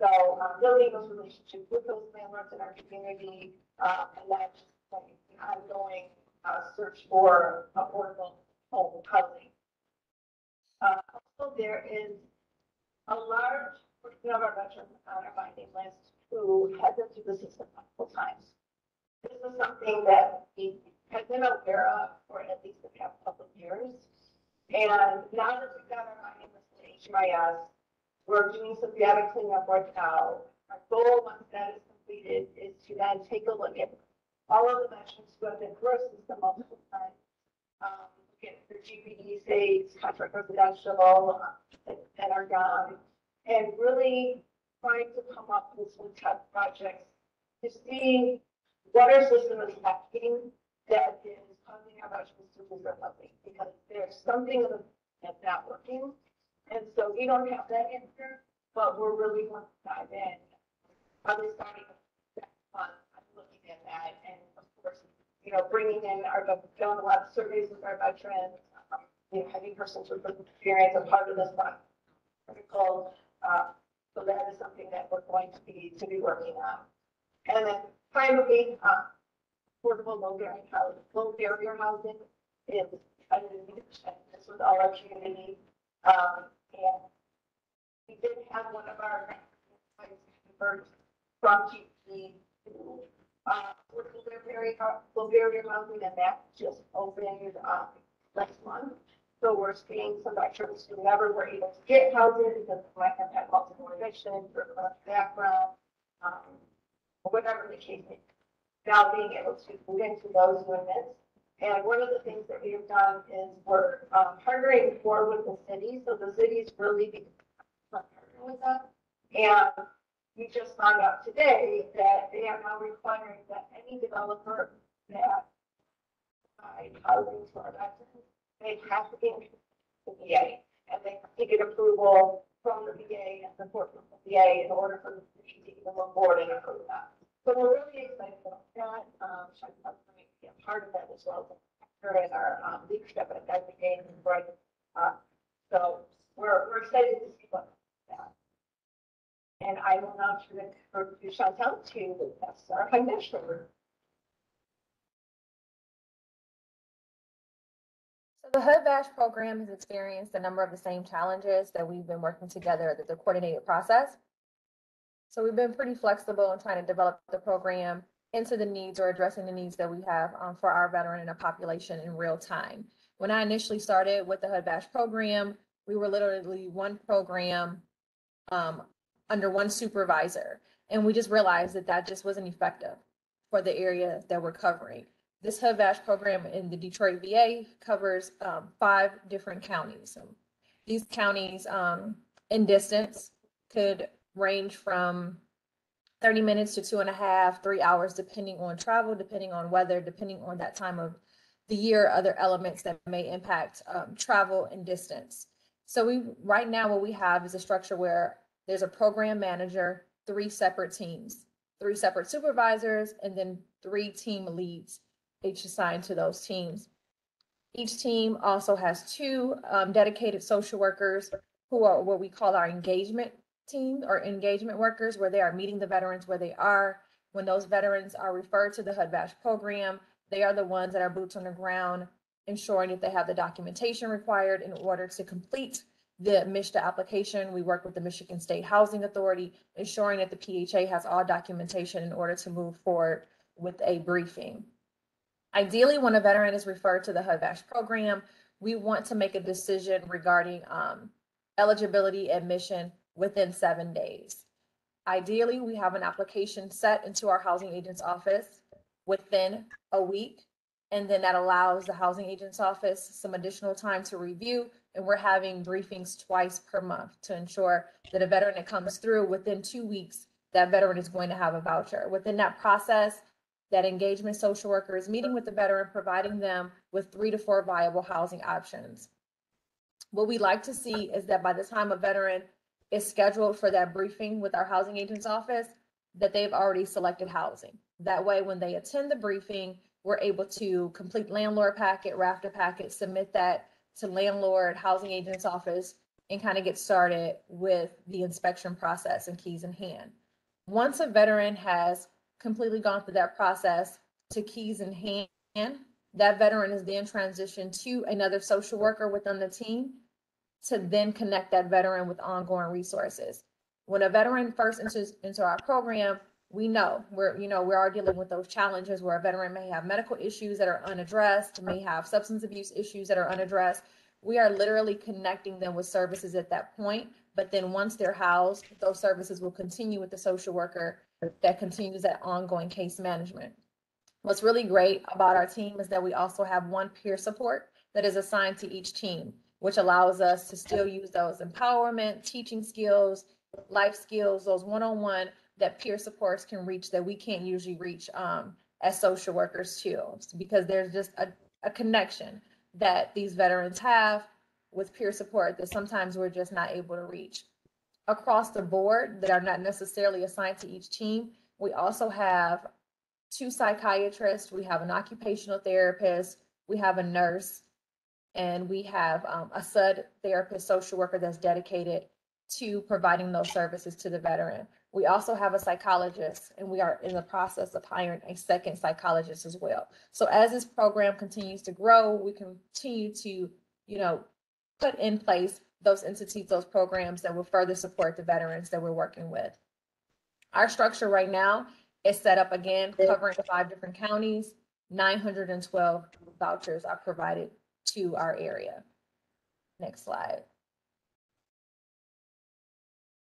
So, um, building those relationships with those landlords in our community, uh, and just like ongoing, uh, search for affordable home housing. Uh, also there is a large portion of our veterans on our by name list who has been through the system multiple times. This is something that we have been aware of for at least the past couple of years. And now that we've got our by name list to HMIS, we're doing some data cleanup work now. Our goal, once that is completed, is to then take a look at all of the veterans who have been through our system multiple times. Um, look at their GPD states, contract residential, uh, that are gone, and really trying to come up with some test projects to see what our system is lacking that is causing our to lose their housing, because there's something that's not working. And so we don't have that answer, but we're really going to dive in. Probably starting next month, I'm looking at that, and of course, you know, bringing in our, doing a lot of surveys with our veterans, um, you know, having persons with experience a part of this, critical, uh, so that is something that we're going going to be, to be working on. And then finally, uh, affordable low barrier housing, low barrier housing is this with all our community. Um, and we did have one of our convert from GP to, uh, low barrier, low barrier housing, and that just opened, um, last month. So we're seeing some veterans who never were able to get housing because they might have had multiple evictions or background, um, or whatever the case may be. Now being able to move into those units. And one of the things that we have done is we're, um, partnering more with the city, so the city's really partnering with us. And we just found out today that they are now requiring that any developer that provide housing to our veterans they have to be the VA, and they have to get approval from the VA and support from the VA in order for the city to even forward and approve that. So we're really excited about that, um, going to be a part of that as well, her and our, um, leadership at that VA and right, uh, so we're, we're excited to see what that. And I will now turn it over to Chantel to discuss our financial. So the HUD Vash program has experienced a number of the same challenges that we've been working together, the- the coordinated process. So we've been pretty flexible in trying to develop the program into the needs or addressing the needs that we have um, for our veteran and our population in real time. When I initially started with the HUD Vash program, we were literally one program um, under one supervisor. And we just realized that that just wasn't effective for the area that we're covering. This HUD Vash program in the Detroit VA covers um, five different counties. So These counties um, in distance could range from 30 minutes to two and a half, three hours, depending on travel, depending on weather, depending on that time of the year, other elements that may impact um, travel and distance. So we, right now, what we have is a structure where there's a program manager, three separate teams, three separate supervisors, and then three team leads, each assigned to those teams. Each team also has two um, dedicated social workers who are what we call our engagement team or engagement workers, where they are meeting the veterans where they are. When those veterans are referred to the HUD-VASH program, they are the ones that are boots on the ground, ensuring that they have the documentation required in order to complete the MSHDA application. We work with the Michigan State Housing Authority, ensuring that the PHA has all documentation in order to move forward with a briefing. Ideally, when a veteran is referred to the HUD Vash program, we want to make a decision regarding um, eligibility admission within seven days. Ideally, we have an application set into our housing agent's office within a week. And then that allows the housing agent's office some additional time to review. And we're having briefings twice per month to ensure that a veteran that comes through within two weeks, that veteran is going to have a voucher. Within that process, that engagement social worker is meeting with the veteran, providing them with three to four viable housing options. What we like to see is that by the time a veteran is scheduled for that briefing with our housing agent's office, that they've already selected housing. That way, when they attend the briefing, we're able to complete landlord packet, rafter packet, submit that to landlord, housing agent's office, and kind of get started with the inspection process and keys in hand. Once a veteran has completely gone through that process to keys in hand, that veteran is then transitioned to another social worker within the team to then connect that veteran with ongoing resources. When a veteran first enters into our program, we know we're, you know, we are dealing with those challenges where a veteran may have medical issues that are unaddressed, may have substance abuse issues that are unaddressed. We are literally connecting them with services at that point. But then once they're housed, those services will continue with the social worker that continues that ongoing case management. What's really great about our team is that we also have one peer support that is assigned to each team, which allows us to still use those empowerment, teaching skills, life skills, those one-on-one that peer supports can reach that we can't usually reach um, as social workers too, because there's just a, a connection that these veterans have with peer support that sometimes we're just not able to reach. Across the board that are not necessarily assigned to each team, we also have two psychiatrists, we have an occupational therapist, we have a nurse, and we have um, a SUD therapist, social worker that's dedicated to providing those services to the veteran. We also have a psychologist and we are in the process of hiring a second psychologist as well. So as this program continues to grow, we continue to, you know, put in place those entities, those programs that will further support the veterans that we're working with. Our structure right now is set up again, covering five different counties. Nine hundred and twelve vouchers are provided to our area. Next slide.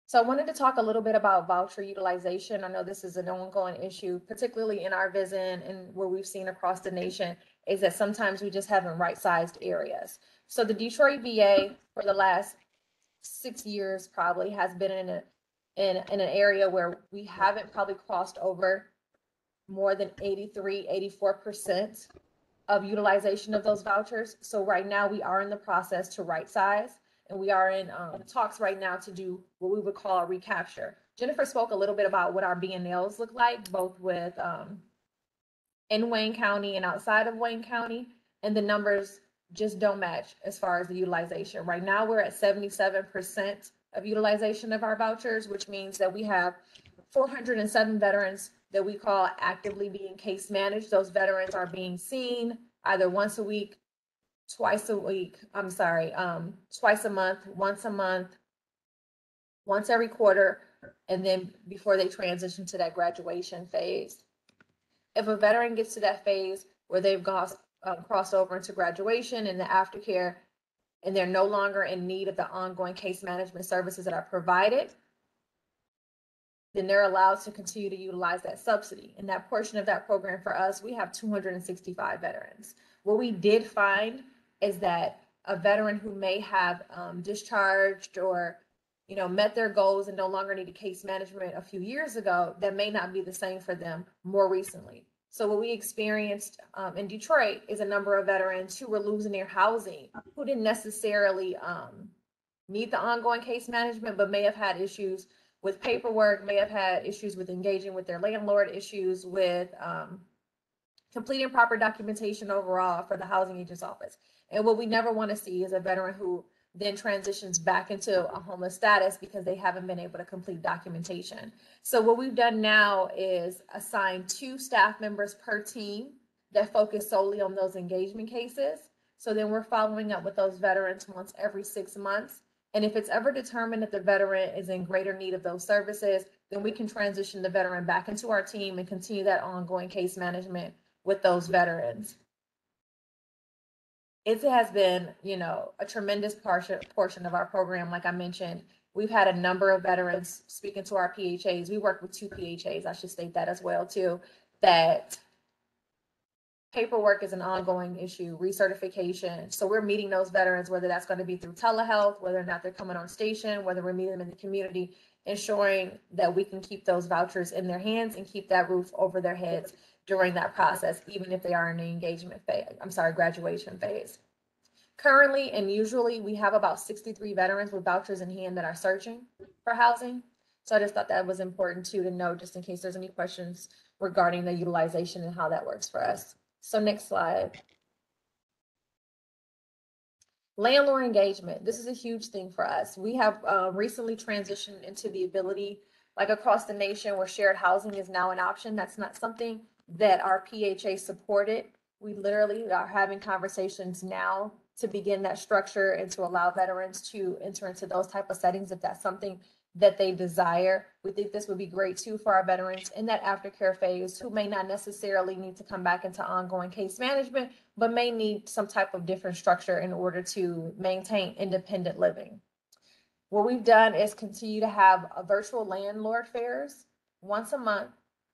So I wanted to talk a little bit about voucher utilization. I know this is an ongoing issue, particularly in our VISN and where we've seen across the nation, is that sometimes we just haven't right-sized areas. So the Detroit VA for the last six years probably has been in a in, in an area where we haven't probably crossed over more than 83, 84% of utilization of those vouchers. So right now we are in the process to right size and we are in um, talks right now to do what we would call a recapture. Jennifer spoke a little bit about what our BNLs look like, both with um, in Wayne County and outside of Wayne County, and the numbers just don't match as far as the utilization. Right now, we're at 77% of utilization of our vouchers, which means that we have 407 veterans that we call actively being case managed. Those veterans are being seen either once a week, twice a week, I'm sorry, um, twice a month, once a month, once every quarter, and then before they transition to that graduation phase. If a veteran gets to that phase where they've gone, um, over into graduation and the aftercare, and they're no longer in need of the ongoing case management services that are provided, then they're allowed to continue to utilize that subsidy. And that portion of that program for us, we have 265 veterans. What we did find is that a veteran who may have um, discharged or you know met their goals and no longer needed case management a few years ago that may not be the same for them more recently so what we experienced um, in detroit is a number of veterans who were losing their housing who didn't necessarily um, need the ongoing case management but may have had issues with paperwork may have had issues with engaging with their landlord issues with um, completing proper documentation overall for the housing agent's office. And what we never want to see is a veteran who then transitions back into a homeless status because they haven't been able to complete documentation. So what we've done now is assign two staff members per team that focus solely on those engagement cases. So then we're following up with those veterans once every six months. And if it's ever determined that the veteran is in greater need of those services, then we can transition the veteran back into our team and continue that ongoing case management with those veterans it has been, you know, a tremendous portion portion of our program. Like I mentioned, we've had a number of veterans speaking to our PHAs. We work with two PHAs, I should state that as well too, that paperwork is an ongoing issue, recertification. So we're meeting those veterans, whether that's going to be through telehealth, whether or not they're coming on station, whether we're meeting them in the community, ensuring that we can keep those vouchers in their hands and keep that roof over their heads during that process, even if they are in the engagement phase, I'm sorry, graduation phase. Currently and usually we have about 63 veterans with vouchers in hand that are searching for housing. So I just thought that was important too to know just in case there's any questions regarding the utilization and how that works for us. So next slide. Landlord engagement. This is a huge thing for us. We have uh, recently transitioned into the ability, like across the nation, where shared housing is now an option. That's not something that our PHA supported. We literally are having conversations now to begin that structure and to allow veterans to enter into those type of settings if that's something that they desire. We think this would be great too for our veterans in that aftercare phase who may not necessarily need to come back into ongoing case management, but may need some type of different structure in order to maintain independent living. What we've done is continue to have a virtual landlord fairs once a month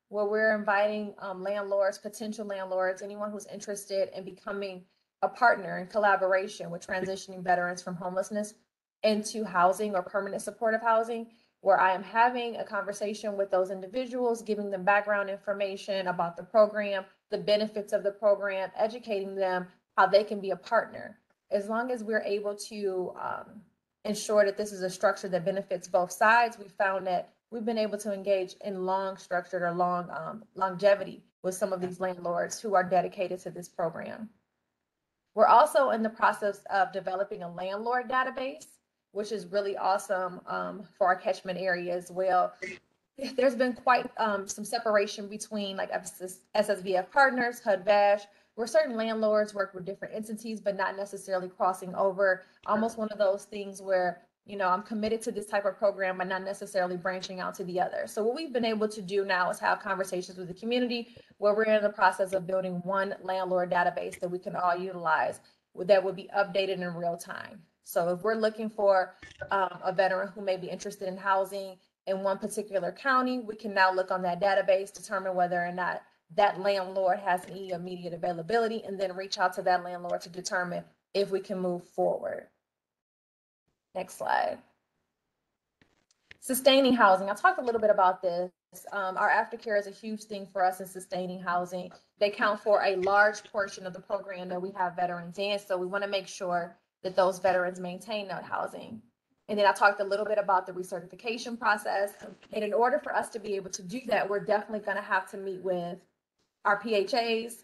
where we're inviting um, landlords, potential landlords, anyone who's interested in becoming a partner in collaboration with transitioning veterans from homelessness into housing or permanent supportive housing, where I am having a conversation with those individuals, giving them background information about the program, the benefits of the program, educating them how they can be a partner. As long as we're able to um, ensure that this is a structure that benefits both sides, we found that we've been able to engage in long structured or long um, longevity with some of these landlords who are dedicated to this program. We're also in the process of developing a landlord database which is really awesome um, for our catchment area as well. There's been quite um, some separation between like SS SSVF partners, HUD VASH, where certain landlords work with different entities, but not necessarily crossing over. Almost one of those things where you know, I'm committed to this type of program, but not necessarily branching out to the other. So what we've been able to do now is have conversations with the community where we're in the process of building one landlord database that we can all utilize that would be updated in real time. So if we're looking for um, a veteran who may be interested in housing in one particular county, we can now look on that database, determine whether or not that landlord has any immediate availability, and then reach out to that landlord to determine if we can move forward. Next slide. Sustaining housing. I talked a little bit about this. Um, our aftercare is a huge thing for us in sustaining housing. They count for a large portion of the program that we have veterans in. So we want to make sure that those veterans maintain that housing. And then I talked a little bit about the recertification process. And in order for us to be able to do that, we're definitely going to have to meet with our PHAs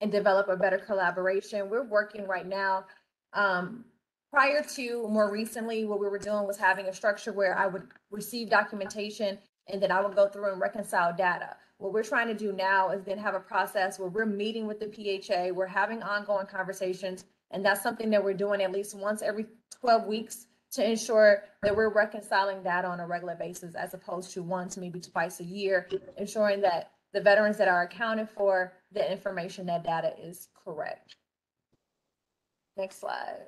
and develop a better collaboration. We're working right now um, prior to more recently, what we were doing was having a structure where I would receive documentation and then I would go through and reconcile data. What we're trying to do now is then have a process where we're meeting with the PHA, we're having ongoing conversations, and that's something that we're doing at least once every 12 weeks to ensure that we're reconciling data on a regular basis as opposed to once, maybe twice a year, ensuring that the veterans that are accounted for, the information, that data is correct. Next slide.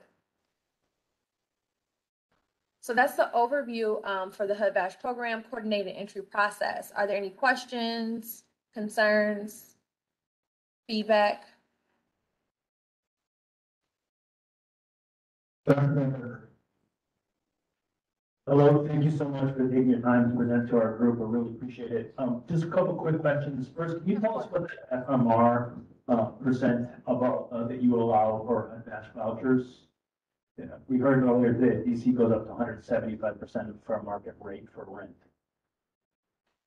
So that's the overview um, for the HUD VASH program coordinated entry process. Are there any questions, concerns, feedback? Hello, thank you so much for taking your time to present to our group. I really appreciate it. Um, just a couple quick questions. First, can you tell us what the FMR uh, percent about uh, that you allow for advanced vouchers? Yeah, we heard earlier that DC goes up to hundred seventy-five percent of fair market rate for rent.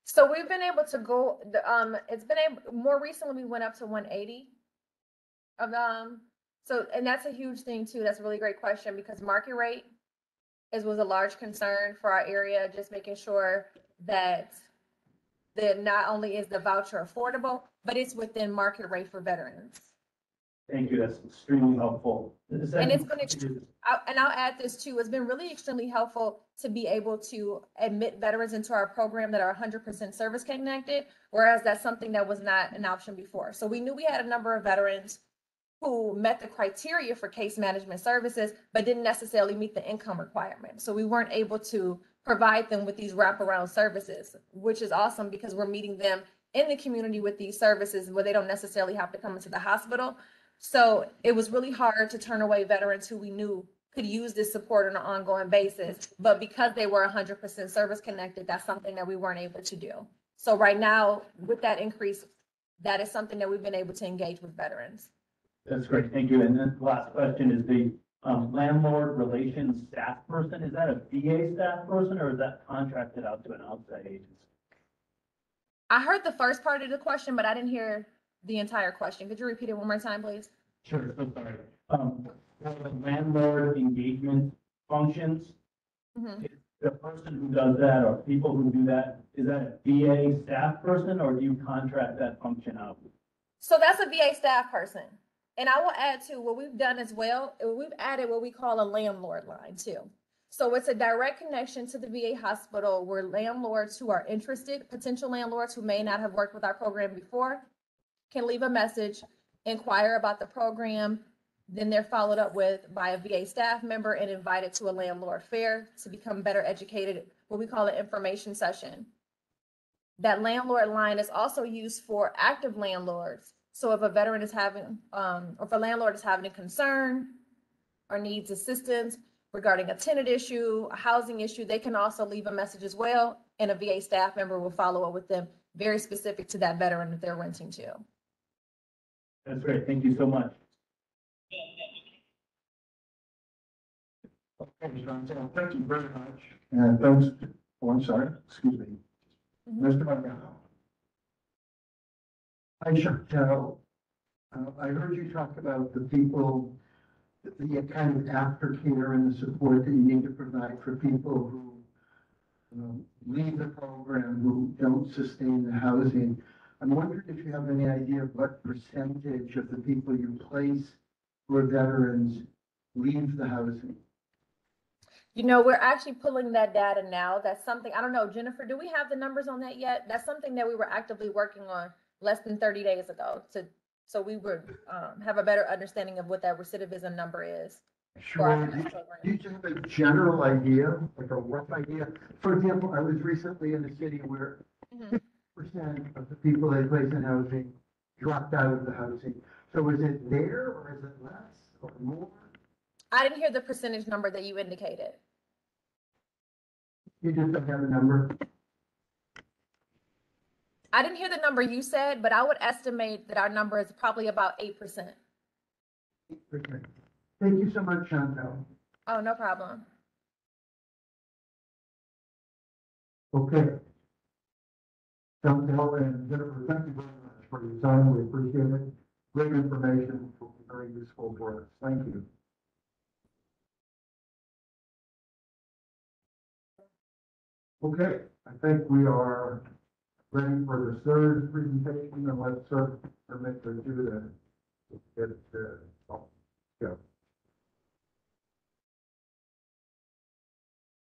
So we've been able to go, um, it's been able, more recently, we went up to one eighty of, um, so, and that's a huge thing too. That's a really great question because market rate is, was a large concern for our area, just making sure that that not only is the voucher affordable, but it's within market rate for veterans. Thank you, that's extremely helpful. The And it's second been, question ext- I- and I'll add this too, it's been really extremely helpful to be able to admit veterans into our program that are hundred percent service connected, whereas that's something that was not an option before. So we knew we had a number of veterans who met the criteria for case management services, but didn't necessarily meet the income requirement. So we weren't able to provide them with these wraparound services, which is awesome because we're meeting them in the community with these services where they don't necessarily have to come into the hospital. So it was really hard to turn away veterans who we knew could use this support on an ongoing basis. But because they were hundred percent service connected, that's something that we weren't able to do. So right now, with that increase, that is something that we've been able to engage with veterans. That's great, thank you. And then the last question is the um, landlord relations staff person, is that a VA staff person or is that contracted out to an outside agency? I heard the first part of the question, but I didn't hear the entire question. Could you repeat it one more time, please? Sure, so sorry. Um, the landlord engagement functions, Mhm. the person who does that or people who do that, is that a VA staff person or do you contract that function out? So that's a VA staff person. And I will add to what we've done as well, uh, we've added what we call a landlord line too. So it's a direct connection to the VA hospital where landlords who are interested, potential landlords who may not have worked with our program before, can leave a message, inquire about the program. Then they're followed up with by a VA staff member and invited to a landlord fair to become better educated, what we call an information session. That landlord line is also used for active landlords. So if a veteran is having, um, or if a landlord is having a concern or needs assistance regarding a tenant issue, a housing issue, they can also leave a message as well. And a VA staff member will follow up with them, very specific to that veteran that they're renting to. That's great, thank you so much. Okay, Chantel, thank you very much. And thanks, oh, I'm sorry, excuse me. Mr. Montgomery. Hi, Chantel. Uh, I heard you talk about the people the kind of aftercare and the support that you need to provide for people who um, leave the program, who don't sustain the housing. I'm wondering if you have any idea of what percentage of the people you place who are veterans leave the housing? You know, we're actually pulling that data now. That's something, I don't know, Jennifer, do we have the numbers on that yet? That's something that we were actively working on less than thirty days ago to, so we would um, have a better understanding of what that recidivism number is. Sure. Do you- do you just have a general idea, like a rough idea? For example, I was recently in a city where Mhm. Percent of the people they place in housing dropped out of the housing. So is it there or is it less or more? I didn't hear the percentage number that you indicated. You just don't have a number? I didn't hear the number you said, but I would estimate that our number is probably about eight percent. Okay. Thank you so much, Chantel. Oh, no problem. Okay. Chantel and Jennifer, thank you very much for your time. We appreciate it. Great information, will be very useful for us. Thank you. Okay, I think we are ready for the third presentation, and let's uh, permit to do the, get, uh, oh, yeah.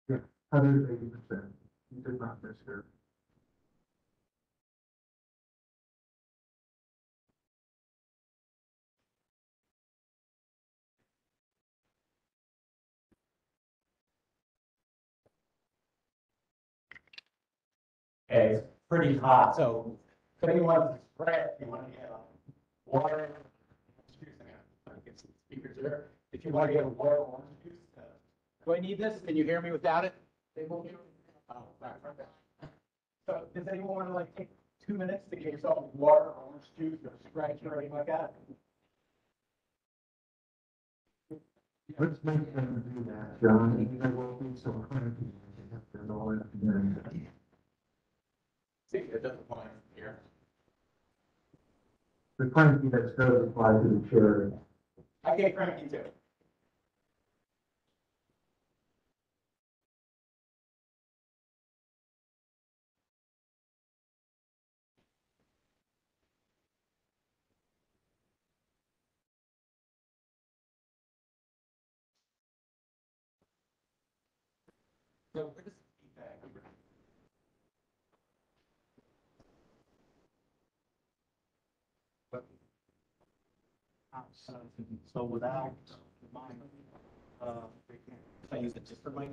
Yeah, hundred eighty percent. You did not miss here. It's pretty hot, so if anyone's breath, you want to get a water, excuse me, I'm get some speakers here. If you want to get a water orange juice, uh, do I need this? Can you hear me without it? They won't hear me? Oh, right. So does anyone want to like take two minutes to get yourself water, orange juice, or stretch or anything like that? Let's make them do that, John, and they won't be so cranky. They have to all afternoon. See, it doesn't to hear. The crankiness does apply to the chair. I get cranky too. So where does feedback? So without mine, uh, if I use a different mic.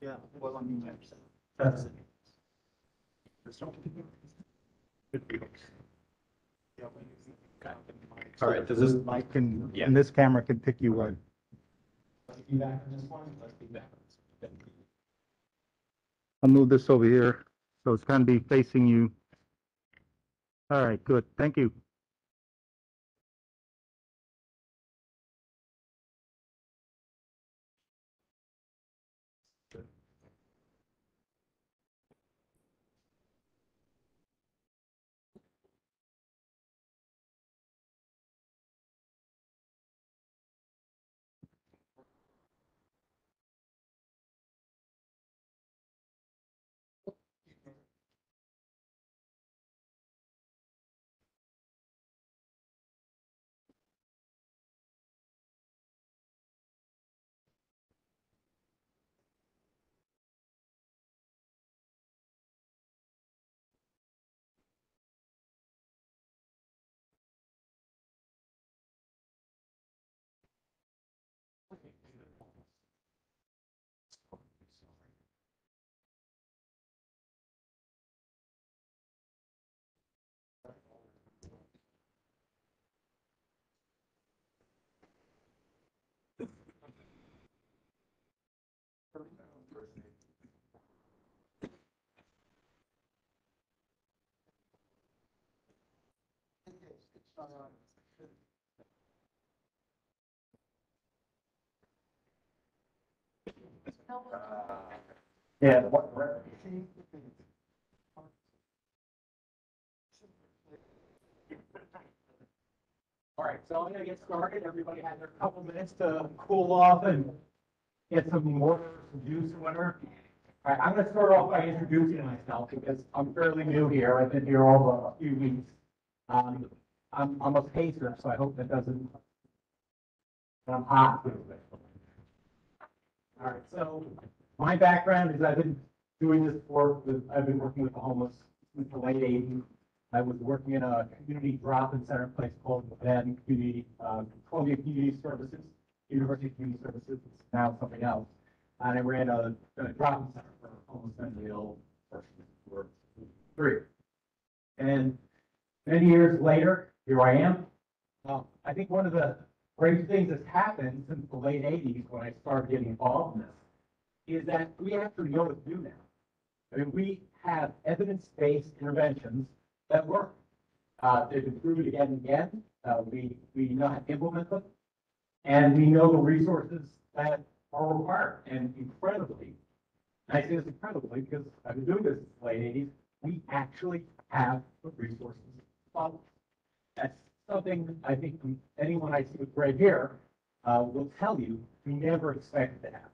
Yeah, well, I mean, that's it. All right, does this mic can, and this camera can pick you up. Feedback on this one, let's feedback on this one. I'll move this over here, so it's gonna be facing you. All right, good, thank you. Yeah, what, All right, so I'm gonna get started. Everybody has their couple minutes to cool off and get some water, some juice, or whatever. All right, I'm gonna start off by introducing myself because I'm fairly new here. I've been here all of a few weeks. Um, I'm, I'm a pacer, so I hope that doesn't, I'm hot. All right, so my background is I've been doing this work with, I've been working with the homeless since the late eighties. I was working in a community drop-in center place called Madden Community, um, Columbia Community Services, University Community Services, it's now something else. And I ran a, a drop-in center for homeless mentally ill persons for three. And many years later, here I am. I think one of the great things that's happened since the late eighties, when I started getting involved in this, is that we actually know what to do now. I mean, we have evidence-based interventions that work. Uh, they've been proven again and again. Uh, we, we know how to implement them. And we know the resources that are required. And incredibly, and I say this incredibly because I've been doing this since the late eighties, we actually have the resources to follow. That's something I think anyone I see with gray hair uh, will tell you we never expected to happen.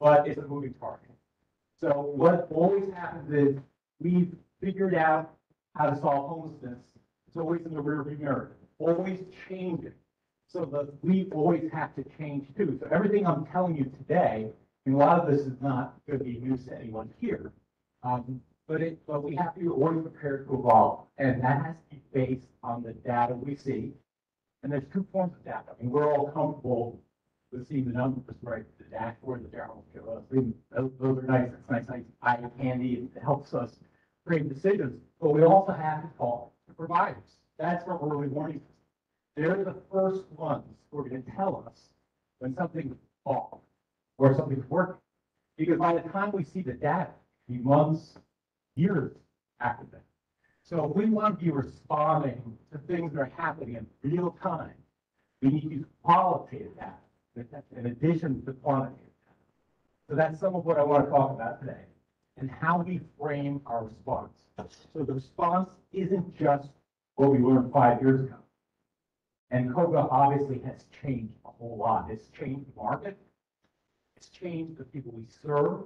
But it's a moving target. So what always happens is we've figured out how to solve homelessness. It's always in the rearview mirror, always changing. So that we always have to change too. So everything I'm telling you today, and a lot of this is not going to be news to anyone here, um, but it, but we have to be always prepared to evolve. And that has to be based on the data we see. And there's two forms of data. I mean, we're all comfortable with seeing the numbers, right? The dashboard, the Darrell show us. Those are nice, it's nice, nice eye candy. It helps us create decisions. But we also have to call the providers. That's our early warning system. They're the first ones who are going to tell us when something's off or something's working. Because by the time we see the data, it be months, years after that. So we want to be responding to things that are happening in real time, we need to use qualitative data in addition to quantitative data. So that's some of what I want to talk about today and how we frame our response. So the response isn't just what we learned five years ago. And COVID obviously has changed a whole lot. It's changed the market. It's changed the people we serve.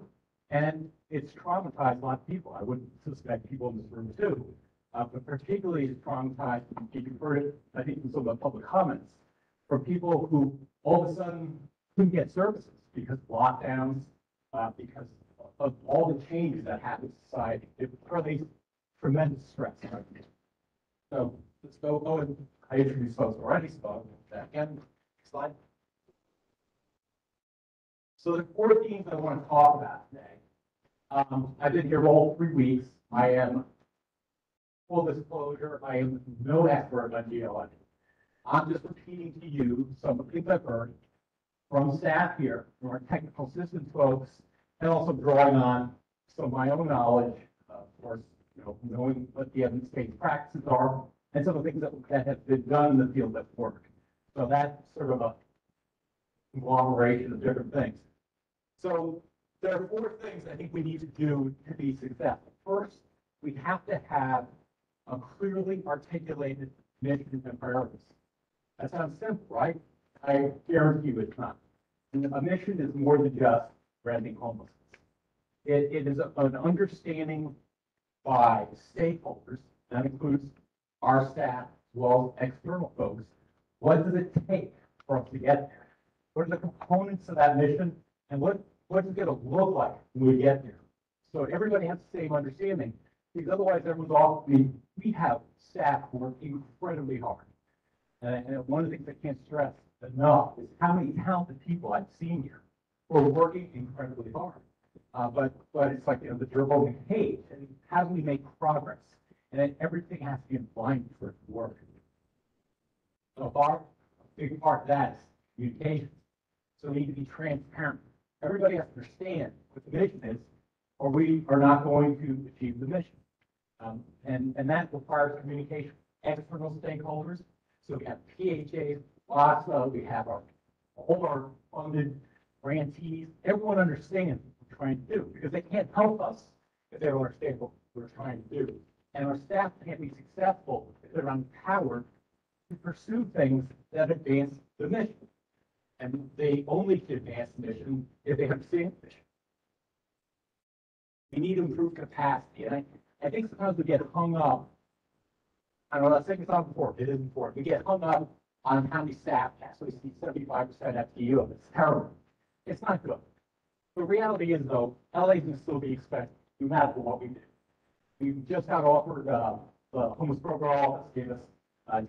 And it's traumatized a lot of people. I wouldn't suspect people in this room too. Uh, but particularly it's traumatized, you've heard it, I think, in some of the public comments, from people who all of a sudden couldn't get services because of lockdowns, uh, because of all the changes that happen in society. It really tremendous stress. So let's go, oh, and I introduced folks already, so again, slide. So the four themes I want to talk about today. Um, I've been here all three weeks. I am, full disclosure, I am no expert on geology. I'm just repeating to you some of the things I've heard from staff here, from our technical assistance folks, and also drawing on some of my own knowledge, uh, of course, you know, knowing what the evidence-based practices are, and some of the things that, that have been done in the field that work. So that's sort of a conglomeration of different things. So there are four things I think we need to do to be successful. First, we have to have a clearly articulated mission and priorities. That sounds simple, right? I guarantee you it's not. And a mission is more than just preventing homelessness. It, it is a- an understanding by stakeholders, that includes our staff, as well as external folks. What does it take for us to get there? What are the components of that mission? And what, what's it gonna look like when we get there? So everybody has the same understanding, because otherwise everyone's off, I mean, we have staff who work incredibly hard. And, and one of the things I can't stress enough is how many talented people I've seen here who are working incredibly hard. Uh, but, but it's like, you know, the dribble and hate, and how do we make progress? And then everything has to be in for it to work. So our, a big part of that is communication. So we need to be transparent. Everybody has to understand what the mission is, or we are not going to achieve the mission. Um, and, and that requires communication, with external stakeholders. So we have PHAs, LAHSA, we have our, all our funded grantees. Everyone understands what we're trying to do, because they can't help us if they don't understand what we're trying to do. And our staff can't be successful if they're empowered to pursue things that advance the mission. And they only can advance mission if they understand the mission. We need improved capacity, and I, I think sometimes we get hung up. I don't know, I think it's on before, but it isn't before, we get hung up on how many staff, so we see seventy-five percent FTE, and it's terrible. It's not good. The reality is though, LA can still be expected, no matter what we do. We just got offered, uh, the homeless program office gave us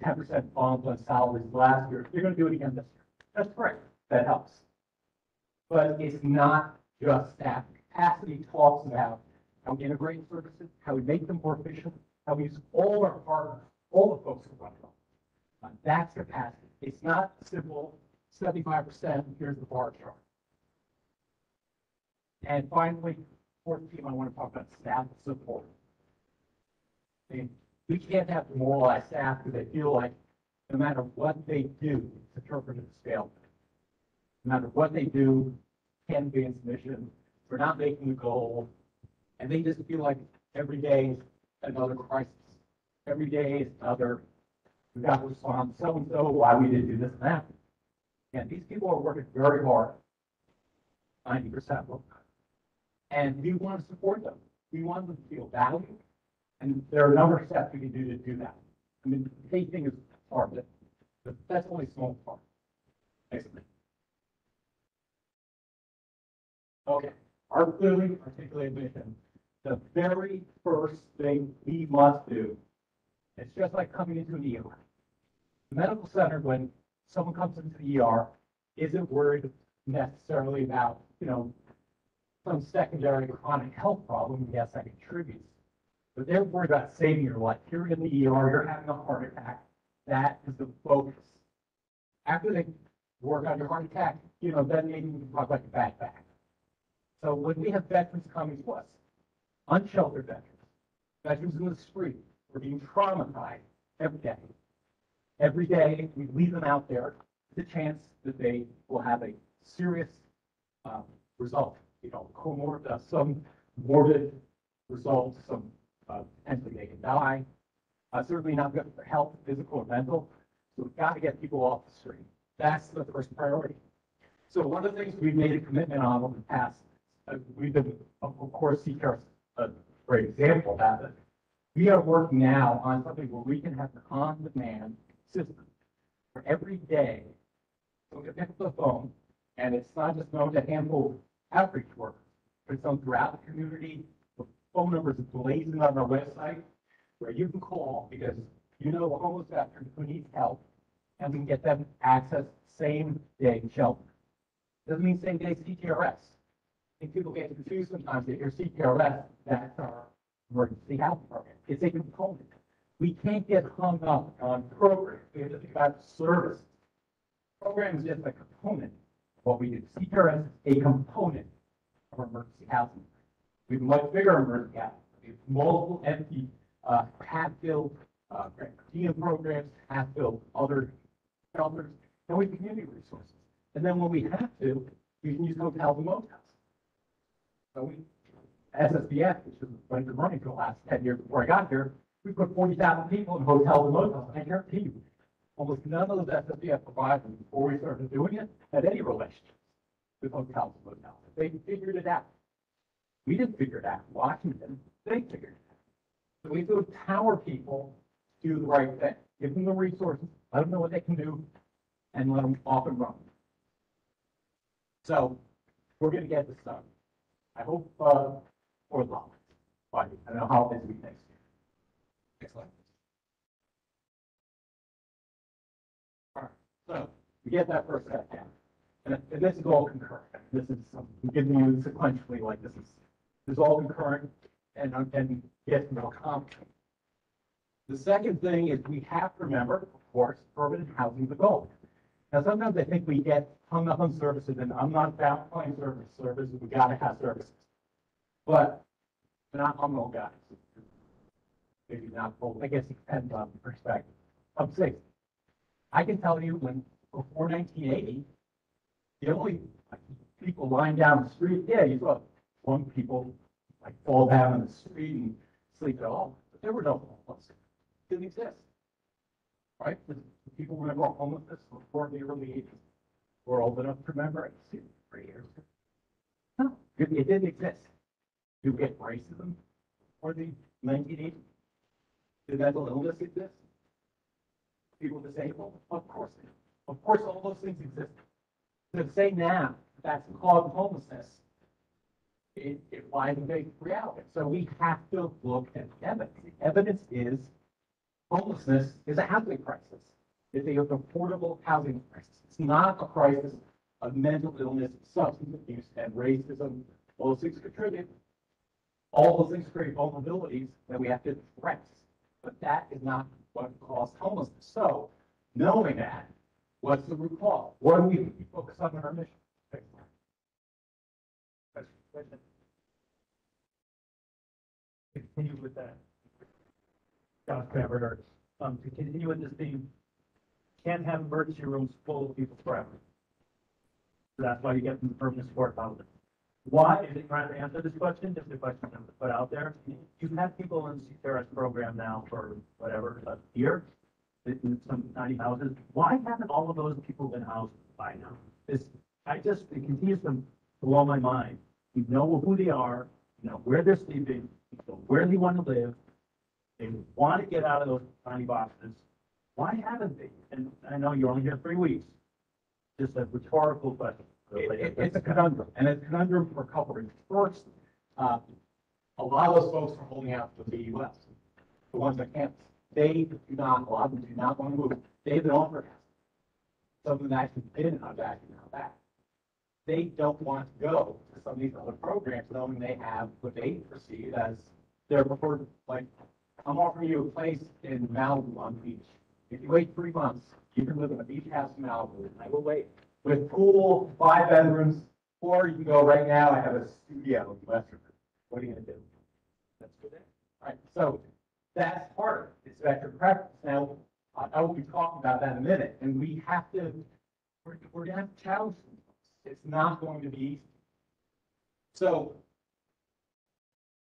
ten percent bump on salaries last year. You're gonna do it again this year. That's great. That helps. But it's not just staff. Capacity talks about how we integrate services, how we make them more efficient, how we use all our partners, all the folks who run them. Uh, That's capacity. It's not simple seventy-five percent, here's the bar chart. And finally, fourth team, I want to talk about staff support. I mean, we can't have demoralized staff because they feel like no matter what they do, it's interpreted as failure. No matter what they do, can be in submission, we're not making the goal. And they just feel like every day is another crisis. Every day is another, we got to respond, so and so, why we didn't do this and that. And these people are working very hard. Ninety percent of them. And we want to support them. We want them to feel valued. And there are a number of steps we can do to do that. I mean, the pay thing is part it, but that's only a small part. Basically. Okay, our clearly articulated mission, the very first thing we must do, it's just like coming into an ER. The medical center, when someone comes into the ER, isn't worried necessarily about, you know, some secondary chronic health problem, yes, that contributes. But they're worried about saving your life. You're in the ER, you're having a heart attack. That is the focus. After they work on your heart attack, you know, then maybe we can talk about your backpack. So when we have veterans coming to us, unsheltered veterans, veterans in the street, we're being traumatized every day. Every day, we leave them out there, the chance that they will have a serious, um, result, you know, comorbid, uh, some morbid result, some, uh, potentially they can die. Uh, certainly not good for health, physical or mental. So we've got to get people off the street. That's the first priority. So one of the things we've made a commitment on over the past, uh, we've been, of course, CCARE is a great example of that. We are working now on something where we can have an on-demand system for every day. So we can pick up the phone, and it's not just known to handle outreach work, but it's known throughout the community. The phone numbers are blazing on our website where you can call because you know a homeless veteran who needs help, and we can get them access same day shelter. Doesn't mean same day CTRS. I think people get confused sometimes, they hear CTRS, that's our emergency health program. It's a component. We can't get hung up on programs, we have to think about service. Program is just a component of what we do. CTRS is a component of our emergency housing. We have much bigger emergency housing. We have multiple empty, uh, half-filled, uh, grant programs, half-filled other shelters, and we have community resources. And then when we have to, we can use hotels and motels. So we, SSVF, which running the running for the last ten years before I got here, we put forty thousand people in hotels and motels, I guarantee you, almost none of those SSVF providers, before we started doing it, had any relationship with hotels and motels. They figured it out. We didn't figure it out. Washington, they figured it out. So we to empower people to do the right thing, give them the resources, let them know what they can do, and let them off and run. So, we're gonna get this done. I hope, uh, for long, but I don't know how busy next year. Excellent. All right, so, we get that first step down. And, and this is all concurrent. This is, I'm giving you sequentially, like this is, this is all concurrent and, uh, and get more complicated. The second thing is we have to remember, of course, urban housing is the goal. Now, sometimes I think we get hung up on services, and I'm not downplaying service, services, we gotta have services. But, not humble guys. Maybe not both, I guess it depends on the perspective. I'm saying, I can tell you when, before nineteen eighty, the only people lying down the street, yeah, you saw one people like fall down in the street and sleep at all, but there were no homeless. It Didn't exist. Right? The people remember homelessness before the early eighties. We're old enough to remember it, three years. ago. No, it, it didn't exist. Do You get racism before the nineteen eighties? Did mental illness exist? People disabled? Of course, of course, all those things exist. To say now that's caused homelessness, it, it lies in reality. So we have to look at evidence. The evidence is homelessness is a housing crisis. It's a affordable housing crisis. It's not a crisis of mental illness, substance abuse, and racism. All those things contribute. All those things create vulnerabilities that we have to address. But that is not what caused homelessness. So knowing that, what's the root cause? What do we focus on in our mission? Continue with that. Josh um, to continue with this theme, can't have emergency rooms full of people forever. So That's why you get them permanent support housing. Why, is it trying to answer this question, just a question I'm gonna put out there? You've had people in the CRS program now for whatever, a year, in some tiny houses. Why haven't all of those people been housed by now? I just, it continues to blow my mind. You know who they are, you know where they're sleeping, you know where they want to live. They want to get out of those tiny boxes. Why haven't they? And I know you're only here three weeks. Just a rhetorical question. It- it- it's a conundrum, and it's a conundrum for a couple reasons. First, uh, a lot of those folks are holding out for the US, the ones that can't. They do not, a lot of them do not want to move. They've been offered something that actually been out back and out back. They don't want to go to some of these other programs knowing they have what they perceive as their preferred, like, I'm offering you a place in Malibu on the beach. If you wait three months, you can live in a beach house in Malibu, and I will wait with pool, five bedrooms, or you can go right now, I have a studio in Westerville. What are you gonna do? Let's go there. Right, so that's part it's veteran preference. Now, I I will be talking about that in a minute, and we have to, we're, we're gonna have to challenge. It's not going to be easy. So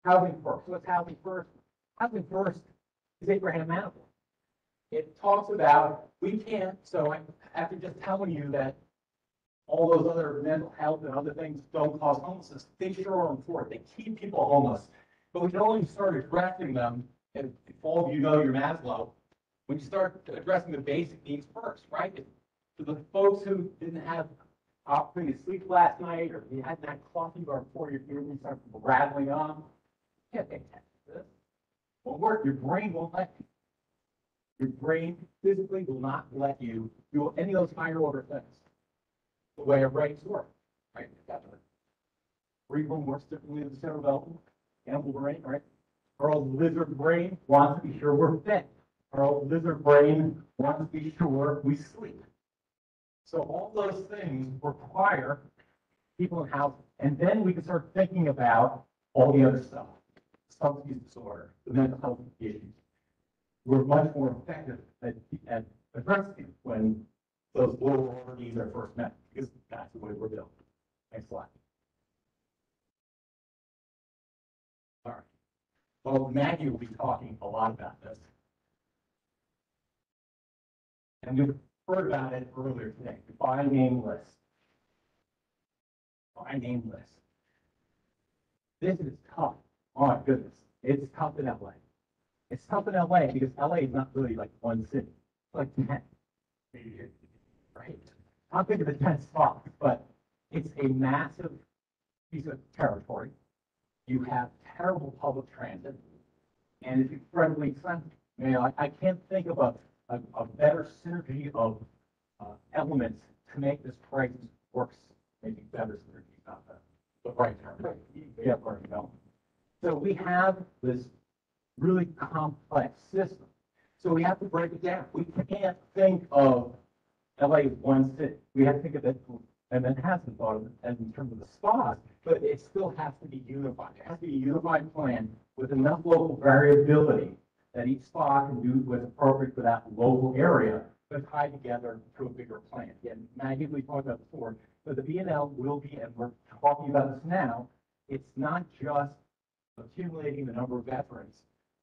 housing first, what's housing first? Housing first is Abraham Maslow. It talks about, we can't, so I, after just telling you that all those other mental health and other things don't cause homelessness, they sure are important. They keep people homeless. But we can only start addressing them, and if all of you know your Maslow, when you start addressing the basic needs first, right? To the folks who didn't have opportunity to sleep last night, or you had coffee before your ears start rattling on, they can't do this. Won't work, your brain won't let you. Your brain physically will not let you do any of those higher order things the way our brains work, right? Cerebrum works differently than the cerebellum, animal brain, right? Our old lizard brain wants to be sure we're fit. Our old lizard brain wants to be sure we sleep. So all those things require people in housing, and then we can start thinking about all the other stuff. Substance use disorder, the mental health issues. We're much more effective at, at addressing when those lower needs are first met, because that's the way we're built. Next slide. All right. Well, Maggie will be talking a lot about this. And we've heard about it earlier today, by name list. By name list. This is tough. Oh my goodness, it's tough in LA. It's tough in LA because LA is not really like one city, It's like ten right? How big of a dense spot, but it's a massive piece of territory. You have terrible public transit, and it's incredibly expensive. You know, I, I can't think of a, a, a better synergy of uh, elements to make this crisis work. Maybe better synergy, not the, the right term. Yeah, where I'm. So we have this really complex system. So we have to break it down. We can't think of LA one city. We have to think of it, and then has been thought of it as in terms of the SPAs, but it still has to be unified. It has to be a unified plan with enough local variability that each SPA can do what's appropriate for that local area, but tied together to a bigger plan. Again, Maggie, we talked about before, but the BNL will be, and we're talking about this now, it's not just accumulating the number of veterans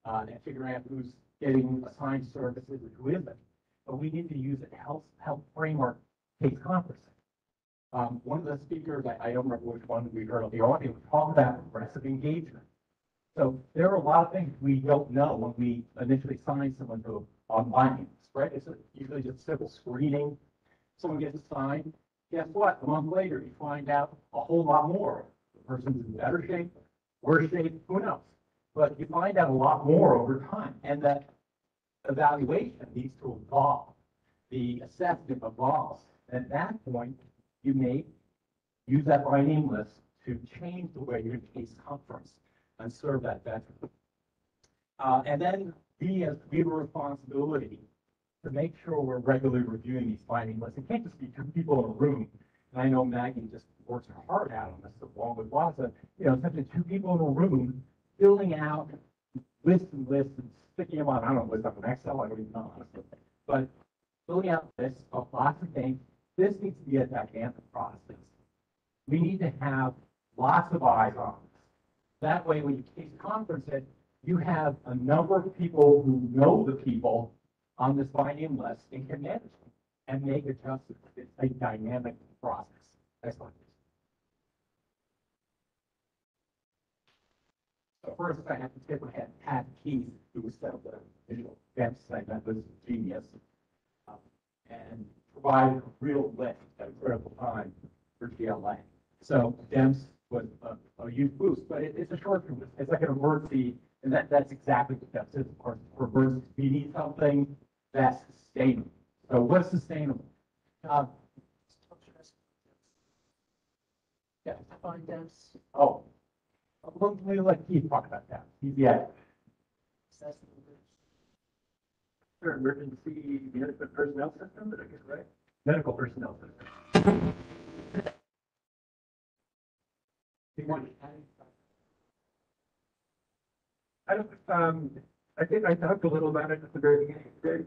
uh, and figuring out who's getting assigned services and who isn't but we need to use a health, health framework case conferencing. Um, one of the speakers, I, I don't remember which one we heard on the audio, talked about progressive engagement. So there are a lot of things we don't know when we initially sign someone to a online, right? It's usually just simple screening. Someone gets assigned, guess what? A month later, you find out a whole lot more. The person's in better shape, worse shape, who knows? But you find out a lot more over time, and that evaluation needs to evolve. The assessment evolves. At that point, you may use that name list to change the way your case conference and serve that veteran. Uh, and then we we have a responsibility to make sure we're regularly reviewing these finding lists. It can't just be two people in a room. And I know Maggie just works her heart out on this along with LAHSA. You know, essentially two people in a room filling out lists and lists and sticking them on, I don't know, what's up in Excel, I don't even know honestly. But filling out lists of lots of things. This needs to be a dynamic process. We need to have lots of eyes on this. That way, when you case conference it, you have a number of people who know the people on this volume list and can manage them and make adjustments. It's a dynamic process. Next one. So first, I have to tip my hat, Pat Keith, who was set up the visual website, that was genius. Um, And provided a real lift at a critical time for GLA. So DEMPS was a, a huge boost, but it, it's a short term, it's like an emergency, and that, that's exactly what DEMPS is, of course, for emergency. We need something that's sustainable. So what's sustainable? Uh, Yeah, define DEMPS. Oh. Let me let Keith talk about that. He's the expert. Sure, emergency management personnel system, did I get it right? medical personnel system. I don't, um, I think I talked a little about it at the very beginning.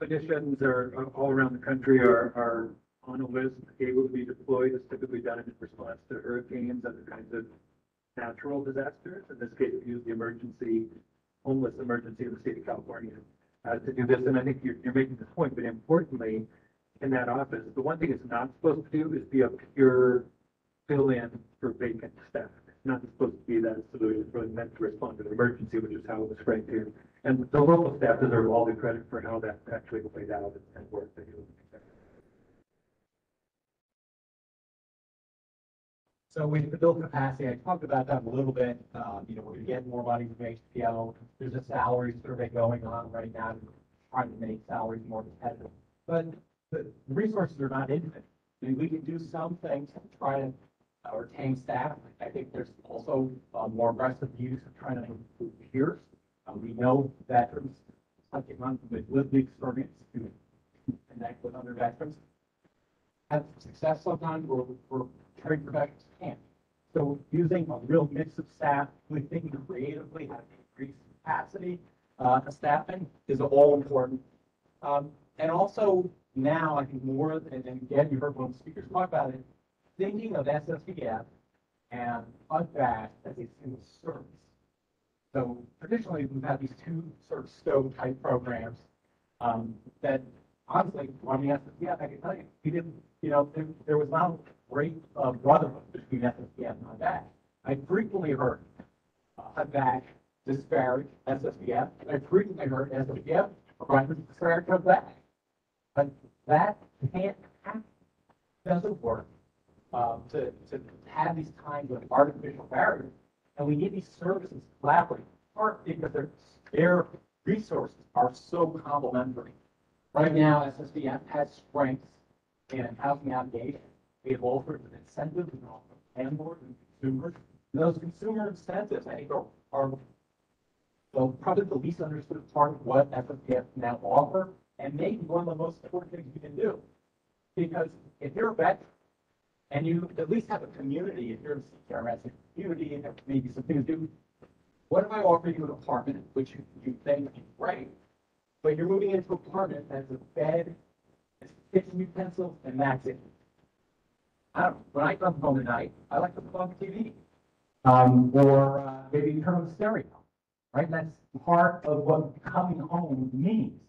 Clinicians are, are all around the country are, are on a list, able to be deployed, it's typically done in response to hurricanes, other kinds of natural disasters. In this case, we use the emergency, homeless emergency of the state of California uh, to do this. And I think you're, you're making this point, but importantly, in that office, the one thing it's not supposed to do is be a pure fill-in for vacant staff. Not supposed to be that. It's really, really meant to respond to an emergency, which is how it was framed here. And the local staff deserve all the credit for how that actually played out and- worked. So we build capacity, I talked about that a little bit, um, you know, we're getting more money from HPL. There's a salary survey going on right now, trying to make salaries more competitive. But the resources are not infinite. I mean, we can do some things to try to uh, tame staff. I think there's also uh, more aggressive use of trying to improve peers. Uh, we know veterans, like among with lived experience, to connect with other veterans. Have success sometimes where, where trade professionals can't. So using a real mix of staff, we think creatively how to increase capacity, uh, staffing is all important. Um, and also now, I think more, and and again, you heard one of the speakers talk about it, thinking of SSVF and HUD-VASH as a single service. So traditionally, we've had these two sort of stove type programs, um, that honestly, running SSVF, I can tell you, we didn't, you know, there, there was not a great uh, brotherhood between SSVF and HUD-VASH. I frequently heard HUD-VASH disparage SSVF, I frequently heard rightly disparage HUD-VASH. But that can't happen, doesn't work, um, to, to have these kinds of artificial barriers. And we need these services to collaborate, part because their, their resources are so complementary. Right now, SSVF has strengths in housing navigation. We have all sorts of incentives and landlords and consumers. And those consumer incentives, I think, are, are probably the least understood part of what can now offer, and maybe one of the most important things you can do. Because if you're a veteran, and you at least have a community, if you're in CRS, a community, and there may be some things to do. What if I offer you an apartment, which you, think is great, but you're moving into an apartment that's a bed, it's kitchen utensils, and that's it. I don't, when I come home at night, I like to put on TV. Um, or, uh, maybe turn on the stereo, right? That's part of what coming home means.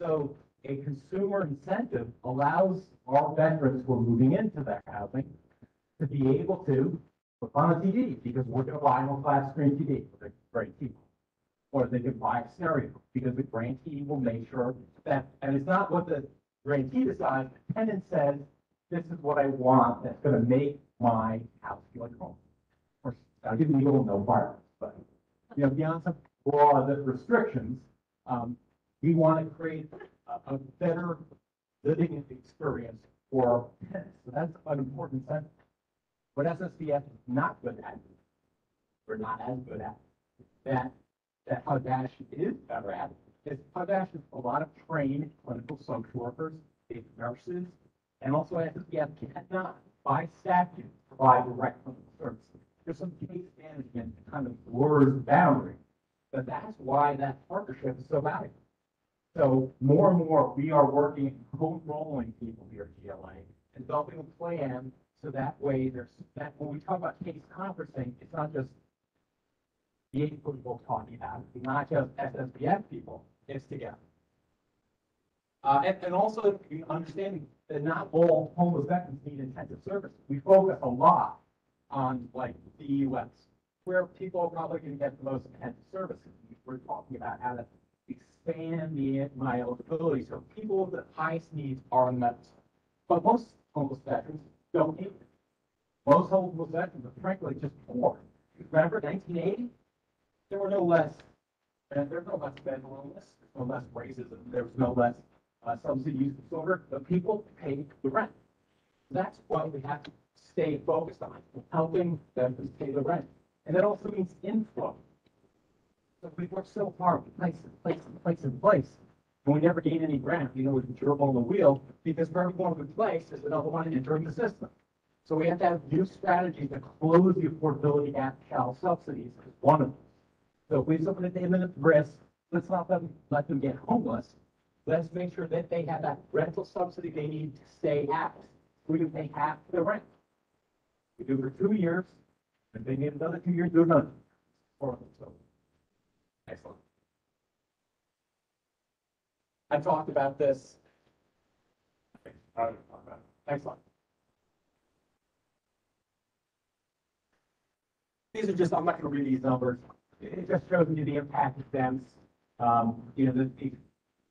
So a consumer incentive allows our veterans who are moving into that housing to be able to put on a TV because we're gonna buy them a flat screen TV for the grantee. Or they can buy a stereo because the grantee will make sure that, and it's not what the grantee decides, the tenant says, this is what I want that's gonna make my house feel like home. Course, I'll give you legal no violence, but, you know, beyond some broad restrictions, um, we want to create a, better living experience for tenants. So that's an important sentence. What SSVF is not good at, or not as good at, that, that HUD-VASH is better at, is HUD-VASH is a lot of trained clinical social workers, nurses, and also SSVF cannot, by statute, provide direct clinical services. There's some case management that kind of blurs the boundary, but that's why that partnership is so valuable. So more and more, we are working, co-enrolling people here at GLA and developing a plan so that way there's, that when we talk about case conferencing, it's not just the people talking about it, not just SSVF people, it's together. Uh, and, and also understanding that not all homeless veterans need intensive service. We focus a lot on like the US, where people are probably going to get the most intensive services. We're talking about how expand the my eligibility so people with the highest needs are the. But most homeless veterans don't need it. Most homeless veterans are frankly just poor. Remember 1980? There were no less, and there's no less mental illness, no less racism, there was no less uh, substance disorder. The people paid the rent. That's what we have to stay focused on, helping them to pay the rent. And that also means inflow. So we work so hard, place and place and place and place, and we never gain any ground, you know, with the gerbil on the wheel, because every one we place, there's another one entering the system. So we have to have new strategies to close the affordability gap, child subsidies is one of them. So if we have someone at the imminent risk, let's not them, let them get homeless. Let's make sure that they have that rental subsidy they need to stay at, we can pay half the rent. We do it for two years, and they need another two years, do another. Or, so. Excellent. I talked about this. Excellent. These are just, I'm not gonna read these numbers. It just shows you the impact of them. Um, you know, the, the-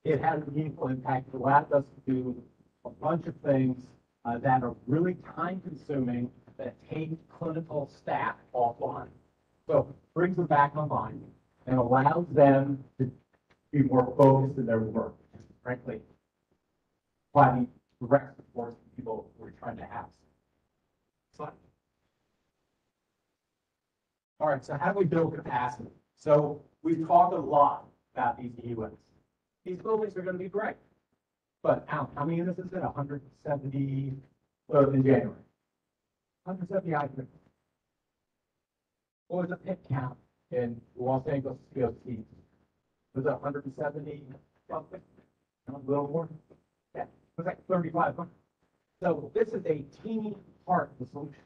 it has a meaningful impact. It allowed us to do a bunch of things uh, that are really time consuming, that take clinical staff offline. So brings them back online and allows them to be more focused in their work, frankly. Providing direct support to people we're trying to house. Slide. All right, so how do we build capacity? So we've talked a lot about these units. These buildings are gonna be great. But how, how many units is it? hundred and seventy, well, in January? Hundred seventy, I think. What was the pit count in Los Angeles COC? Was it hundred and seventy something? A little more? Yeah, it was like thirty-five hundred. So this is a teeny part of the solution.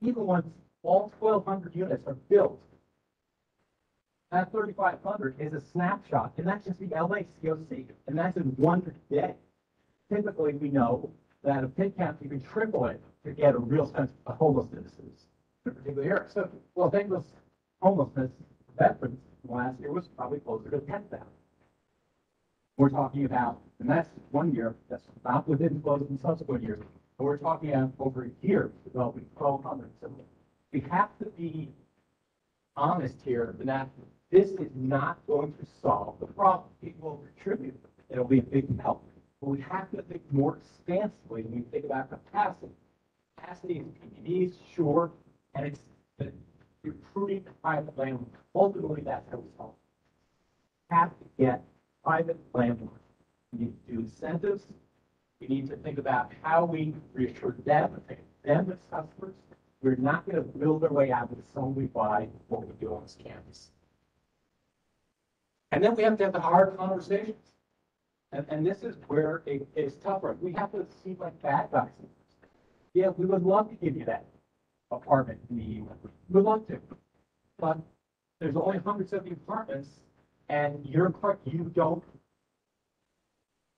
Even once all twelve hundred units are built, that thirty-five hundred is a snapshot, and that's just the LA COC, and that's in one day. Typically, we know that a pit count, you can triple it to get a real sense of homelessness in a particular area. So, Los Angeles homelessness veterans last year was probably closer to ten thousand. We're talking about, and that's one year, that's not within flows in subsequent years, but we're talking about over a year developing twelve hundred. So we have to be honest here that this is not going to solve the problem. People will contribute. It'll be a big help. But we have to think more expansively when we think about capacity. Capacity is PPDs, sure, and it's the recruiting private landlord. Ultimately, that's how we solve. it. Have to get private landlords. We need to do incentives. We need to think about how we reassure them, them as customers. We're not going to build our way out of this solely by what we do on this campus. And then we have to have the hard conversations. And, and this is where it is tougher. We have to seem like bad guys. Yeah, we would love to give you that apartment in the EUL. We'd love to. But there's only 170 apartments and you're, part- you don't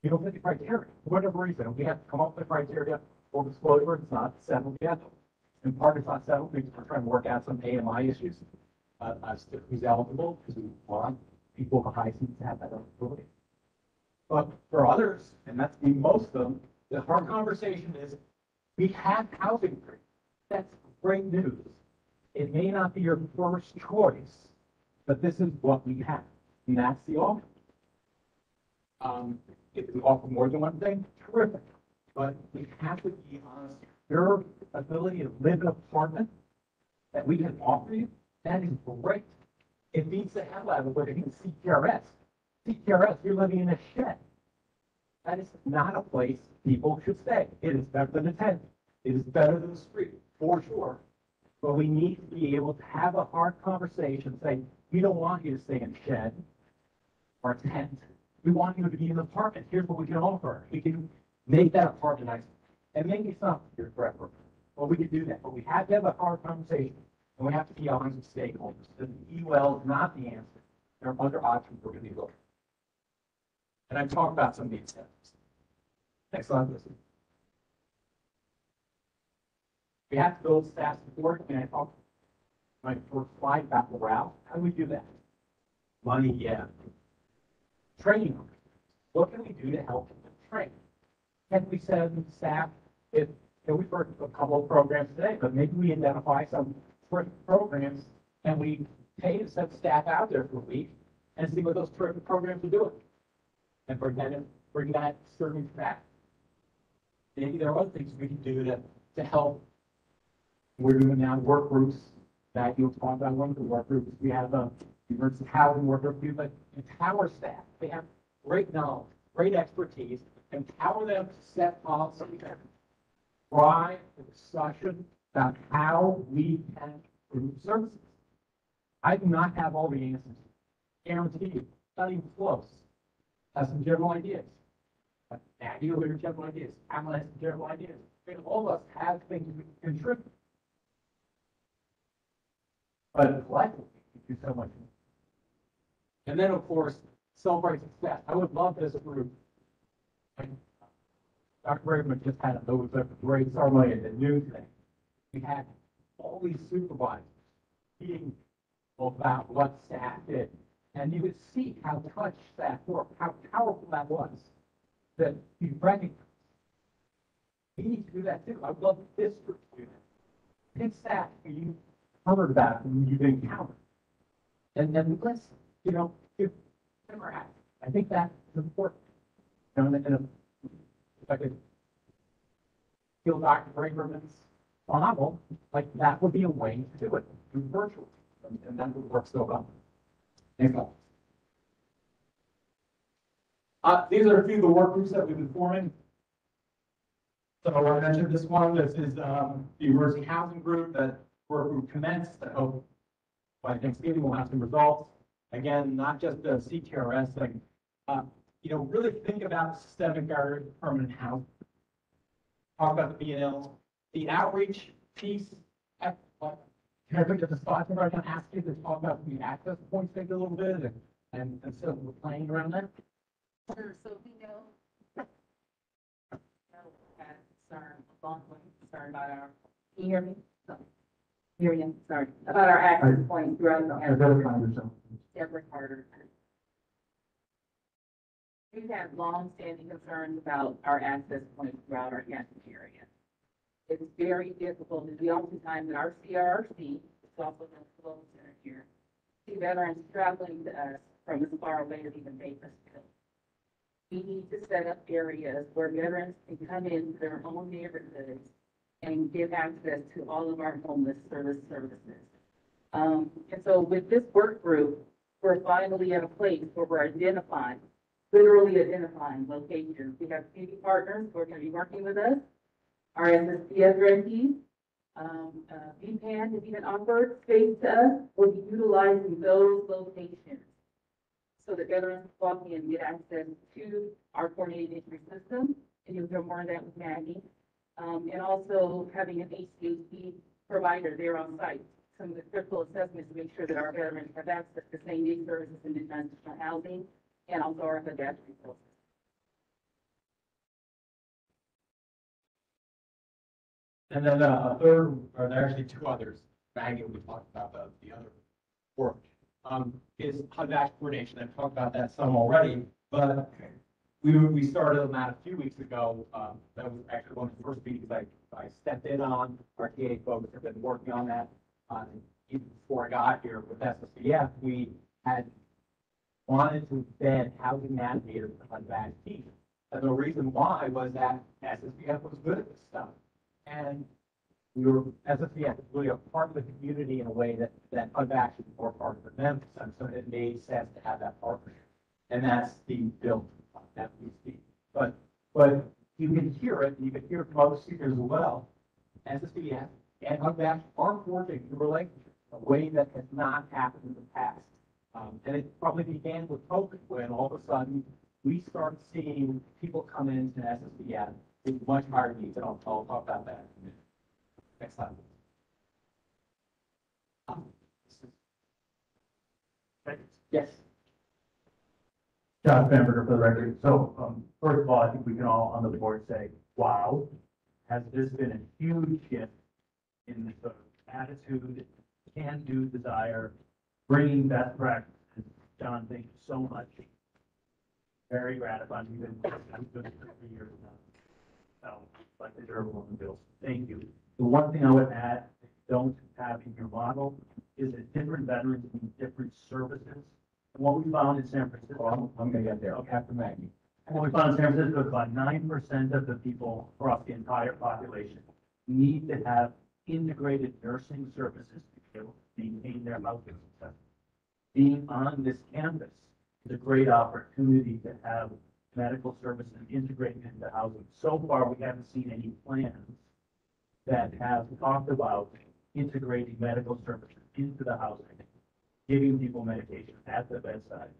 you don't fit the criteria, for whatever reason, we have to come up with criteria for disclosure, it's not settled yet. In part, it's not settled because we're trying to work out some AMI issues, uh, as to who's eligible, because we want people with high seats to have that eligibility. But for others, and that's the most of them, the hard conversation is, we have housing free. That's great news. It may not be your first choice, but this is what we have, and that's the offer. Um, if we offer more than one thing, terrific, but we have to be honest. Your ability to live in an apartment that we can offer you, that is great. It beats the hell out of living in CTRS. CTRS, you're living in a shed. That is not a place people should stay. It is better than a tent. It is better than the street, for sure. But we need to be able to have a hard conversation, say, we don't want you to stay in a shed or a tent. We want you to be in an apartment. Here's what we can offer. We can make that apartment nice. And maybe it's not your preference. Well, we can do that, but we have to have a hard conversation. And we have to be honest with stakeholders. The EUL is not the answer. There are other options we're going to be looking. And I talked about some of these steps. Next slide, please. We have to build staff support, and I talked my first slide about morale. How do we do that? Money, yeah. Training. What can we do to help them train? Can we send staff, if, and we've heard a couple of programs today, but maybe we identify some terrific programs and we pay to send staff out there for a week and see what those terrific programs are doing. And bring that in, bring that service back. Maybe there are other things we can do to, to help. We're doing now work groups that you'll talk about one of the work groups. We have a emergency housing work group, but empower staff. They have great knowledge, great expertise, empower them to set policy. Drive the discussion about how we can improve services. I do not have all the answers. Guarantee you, not even close. Have some general ideas. Maggie will have general ideas. Pamela has some general ideas. I all of us have things we can contribute. But collectively, we do so much. And then, of course, celebrate success. I would love this group. like, uh, Dr. Bergman just had a, was a great ceremony at the news thing. We had all these supervisors meeting about what staff did. And you could see how touched staff were, how powerful that was, that you recognized. We need to do that too. I would love this group to do that. Pick staff who you heard about, who you've encountered. And then listen, you know, if. I think that's important. You know, and if, I could steal Dr. Braverman's model, like that would be a way to do it, do virtual, and- and that would work so well. Next slide. Uh, these are a few of the work groups that we've been forming. So I mentioned this one, this is, um, the emergency housing group that work group commenced, I hope by Thanksgiving we'll have some results. Again, not just the CTRS thing, uh, you know, really think about systemic or permanent housing. Talk about the B and L, the outreach piece. Can I to the spot where I can ask you to talk about the access points maybe a little bit and, and, and so we're playing around that? Sure, so we know. Concern, longly concerned about our, can you hear me? You, sorry, about our access points throughout the I better area. find yourself. Deborah Carter. We've had long-standing concerns about our access points throughout our campus area. It's very difficult, and we oftentimes in our CRRC, it's also the flow center here, see veterans traveling to us from as far away as even Bakersfield. We need to set up areas where veterans can come into their own neighborhoods and give access to all of our homeless service services. Um, and so with this work group, we're finally at a place where we're identifying, literally identifying locations. We have community partners who are going to be working with us. Our SSVF grantees, um, uh, VPAN has even offered space to us. We'll be utilizing those locations so that veterans walk in and get access to our coordinated entry system. And you'll hear more of that with Maggie um, and also having an HCHV provider there on site. Some of the critical assessments to make sure that our veterans have access to same day services and transitional housing and also our pedestrian. resources. And then uh, a third, or there are actually two others, Maggie, we talked about the, the other work, um, is HUD-VASH coordination. I've talked about that some already, but we, we started on that a few weeks ago. Um, that was actually one of the first meetings I, I stepped in on. Our TA folks have been working on that, uh, even before I got here with SSVF. We had wanted to embed housing navigators the HUD team. And the reason why was that SSVF was good at this stuff. And we were, SSVF is really a part of the community in a way that, that batch more part of the Memphis. And so it made sense to have that partnership. And that's being built as we speak. But, but you can hear it, and you can hear it from other speakers as well. SSVF and HUD-VASH are forging a relationship, a way that has not happened in the past. Um, and it probably began with COVID, when all of a sudden we started seeing people come into SSVF with much higher needs, and I'll, I'll talk about that. a. Next slide. Um, Yes. Josh Bamberger for the record. So, um, first of all, I think we can all on the board say, wow, has this been a huge shift in the sort of attitude, can-do desire, bringing best practices. John, thank you so much. Very gratifying. You've been, I've been for three years now. So, like the durable on bills. Thank you. The one thing I would add, don't have in your model, is that different veterans need different services. And what we found in San Francisco, I'm, I'm gonna get there, after Maggie. What we found in San Francisco is about nine percent of the people across the entire population need to have integrated nursing services to be able to maintain their housing success. Being on this campus is a great opportunity to have medical services integrated into housing. So far, we haven't seen any plans that have talked about integrating medical services into the housing, giving people medication at the bedside.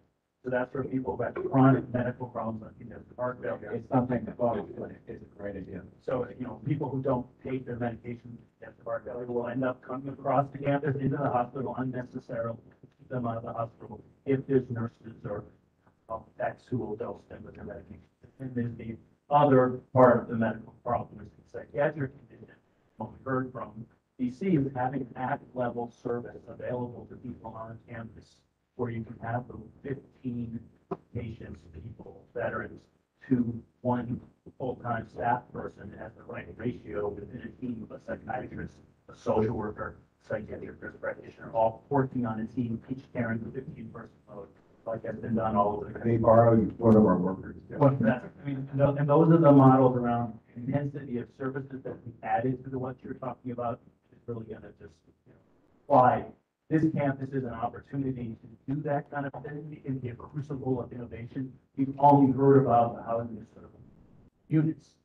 So that's for people who have chronic medical problems, like, you know, heart failure. It's something that, well, it's a great idea. So, you know, people who don't take their medication, that's heart failure, will end up coming across the campus into the hospital unnecessarily, keep them out of the hospital if there's nurses or um, techs who will dose them with their medication. And there's the other part of the medical problem is the psychiatric condition. What we heard from DC is having an ACT level service available to people on campus where you can have the fifteen patients, people, veterans, to one full-time staff person at the right ratio within a team of a psychiatrist, a social worker, psychiatric nurse practitioner, all working on a team, each carrying the fifteen person load, like has been done all over the country. They borrow one of our workers. That's, I mean, and tho- and those are the models around intensity of services that we added to the what you're talking about. Really gonna just, you know, apply. This campus is an opportunity to do that kind of thing in the crucible of innovation. We've only heard about the housing sort of units,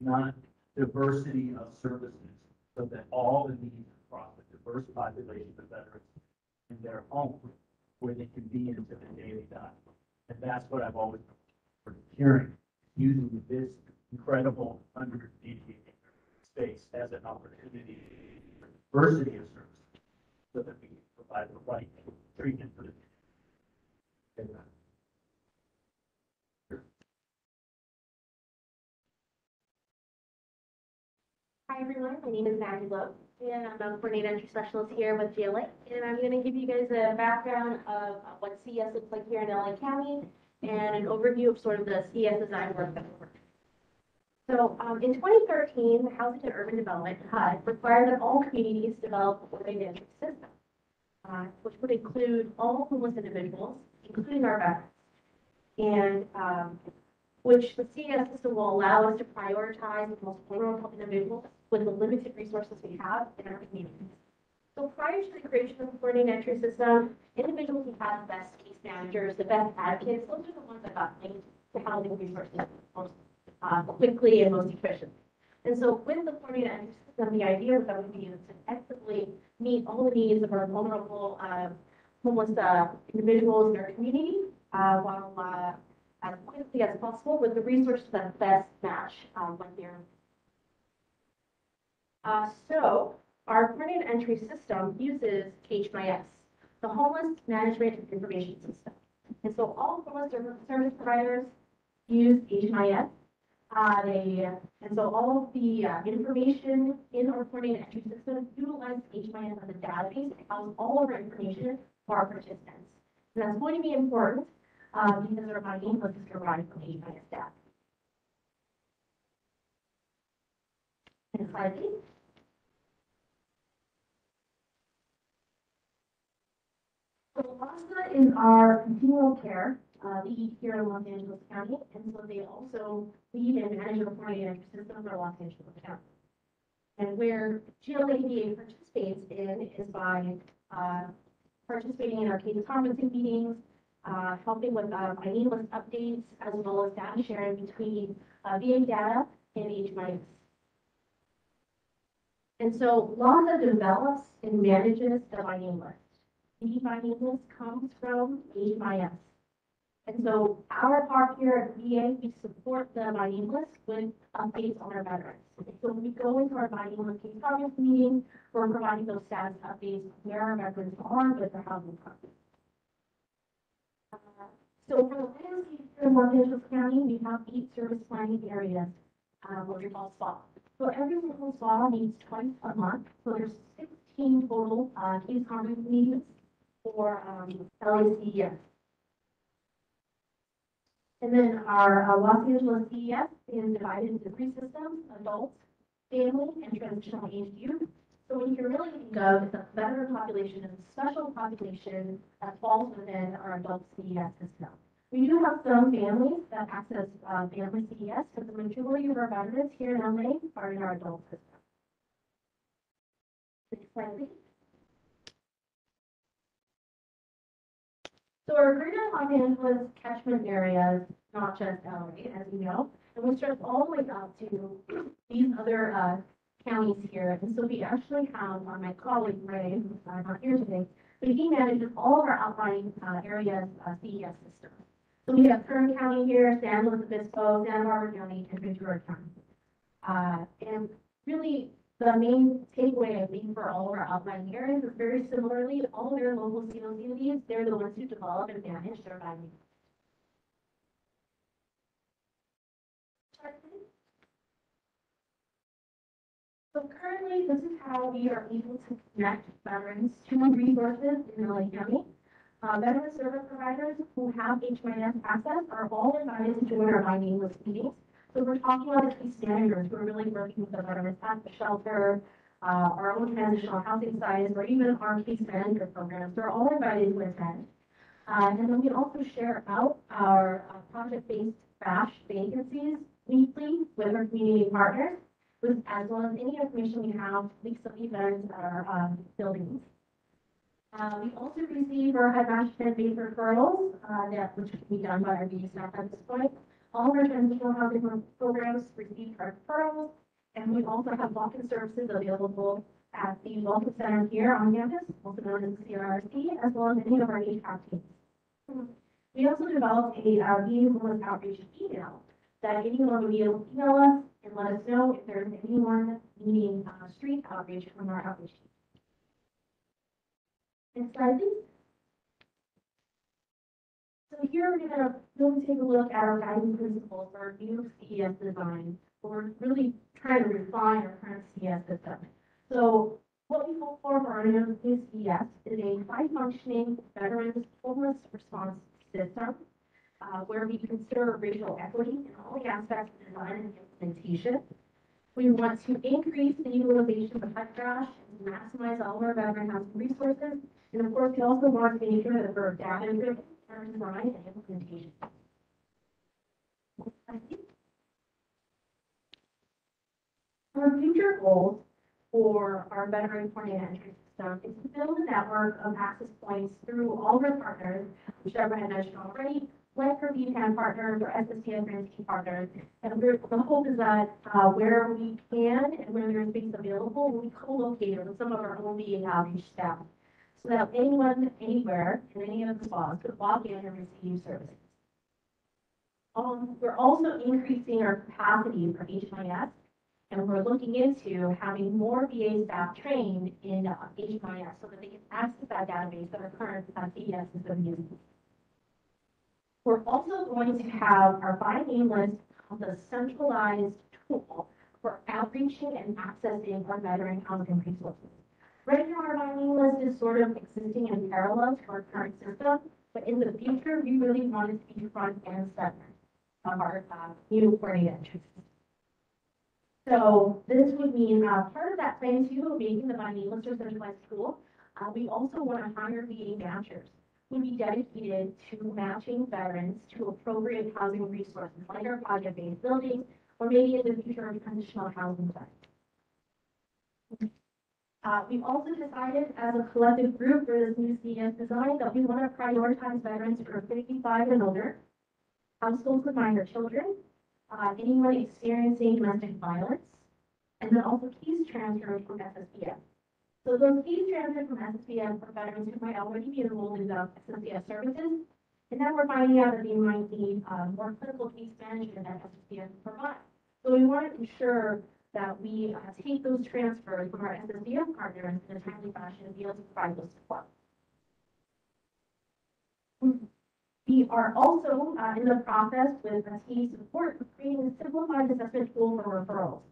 not diversity of services, so that all the needs across a diverse population of veterans in their home, where they can be into the daily life. And that's what I've always been hearing, using this incredible eighty space as an opportunity diversity of services, so that we can provide the right treatment for the. Hi, everyone. My name is Maggie Lowe, and I'm a coordinator entry specialist here with GLA. And I'm going to give you guys a background of what CES looks like here in LA County and an overview of sort of the CES design work that we're working. So um, in 2013, the Housing and Urban Development HUD required that all communities develop a coordinated entry system, uh, which would include all homeless individuals, including our veterans. And um, which the CES system will allow us to prioritize the most vulnerable individuals with the limited resources we have in our communities. So prior to the creation of the coordinated entry system, individuals who have the best case managers, the best advocates, those are the ones that got linked to housing resources uh, quickly and most efficiently. And so with the coordinated entry system, the idea that we'd be able to effectively meet all the needs of our vulnerable uh, homeless uh, individuals in our community uh, while uh, as quickly as possible with the resources that best match um, what they're. Uh, so our coordinated entry system uses HMIS, the Homeless Management Information System. And so all homeless service providers use HMIS. Uh, they, and so all of the uh, information in our reporting and entry system utilizes HMIS as a database to house all of our information for our participants. And that's going to be important, uh, because our findings was derived from HMIS data. Next slide, please. So LAHSA is our continual care, uh, lead here in Los Angeles County, and so they also lead and manage the reporting system for Los Angeles County. And where GLADA participates in is by, uh, participating in our case conferencing meetings, uh, helping with, uh, list updates, as well as data sharing between, uh, VA data and HMIS. And so LAHSA develops and manages the by name list. The by name list comes from HMIS. And so our part here at VA, we support the by name list with updates on our veterans. So when we go into our by name list case conference meeting, we're providing those status updates, where our veterans are with their housing process. Uh, So for the landscape in Los Angeles County, we have eight service planning areas, uh, what we call SPA. So every single SPA meets twice a month, so there's sixteen total, uh, case conference meetings for, um, LACES. And then our uh, Los Angeles CES is divided into three systems, adults, family, and transitional aged youth. So when you can really think of, it's a veteran population and special population that falls within our adult CES system. We do have some families that access uh, family CES, but the majority of our veterans here in LA are in our adult system. Next slide, please. So our greater Los Angeles catchment areas, not just LA, as you know, and we stretch all the way out to these other uh, counties here. And so we actually have uh, my colleague Ray, who's uh, not here today, but he manages all of our outlying uh, areas CES system. So we have Kern County here, San Luis Obispo, Santa Barbara County, and Ventura County. Uh, and really, the main takeaway, I think, for all of our outlying areas is very similarly, all of their local COCDs, they're the ones who develop and manage their binding. So currently, this is how we are able to connect veterans to resources in LA County. Uh, veteran service providers who have HMIS access are all invited to join our list meetings. So we're talking about the key standards, we're really working with the veterans at the shelter, uh, our own transitional housing sites, or even our case management programs, they're all invited to attend. Uh, and then we also share out our uh, project-based VASH vacancies weekly with our community partners, with, as well as any information we have, weeks of events at our, um, buildings. Uh, we also receive our head management-based referrals, uh, that, which can be done by our staff at this point. All our transitional housing programs receive our referrals, and we also have walk-in services available at the Welcome Center here on campus, also known as the CRRC, as well as any of our HCHV teams. We also developed a, uh, homeless outreach email that anyone will be able to email us and let us know if there's anyone needing, uh, street outreach from our outreach team. Next slide, please. So here we're gonna really take a look at our guiding principles for our new CES design. We're really trying to refine our current CES system. So what we hope for for our new CES is a high-functioning veterans homeless response system uh, where we consider racial equity in all the aspects of design and implementation. We want to increase the utilization of HUD maximize all of our veteran housing resources. And of course, we also want to make sure that we're data-driven our future goals for our veteran and entry system is to build a network of access points through all of our partners, which I mentioned already, like our VPAN partners or SSVF grantee partners. And the hope is that, uh, where we can and where there's space available, we co-locate with some of our own VA outreach staff. So that anyone, anywhere, in any of the spots could log in and receive services. Um, we're also increasing our capacity for HMIS, and we're looking into having more VA staff trained in uh, HMIS so that they can access that database that our current uh, CES system uses. We're also going to have our by name list of the centralized tool for outreaching and accessing our veteran housing resources. Right now, our mailing list is sort of existing in parallel to our current system, but in the future, we really want it to be front and center of our uh, new coordinated entry system. So this would mean, uh, part of that plan too, of making the by name list a centralized tool, uh, we also want to hire VA matchers who be dedicated to matching veterans to appropriate housing resources, like our project-based buildings, or maybe in the future, a transitional housing site. Uh, we've also decided as a collective group for this new CES design that we want to prioritize veterans who are fifty-five and older, households with minor children, uh, anyone experiencing domestic violence, and then also case transfers from SSVF. So those case transfers from SSVF for veterans who might already be enrolled in the SSVF services, and then we're finding out that they might need, uh, more clinical case management that SSVF provides. So we want to ensure that we, uh, take those transfers from our SSVF partners in a timely fashion and be able to provide those support. We are also uh, in the process with SE support of creating a simplified assessment tool for referrals.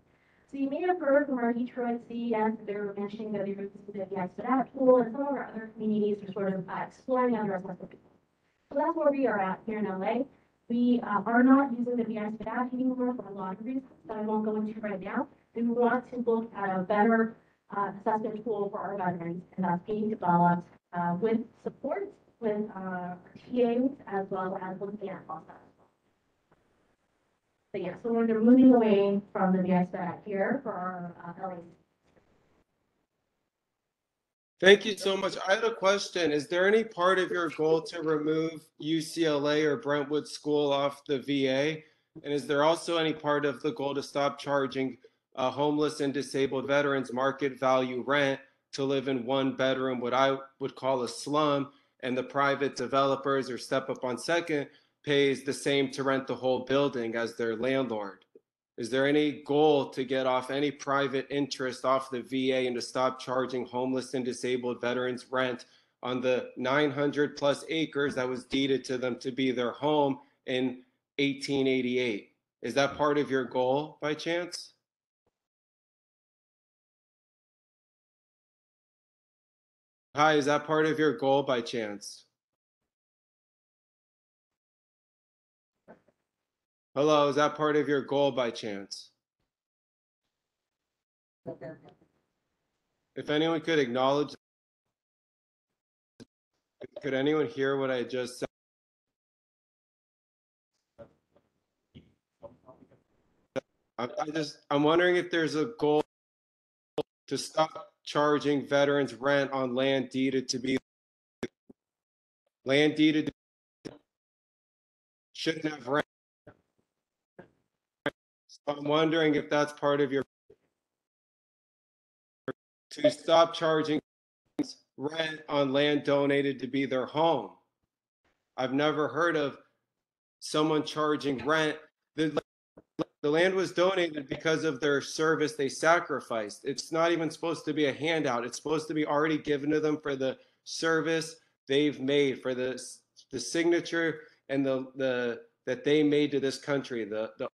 So you may have heard from our Detroit CES, that they were mentioning that they were using the VI tool, and some of our other communities are sort of uh, exploring other assessment tools. So that's where we are at here in LA. We uh, are not using the VI anymore for a lot of reasons that I won't go into right now. We want to look at a better uh, assessment tool for our veterans, and that's being developed uh, with support with uh, TAs as well as looking at process. So yeah, so we're moving away from the VI here for our uh. Thank you so much. I had a question. Is there any part of your goal to remove UCLA or Brentwood School off the VA? And is there also any part of the goal to stop charging uh, homeless and disabled veterans market value rent to live in one bedroom, what I would call a slum, and the private developers or step up on second pays the same to rent the whole building as their landlord? Is there any goal to get off any private interest off the VA and to stop charging homeless and disabled veterans rent on the 900 plus acres that was deeded to them to be their home in 1888? Is that part of your goal by chance? Hi, is that part of your goal by chance? Hello, is that part of your goal by chance? If anyone could acknowledge, could anyone hear what I just said? I, just, I'm wondering if there's a goal to stop charging veterans rent on land deeded to be land deeded shouldn't have rent. I'm wondering if that's part of your to stop charging rent on land donated to be their home. I've never heard of someone charging rent. The, the land was donated because of their service they sacrificed. It's not even supposed to be a handout. It's supposed to be already given to them for the service they've made, for the, the signature and the, the, that they made to this country, the, the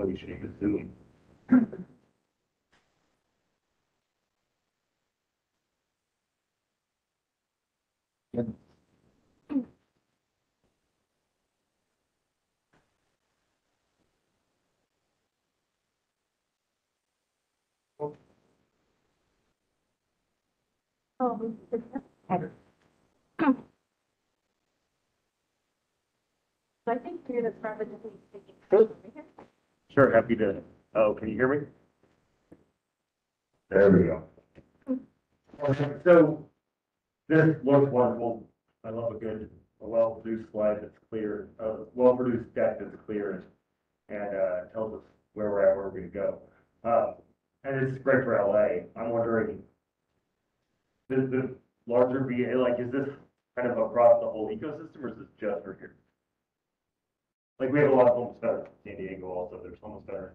what you should be doing. Yeah. Oh, I think Sure, happy to, oh, can you hear me? There we go. Okay, so this looks wonderful. I love a good, a well-produced slide that's clear, a well-produced deck that's clear and, uh, tells us where we're at, where we're gonna go. Uh, and it's great for LA. I'm wondering, this, this larger VA, like, is this kind of across the whole ecosystem or is this just for here? Like, we have a lot of homes in San Diego also, there's homes better,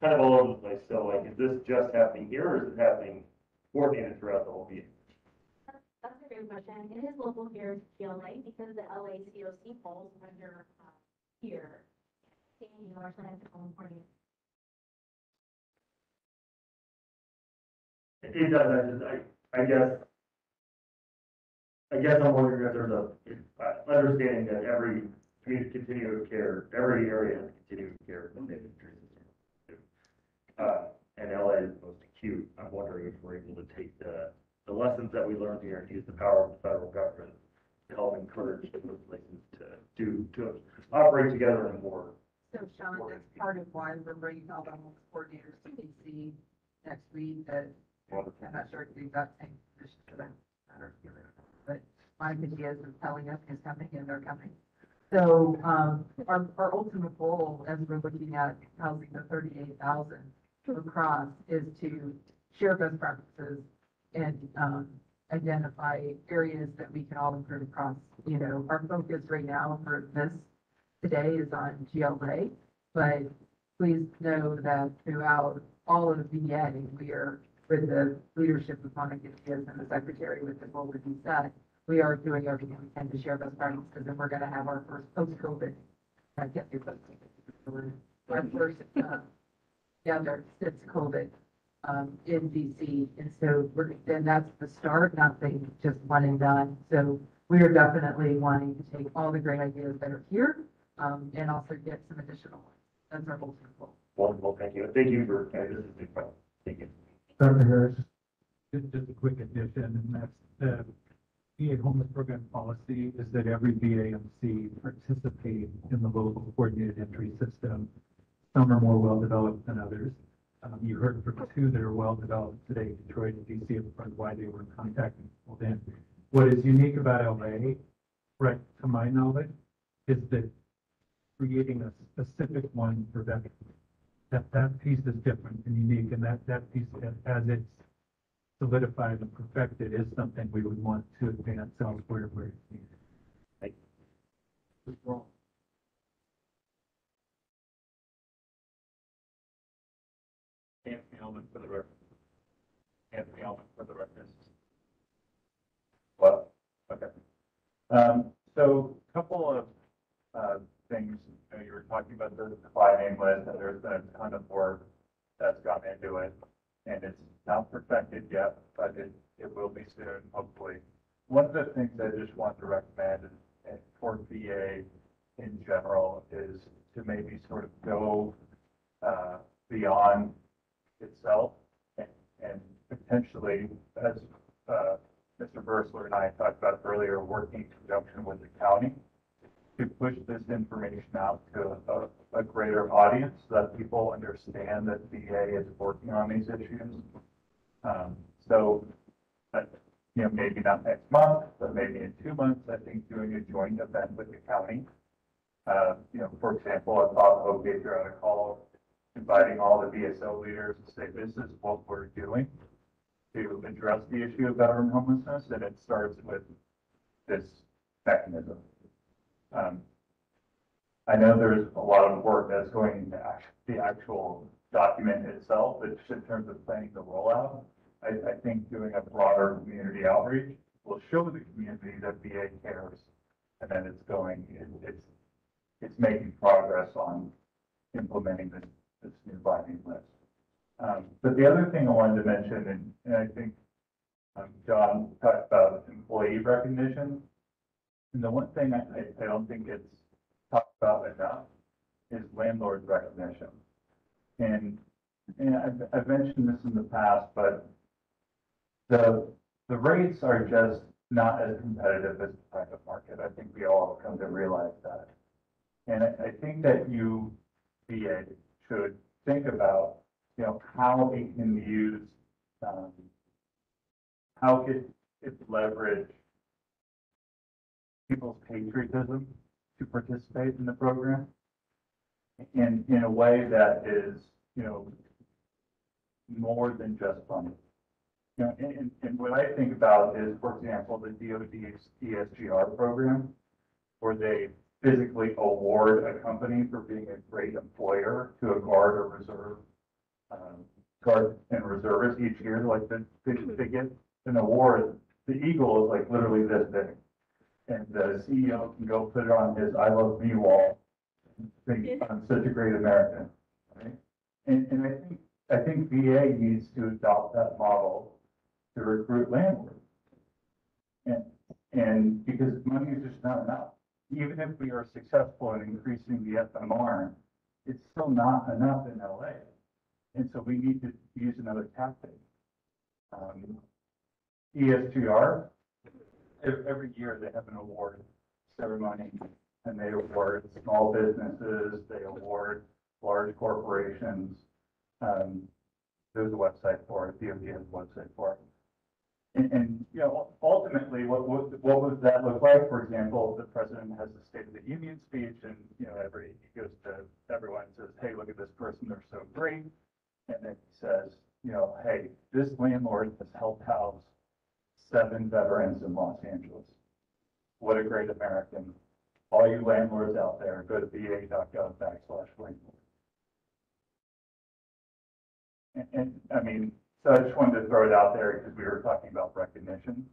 kind of all over the place, so like, is this just happening here, or is it happening coordinated throughout the whole VA? That's a great question. It is local here in GLA because the LA COC falls under, uh, here. San Diego, our San California. It does, I just, I, I guess, I guess I'm wondering if there's a, uh, understanding that every community continuum of care, every area has continuum of care. in the system. Uh, and LA is most acute, I'm wondering if we're able to take the, the lessons that we learned here and use the power of the federal government to help encourage those places to do, to operate together in a more So Sean, that's part of why we're bringing all the homeless coordinators to DC next week, that, I'm not sure if we've got the exact same position for them. But and Diaz is telling us is coming and they're coming. So, um, our, our ultimate goal, as we're looking at housing the thirty-eight thousand across, is to share best practices and, um, identify areas that we can all improve across. You know, our focus right now for this today is on GLA, but please know that throughout all of VA, we are, with the leadership of Monica Diaz and the secretary with the goal that he set, we are doing everything we can to share best practices, and we're gonna have our first post-COVID, I can't do post-COVID, our first, uh, together since COVID, um, in DC, and so we're, and that's the start, nothing just one and done. So we are definitely wanting to take all the great ideas that are here, um, and also get some additional ones. That's our ultimate goal. Wonderful, thank you. Thank you for, uh, this is a big problem. Thank you. Dr. Harris, just, just a quick addition, and that's the VA homeless program policy is that every VAMC participate in the local coordinated entry system. Some are more well-developed than others. Um, you heard from two that are well-developed today, Detroit and DC, of why they were contacting people then. What is unique about LA, right, to my knowledge, is that creating a specific one for veterans. That, that piece is different and unique, and that, that piece, as it's solidified and perfected, is something we would want to advance elsewhere where it's needed. Anthony Elman for the record. Anthony Elman for the record. Well, okay. Um, so a couple of, uh, things, you know, you were talking about the by name list, and there's been a ton of work that's gone into it, and it's not perfected yet, but it, it will be soon, hopefully. One of the things I just want to recommend and- and for VA in general is to maybe sort of go, uh, beyond itself and, and potentially, as, uh, Mr. Bradsher and I talked about earlier, working in conjunction with the county to push this information out to a, a greater audience so that people understand that VA is working on these issues. Um, so, uh, you know, maybe not next month, but maybe in two months, I think doing a joint event with the county. Uh, you know, for example, I thought Hope gave you on a call, inviting all the VSO leaders to say, this is what we're doing to address the issue of veteran homelessness, and it starts with this mechanism. Um, I know there's a lot of work that's going into the actual document itself, but just in terms of planning the rollout, I, I think doing a broader community outreach will show the community that VA cares, and that it's going, it- it's, it's making progress on implementing this, this new by name list. Um, but the other thing I wanted to mention, and, and I think, um, John talked about employee recognition. And the one thing I, I, I don't think it's talked about enough is landlord recognition. And, and I've, I've mentioned this in the past, but the, the rates are just not as competitive as the private market. I think we all have come to realize that. And I, I think that you, VA, should think about, you know, how it can use, um, how it, it leverage people's patriotism to participate in the program in, in a way that is, you know, more than just funding. You know, and, and, and what I think about is, for example, the DoD ESGR program, where they physically award a company for being a great employer to a guard or reserve, um, guard and reservist each year, like they, they, they get an award. The eagle is like literally this big. And the CEO can go put it on his I love me wall, think I'm such a great American, right? And, and I think, I think VA needs to adopt that model to recruit landlords. And, and because money is just not enough. Even if we are successful in increasing the FMR, it's still not enough in LA. And so we need to use another tactic. Um, ESGR, ev- every year they have an award ceremony and they award small businesses, they award large corporations. Um, there's a website for it, DOD has a website for it. And, and, you know, ultimately, what, what, what would that look like? For example, the president has a State of the Union speech and, you know, every, he goes to everyone and says, hey, look at this person, they're so great. And then he says, you know, hey, this landlord has helped house seven veterans in Los Angeles. What a great American. All you landlords out there, go to va.gov backslash landlord. And, and, I mean, so I just wanted to throw it out there because we were talking about recognition.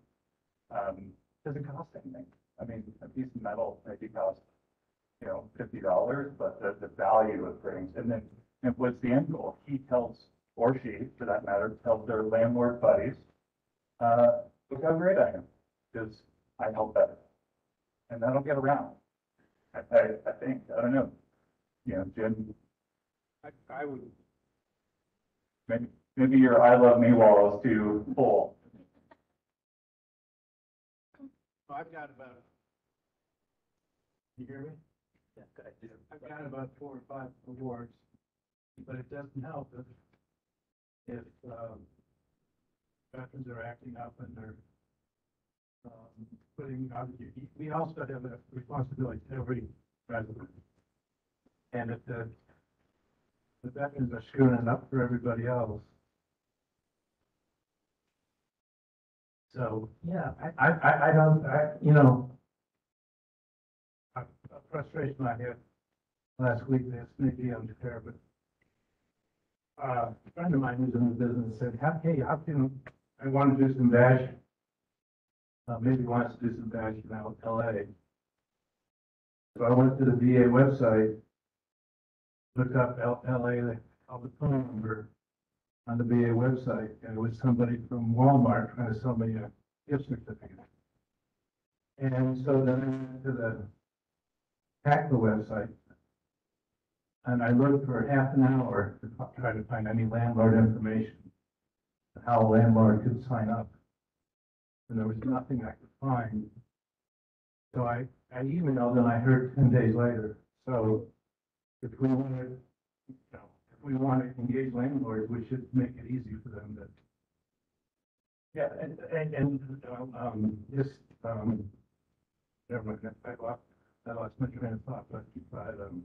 Um, doesn't cost anything. I mean, a piece of metal maybe costs, you know, fifty dollars, but the, the value it brings, and then, and what's the end goal? He tells, or she, for that matter, tells their landlord buddies, uh, look how great I am, because I help better. And that'll get around. I, I, I think, I don't know, you know, Jim, I, I would, maybe, maybe your I love me wall is too full. I've got about. You hear me? Yeah, good. I've got about four or five awards, but it doesn't help if, if, um, veterans are acting up and they're, um, putting, obviously, we also have a responsibility to every resident. And if the, the veterans are screwing it up for everybody else. So, yeah, I, I, I, don't, I, you know, a frustration I had last week, this may be unfair, but uh, a friend of mine who's in the business said, hey, how can, I want to do some VASH. Uh, maybe wants to do some VASH in L- LA. So I went to the VA website, looked up L- LA, the phone number on the VA website, and it was somebody from Walmart trying to sell me a gift certificate. And so then I went to the the website. And I looked for half an hour to try to find any landlord information, how a landlord could sign up. And there was nothing I could find. So I, I emailed and I heard ten days later. So if we want to, you know, if we want to engage landlords, we should make it easy for them to. Yeah, and, and, and, um, just, um, never mind, I lost, I lost my train of thought, but, but, um,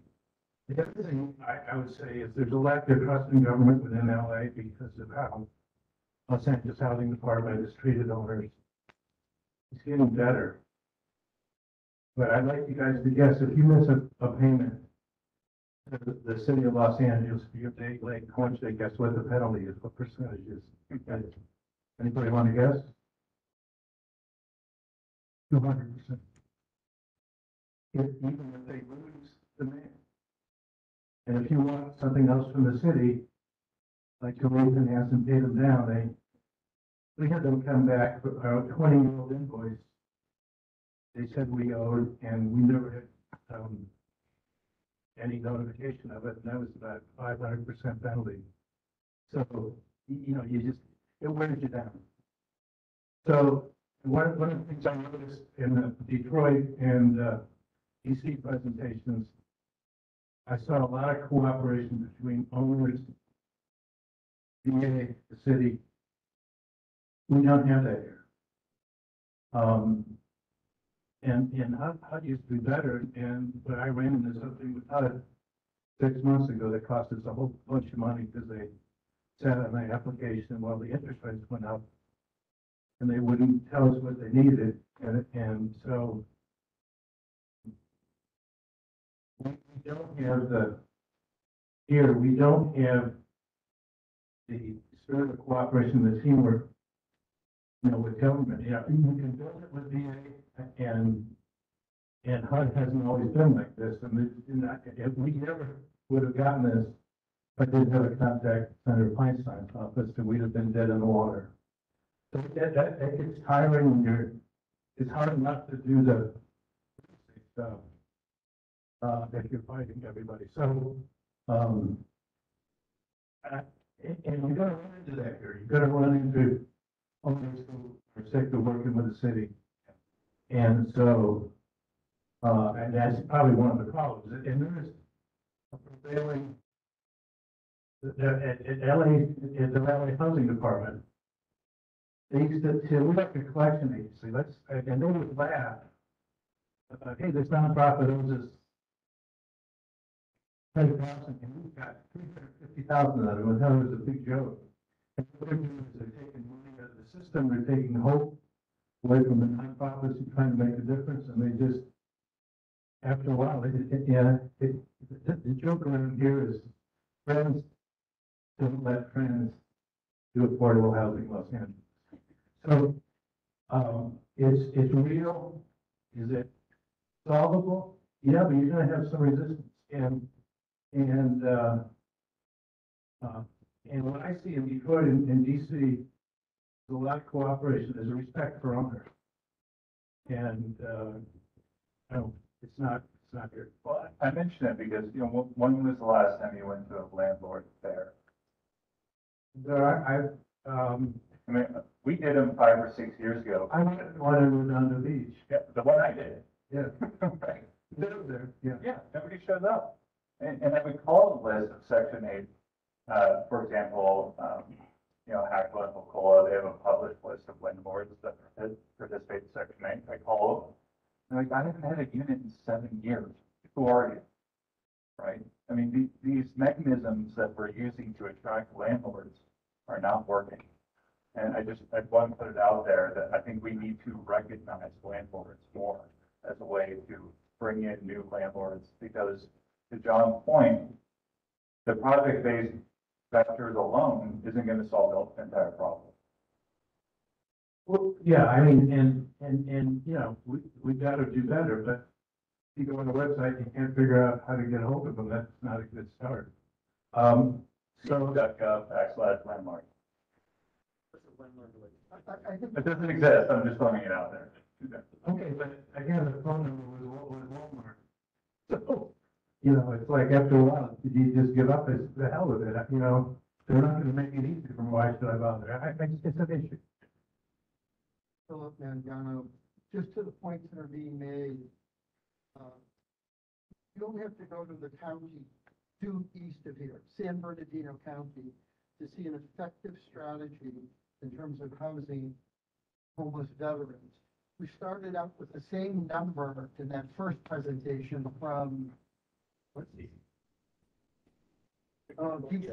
the other thing I, I would say is there's a lack of trust in government within LA because of how Los Angeles Housing Department has treated owners. It's getting better. But I'd like you guys to guess, if you miss a, a payment, the, the city of Los Angeles, for your day late, much they guess what the penalty is, what percentage is? Anybody want to guess? Two hundred percent. Even if they lose the man. And if you want something else from the city, like Corinth hasn't paid them down, they, we had them come back for our twenty-year-old invoice. They said we owed, and we never had, um, any notification of it, and that was about five hundred percent penalty. So, you, you know, you just, it wears you down. So one, one of the things I noticed in the Detroit and, uh, DC presentations, I saw a lot of cooperation between owners, VA, the city. We don't have that here. Um, and, and how, how do you do better? And, but I ran into something with HUD six months ago that cost us a whole bunch of money because they sat on the application while the interest rates went up. And they wouldn't tell us what they needed, and, and so we we don't have the, here, we don't have the spirit of cooperation, the teamwork, you know, with government, yeah, you can build it with VA and, and HUD hasn't always been like this, and it, and I- if we never would have gotten this, if I didn't have a contact Senator Feinstein's office, then we'd have been dead in the water. So that, that, that tiring when you're, it's hard enough to do the stuff, uh, if you're fighting everybody, so, um, and, and you're gonna run into that here, you're gonna run into owners who are sick of working with the city. And so, uh, and that's probably one of the problems, and there is a prevailing, at, at LA, at the LA Housing Department, they used to, to, we're like a collection agency, let's, and they would laugh. Uh, hey, this nonprofit owes us ten thousand, and we've got three hundred fifty thousand of them, and that was a big joke. And what they're doing is they're taking system, they're taking hope away from the nonprofits who trying to make a difference, and they just, after a while, yeah, it, the, joke around here is friends don't let friends do affordable housing in Los Angeles. So, um, it's, it's real. Is it solvable? Yeah, but you're gonna have some resistance and, and, uh, uh, and what I see in Detroit and, and DC, there's a lot of cooperation, there's a respect for owners. And, uh, no, it's not, it's not here. Well, I mention it because, you know, when when was the last time you went to a landlord fair? There are, I, um, I mean, we did them five or six years ago. I went to one in on the beach. Yeah, the one I did. Yeah. Right. There, yeah. Yeah, nobody shows up. And, and then we call the list of section eight, uh, for example, um, you know, HACLA and HACoLA, they have a published list of landlords that participate in section eight. I call them, they're like, I haven't had a unit in seven years. Who are you? Right? I mean, these, these mechanisms that we're using to attract landlords are not working. And I just, I want to put it out there that I think we need to recognize landlords more as a way to bring in new landlords, because to John's point, the project-based vouchers alone isn't gonna solve the entire problem. Well, yeah, I mean, and, and, and, you know, we, we gotta do better, but you go on the website, you can't figure out how to get hold of them, that's not a good start. Um, so, uh, backslash landmark. I, I think. It doesn't exist, I'm just throwing it out there. okay, but again, the phone number was, Wa- was Walmart. So, you know, it's like after a while, did you just give up, it's the hell with it, you know? They're not gonna make it easy for me, why should I bother? I, I, it's an issue. Philip Mangano, just to the points that are being made. uh, You don't have to go to the county due east of here, San Bernardino County, to see an effective strategy in terms of housing homeless veterans. We started out with the same number in that first presentation from, let's see. Oh, yeah.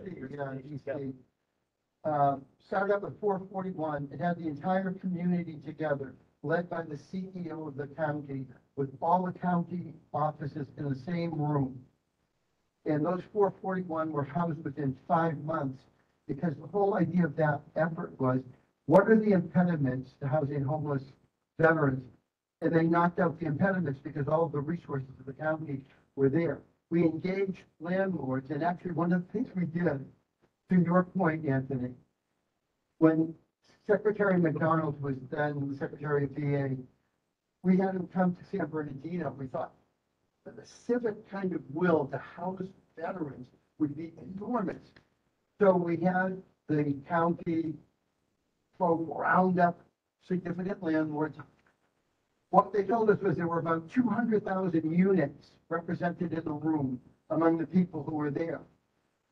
Uh, started up at four forty-one, it had the entire community together, led by the CEO of the county, with all the county offices in the same room. And those four forty-one were housed within five months, because the whole idea of that effort was, what are the impediments to housing homeless veterans? And they knocked out the impediments because all the resources of the county were there. We engaged landlords, and actually, one of the things we did, to your point, Anthony, when Secretary McDonald was then the Secretary of VA, we had him come to San Bernardino. We thought that the civic kind of will to house veterans would be enormous. So we had the county folk round up significant landlords. What they told us was there were about two hundred thousand units represented in the room among the people who were there.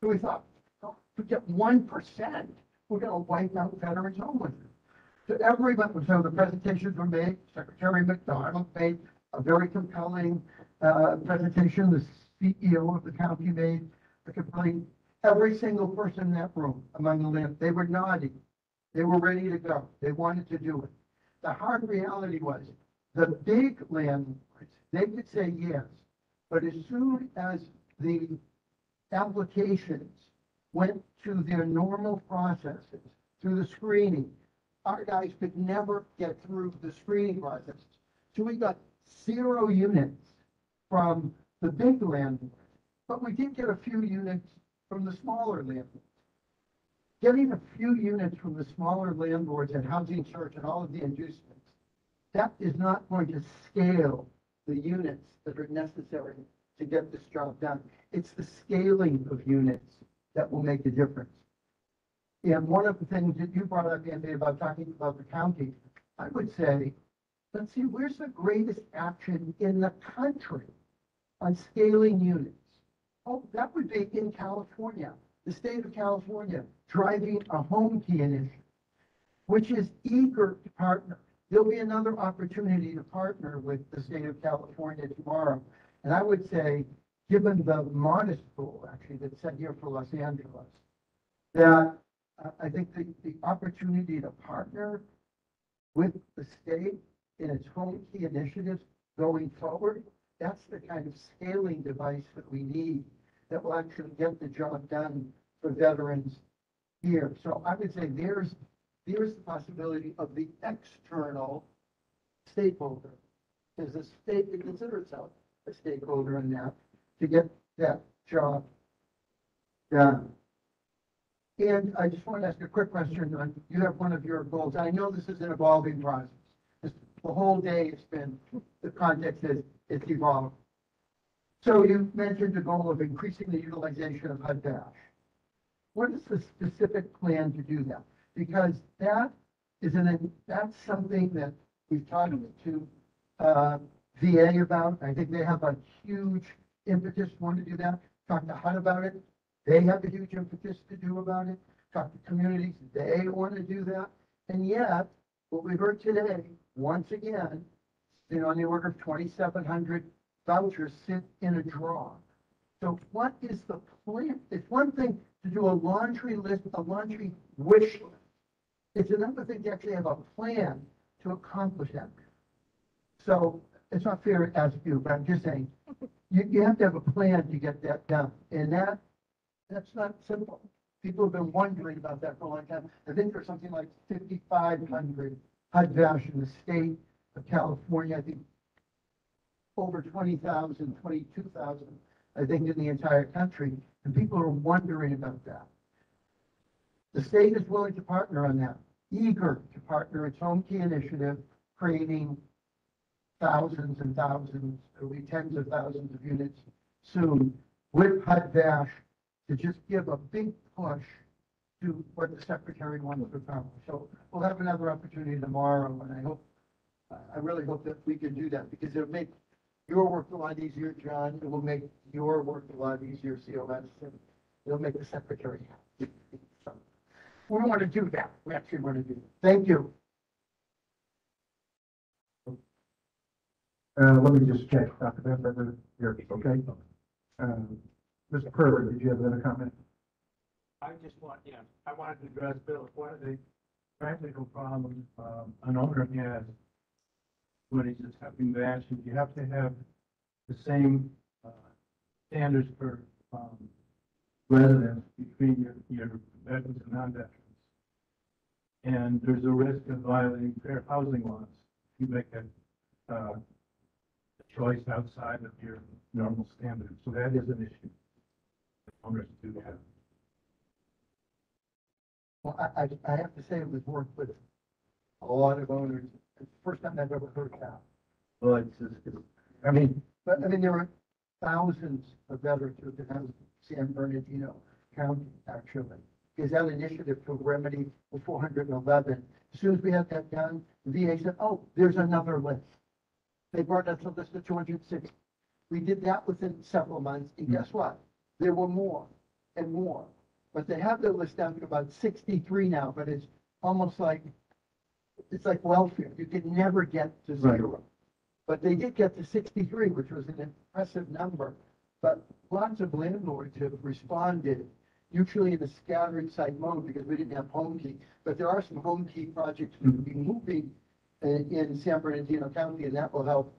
So we thought, oh, if we get one percent, we're gonna wipe out veterans homelessness. So everyone, so the presentations were made, Secretary McDonald made a very compelling, uh, presentation, the CEO of the county made a compelling, every single person in that room among the land, they were nodding. They were ready to go. They wanted to do it. The hard reality was, the big landlords, they could say yes, but as soon as the applications went to their normal processes, through the screening, our guys could never get through the screening process. So we got zero units from the big landlords, but we did get a few units from the smaller landlords. Getting a few units from the smaller landlords and housing church and all of the inducements, that is not going to scale the units that are necessary to get this job done. It's the scaling of units that will make a difference. And one of the things that you brought up, Andy, about talking about the county, I would say, let's see, where's the greatest action in the country on scaling units? Oh, that would be in California, the state of California, driving a Homekey initiative, which is eager to partner. There'll be another opportunity to partner with the state of California tomorrow. And I would say, given the modest goal, actually, that's set here for Los Angeles, that uh, I think the, the opportunity to partner with the state in its home key initiatives going forward, that's the kind of scaling device that we need that will actually get the job done for veterans here. So I would say there's, there's the possibility of the external stakeholder. Because the state can consider itself a stakeholder in that to get that job done. And I just want to ask a quick question. on- You have one of your goals. I know this is an evolving process. This- The whole day it's been, the context is, it's evolved. So you mentioned the goal of increasing the utilization of HUD-VASH. What is the specific plan to do that? Because that is an, that's something that we've talked to, uh, VA about. I think they have a huge impetus to want to do that. Talk to HUD about it. They have a huge impetus to do about it. Talk to communities, they want to do that. And yet, what we heard today, once again, you know, on the order of twenty-seven hundred vouchers sit in a drawer. So what is the plan? It's one thing to do a laundry list, a laundry wish list. It's another thing to actually have a plan to accomplish that. So it's not fair to ask you, but I'm just saying, you, you have to have a plan to get that done. And that, that's not simple. People have been wondering about that for a long time. I think there's something like fifty-five hundred HUD vouchers in the state of California. I think over 20,000, 22,000, I think, in the entire country. And people are wondering about that. The state is willing to partner on that, eager to partner its Homekey initiative, creating thousands and thousands, it'll be tens of thousands of units soon with HUD-VASH to just give a big push to what the secretary wants to accomplish. So we'll have another opportunity tomorrow, and I hope, I really hope that we can do that because it'll make your work a lot easier, John. It will make your work a lot easier, COS. and It'll make the secretary happy. So, We want to do that. We actually want to do that. Thank you. Uh, let me just check, Dr. Bender, here, okay? Um, Mr. Purr, did you have another comment? I just want, yeah, I wanted to address, Bill, one of the practical problems, um, an owner has when he's accepting the action, you have to have the same, uh, standards for, um, residents between your, your veterans and non-veterans. And there's a risk of violating fair housing laws if you make a, uh, a choice outside of your normal standards. So that is an issue. Owners do have. Well, I, I, I have to say it was worked with a lot of owners. It's the first time I've ever heard that. Well, it's, just- it's, I mean, but I mean, there are thousands of veterans who have been San Bernardino County, actually. Because that initiative to remedy the four hundred and eleven As soon as we had that done, the VA said, oh, there's another list. They brought us a list of two hundred and sixty. We did that within several months, and guess mm-hmm. what? There were more and more. But they have their list down to about sixty-three now, but it's almost like, it's like welfare. You can never get to Right. zero. But they did get to sixty-three, which was an impressive number. But lots of landlords have responded, usually in a scattering site mode because we didn't have Homekey. But there are some Homekey projects we will be moving in, in San Bernardino County, and that will help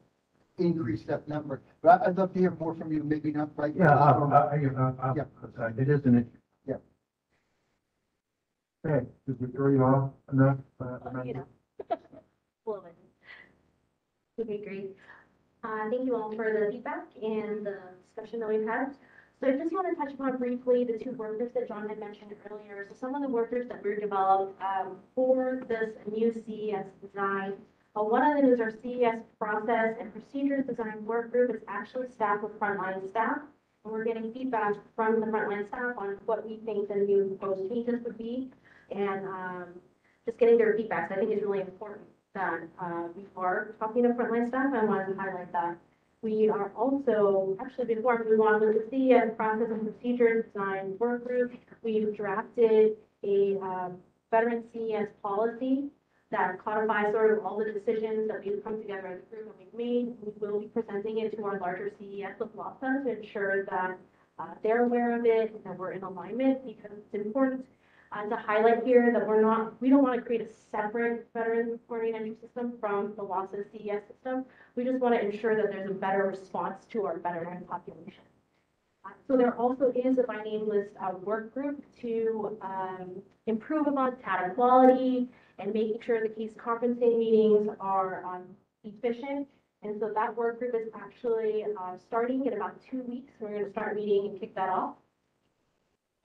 increase that number. But I- I'd love to hear more from you, maybe not right Yeah, now. uh, uh, uh, Yeah. uh, it is an issue. Yeah. Okay, did we throw you off enough? uh, you know. Love. Okay, great. Uh, thank you all for the feedback and the discussion that we've had. So I just want to touch upon briefly the two workers that John had mentioned earlier. So some of the workers that were developed, um, for this new CES design. Uh, one of them is our CES process and procedures design work group. It's actually staffed with frontline staff. And we're getting feedback from the frontline staff on what we think the new proposed changes would be. And, um, just getting their feedback. So I think it's really important that, uh, we are talking to frontline staff. I wanted to highlight that. We are also, actually, before we on with the CES process and procedures design work group, we've drafted a, um, veteran CES policy that codifies sort of all the decisions that we've come together as a group and we've made. We will be presenting it to our larger CES with LAHSA to ensure that, uh, they're aware of it, and that we're in alignment, because it's important uh, to highlight here that we're not, we don't want to create a separate veteran learning entry system from the LAHSA CES system. We just want to ensure that there's a better response to our veteran population. Uh, So there also is a by name list uh, work group to um, improve upon data quality and making sure the case conferencing meetings are um, efficient. And so that work group is actually uh, starting in about two weeks. We're going to start meeting and kick that off.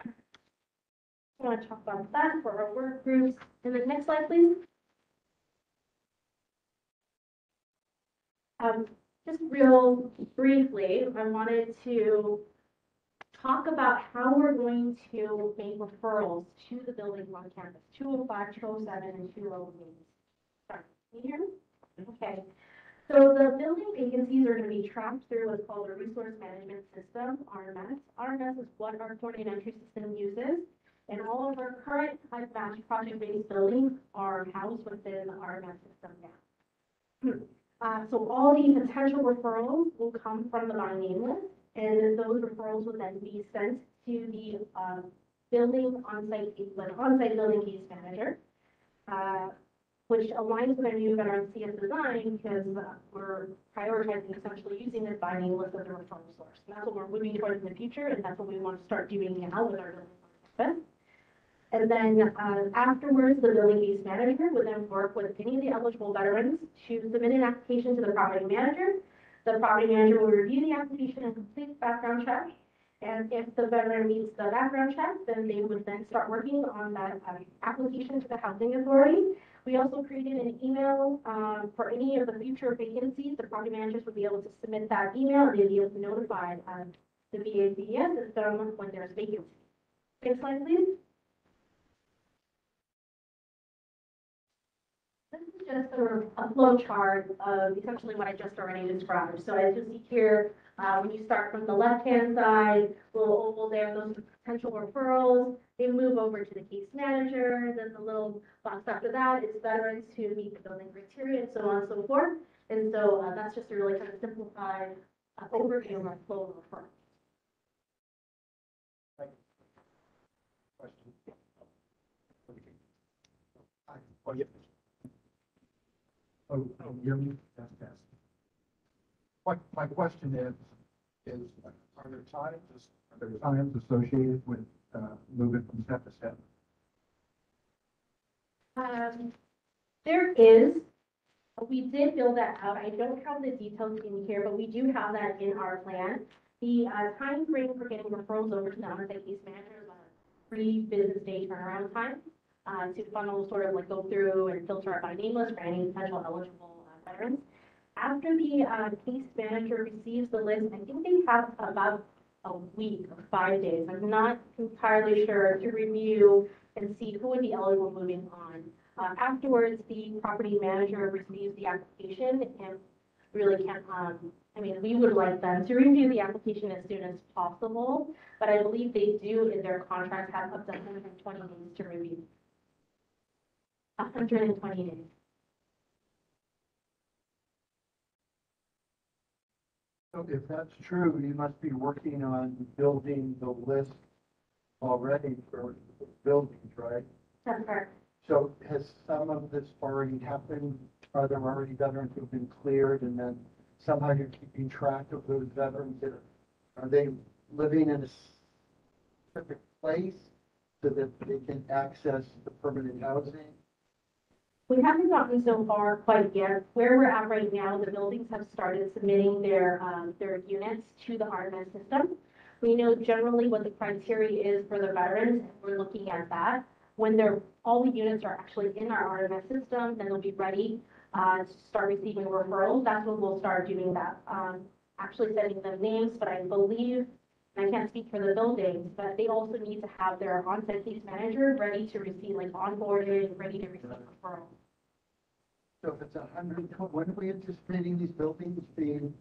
I want to talk about that for our work groups. And then next slide, please. Um, just real briefly, I wanted to talk about how we're going to make referrals to the buildings on campus, 205, 207, and 208. Sorry, can you hear me? Okay. So the building vacancies are going to be tracked through what's called a resource management system, RMS. RMS is what our coordinated entry system uses. And all of our current high match project-based buildings are housed within the RMS system now. Uh, so all the potential referrals will come from the by name list, and those referrals will then be sent to the, um, building on-site, like on-site building case manager. Uh, which aligns with our new veteran CES design because uh, we're prioritizing essentially using this by name list as a referral source. And that's what we're moving towards in the future, and that's what we want to start doing now with our building. And then uh, afterwards, the building case manager would then work with any of the eligible veterans to submit an application to the property manager. The property manager will review the application and complete background check. And if the veteran meets the background check, then they would then start working on that uh, application to the housing authority. We also created an email um, for any of the future vacancies. The property managers would be able to submit that email and they'd be able to notify um, the VA CES system when there's vacancy. Next slide, please. Just sort of a flow chart of essentially what I just already described. So as you see here, uh, when you start from the left-hand side, little oval there, those are potential referrals. They move over to the case manager, then the little box after that is veterans who meet the building criteria, and so on and so forth. And so uh, that's just a really kind of simplified uh, overview of our flow of referrals. Oh, yeah. Oh, oh, you're, that's, that's. My, my question is, is are there times, are there times associated with, uh, moving from step to step? Um, there is, we did build that out. I don't have the details in here, but we do have that in our plan. The, uh, time frame for getting referrals over to the onsite case manager is a three business day turnaround time. To funnel, sort of like go through and filter out by name list for any potential eligible uh, veterans. After the, uh, case manager receives the list, I think they have about a week or five days. I'm not entirely sure to review and see who would be eligible moving on. Uh, afterwards, the property manager receives the application and really can't, um, I mean, we would like them to review the application as soon as possible, but I believe they do in their contract have up to hundred and twenty days to review. Hundred and twenty days. So if that's true, you must be working on building the list already for buildings, right? That's correct. So has some of this already happened? Are there already veterans who've been cleared and then somehow you're keeping track of those veterans? that Are they living in a specific place so that they can access the permanent housing? We haven't gotten so far quite yet. Where we're at right now, the buildings have started submitting their, um, their units to the RMS system. We know generally what the criteria is for the veterans, and we're looking at that. When they're, all the units are actually in our RMS system, then they'll be ready, uh, to start receiving referrals. That's when we'll start doing that, um, actually sending them names, but I believe, and I can't speak for the buildings, but they also need to have their on-site case manager ready to receive, like onboarded, ready to receive referrals. So if it's a hundred, when are we anticipating these buildings being?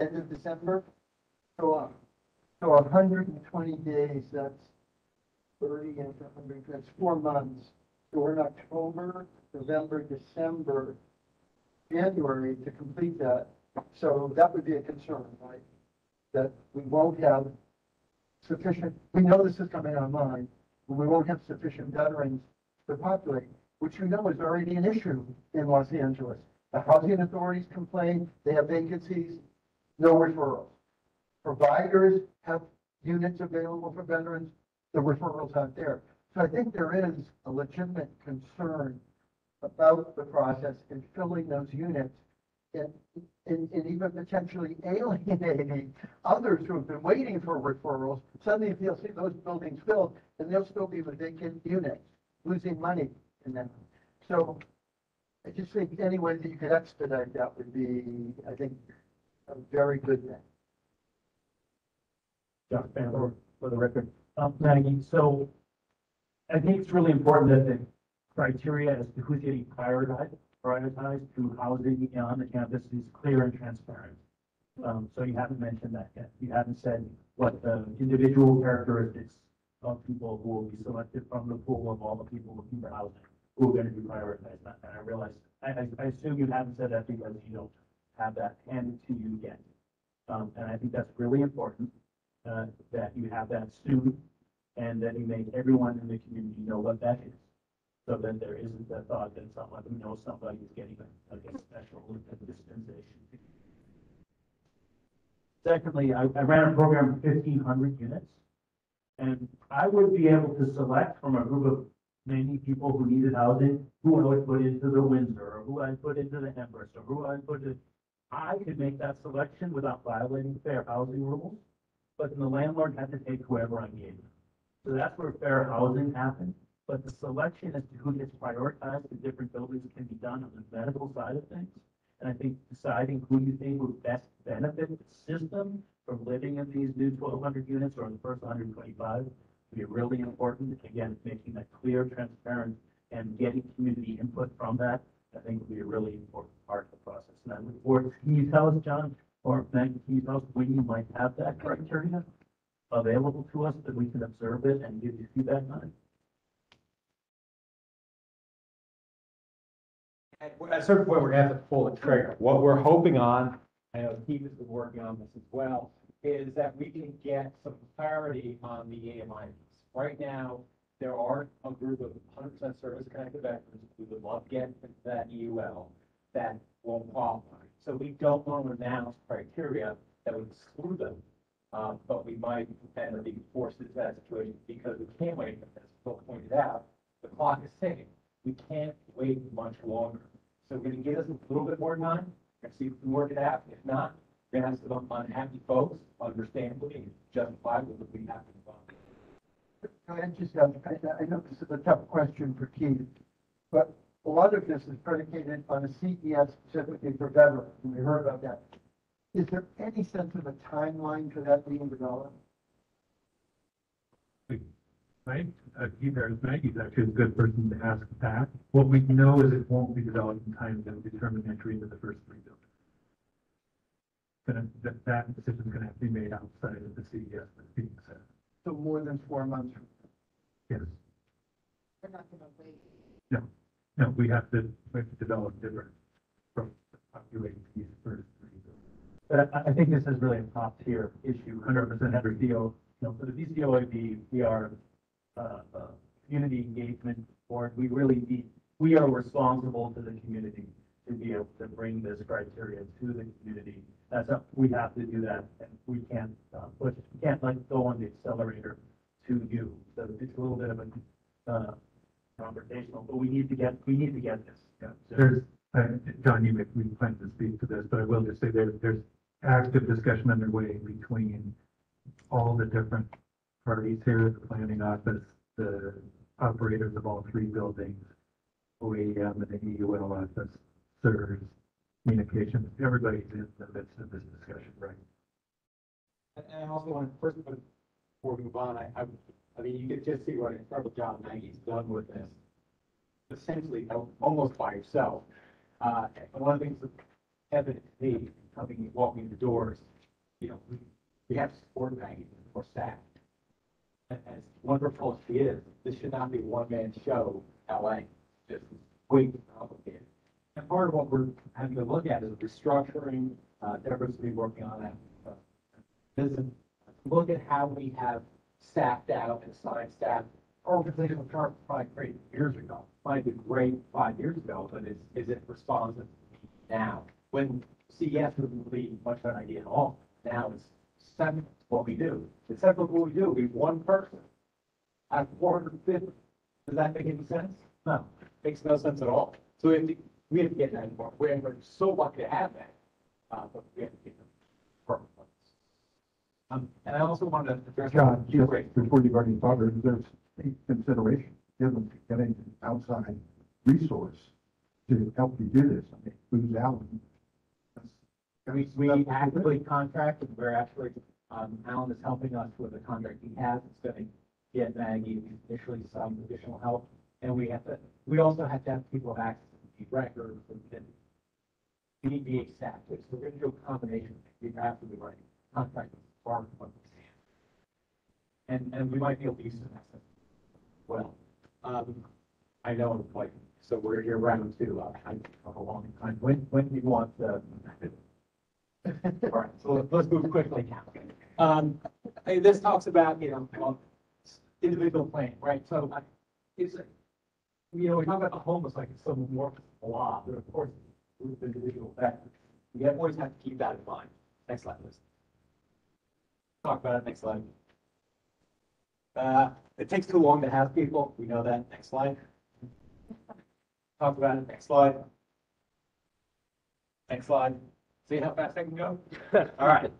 End of December? So, uh, so a hundred and twenty days, that's thirty and a hundred, that's four months. So we're in October, November, December, January to complete that. So that would be a concern, right? That we won't have sufficient, we know this is coming online, we won't have sufficient veterans to populate, which you know is already an issue in Los Angeles. The housing authorities complain, they have vacancies, no referrals. Providers have units available for veterans, the referrals aren't there. So I think there is a legitimate concern about the process in filling those units and, and, and even potentially alienating others who have been waiting for referrals. Suddenly if you'll see those buildings filled, and they'll still be with vacant units, losing money in them. So I just think any way that you could expedite that would be, I think, a very good thing. John for the record. Um, Maggie, so I think it's really important that the criteria as to who's getting prioritized, prioritized to housing on the campus is clear and transparent. Um, so you haven't mentioned that yet. You haven't said what the individual characteristics of people who will be selected from the pool of all the people looking for housing, who are gonna be prioritized. And I realize, I, I, I assume you haven't said that because you don't have that handed to you yet. Um, and I think that's really important, uh, that you have that soon and that you make everyone in the community know what that is. So that there isn't the thought that someone who knows somebody is getting a, a special dispensation. Secondly, I, I ran a program of fifteen hundred units. And I would be able to select from a group of many people who needed housing, who I would put into the Windsor, or who I'd put into the Amherst, or who I'd put in. I could make that selection without violating fair housing rules, but then the landlord had to take whoever I gave. So that's where fair housing happens, but the selection as to who gets prioritized in different buildings can be done on the medical side of things. And I think deciding who you think would best benefit the system from living in these new twelve hundred units or the first hundred and twenty-five would be really important. Again, making that clear, transparent, and getting community input from that, I think would be a really important part of the process. And I look forward, can you tell us, John, or Maggie, can you tell us when you might have that criteria available to us that we can observe it and give you feedback on it? At a certain point, we're gonna have to pull the trigger. What we're hoping on, I know Keith has been working on this as well, is that we can get some clarity on the AMI piece. Right now, there are a group of hundred percent service connected veterans who would love to get into that EUL that won't qualify. So we don't want to announce criteria that would exclude them. Um, but we might end up being forced into that situation because we can't wait, as Phil pointed out, the clock is ticking. We can't wait much longer. So we're gonna give us a little bit more time and see if we can work it out. If not, we're gonna have some unhappy folks, understandably, and justifiably, would be happy to Go ahead, just, uh, I, I know this is a tough question for Keith, but a lot of this is predicated on a CES specifically for veterans, and we heard about that. Is there any sense of a timeline for that being developed? Right, uh, Keith Harris Maggie's actually a good person to ask that. What we know is it won't be developed in time to determine entry into the first three buildings. Gonna, that, that decision's gonna have to be made outside of the CES that's being said. So more than four months. Yes, We're not gonna wait. no, no, we have to, we have to develop different from populating these first three buildings. But I, I think this is really a top tier issue. 100% Every deal, you know, for the VCOEB, we are, uh, uh, community engagement board. We really need, we are responsible to the community to be able to bring this criteria to the community. That's, up- we have to do that and we can't, uh, push, we can't like go on the accelerator to you. So it's a little bit of a, uh, conversational, but we need to get, we need to get this. Yeah. So- There's, uh, John, you may, we plan to speak to this, but I will just say there, there's active discussion underway between all the different parties here, the planning office, the operators of all three buildings, OEM and the EUL office, SERS, communications, everybody's in the midst of this discussion, right? And I also want to, first, before we move on, I, I, I mean, you could just see what an incredible job Maggie's done with this. Essentially, almost by herself. Uh, and one of the things that's evident to me, coming, and walking the doors, you know, we, we have to support Maggie for staff. As wonderful as she is, this should not be a one-man show, LA, just way too complicated. And part of what we're having to look at is restructuring, uh, Deborah's been working on that, uh, look at how we have staffed out and assigned staff. Organizational chart probably great years ago, might been great five years ago, but is, is it responsive now? When CES wouldn't really much of an idea at all, now it's seven, what we do. It's seven what we do, we have one person out of four hundred and fifty. Does that make any sense? No, makes no sense at all. So we have to, we have to get that involved. We're, we're so lucky to have that. Uh, but we have to get them. firm. Um, and I also wanted to address. John, just before you go any further, there's a consideration given to getting an outside resource to help you do this. I mean, who's? And we, we actively contracted, we're actually, um, Alan is helping us with the contract he has, it's gonna get Maggie initially some additional help. And we have to, we also have to have people have access to the records and BDA staff, so we're gonna do a combination, we have to be right, contract is far from what we. And, and we might be able to use some Well, um, I know, like, so we're here round two, uh, I, a long time, when, when do you want the? All right, so let's move quickly now. Um, this talks about, you know, well, individual planning, right? So you know, we talk about the homeless like it's some more blah, but of course, it's individual factors. Have- always have to keep that in mind. Next slide, please. Talk about it, next slide. Uh, it takes too long to have people, we know that. Next slide. Talk about it, next slide. Next slide. See how fast I can go? All right.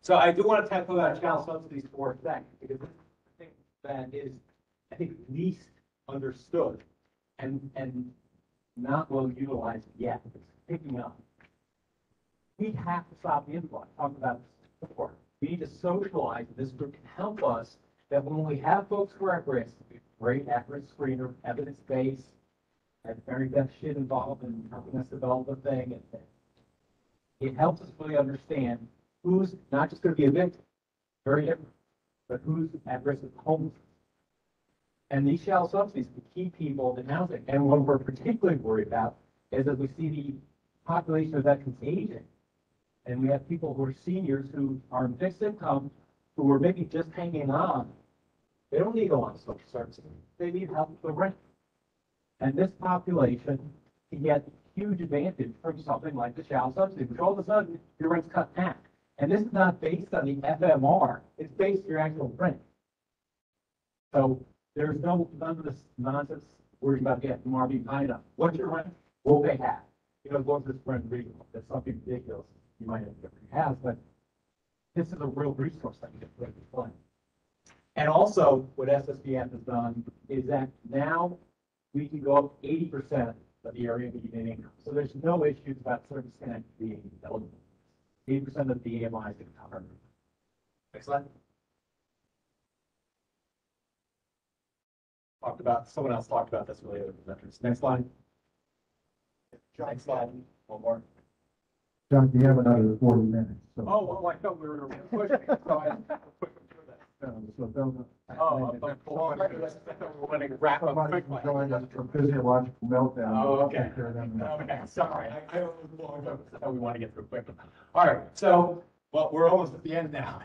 So I do want to tackle that shallow subsidies for a second, because this is the thing that is, I think, least understood and, and not well utilized yet. It's picking up. We have to stop the influx. Talk about this before. We need to socialize. This group can help us that when we have folks who are at risk, great at-risk screener, evidence-based, and very best shit involved in helping us develop a thing. and It helps us really understand who's not just gonna be a victim, very different, but who's at risk of homelessness. And these shallow subsidies to keep people in housing. And what we're particularly worried about is that we see the population of veterans aging. And we have people who are seniors who are in fixed income, who are maybe just hanging on. They don't need a lot of social services. They need help with rent. And this population can get huge advantage from something like the shallow subsidy, which all of a sudden your rent's cut half. And this is not based on the FMR, it's based on your actual rent. So there's no, none of this nonsense worrying about the FMR being high. What's your rent? We'll pay half. You know, as rent reasonable, that's something ridiculous you might have different has, but this is a real resource that you can put in play. And also, what SSVF has done is that now we can go up eighty percent of the area median income. So there's no issues about service connect being eligible. Eighty percent of the AMI is going to cover. Next slide. talked about, someone else talked about this with veterans. Next slide. Next slide, one more. John, do you have another forty minutes, so. Oh, well, I thought we were pushing, so I. Oh, we were to wrap up Somebody quickly. joined us for physiological meltdown. Oh, okay. Okay, sorry, I, I don't know, we want to get through quick. All right, so, well, we're almost at the end now.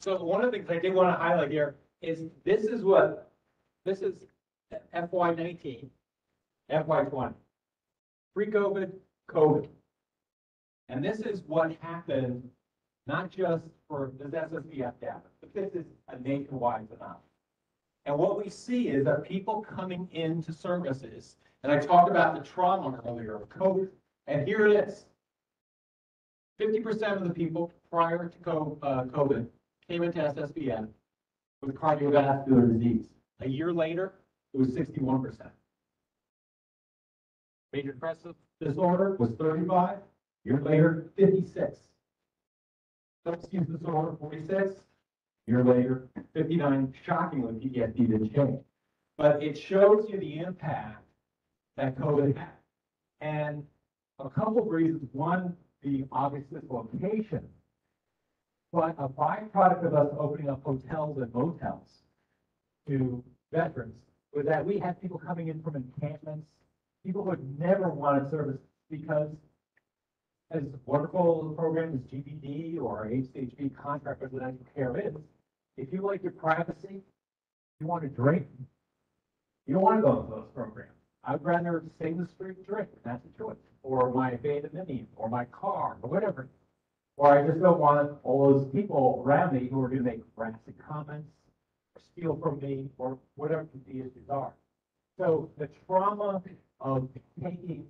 So one of the things I did want to highlight here is this is what, this is FY nineteen, FY twenty. Pre-COVID, COVID. And this is what happened, not just for this SSVF data, but this is a nationwide phenomenon. And what we see is that people coming into services, and I talked about the trauma earlier of COVID, and here it is. 50% of the people prior to uh, COVID came into SSVF with cardiovascular disease. A year later, it was 61%. Major depressive disorder was 35. A year later, 56 substances over 46, year later, 59, shockingly, PTSD didn't change. But it shows you the impact that COVID had. And a couple of reasons. One, the obvious dislocation, but a byproduct of us opening up hotels and motels to veterans was that we had people coming in from encampments, people who had never wanted service because as wonderful a program as GPD or HCHV contract residential care is, if you like your privacy, you want to drink, you don't want to go to those programs. I'd rather stay in the street and drink, that's a choice, or my abandoned or my car, or whatever. Or I just don't want all those people around me who are gonna make rancid comments, or steal from me, or whatever the issues are. So the trauma of taking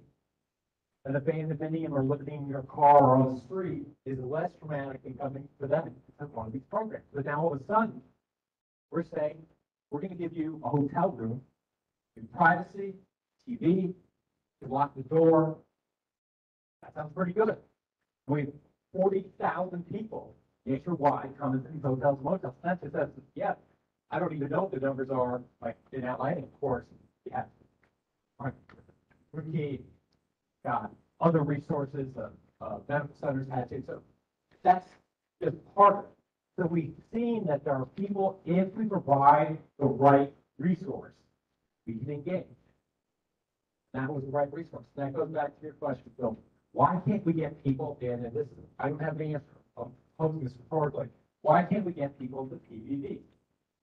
an abandoned or living in your car or on the street is less traumatic than coming to them to one of these programs. But now all of a sudden, we're saying, we're gonna give you a hotel room, in privacy, TV, you lock the door. That sounds pretty good. We forty thousand people nationwide come into these hotels and motels. That's just, that's, yeah, I don't even know what the numbers are, like, in Atlanta, of course, yeah. Right. Ricky, got other resources, uh, uh, medical centers had to, so that's just part of it. So we've seen that there are people, if we provide the right resource, we can engage. That was the right resource. That goes back to your question, Bill. Why can't we get people in, and this, is I don't have an answer, I'm posing this rhetorically, why can't we get people to PVD?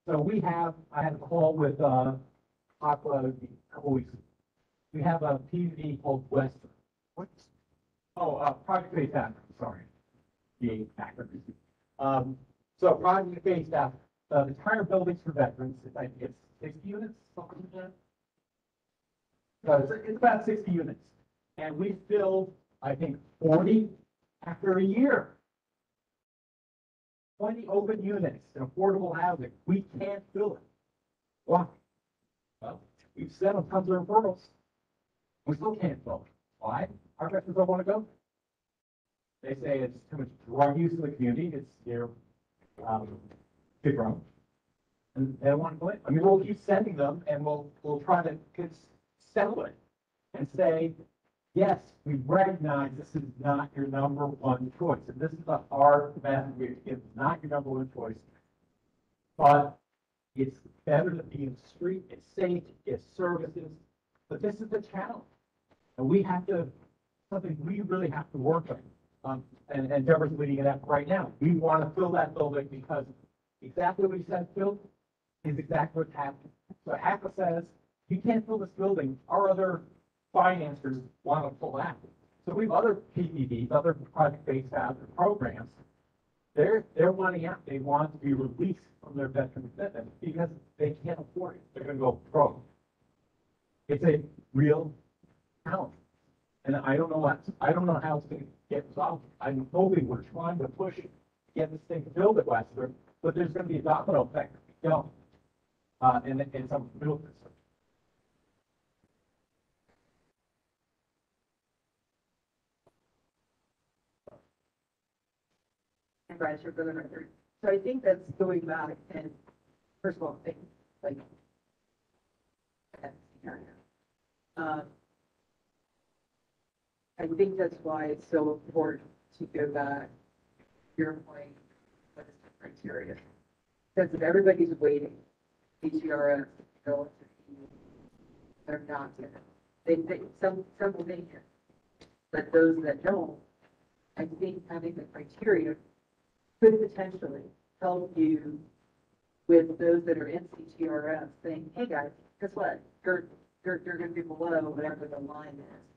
So we have, I had a call with, uh, Aqua a couple weeks ago. We have a PVD called Western. What's? Oh, uh, project-based action, sorry. The acronym. Um, so project-based action, uh, the entire buildings for veterans, I think it's sixty units, something like that. So it's, it's about sixty units. And we filled, I think, forty after a year. Twenty open units in affordable housing, we can't fill it. Why? Well, we've sent them tons of referrals. We still can't fill it. Why? Our veterans don't want to go. They say it's too much drug use in the community, it's near, um, big room. And they don't want to go in. I mean, we'll keep sending them and we'll, we'll try to get, settle it and say, yes, we recognize this is not your number one choice, and this is a hard message, it's not your number one choice. But it's better to be in the street, it's safe, it's services, but this is the challenge. And we have to, something we really have to work on. Um, and, and Deborah's leading it up right now. We want to fill that building because exactly what he said, Phil, is exactly what's happening. So HACLA says, you can't fill this building, our other financiers want to pull out. So we have other PPDs, other project-based programs. They're, they're wanting out, they want to be released from their veteran commitment because they can't afford it. They're gonna go broke. It's a real challenge. And I don't know what, I don't know how it's gonna get resolved. I'm hoping we're trying to push, get this thing built at Western, but there's gonna be a domino effect, you know? Uh, and, and some real concern. the record. So I think that's going back and, first of all, like. Um, I think that's why it's so important to go back, your point, what is the criteria? Because if everybody's waiting, the, they're not gonna, they, they, some, some will make it. But those that don't, I think having the criteria could potentially help you with those that are in CTRS saying, hey guys, guess what? You're, you're, you're gonna be below whatever the line is.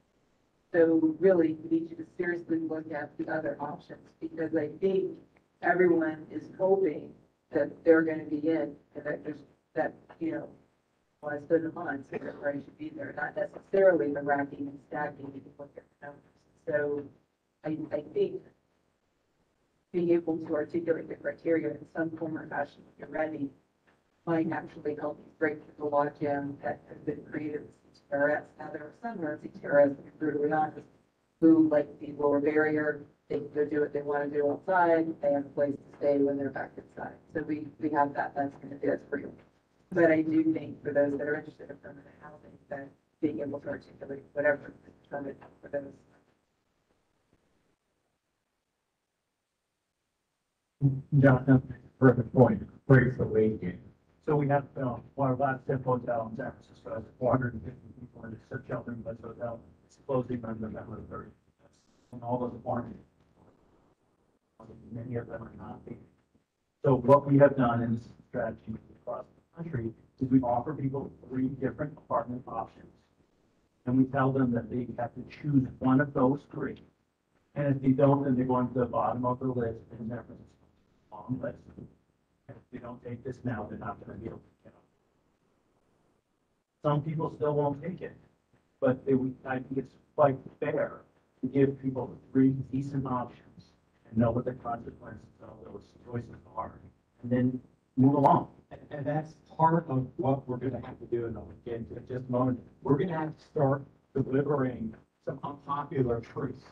So really, we need you to seriously look at the other options, because I think everyone is hoping that they're gonna be in, and that there's, that, you know, well, I stood in line, so everybody should be there, not necessarily the racking and stacking, if you look at the numbers. So I, I think being able to articulate the criteria in some form or fashion when you're ready might actually help you break through the logjam that has been created terrorists. Now, there are some Nazi terrorists, brutally honest, who like the lower barrier. They can go do what they want to do outside. They have a place to stay when they're back inside. So we, we have that. That's going to be that's you. But I do think for those that are interested in permanent housing, that being able to articulate whatever summit for those. Yeah, that's a perfect point. Breaks the weight gain. So we have uh, one of our last ten hotels in San Francisco, 450 for the Sheltering Place Hotel. It's closing on November 30th. And all of the farming. Many of them are not being. So what we have done in this strategy across the country is we offer people three different apartment options. And we tell them that they have to choose one of those three. And if they don't, then they go to the bottom of the list and they're on the list. And if they don't take this now, they're not going to be able to some people still won't take it, but I think it's quite fair to give people three decent options and know what the consequences of those choices are, and then move along. And, and that's part of what we're gonna have to do, and I'll get into it in just a moment. We're gonna have to start delivering some unpopular truths.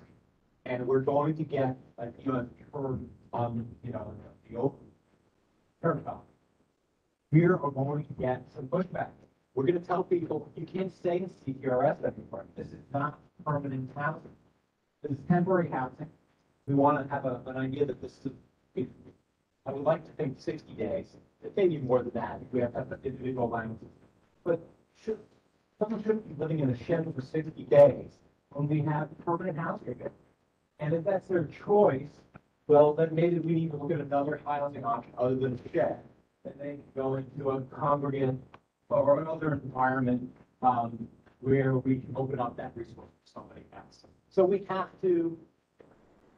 And we're going to get, like you heard on, you know, the open turnabout. We are going to get some pushback. We're gonna tell people, you can't stay in CTRS anymore. This is not permanent housing. This is temporary housing. We wanna have a, an idea that this is, I would like to think sixty days, maybe more than that, if we have to have individual languages. But should, someone shouldn't be living in a shed for sixty days when we have permanent housing. And if that's their choice, well, then maybe we need to look at another housing option other than a shed. And they can go into a congregate or another environment, um, where we can open up that resource for somebody else. So we have to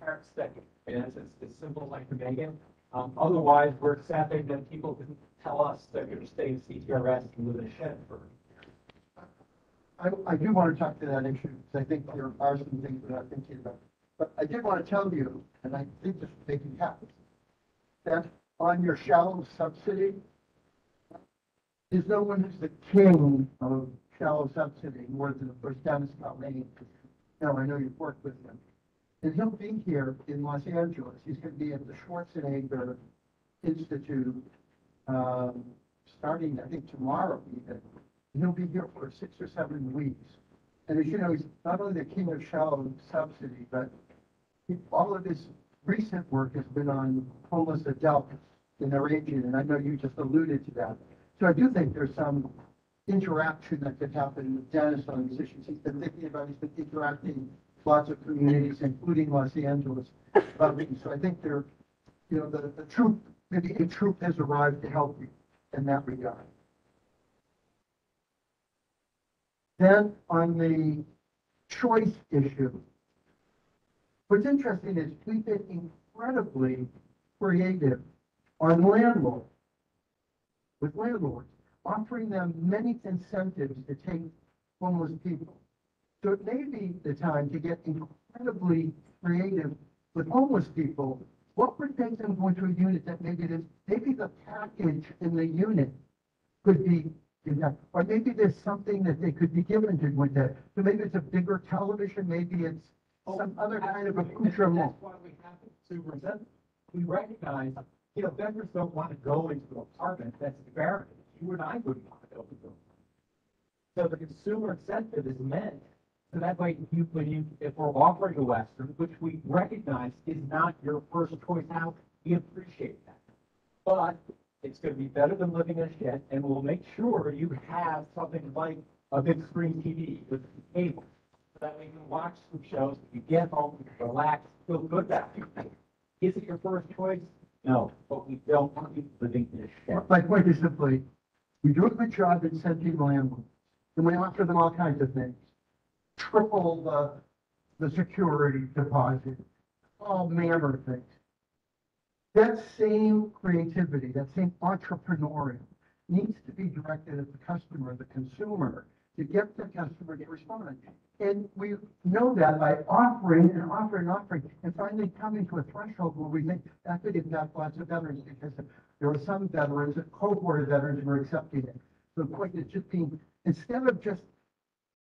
parents second, and it's, it's as simple as I can make it. Um, otherwise, we're accepting that people can tell us they're gonna stay in CTRS and live in a shed for. I, I do want to talk to that issue, because I think there are some things that I'm thinking about. But I did want to tell you, and I think this will make you that on your shallow subsidy, there's no one who's the king of shallow subsidy more than, of course, Dennis Culhane. Now, I know you've worked with him. And he'll be here in Los Angeles. He's going to be at the Schwarzenegger Institute, um, starting, I think, tomorrow even. And he'll be here for six or seven weeks. And as you know, he's not only the king of shallow subsidy, but he- all of his recent work has been on homeless adults in their aging, and I know you just alluded to that. So I do think there's some interaction that could happen with Dennis on these issues. He's been thinking about, he's been interacting with lots of communities, including Los Angeles. about these. So I think there, you know, the, the troop, maybe a troop has arrived to help you in that regard. Then on the choice issue, what's interesting is we've been incredibly creative on landlords, with landlords, offering them many incentives to take homeless people. So it may be the time to get incredibly creative with homeless people. What would make them go into a unit that maybe this, maybe the package in the unit could be, or maybe there's something that they could be given to with that. So maybe it's a bigger television, maybe it's some other kind of accoutrement. Oh, that's why we have to we recognize, you know, vendors don't want to go into an apartment that's barren. you and I wouldn't want to open them. So the consumer incentive is meant, so that way if, you, you, if we're offering a Western, which we recognize is not your first choice out, we appreciate that. But it's gonna be better than living in a shed, and we'll make sure you have something like a big screen TV with cable. So that way you can watch some shows, you get home, relax, feel good about it. Is it your first choice? No, but we don't want you living in a shed. My point is simply, we do a good job incenting landlords, and we offer them all kinds of things. Triple the, the security deposit, all manner of things. That same creativity, that same entrepreneurial needs to be directed at the customer, the consumer, to get the customer to respond. And we know that by offering and offering, and offering, and finally coming to a threshold where we make, that could impact lots of veterans, because there are some veterans, a cohort of veterans who are accepting it. So the point is just being, instead of just,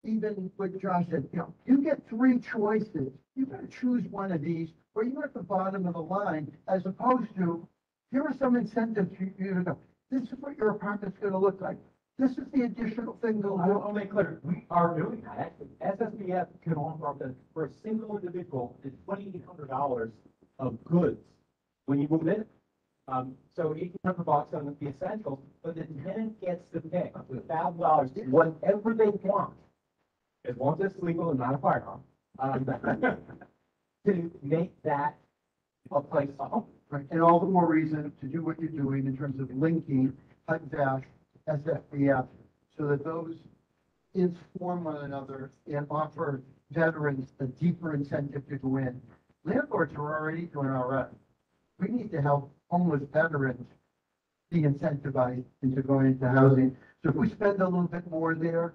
even what Josh said, you know, you get three choices. You gotta choose one of these, or you're at the bottom of the line, as opposed to, here are some incentives you go. This is what your apartment's gonna look like. This is the additional thing that I'll, I'll make clear, we are doing that. SSVF can offer up to, for a single individual, it's twenty-eight hundred dollars of goods when you move in. Um, so eighteen hundred bucks on the essentials, but the tenant gets to pick with thousand dollars, whatever they want. As long as it's legal and not a firearm, um, to make that a place to home. Right, and all the more reason to do what you're doing in terms of linking HUD-VASH SSVF, so that those inform one another and offer veterans a deeper incentive to go in. Landlords are already doing all right. We need to help homeless veterans be incentivized into going into housing. So if we spend a little bit more there,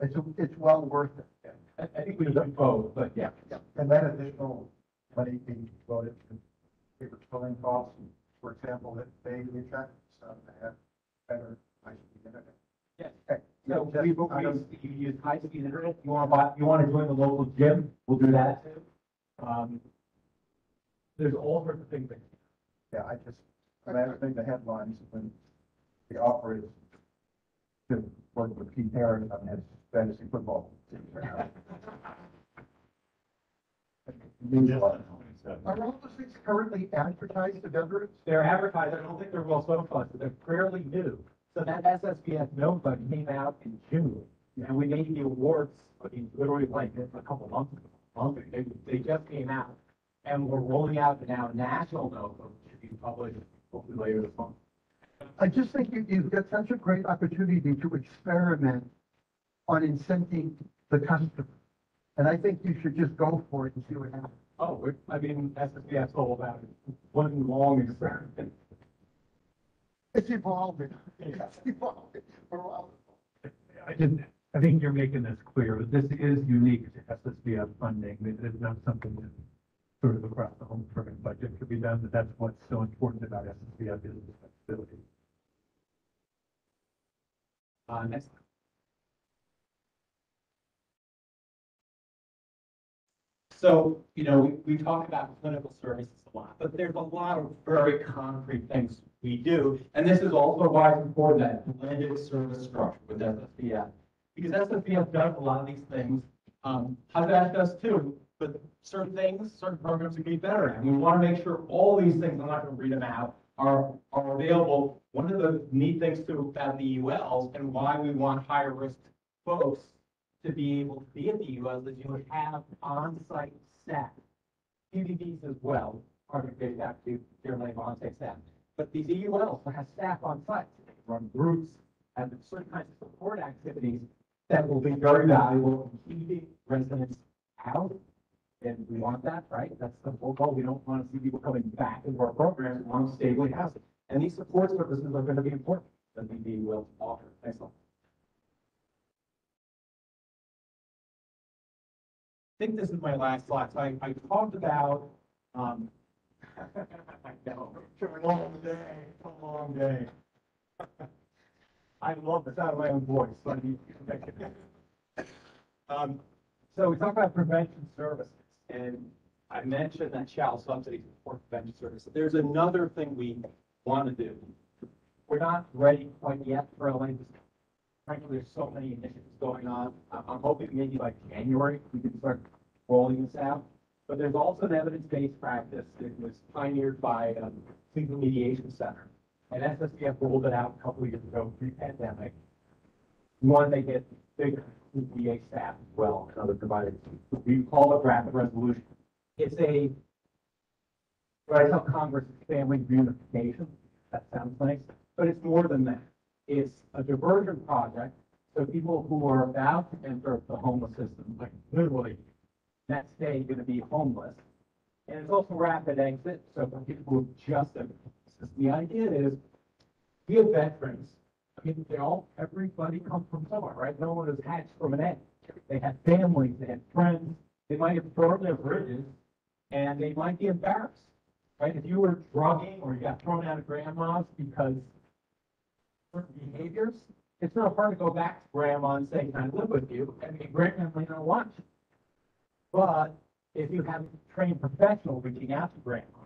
it's, it's well worth it. I, I think we should both, but yeah. And that additional money being voted to paper towing costs, for example, that they reject, so they have better. Yes. Okay. So we, I we, you use high-speed internet, you wanna buy, you wanna join the local gym, we'll do that too. Um, there's all sorts of things that Yeah, I just, I imagine the headlines when the is to work with Keith Harris on his fantasy football. team. Are all those things currently advertised to veterans? They're advertised, I don't think they're well socialized, they're fairly new. So that SSVF NOFA came out in June, and we made the awards, I mean, literally like a couple months ago. month ago. They, they just came out, and we're rolling out the now national NOFA, which should be published hopefully later this month. I just think you, you've got such a great opportunity to experiment on incenting the customer. And I think you should just go for it and see what happens. Oh, I mean, SSVF's all about it. one long experiment. It's evolving. It's evolving. We're all- I didn't, I think you're making this clear, but this is unique to SSVF funding. It is not something that sort of across the home improvement budget could be done, but that's what's so important about SSVF is the flexibility. Uh, next. So, you know, we, we talk about clinical services lot, but there's a lot of very concrete things we do. And this is also why it's important that blended service structure with SSVF. Because SSVF does a lot of these things, um, HUD does too, but certain things, certain programs can be better. And we want to make sure all these things, I'm not going to read them out, are, are available. One of the neat things too about the EULs and why we want higher risk folks to be able to be at the EULs is you have on-site staff. PVDs as well, of it back to labor on-site staff. But these EULs will have staff on site, they run groups, and certain kinds of support activities that will be very valuable in keeping residents out. And we want that, right? That's the whole goal. We don't want to see people coming back into our programs. We want housing. And these support services are going to be important that the EULs offer. Thanks a lot. I think this is my last slide. So I, I talked about, um, know, it's a long day, it's a long day. I love the sound of my own voice, so I need to. Um, so we talk about prevention services, and I mentioned that shallow subsidies for prevention services. There's another thing we want to do. we're not ready quite yet for LA. Frankly, there's so many initiatives going on. I'm hoping maybe by January, we can start rolling this out. But there's also an evidence-based practice that was pioneered by, um, Cleveland Mediation Center. And SSVF rolled it out a couple of years ago, pre-pandemic. One, they get bigger VA staff as well and other providers. We call it rapid resolution. It's a, what I tell Congress, family reunification. That sounds nice, but it's more than that. It's a diversion project. So people who are about to enter the homeless system, like literally next day going to be homeless. And it's also rapid exit. So for people who just, the idea is we have veterans. I mean, they all, everybody comes from somewhere, right? No one is hatched from an egg. They have families, they have friends, they might have burned their bridges, and they might be embarrassed, right? If you were drugging or you got thrown out of grandma's because certain behaviors, it's not hard to go back to grandma and say, can I live with you? I mean, grandma may not want you. But if you have trained professional reaching out to grandma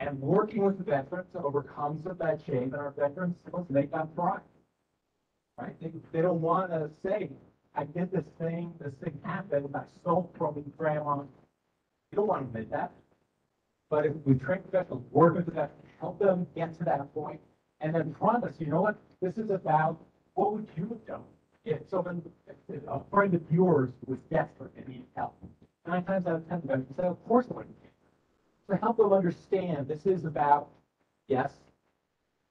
and working with the veterans to overcome some of that shame, and our veterans, listen, they got pride. Right? They, they don't want to say, I did this thing, this thing happened, I stole from grandma. You don't want to admit that. But if we train professionals, work with the veterans, help them get to that point, and then promise, you know what, this is about, what would you have done? If someone, if a friend of yours was desperate and needed help. Nine times out of ten, the veterans say, of course I would. To help them understand, this is about, yes,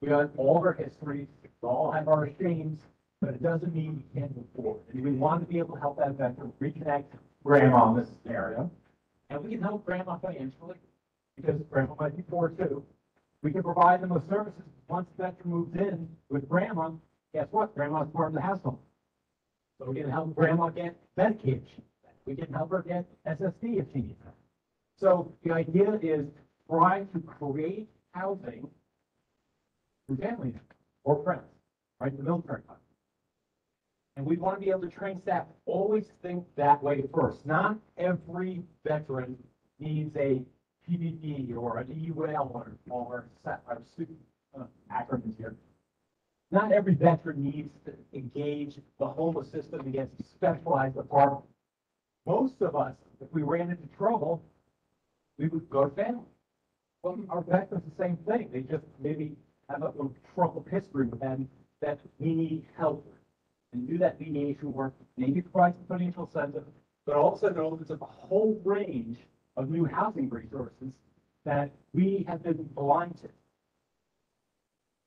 we have all our histories, we all have our shames, but it doesn't mean we can't move forward. And we want to be able to help that veteran reconnect grandma in this scenario. And we can help grandma financially, because grandma might be poor too. We can provide them with services. Once the veteran moves in with grandma, guess what? Grandma's part of the household. So we can help grandma get Medicaid. We can help her get SSD if she needs it. So the idea is try to create housing for family members or friends, right? The military fund. And we want to be able to train staff, always think that way first. Not every veteran needs a PVP or an EUL or, or set, student uh, acronyms here. Not every veteran needs to engage the homeless system against specialized department. Most of us, if we ran into trouble, we would go to family. Well, our veterans, the same thing. They just maybe have a little troubled history with them that we need help. And do that mediation work, maybe provide some financial incentive, but also know there's a whole range of new housing resources that we have been blind to.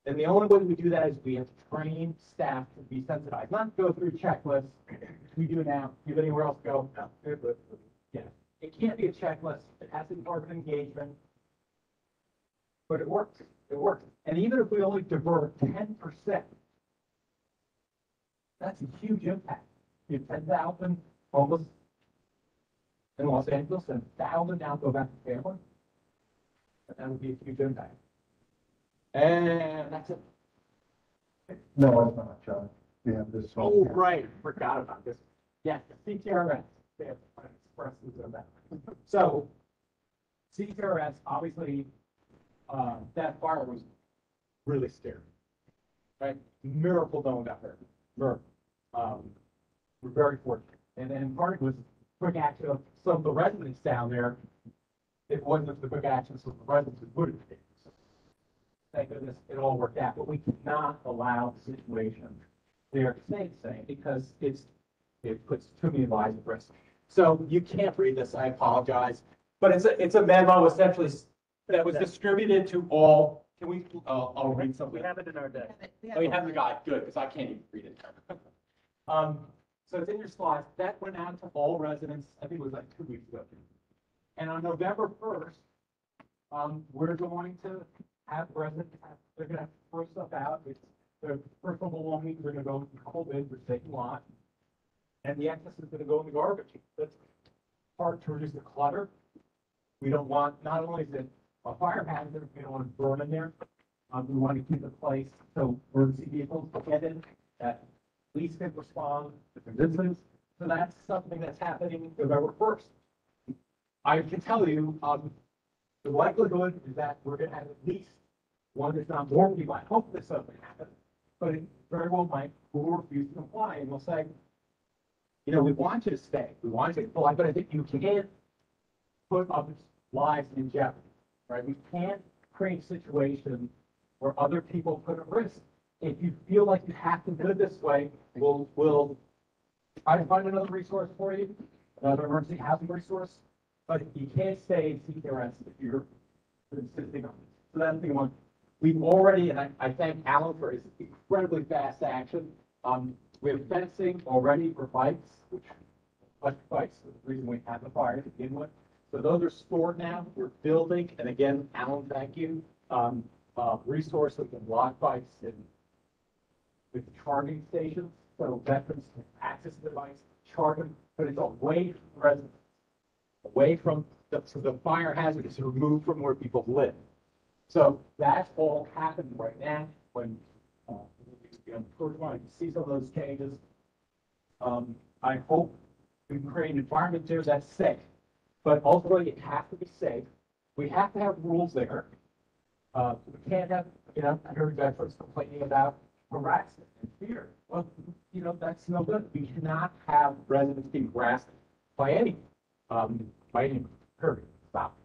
And the only way we do that is we have to train staff to be sensitized, not go through checklists. We do now. Do you have anywhere else to go? No. Yeah. It can't be a checklist. It has to be part of engagement. But it works. It works. And even if we only divert ten percent, that's a huge impact. You have ten thousand homeless in Los Angeles and thousand now go back to family. And that would be a huge impact. And that's it. No, it's not, John. We have this. Oh, right, forgot about this. Yes, CTRS, they have expresses of that. So, CTRS, obviously, uh, that fire was really scary. Right? Miracle no one got hurt. Miracle. Um, we're very fortunate. And then part was quick action of some of the residents down there. It wasn't the quick actions of the residents who would have taken. Thank goodness it all worked out, but we cannot allow the situation there to stay the same because it's, it puts too many lives at risk. So you can't read this, I apologize, but it's a, it's a memo essentially that was distributed to all, can we, uh, I'll read something. We have it in our deck. Oh, you have the guide, good, because I can't even read it. Um, so it's in your slides, that went out to all residents, I think it was like two weeks ago. And on November first, um, we're going to have residents, have- they're gonna have to throw stuff out, it's, their personal belongings are gonna go in the which take a lot. And the excess is gonna go in the garbage, that's part to reduce the clutter. We don't want, not only is it a fire hazard, we don't want to burn in there. Um, we want to keep the place so emergency vehicles get in, that police can respond, there's incidents. So that's something that's happening November first. I can tell you, um, the likelihood is that we're gonna have at least one, there's not more people, I hope this doesn't happen, but it very well might, who will refuse to comply, and will say, you know, we want you to stay, we want you to comply, but I think you can't put others' lives in jeopardy, right? We can't create a situation where other people put at risk. If you feel like you have to do it this way, we'll, we'll try to find another resource for you, another emergency housing resource, but you can't stay in CRS if you're insisting on this. So that's the one. We've already, and I, I thank Alan for his incredibly fast action. Um, we have fencing already for bikes, which, bikes, is the reason we have the fire to begin with. So those are stored now. We're building, and again, Alan, thank you. Um, uh, resources and block bikes and with charging stations, so veterans can access the device, charge them, but it's away from residents. Away from, the so the fire hazard is removed from where people live. So that's all happening right now when, uh, you you see some of those changes. Um, I hope we create an environment there that's safe, but ultimately it has to be safe. We have to have rules there. Uh, we can't have, you know, I heard veterans complaining about harassment and fear. Well, you know, that's no good. We cannot have residents being harassed by any, um, by any period. Stop.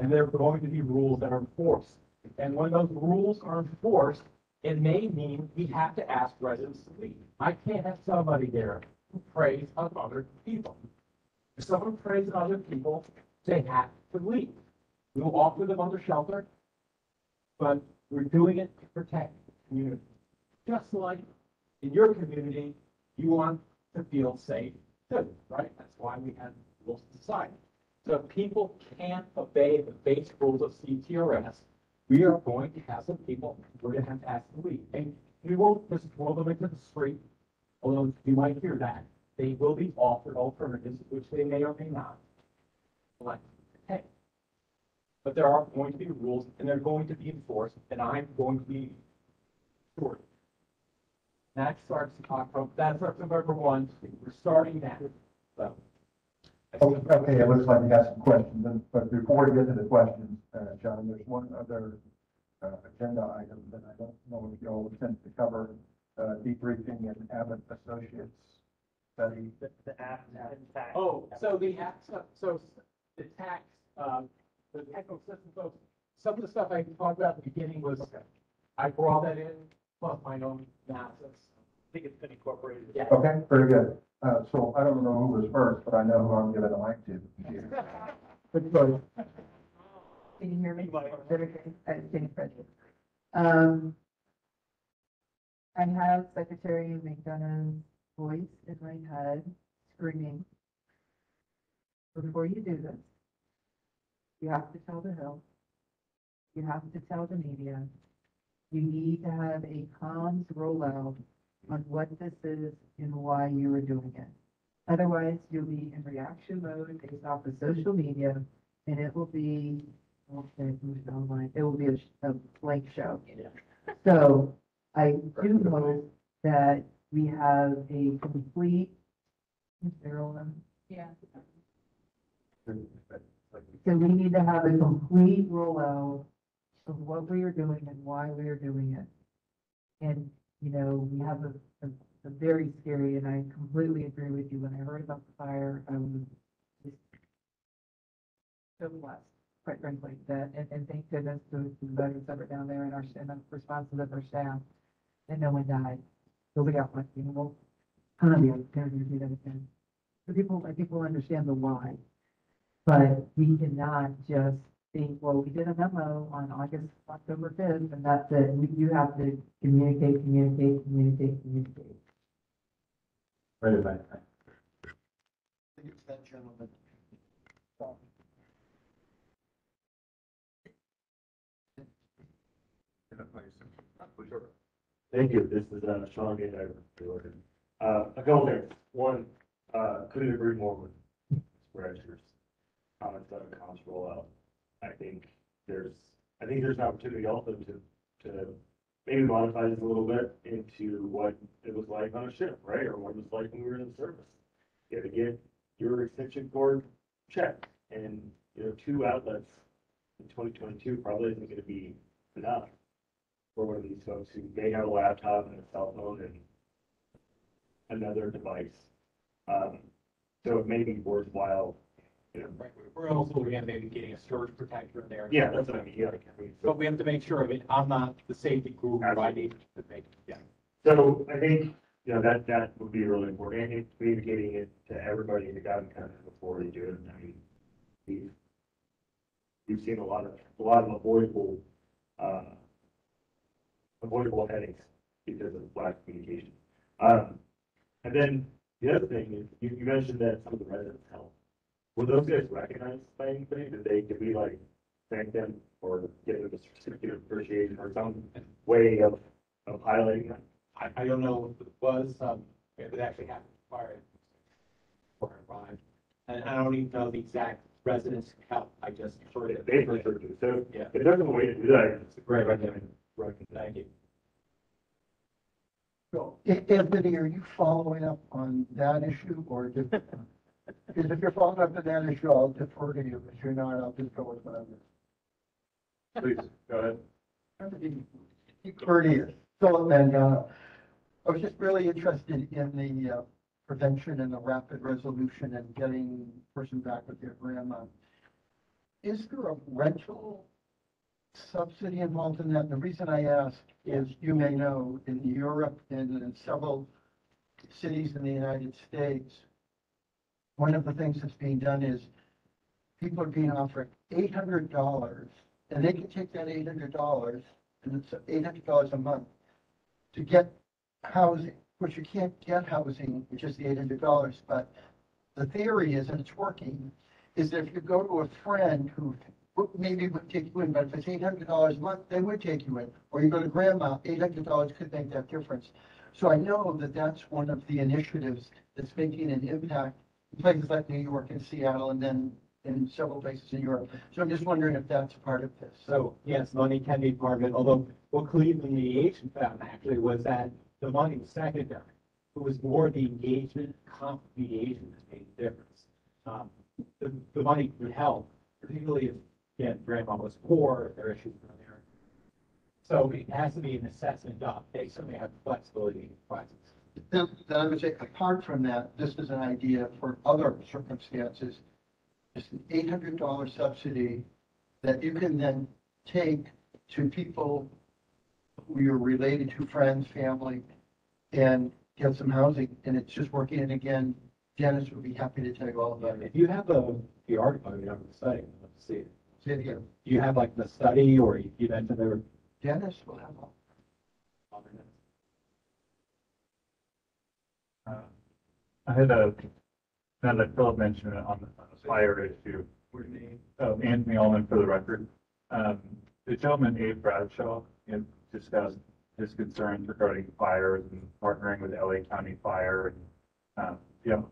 And there are going to be rules that are enforced. And when those rules are enforced, it may mean we have to ask residents to leave. I can't have somebody there who preys on other people. If someone preys on other people, they have to leave. We will offer them other shelter, but we're doing it to protect the community. Just like in your community, you want to feel safe too, right? That's why we have rules society. So if people can't obey the base rules of CTRS, we are going to have some people, we're gonna have to ask to leave. And we won't just throw them into the street, although you might hear that. They will be offered alternatives, which they may or may not elect to. But there are going to be rules and they're going to be enforced, and I'm going to be sure. That starts October, that starts November one, we're starting that. so. Okay, it looks like we got some questions, and- but before we get to the questions, uh, John, there's one other, uh, agenda item that I don't know if y'all intend to cover, uh, debriefing and Abt Associates study. The app, tax. Oh, so the, app- so, so the tax, um, the technical system folks, some of the stuff I talked about at the beginning was, I brought that in, plus my own analysis. I think it's been incorporated. Yeah. Okay, very good. Uh, so I don't know who was first, but I know who I'm giving the mic to. Good choice. Can you hear me? Okay, I understand, President. Um, I have Secretary McDonough's voice in my head screaming, before you do this, you have to tell the Hill, you have to tell the media, you need to have a comms rollout on what this is and why you are doing it. Otherwise, you'll be in reaction mode based off of social media, and it will be, who's online, it will be a, a blank show. So I do know that we have a complete, is there one? Yeah. So we need to have a complete rollout of what we are doing and why we are doing it. And, you know, we have a, a, a very scary, and I completely agree with you, when I heard about the fire, I was just so blessed, quite frankly, that, and, and thank goodness to the veterans that were down there and our, and the responses of our staff, and no one died. So we got lucky, and we'll, kind of able to do that again. So people, I think will understand the why. But we cannot just think, well, we did a memo on August, October fifth, and that's it. You- You have to communicate, communicate, communicate, communicate. Wait a minute. I think it's that gentleman. Thank you. This is, uh, Sean Gay, Uh, a couple things. One, uh, couldn't agree more with Register's comments on the comms rollout. I think there's, I think there's an opportunity also to, to maybe modify this a little bit into what it was like on a ship, right? Or what it was like when we were in service. You had to get your extension cord checked and, you know, two outlets in twenty twenty-two probably isn't gonna be enough. for one of these folks who may have a laptop and a cell phone and another device. Um, so it may be worthwhile, you know, Right, we're also looking at maybe getting a surge protector in there. yeah, that's what I mean, yeah, like, I mean, so- But we have to make sure, I mean, I'm not the safety guru, I need to make, yeah. So I think, you know, that, that would be really important, and communicating it to everybody in the government kind of before they do it. I mean, we've, we've seen a lot of, a lot of avoidable, uh, avoidable headaches because of lack of communication. Um, and then the other thing is, you, you mentioned that some of the residents help. Were those guys recognized by anybody? Did they, did we like thank them or give them a certificate of appreciation or some way of, of highlighting that? I, I don't know if it was, um, if it actually happened prior. Or arrived, and I don't even know the exact residents help, I just heard it. They for sure do. So Yeah. if there's a way to do that, it's a Great, great right, idea. Thank you. So, A- Anthony, are you following up on that issue or just, because if you're following up on that issue, I'll defer to you. If you're not, I'll just go with whatever. Please, go ahead. Trying to be be courteous. So then, uh, I was just really interested in the uh, prevention and the rapid resolution and getting person back with their grandma. Is there a rental subsidy involved in that? And The reason I ask is, you may know, in Europe and in several cities in the United States, one of the things that's being done is people are being offered eight hundred dollars, and they can take that eight hundred dollars, and it's eight hundred dollars a month, to get housing, which you can't get housing, which is the eight hundred dollars, but the theory is, and it's working, is that if you go to a friend who maybe would take you in, but if it's eight hundred dollars a month, they would take you in. Or you go to grandma, eight hundred dollars could make that difference. So I know that that's one of the initiatives that's making an impact places like New York and Seattle, and then in several places in Europe. So I'm just wondering if that's part of this. So, yes, money can be part of it, although what Cleveland Mediation found actually was that the money was secondary. It was more the engagement, comp mediation that made the difference. Um, the, the money would help, particularly if, again, grandma was poor, if there are issues in there. So it has to be an assessment done, they certainly have flexibility in prices. Then, then I would say, apart from that, this is an idea for other circumstances. It's an eight hundred dollar subsidy that you can then take to people who you're related to, friends, family, and get some housing, and it's just working, and again, Dennis would be happy to tell you all about it. If you have the, the article, you have the study, I'd love to see it. Say it again. Do you have like the study, or you you mentioned there Dennis will have all. I had a, now that Philip mentioned on the fire issue, uh, Anthony Allman for the record. Um, the gentleman, Abe Bradshaw, discussed his concerns regarding fires and partnering with LA County Fire and, um, know,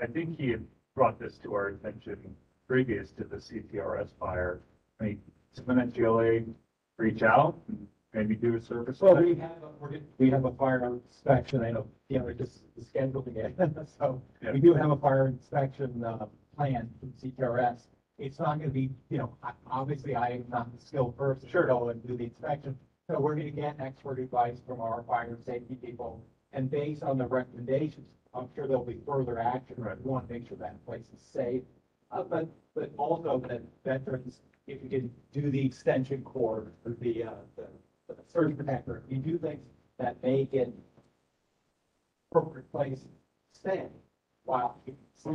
I think he had brought this to our attention previous to the CTRS fire. I mean, someone at GLA reach out and maybe do a service. Well, we have, a- we're, get- we have a fire inspection, I know, you know, just scheduled again, so we do have a fire inspection, uh, plan from CTRS. It's not gonna be, you know, I- obviously I am not the skilled person to go and do the inspection. So we're gonna get expert advice from our fire and safety people, and based on the recommendations, I'm sure there'll be further action. Right. We wanna make sure that place is safe. Uh, but, but also that veterans, if you can do the extension cord, or the, uh, the the surge protector, you do things that make it appropriate place to stay while.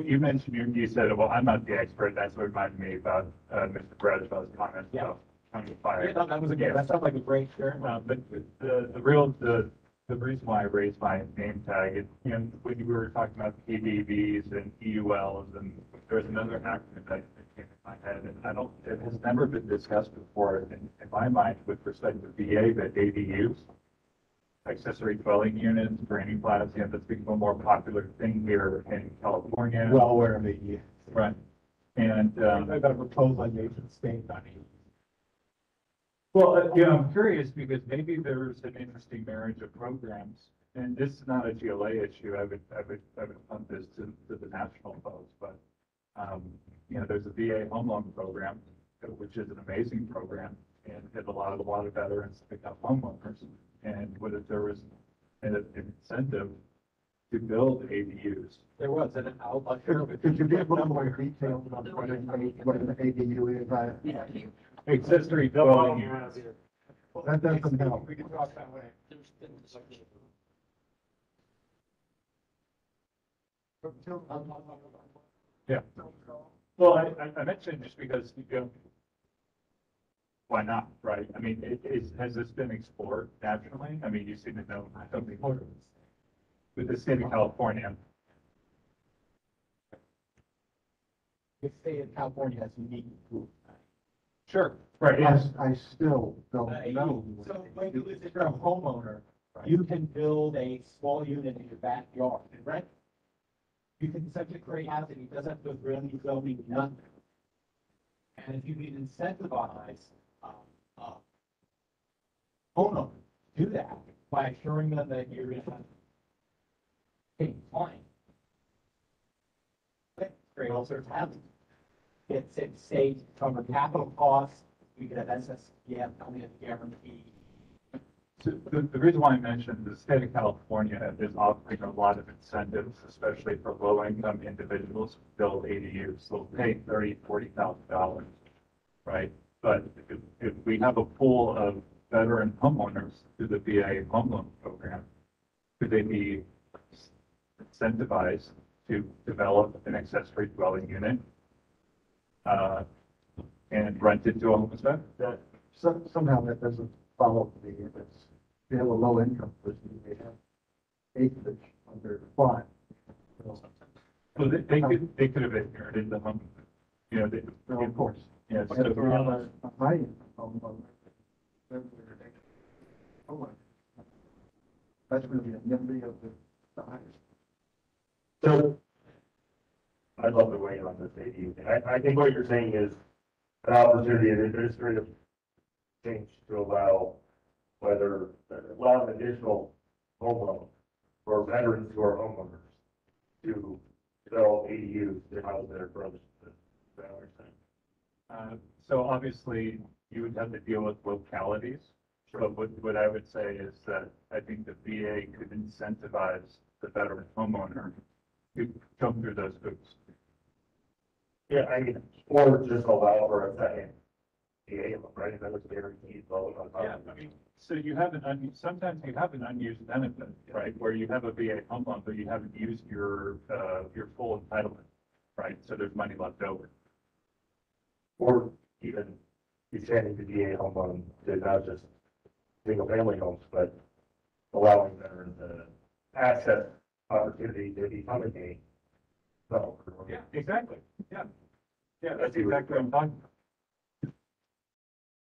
You mentioned, you, you said, well, I'm not the expert, that's what reminded me about, uh, Mr. Bradshaw's comments Yeah. about county fire. Yeah, that was a good, that sounds like a great share. Uh, but the, the real, the, the reason why I raised my name tag, is, you know, when we were talking about PDVs and EULs, and there's another acronym that came in my head, and I don't, it has never been discussed before in, in my mind with respect to VA, but ADUs, accessory dwelling units, training plazas, you know, that's become a more popular thing here in California. Well of the, Right. And, um, I've got a proposal I made to the state, I mean, Well, uh, yeah, I'm curious because maybe there's an interesting marriage of programs. And this is not a GLA issue. I would, I would, I would punt this to, to the national folks, but, um, you know, there's a VA home loan program, which is an amazing program. and had allowed a lot of veterans to become homeowners. And whether there was an an incentive to build ADUs. There was an outlet. Could you be a little more detail on what an A- what an ADU is? I- Accessory dwelling units. That doesn't help. We can talk that way. Yeah. Well, I, I, I mentioned just because, you know, why not, right? I mean, it is, has this been explored nationally? I mean, you seem to know something more. With the state of California, The state of California has unique rules. Sure. Right. I, yes. I still don't Uh, know. So when you, if you're a homeowner, you can build a small unit in your backyard and rent. You can essentially create housing, it doesn't have to go through any zoning, nothing. And if you can incentivize, um, uh, homeowners to do that by assuring them that you're gonna pay fine. Create all sorts of housing. It's, it's state cover capital costs, we could have SSVF come in guarantee So the, the reason why I mentioned the state of California is offering a lot of incentives, especially for low income individuals to build ADUs. They'll pay thirty, forty thousand dollars, right? But if, if we have a pool of veteran homeowners through the VA home loan program, could they be incentivized to develop an accessory dwelling unit? Uh, and rent it to a homeless veteran? That, some, somehow that doesn't follow the, if it's, they have a low income person, they have acreage their lot. Well, they, they could, they could have inherited the home, you know, they. Well, of course. Yeah, so, if you have a, a high income, then they're- oh, well, That's really a memory of the, the highest. So I'd love to weigh in on this thing. I, I think what you're saying is an opportunity, an administrative change to allow whether, allow an additional home loan for veterans who are homeowners to develop ADUs to house their brothers. That uh, so obviously you would have to deal with localities. But what, what I would say is that I think the VA could incentivize the veteran homeowner to come through those hoops. Yeah, I mean, or just allow for a second VA, right? That was guaranteed loan on top Yeah, I mean, so you have an, un- sometimes you have an unused benefit, right, where you have a VA home loan, but you haven't used your, uh, your full entitlement, right? So there's money left over. Or even expanding the VA home loan to not just single family homes, but allowing veterans the access opportunity to become a DA. Yeah, exactly, yeah. Yeah, that's exactly what I'm talking about.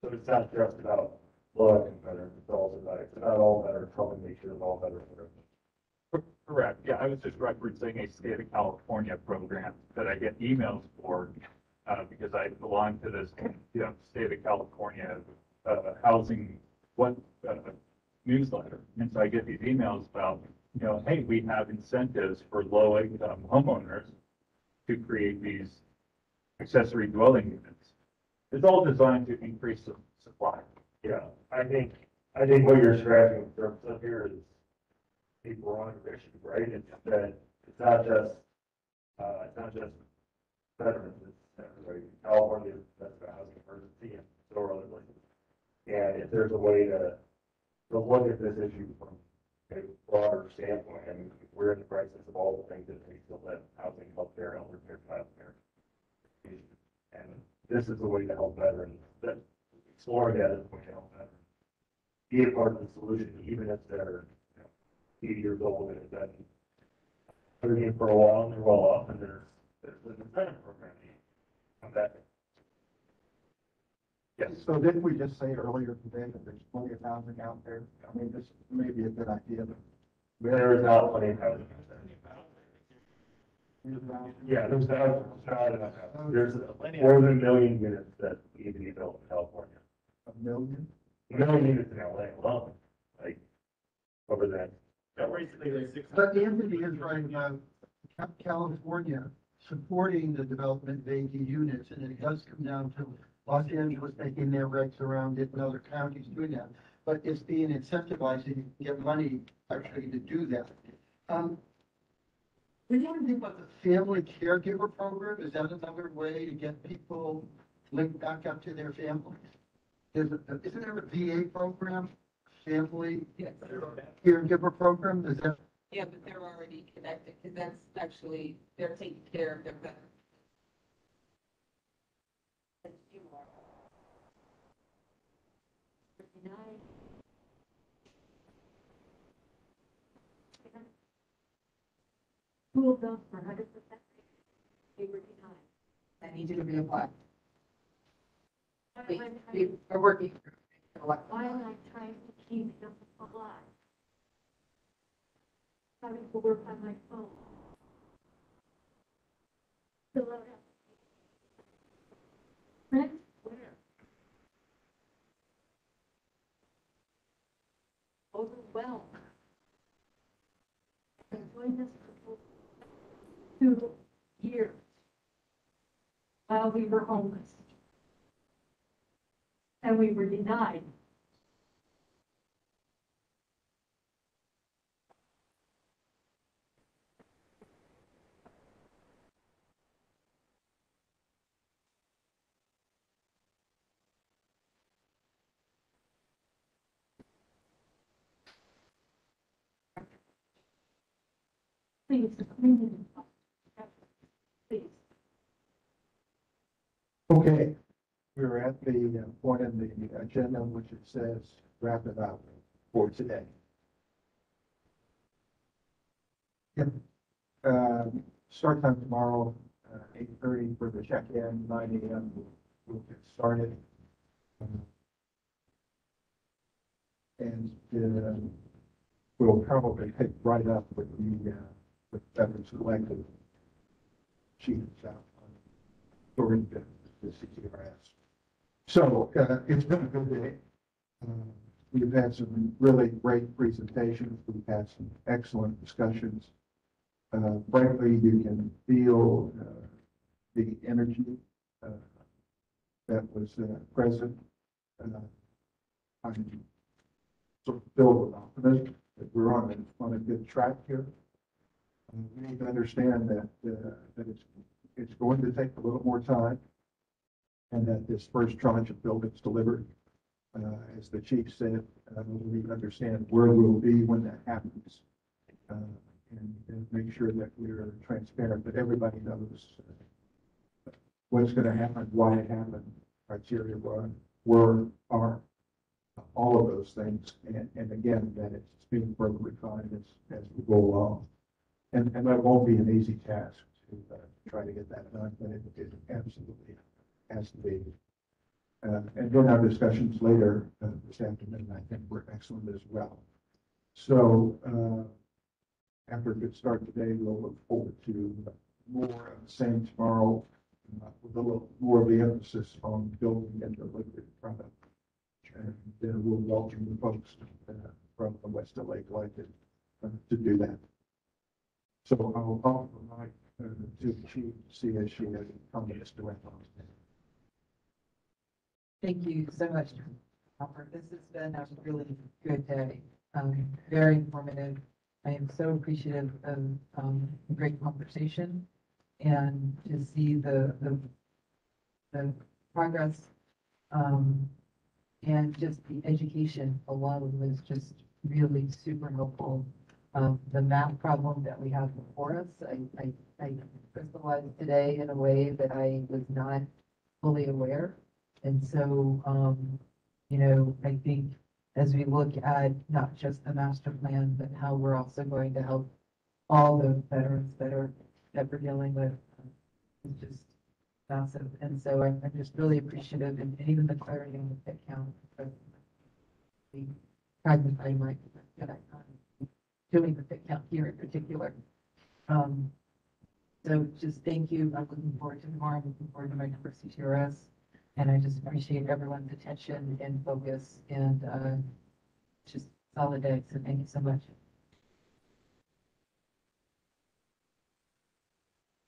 So it's not just about low income veterans, it's also about, it's not all veterans, helping make sure that all veterans. Correct, yeah, I was just referencing a state of California program that I get emails for, uh, because I belong to this, you know, state of California, uh, housing, one, uh, newsletter. And so I get these emails about, you know, hey, we have incentives for low income homeowners to create these accessory dwelling units. It's all designed to increase the supply. Yeah, I think, I think what you're scratching surface of here is a broader issue, right? It's that, it's not just, uh, it's not just veterans, it's everybody. California, that's the housing emergency and so are other places. And if there's a way to, to look at this issue from a broader standpoint, I mean, we're in the crisis of all the things that we still have, housing, healthcare, elder care, childcare. And this is a way to help veterans, that exploring that as a way to help veterans. Be a part of the solution, even if they're, you know, eighty years old and have been in for a while, and they're well off, and there's, there's an incentive program. Come back. Yes. So didn't we just say earlier today that there's plenty of housing out there? I mean, this may be a good idea, but. There is not plenty of housing. Out there. Yeah, there's not, not enough housing. There's more than a million units that need to be built in California. A million? A million units in LA alone, like, over that. But the Anthony is right about Ca- California supporting the development of AD units, and it does come down to Los Angeles making their regs around it and other counties doing that. But it's being incentivized and you can get money actually to do that. Um, you want to think about the family caregiver program? Is that another way to get people linked back up to their families? Is isn't there a VA program, family caregiver program? Is that, Yeah, but they're already connected, because that's actually, they're taking care of their veterans. School those for hundred percent. They were denied. I need you to reapply. Why We, am I we are working. Why am I trying to keep them alive? Having to work on my phone. Fill out applications. Print, where? Overwhelmed. I'm doing this for two years. While we were homeless. And we were denied. Please, please. Please. Okay. We're at the uh, point in the agenda which it says wrap it up for today. Yep. Um, start time tomorrow, uh, eight thirty for the check-in, nine AM, we'll- get started. And, um, we'll probably pick right up with the, uh, with veterans chiefs out on during the, the CTRS. So, uh, it's been a good day. Um, We've had some really great presentations. We've had some excellent discussions. Uh, frankly, you can feel, uh, the energy, uh, that was, uh, present. Uh, I'm sort of filled with optimism that we're on, a- on a good track here. Uh, We need to understand that, uh, that it's, it's going to take a little more time. And that this first tranche of buildings delivered, uh, as the chief said, uh, we understand where we'll be when that happens. Uh, and, and make sure that we're transparent, that everybody knows uh, what's gonna happen, why it happened, criteria were, were, are, all of those things. And, and again, that it's being further refined as, as we go along. And, and that won't be an easy task to, uh, try to get that done, but it, it absolutely has to be. Uh, and during our discussions later, uh, this afternoon, I think were excellent as well. So, uh, after a good start today, we'll look forward to more of the same tomorrow, uh, with a little more of the emphasis on building and delivery product. And then we'll welcome the folks, uh, from the West LA Collective, uh, to do that. So I'll offer my, uh, to the chief, see has comments to add on. Thank you so much. This has been a really good day, um, very informative. I am so appreciative of, um, a great conversation and to see the, the, the progress, um, and just the education alone was just really super helpful. Um, the math problem that we have before us, I, I, I crystallized today in a way that I was not fully aware. And so, um, you know, I think as we look at not just the master plan, but how we're also going to help all the veterans that are, that we're dealing with, um, is just massive. And so I'm, I'm just really appreciative and and even the clarity on the pit count. but The pragmatism, like, that I'm doing the pit count here in particular. Um, so just thank you. I'm looking forward to tomorrow. I'm looking forward to my first CTRS. And I just appreciate everyone's attention and focus and, uh, just solid day. So thank you so much.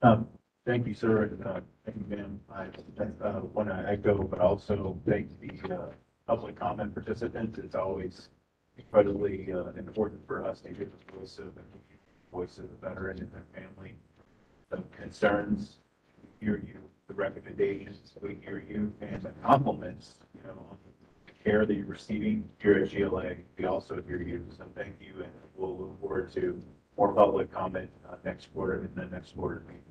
Um, Thank you, sir. uh, Thank you, ma'am. I want to echo, but also thank the uh, public comment participants. It's always incredibly uh, important for us to get the voice of, the voice of the veteran and their family. The concerns, hear you, the recommendations, we hear you, and the compliments, you know, on the care that you're receiving here at GLA. We also hear you, so thank you, and we'll look forward to more public comment uh, next quarter, in the next quarter meeting.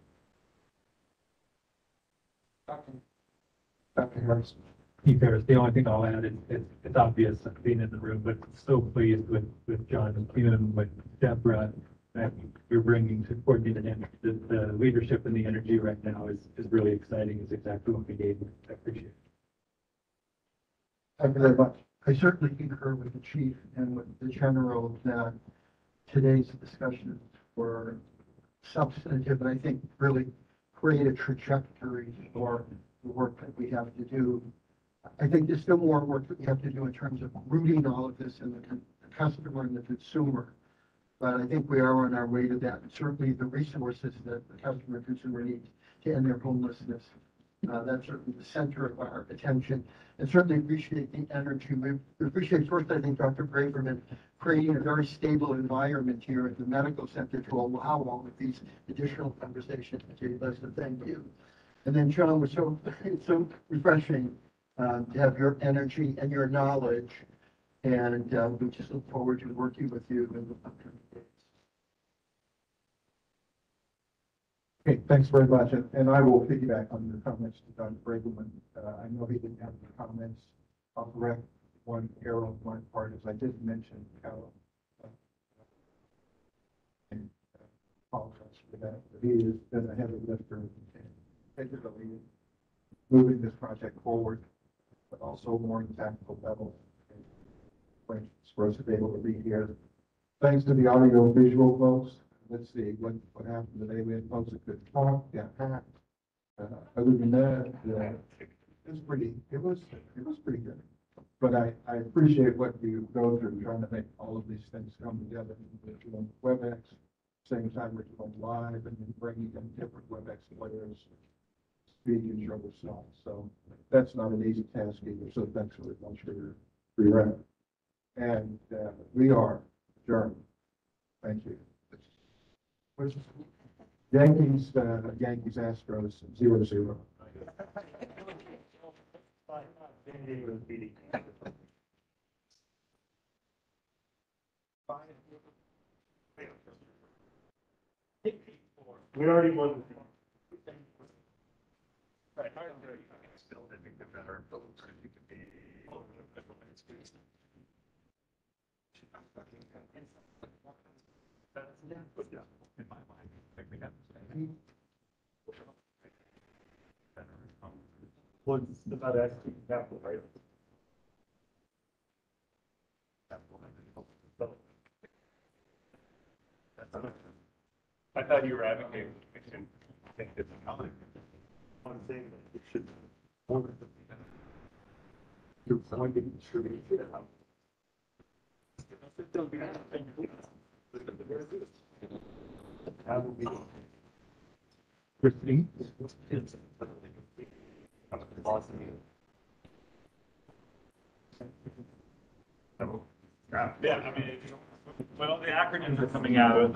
Dr. Harris. Keith Harris, the only thing I'll add is, it's, it's obvious being in the room, but so pleased with, with John and Kim, with Deborah, that you're bringing to coordinate and the, the leadership and the energy right now is, is really exciting, is exactly what we need. I appreciate it. Thank you very much. I certainly concur with the chief and with the general that today's discussions were substantive and I think really create a trajectory for the work that we have to do. I think there's still more work that we have to do in terms of rooting all of this in the the customer and the consumer. But I think we are on our way to that. And certainly the resources that the customer consumer needs to end their homelessness. Uh, that's certainly the center of our attention and certainly appreciate the energy. We appreciate first, I think, Dr. Braverman creating a very stable environment here at the medical center to allow all of these additional conversations place. So thank you. And then John, was so, so refreshing, um, to have your energy and your knowledge. And, uh, we just look forward to working with you in the upcoming days. Okay, thanks very much, and, and I will piggyback on your comments to Dr. Braverman. Uh, I know he didn't have any comments. I'll correct one error on my part, as I did mention uh, and, uh, Apologize for that, but he has been a heavy lifter and moving this project forward, but also more tactical level. For instance, for us to be able to be here. Thanks to the audio visual folks, let's see, what, what happened today, we had folks that could talk, yeah, hacked. Uh, other than that, uh, it was pretty, it was, it was pretty good. But I, I appreciate what you go through, trying to make all of these things come together, We're WebEx, same time we're doing live, and then bringing in different WebEx players, and show results, so that's not an easy task either, so thanks very much for your, for your effort. And, uh, we are adjourned. Thank you. Yankees, uh, Yankees Astros, zero zero. We already won. Still, I think the better, but it's going to be. But yeah, in my mind, I think we have the same. Well, it's about asking capital, right? I thought you were advocating, I think it's coming. I'm saying that it should. You're going to distribute it out. How will be? Christine? Yeah, I mean, well, the acronyms are coming out of.